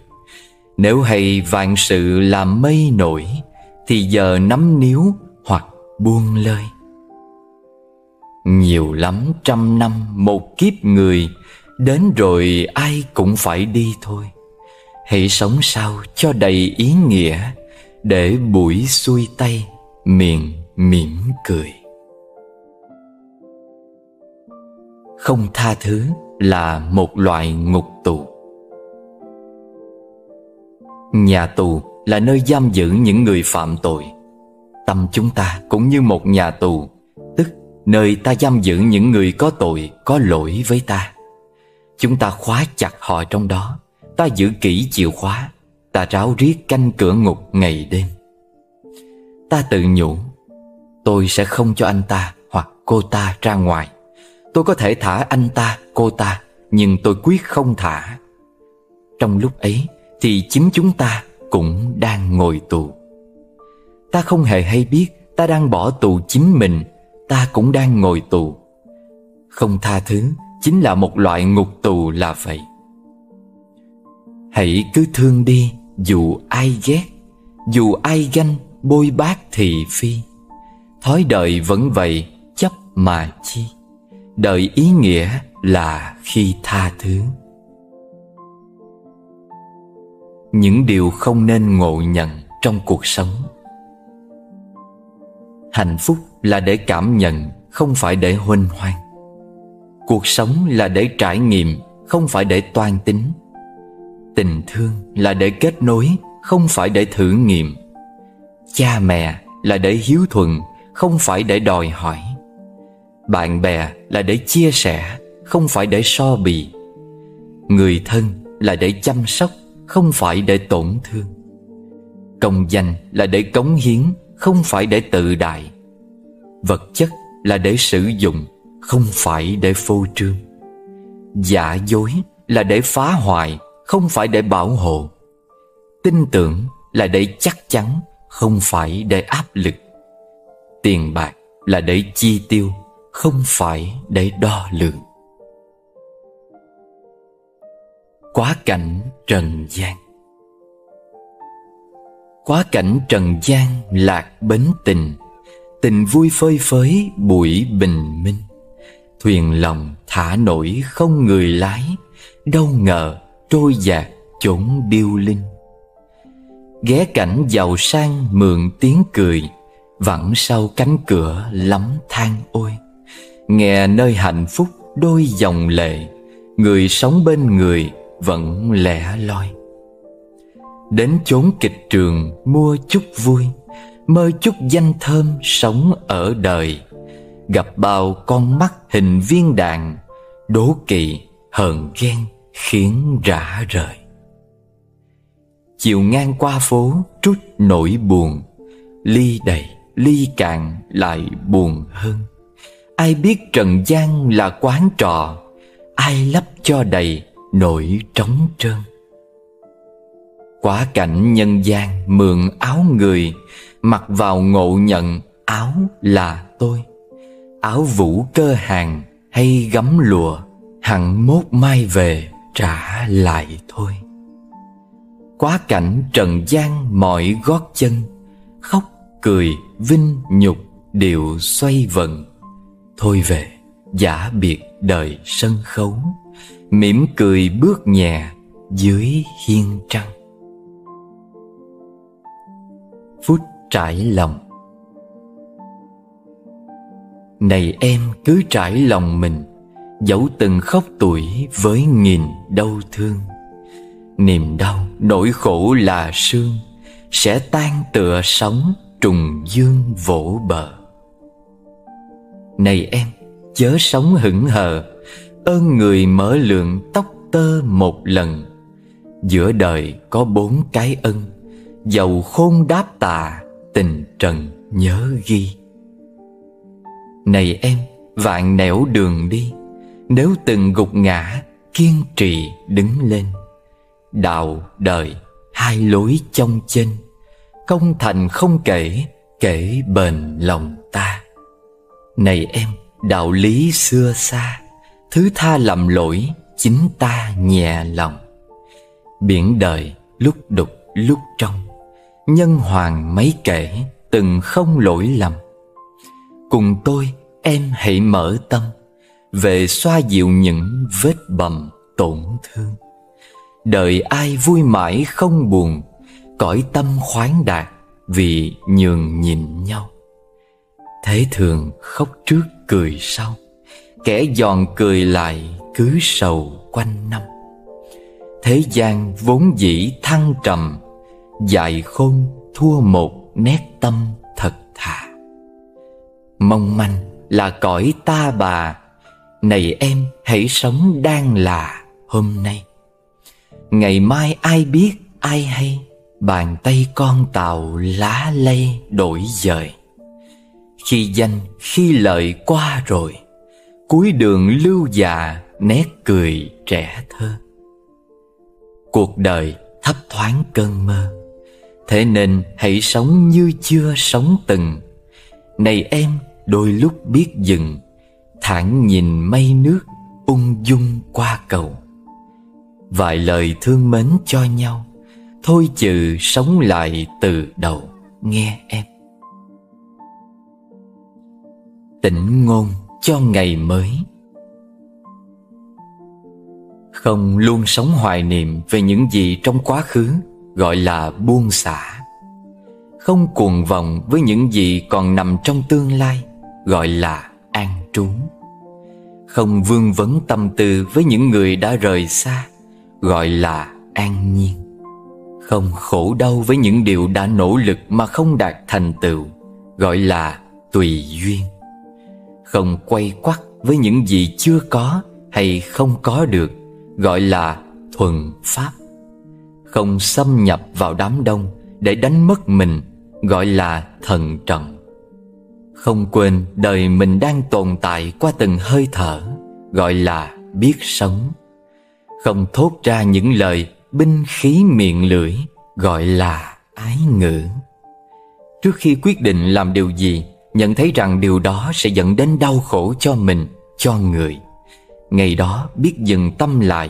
Nếu hay vạn sự làm mây nổi, Thì giờ nắm níu hoặc buông lơi. Nhiều lắm trăm năm một kiếp người, Đến rồi ai cũng phải đi thôi. Hãy sống sao cho đầy ý nghĩa, Để buổi xuôi tay miệng mỉm cười. Không tha thứ là một loại ngục tù. Nhà tù là nơi giam giữ những người phạm tội. Tâm chúng ta cũng như một nhà tù Tức nơi ta giam giữ những người có tội, có lỗi với ta. Chúng ta khóa chặt họ trong đó Ta giữ kỹ chìa khóa Ta ráo riết canh cửa ngục ngày đêm. Ta tự nhủ Tôi sẽ không cho anh ta hoặc cô ta ra ngoài. Tôi có thể thả anh ta, cô ta, Nhưng tôi quyết không thả. Trong lúc ấy Thì chính chúng ta cũng đang ngồi tù. Ta không hề hay biết Ta đang bỏ tù chính mình, Ta cũng đang ngồi tù. Không tha thứ Chính là một loại ngục tù là vậy. Hãy cứ thương đi, Dù ai ghét, Dù ai ganh, bôi bác thị phi. Thói đời vẫn vậy, chấp mà chi. Đời ý nghĩa là khi tha thứ. Những điều không nên ngộ nhận trong cuộc sống. Hạnh phúc là để cảm nhận, Không phải để huênh hoang Cuộc sống là để trải nghiệm, Không phải để toan tính. Tình thương là để kết nối, Không phải để thử nghiệm. Cha mẹ là để hiếu thuận, Không phải để đòi hỏi. Bạn bè là để chia sẻ. Không phải để so bì. Người thân là để chăm sóc, Không phải để tổn thương. Công danh là để cống hiến, Không phải để tự đại. Vật chất là để sử dụng, Không phải để phô trương. Giả dối là để phá hoại, Không phải để bảo hộ. Tin tưởng là để chắc chắn, Không phải để áp lực. Tiền bạc là để chi tiêu, Không phải để đo lường. Quá cảnh trần gian. Quá cảnh trần gian lạc bến tình Tình vui phơi phới buổi bình minh. Thuyền lòng thả nổi không người lái, Đâu ngờ trôi dạt chốn điêu linh. Ghé cảnh giàu sang mượn tiếng cười, Vẳng sau cánh cửa lắm than ôi. Nghe nơi hạnh phúc đôi dòng lệ, Người sống bên người vẫn lẻ loi. Đến chốn kịch trường mua chút vui, Mơ chút danh thơm sống ở đời. Gặp bao con mắt hình viên đạn, Đố kỵ, hờn ghen, khiến rã rời. Chiều ngang qua phố, trút nỗi buồn, Ly đầy, ly cạn lại buồn hơn. Ai biết trần gian là quán trò Ai lấp cho đầy nỗi trống trơn. Quá cảnh nhân gian mượn áo người Mặc vào ngộ nhận áo là tôi. Áo vũ cơ hàng hay gấm lụa Hẳn mốt mai về trả lại thôi. Quá cảnh trần gian mọi gót chân Khóc, cười, vinh, nhục đều xoay vần. Thôi về, giả biệt đời sân khấu mỉm cười bước nhẹ dưới hiên trăng. Phút trải lòng. Này em cứ trải lòng mình Dẫu từng khóc tuổi với nghìn đau thương. Niềm đau, nỗi khổ là sương Sẽ tan tựa sóng trùng dương vỗ bờ. Này em, chớ sống hững hờ Ơn người mở lượng tóc tơ một lần. Giữa đời có bốn cái ân Dầu khôn đáp tạ Tình trần nhớ ghi. Này em, Vạn nẻo đường đi, Nếu từng gục ngã, Kiên trì đứng lên. Đạo đời Hai lối trong chân, Công thành không kể Kể bền lòng ta. Này em, Đạo lý xưa xa Thứ tha lầm lỗi, Chính ta nhẹ lòng. Biển đời lúc đục lúc trong, Nhân hoàng mấy kể Từng không lỗi lầm. Cùng tôi em hãy mở tâm, Về xoa dịu những vết bầm tổn thương. Đời ai vui mãi không buồn, Cõi tâm khoáng đạt Vì nhường nhịn nhau. Thế thường khóc trước cười sau Kẻ giòn cười lại cứ sầu quanh năm. Thế gian vốn dĩ thăng trầm, Dài khôn thua một nét tâm thật thà. Mong manh là cõi ta bà, Này em hãy sống đang là hôm nay. Ngày mai ai biết ai hay, Bàn tay con tàu lá lây đổi dời. Khi danh, khi lợi qua rồi cuối đường lưu già, nét cười trẻ thơ. Cuộc đời thấp thoáng cơn mơ. Thế nên hãy sống như chưa sống từng. Này em, đôi lúc biết dừng. Thản nhìn mây nước ung dung qua cầu. Vài lời thương mến cho nhau, thôi chừ sống lại từ đầu, nghe em. Tỉnh ngôn cho ngày mới. Không luôn sống hoài niệm về những gì trong quá khứ, gọi là buông xả. Không cuồng vọng với những gì còn nằm trong tương lai, gọi là an trú. Không vương vấn tâm tư với những người đã rời xa, gọi là an nhiên. Không khổ đau với những điều đã nỗ lực mà không đạt thành tựu, gọi là tùy duyên không quay quắt với những gì chưa có hay không có được, gọi là thuần pháp. Không xâm nhập vào đám đông để đánh mất mình, gọi là thần trần không quên đời mình đang tồn tại qua từng hơi thở, gọi là biết sống. Không thốt ra những lời binh khí miệng lưỡi, gọi là ái ngữ. Trước khi quyết định làm điều gì nhận thấy rằng điều đó sẽ dẫn đến đau khổ cho mình, cho người. Ngày đó biết dừng tâm lại,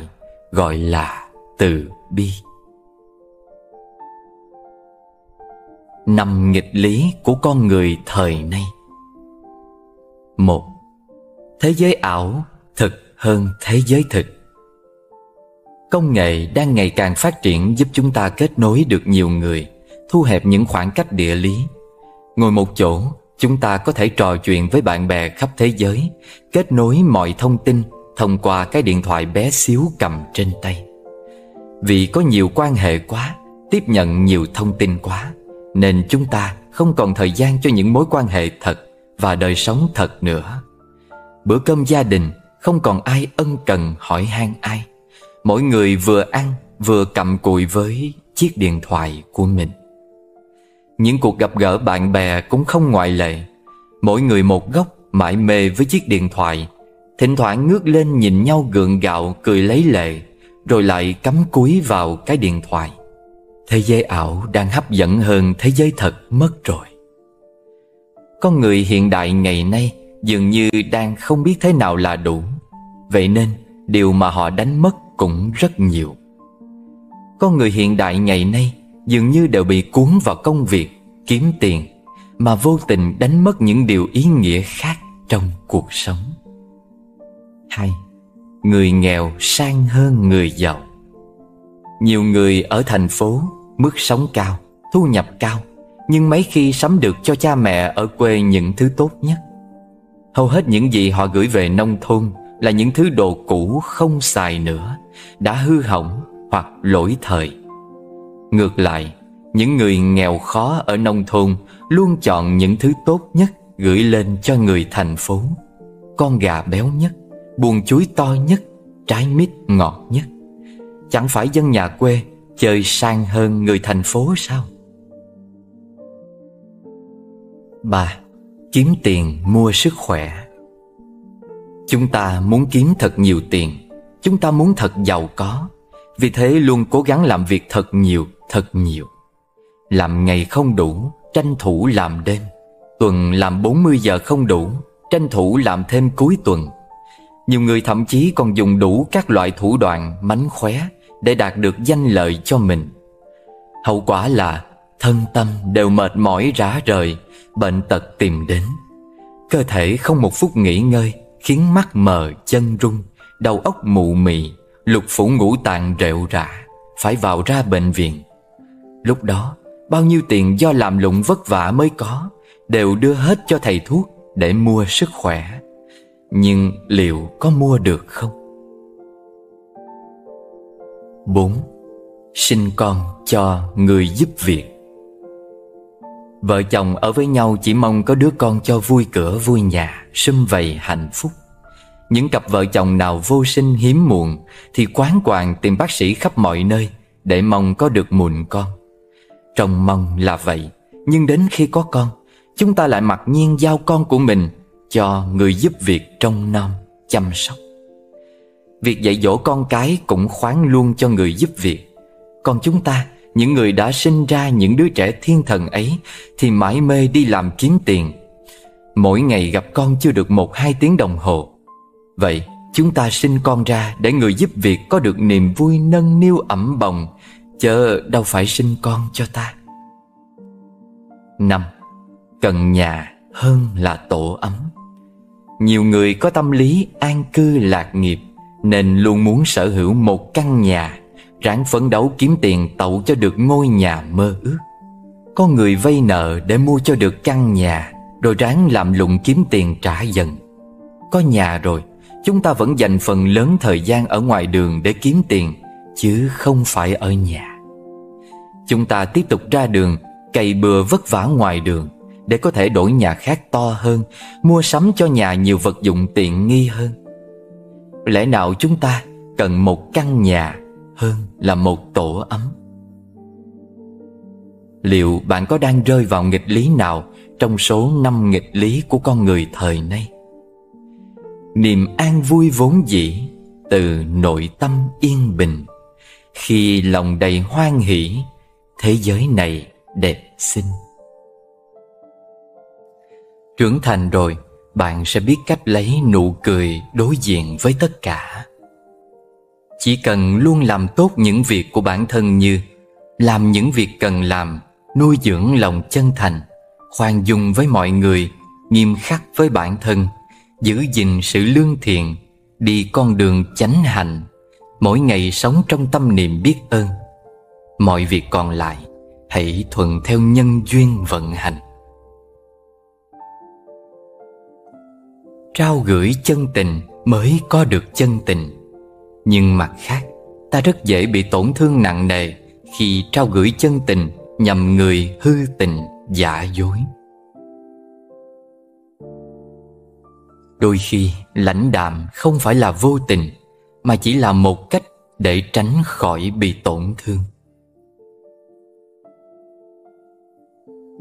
gọi là từ bi. Năm nghịch lý của con người thời nay một Thế giới ảo thực hơn thế giới thực Công nghệ đang ngày càng phát triển giúp chúng ta kết nối được nhiều người Thu hẹp những khoảng cách địa lý Ngồi một chỗ Chúng ta có thể trò chuyện với bạn bè khắp thế giới, Kết nối mọi thông tin Thông qua cái điện thoại bé xíu cầm trên tay. Vì có nhiều quan hệ quá, Tiếp nhận nhiều thông tin quá, Nên chúng ta không còn thời gian cho những mối quan hệ thật Và đời sống thật nữa. Bữa cơm gia đình, Không còn ai ân cần hỏi han ai. Mỗi người vừa ăn, Vừa cầm cùi với chiếc điện thoại của mình những cuộc gặp gỡ bạn bè cũng không ngoại lệ. Mỗi người một góc, mãi mê với chiếc điện thoại. Thỉnh thoảng ngước lên nhìn nhau gượng gạo, cười lấy lệ, Rồi lại cắm cúi vào cái điện thoại. Thế giới ảo đang hấp dẫn hơn thế giới thật mất rồi. Con người hiện đại ngày nay dường như đang không biết thế nào là đủ. Vậy nên, điều mà họ đánh mất cũng rất nhiều. Con người hiện đại ngày nay Dường như đều bị cuốn vào công việc, Kiếm tiền, Mà vô tình đánh mất những điều ý nghĩa khác Trong cuộc sống. Hai Người nghèo sang hơn người giàu. Nhiều người ở thành phố, Mức sống cao, Thu nhập cao, Nhưng mấy khi sắm được cho cha mẹ ở quê những thứ tốt nhất. Hầu hết những gì họ gửi về nông thôn Là những thứ đồ cũ không xài nữa, Đã hư hỏng hoặc lỗi thời. Ngược lại Những người nghèo khó ở nông thôn Luôn chọn những thứ tốt nhất Gửi lên cho người thành phố. Con gà béo nhất Buồn chuối to nhất Trái mít ngọt nhất. Chẳng phải dân nhà quê Chơi sang hơn người thành phố sao? Bà Kiếm tiền mua sức khỏe. Chúng ta muốn kiếm thật nhiều tiền Chúng ta muốn thật giàu có. Vì thế luôn cố gắng làm việc thật nhiều, thật nhiều. Làm ngày không đủ, tranh thủ làm đêm. Tuần làm 40 giờ không đủ, tranh thủ làm thêm cuối tuần. Nhiều người thậm chí còn dùng đủ các loại thủ đoạn, mánh khóe Để đạt được danh lợi cho mình. Hậu quả là thân tâm đều mệt mỏi rã rời Bệnh tật tìm đến. Cơ thể không một phút nghỉ ngơi Khiến mắt mờ chân rung Đầu óc mụ mị Lục phủ ngũ tạng rệu rã Phải vào ra bệnh viện. Lúc đó, bao nhiêu tiền do làm lụng vất vả mới có, Đều đưa hết cho thầy thuốc Để mua sức khỏe Nhưng liệu có mua được không? 4. Sinh con cho người giúp việc Vợ chồng ở với nhau chỉ mong có đứa con cho vui cửa, vui nhà, Sum vầy hạnh phúc Những cặp vợ chồng nào vô sinh hiếm muộn Thì quán quàng tìm bác sĩ khắp mọi nơi Để mong có được mụn con Trông mong là vậy. Nhưng đến khi có con Chúng ta lại mặc nhiên giao con của mình Cho người giúp việc trông nom, chăm sóc. Việc dạy dỗ con cái cũng khoán luôn cho người giúp việc. Còn chúng ta những người đã sinh ra những đứa trẻ thiên thần ấy Thì mãi mê đi làm kiếm tiền. Mỗi ngày gặp con chưa được một hai tiếng đồng hồ. Vậy chúng ta sinh con ra để người giúp việc có được niềm vui nâng niu ẩm bồng Chớ đâu phải sinh con cho ta. Năm Cần nhà hơn là tổ ấm. Nhiều người có tâm lý an cư lạc nghiệp, Nên luôn muốn sở hữu một căn nhà, Ráng phấn đấu kiếm tiền tậu cho được ngôi nhà mơ ước. Có người vay nợ để mua cho được căn nhà, Rồi ráng làm lụng kiếm tiền trả dần. Có nhà rồi, Chúng ta vẫn dành phần lớn thời gian ở ngoài đường để kiếm tiền, Chứ không phải ở nhà. Chúng ta tiếp tục ra đường, Cày bừa vất vả ngoài đường, Để có thể đổi nhà khác to hơn, Mua sắm cho nhà nhiều vật dụng tiện nghi hơn. Lẽ nào chúng ta cần một căn nhà hơn là một tổ ấm? Liệu bạn có đang rơi vào nghịch lý nào Trong số năm nghịch lý của con người thời nay? Niềm an vui vốn dĩ Từ nội tâm yên bình. Khi lòng đầy hoan hỷ Thế giới này đẹp xinh. Trưởng thành rồi, Bạn sẽ biết cách lấy nụ cười đối diện với tất cả. Chỉ cần luôn làm tốt những việc của bản thân như Làm những việc cần làm, Nuôi dưỡng lòng chân thành, Khoan dung với mọi người, Nghiêm khắc với bản thân, Giữ gìn sự lương thiện, Đi con đường chánh hành Mỗi ngày sống trong tâm niệm biết ơn. Mọi việc còn lại, Hãy thuận theo nhân duyên vận hành. Trao gửi chân tình mới có được chân tình. Nhưng mặt khác, Ta rất dễ bị tổn thương nặng nề Khi trao gửi chân tình Nhằm người hư tình giả dối. Đôi khi, lãnh đạm không phải là vô tình, Mà chỉ là một cách để tránh khỏi bị tổn thương.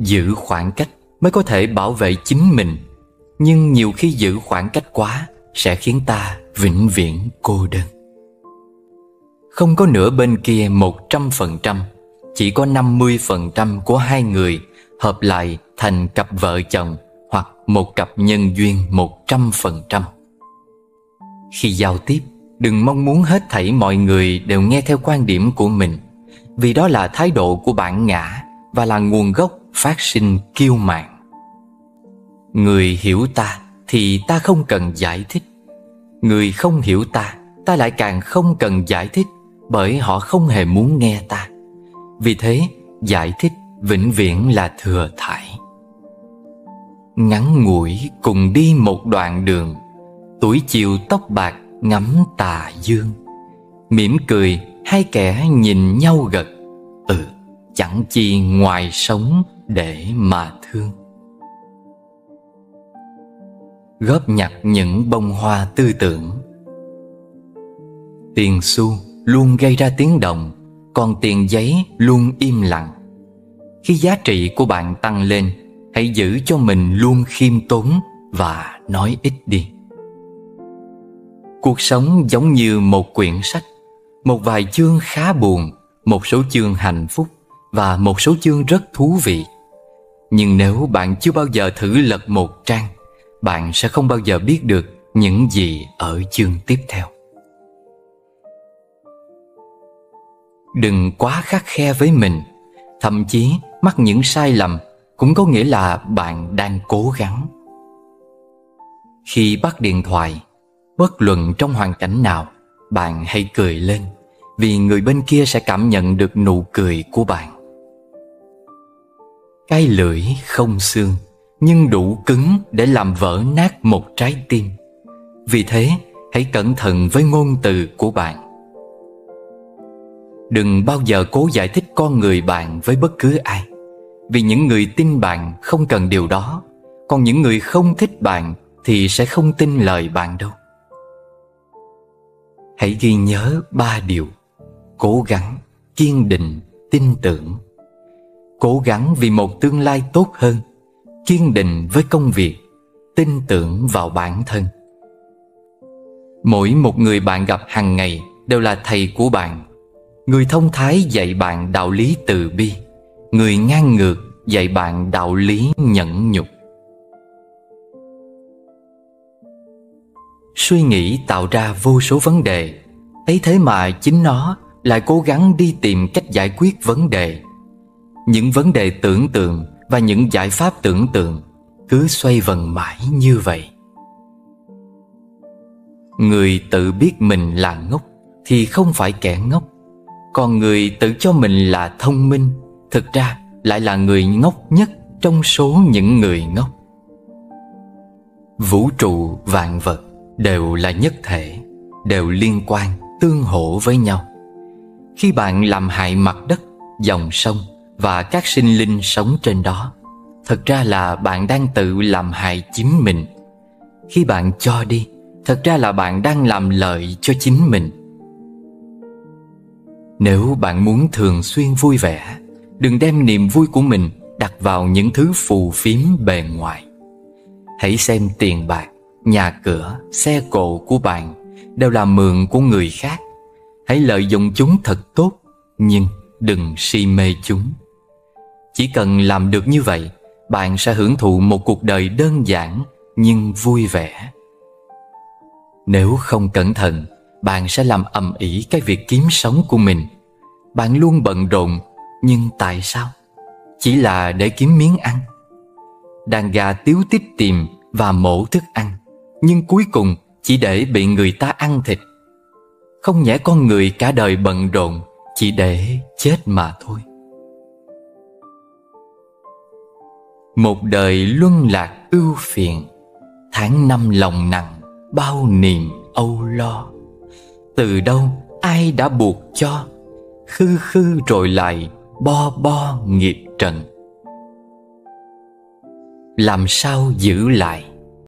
Giữ khoảng cách mới có thể bảo vệ chính mình. Nhưng nhiều khi giữ khoảng cách quá Sẽ khiến ta vĩnh viễn cô đơn. Không có nửa bên kia một trăm phần trăm, Chỉ có năm mươi phần trăm của hai người Hợp lại thành cặp vợ chồng Hoặc một cặp nhân duyên một trăm phần trăm. Khi giao tiếp, Đừng mong muốn hết thảy mọi người đều nghe theo quan điểm của mình, Vì đó là thái độ của bản ngã Và là nguồn gốc phát sinh kiêu mạn. Người hiểu ta thì ta không cần giải thích. Người không hiểu ta Ta lại càng không cần giải thích, Bởi họ không hề muốn nghe ta. Vì thế, giải thích vĩnh viễn là thừa thải. Ngắn ngủi cùng đi một đoạn đường, Tuổi chiều tóc bạc ngắm tà dương. Mỉm cười, hai kẻ nhìn nhau gật Ừ chẳng chi ngoài sống để mà thương. Góp nhặt những bông hoa tư tưởng. Tiền xu luôn gây ra tiếng động, Còn tiền giấy luôn im lặng. Khi giá trị của bạn tăng lên, Hãy giữ cho mình luôn khiêm tốn Và nói ít đi. Cuộc sống giống như một quyển sách, Một vài chương khá buồn, Một số chương hạnh phúc Và một số chương rất thú vị. Nhưng nếu bạn chưa bao giờ thử lật một trang, Bạn sẽ không bao giờ biết được những gì ở chương tiếp theo. Đừng quá khắc khe với mình, Thậm chí mắc những sai lầm Cũng có nghĩa là bạn đang cố gắng. Khi bắt điện thoại, Bất luận trong hoàn cảnh nào, Bạn hãy cười lên Vì người bên kia sẽ cảm nhận được nụ cười của bạn. Cái lưỡi không xương Nhưng đủ cứng để làm vỡ nát một trái tim. Vì thế hãy cẩn thận với ngôn từ của bạn. Đừng bao giờ cố giải thích con người bạn với bất cứ ai. Vì những người tin bạn không cần điều đó Còn những người không thích bạn Thì sẽ không tin lời bạn đâu. Hãy ghi nhớ ba điều. Cố gắng, kiên định, tin tưởng. Cố gắng vì một tương lai tốt hơn, Kiên định với công việc, Tin tưởng vào bản thân. Mỗi một người bạn gặp hàng ngày Đều là thầy của bạn. Người thông thái dạy bạn đạo lý từ bi. Người ngang ngược dạy bạn đạo lý nhẫn nhục. Suy nghĩ tạo ra vô số vấn đề. Ấy thế mà chính nó lại cố gắng đi tìm cách giải quyết vấn đề. Những vấn đề tưởng tượng và những giải pháp tưởng tượng Cứ xoay vần mãi như vậy. Người tự biết mình là ngốc Thì không phải kẻ ngốc. Còn người tự cho mình là thông minh, Thực ra lại là người ngốc nhất Trong số những người ngốc. Vũ trụ, vạn vật Đều là nhất thể, Đều liên quan, tương hỗ với nhau. Khi bạn làm hại mặt đất, Dòng sông và các sinh linh sống trên đó. Thật ra là bạn đang tự làm hại chính mình. Khi bạn cho đi Thật ra là bạn đang làm lợi cho chính mình. Nếu bạn muốn thường xuyên vui vẻ Đừng đem niềm vui của mình đặt vào những thứ phù phiếm bề ngoài. Hãy xem tiền bạc, nhà cửa, xe cộ của bạn Đều là mượn của người khác. Hãy lợi dụng chúng thật tốt Nhưng đừng si mê chúng. Chỉ cần làm được như vậy, Bạn sẽ hưởng thụ một cuộc đời đơn giản Nhưng vui vẻ. Nếu không cẩn thận, bạn sẽ làm ầm ĩ cái việc kiếm sống của mình. Bạn luôn bận rộn, nhưng tại sao? Chỉ là để kiếm miếng ăn. Đàn gà tiếu tít tìm và mổ thức ăn, nhưng cuối cùng chỉ để bị người ta ăn thịt. Không nhẽ con người cả đời bận rộn, chỉ để chết mà thôi. Một đời luân lạc ưu phiền, tháng năm lòng nặng bao niềm âu lo. Từ đâu ai đã buộc cho, khư khư rồi lại bo bo nghiệp trần. Làm sao giữ lại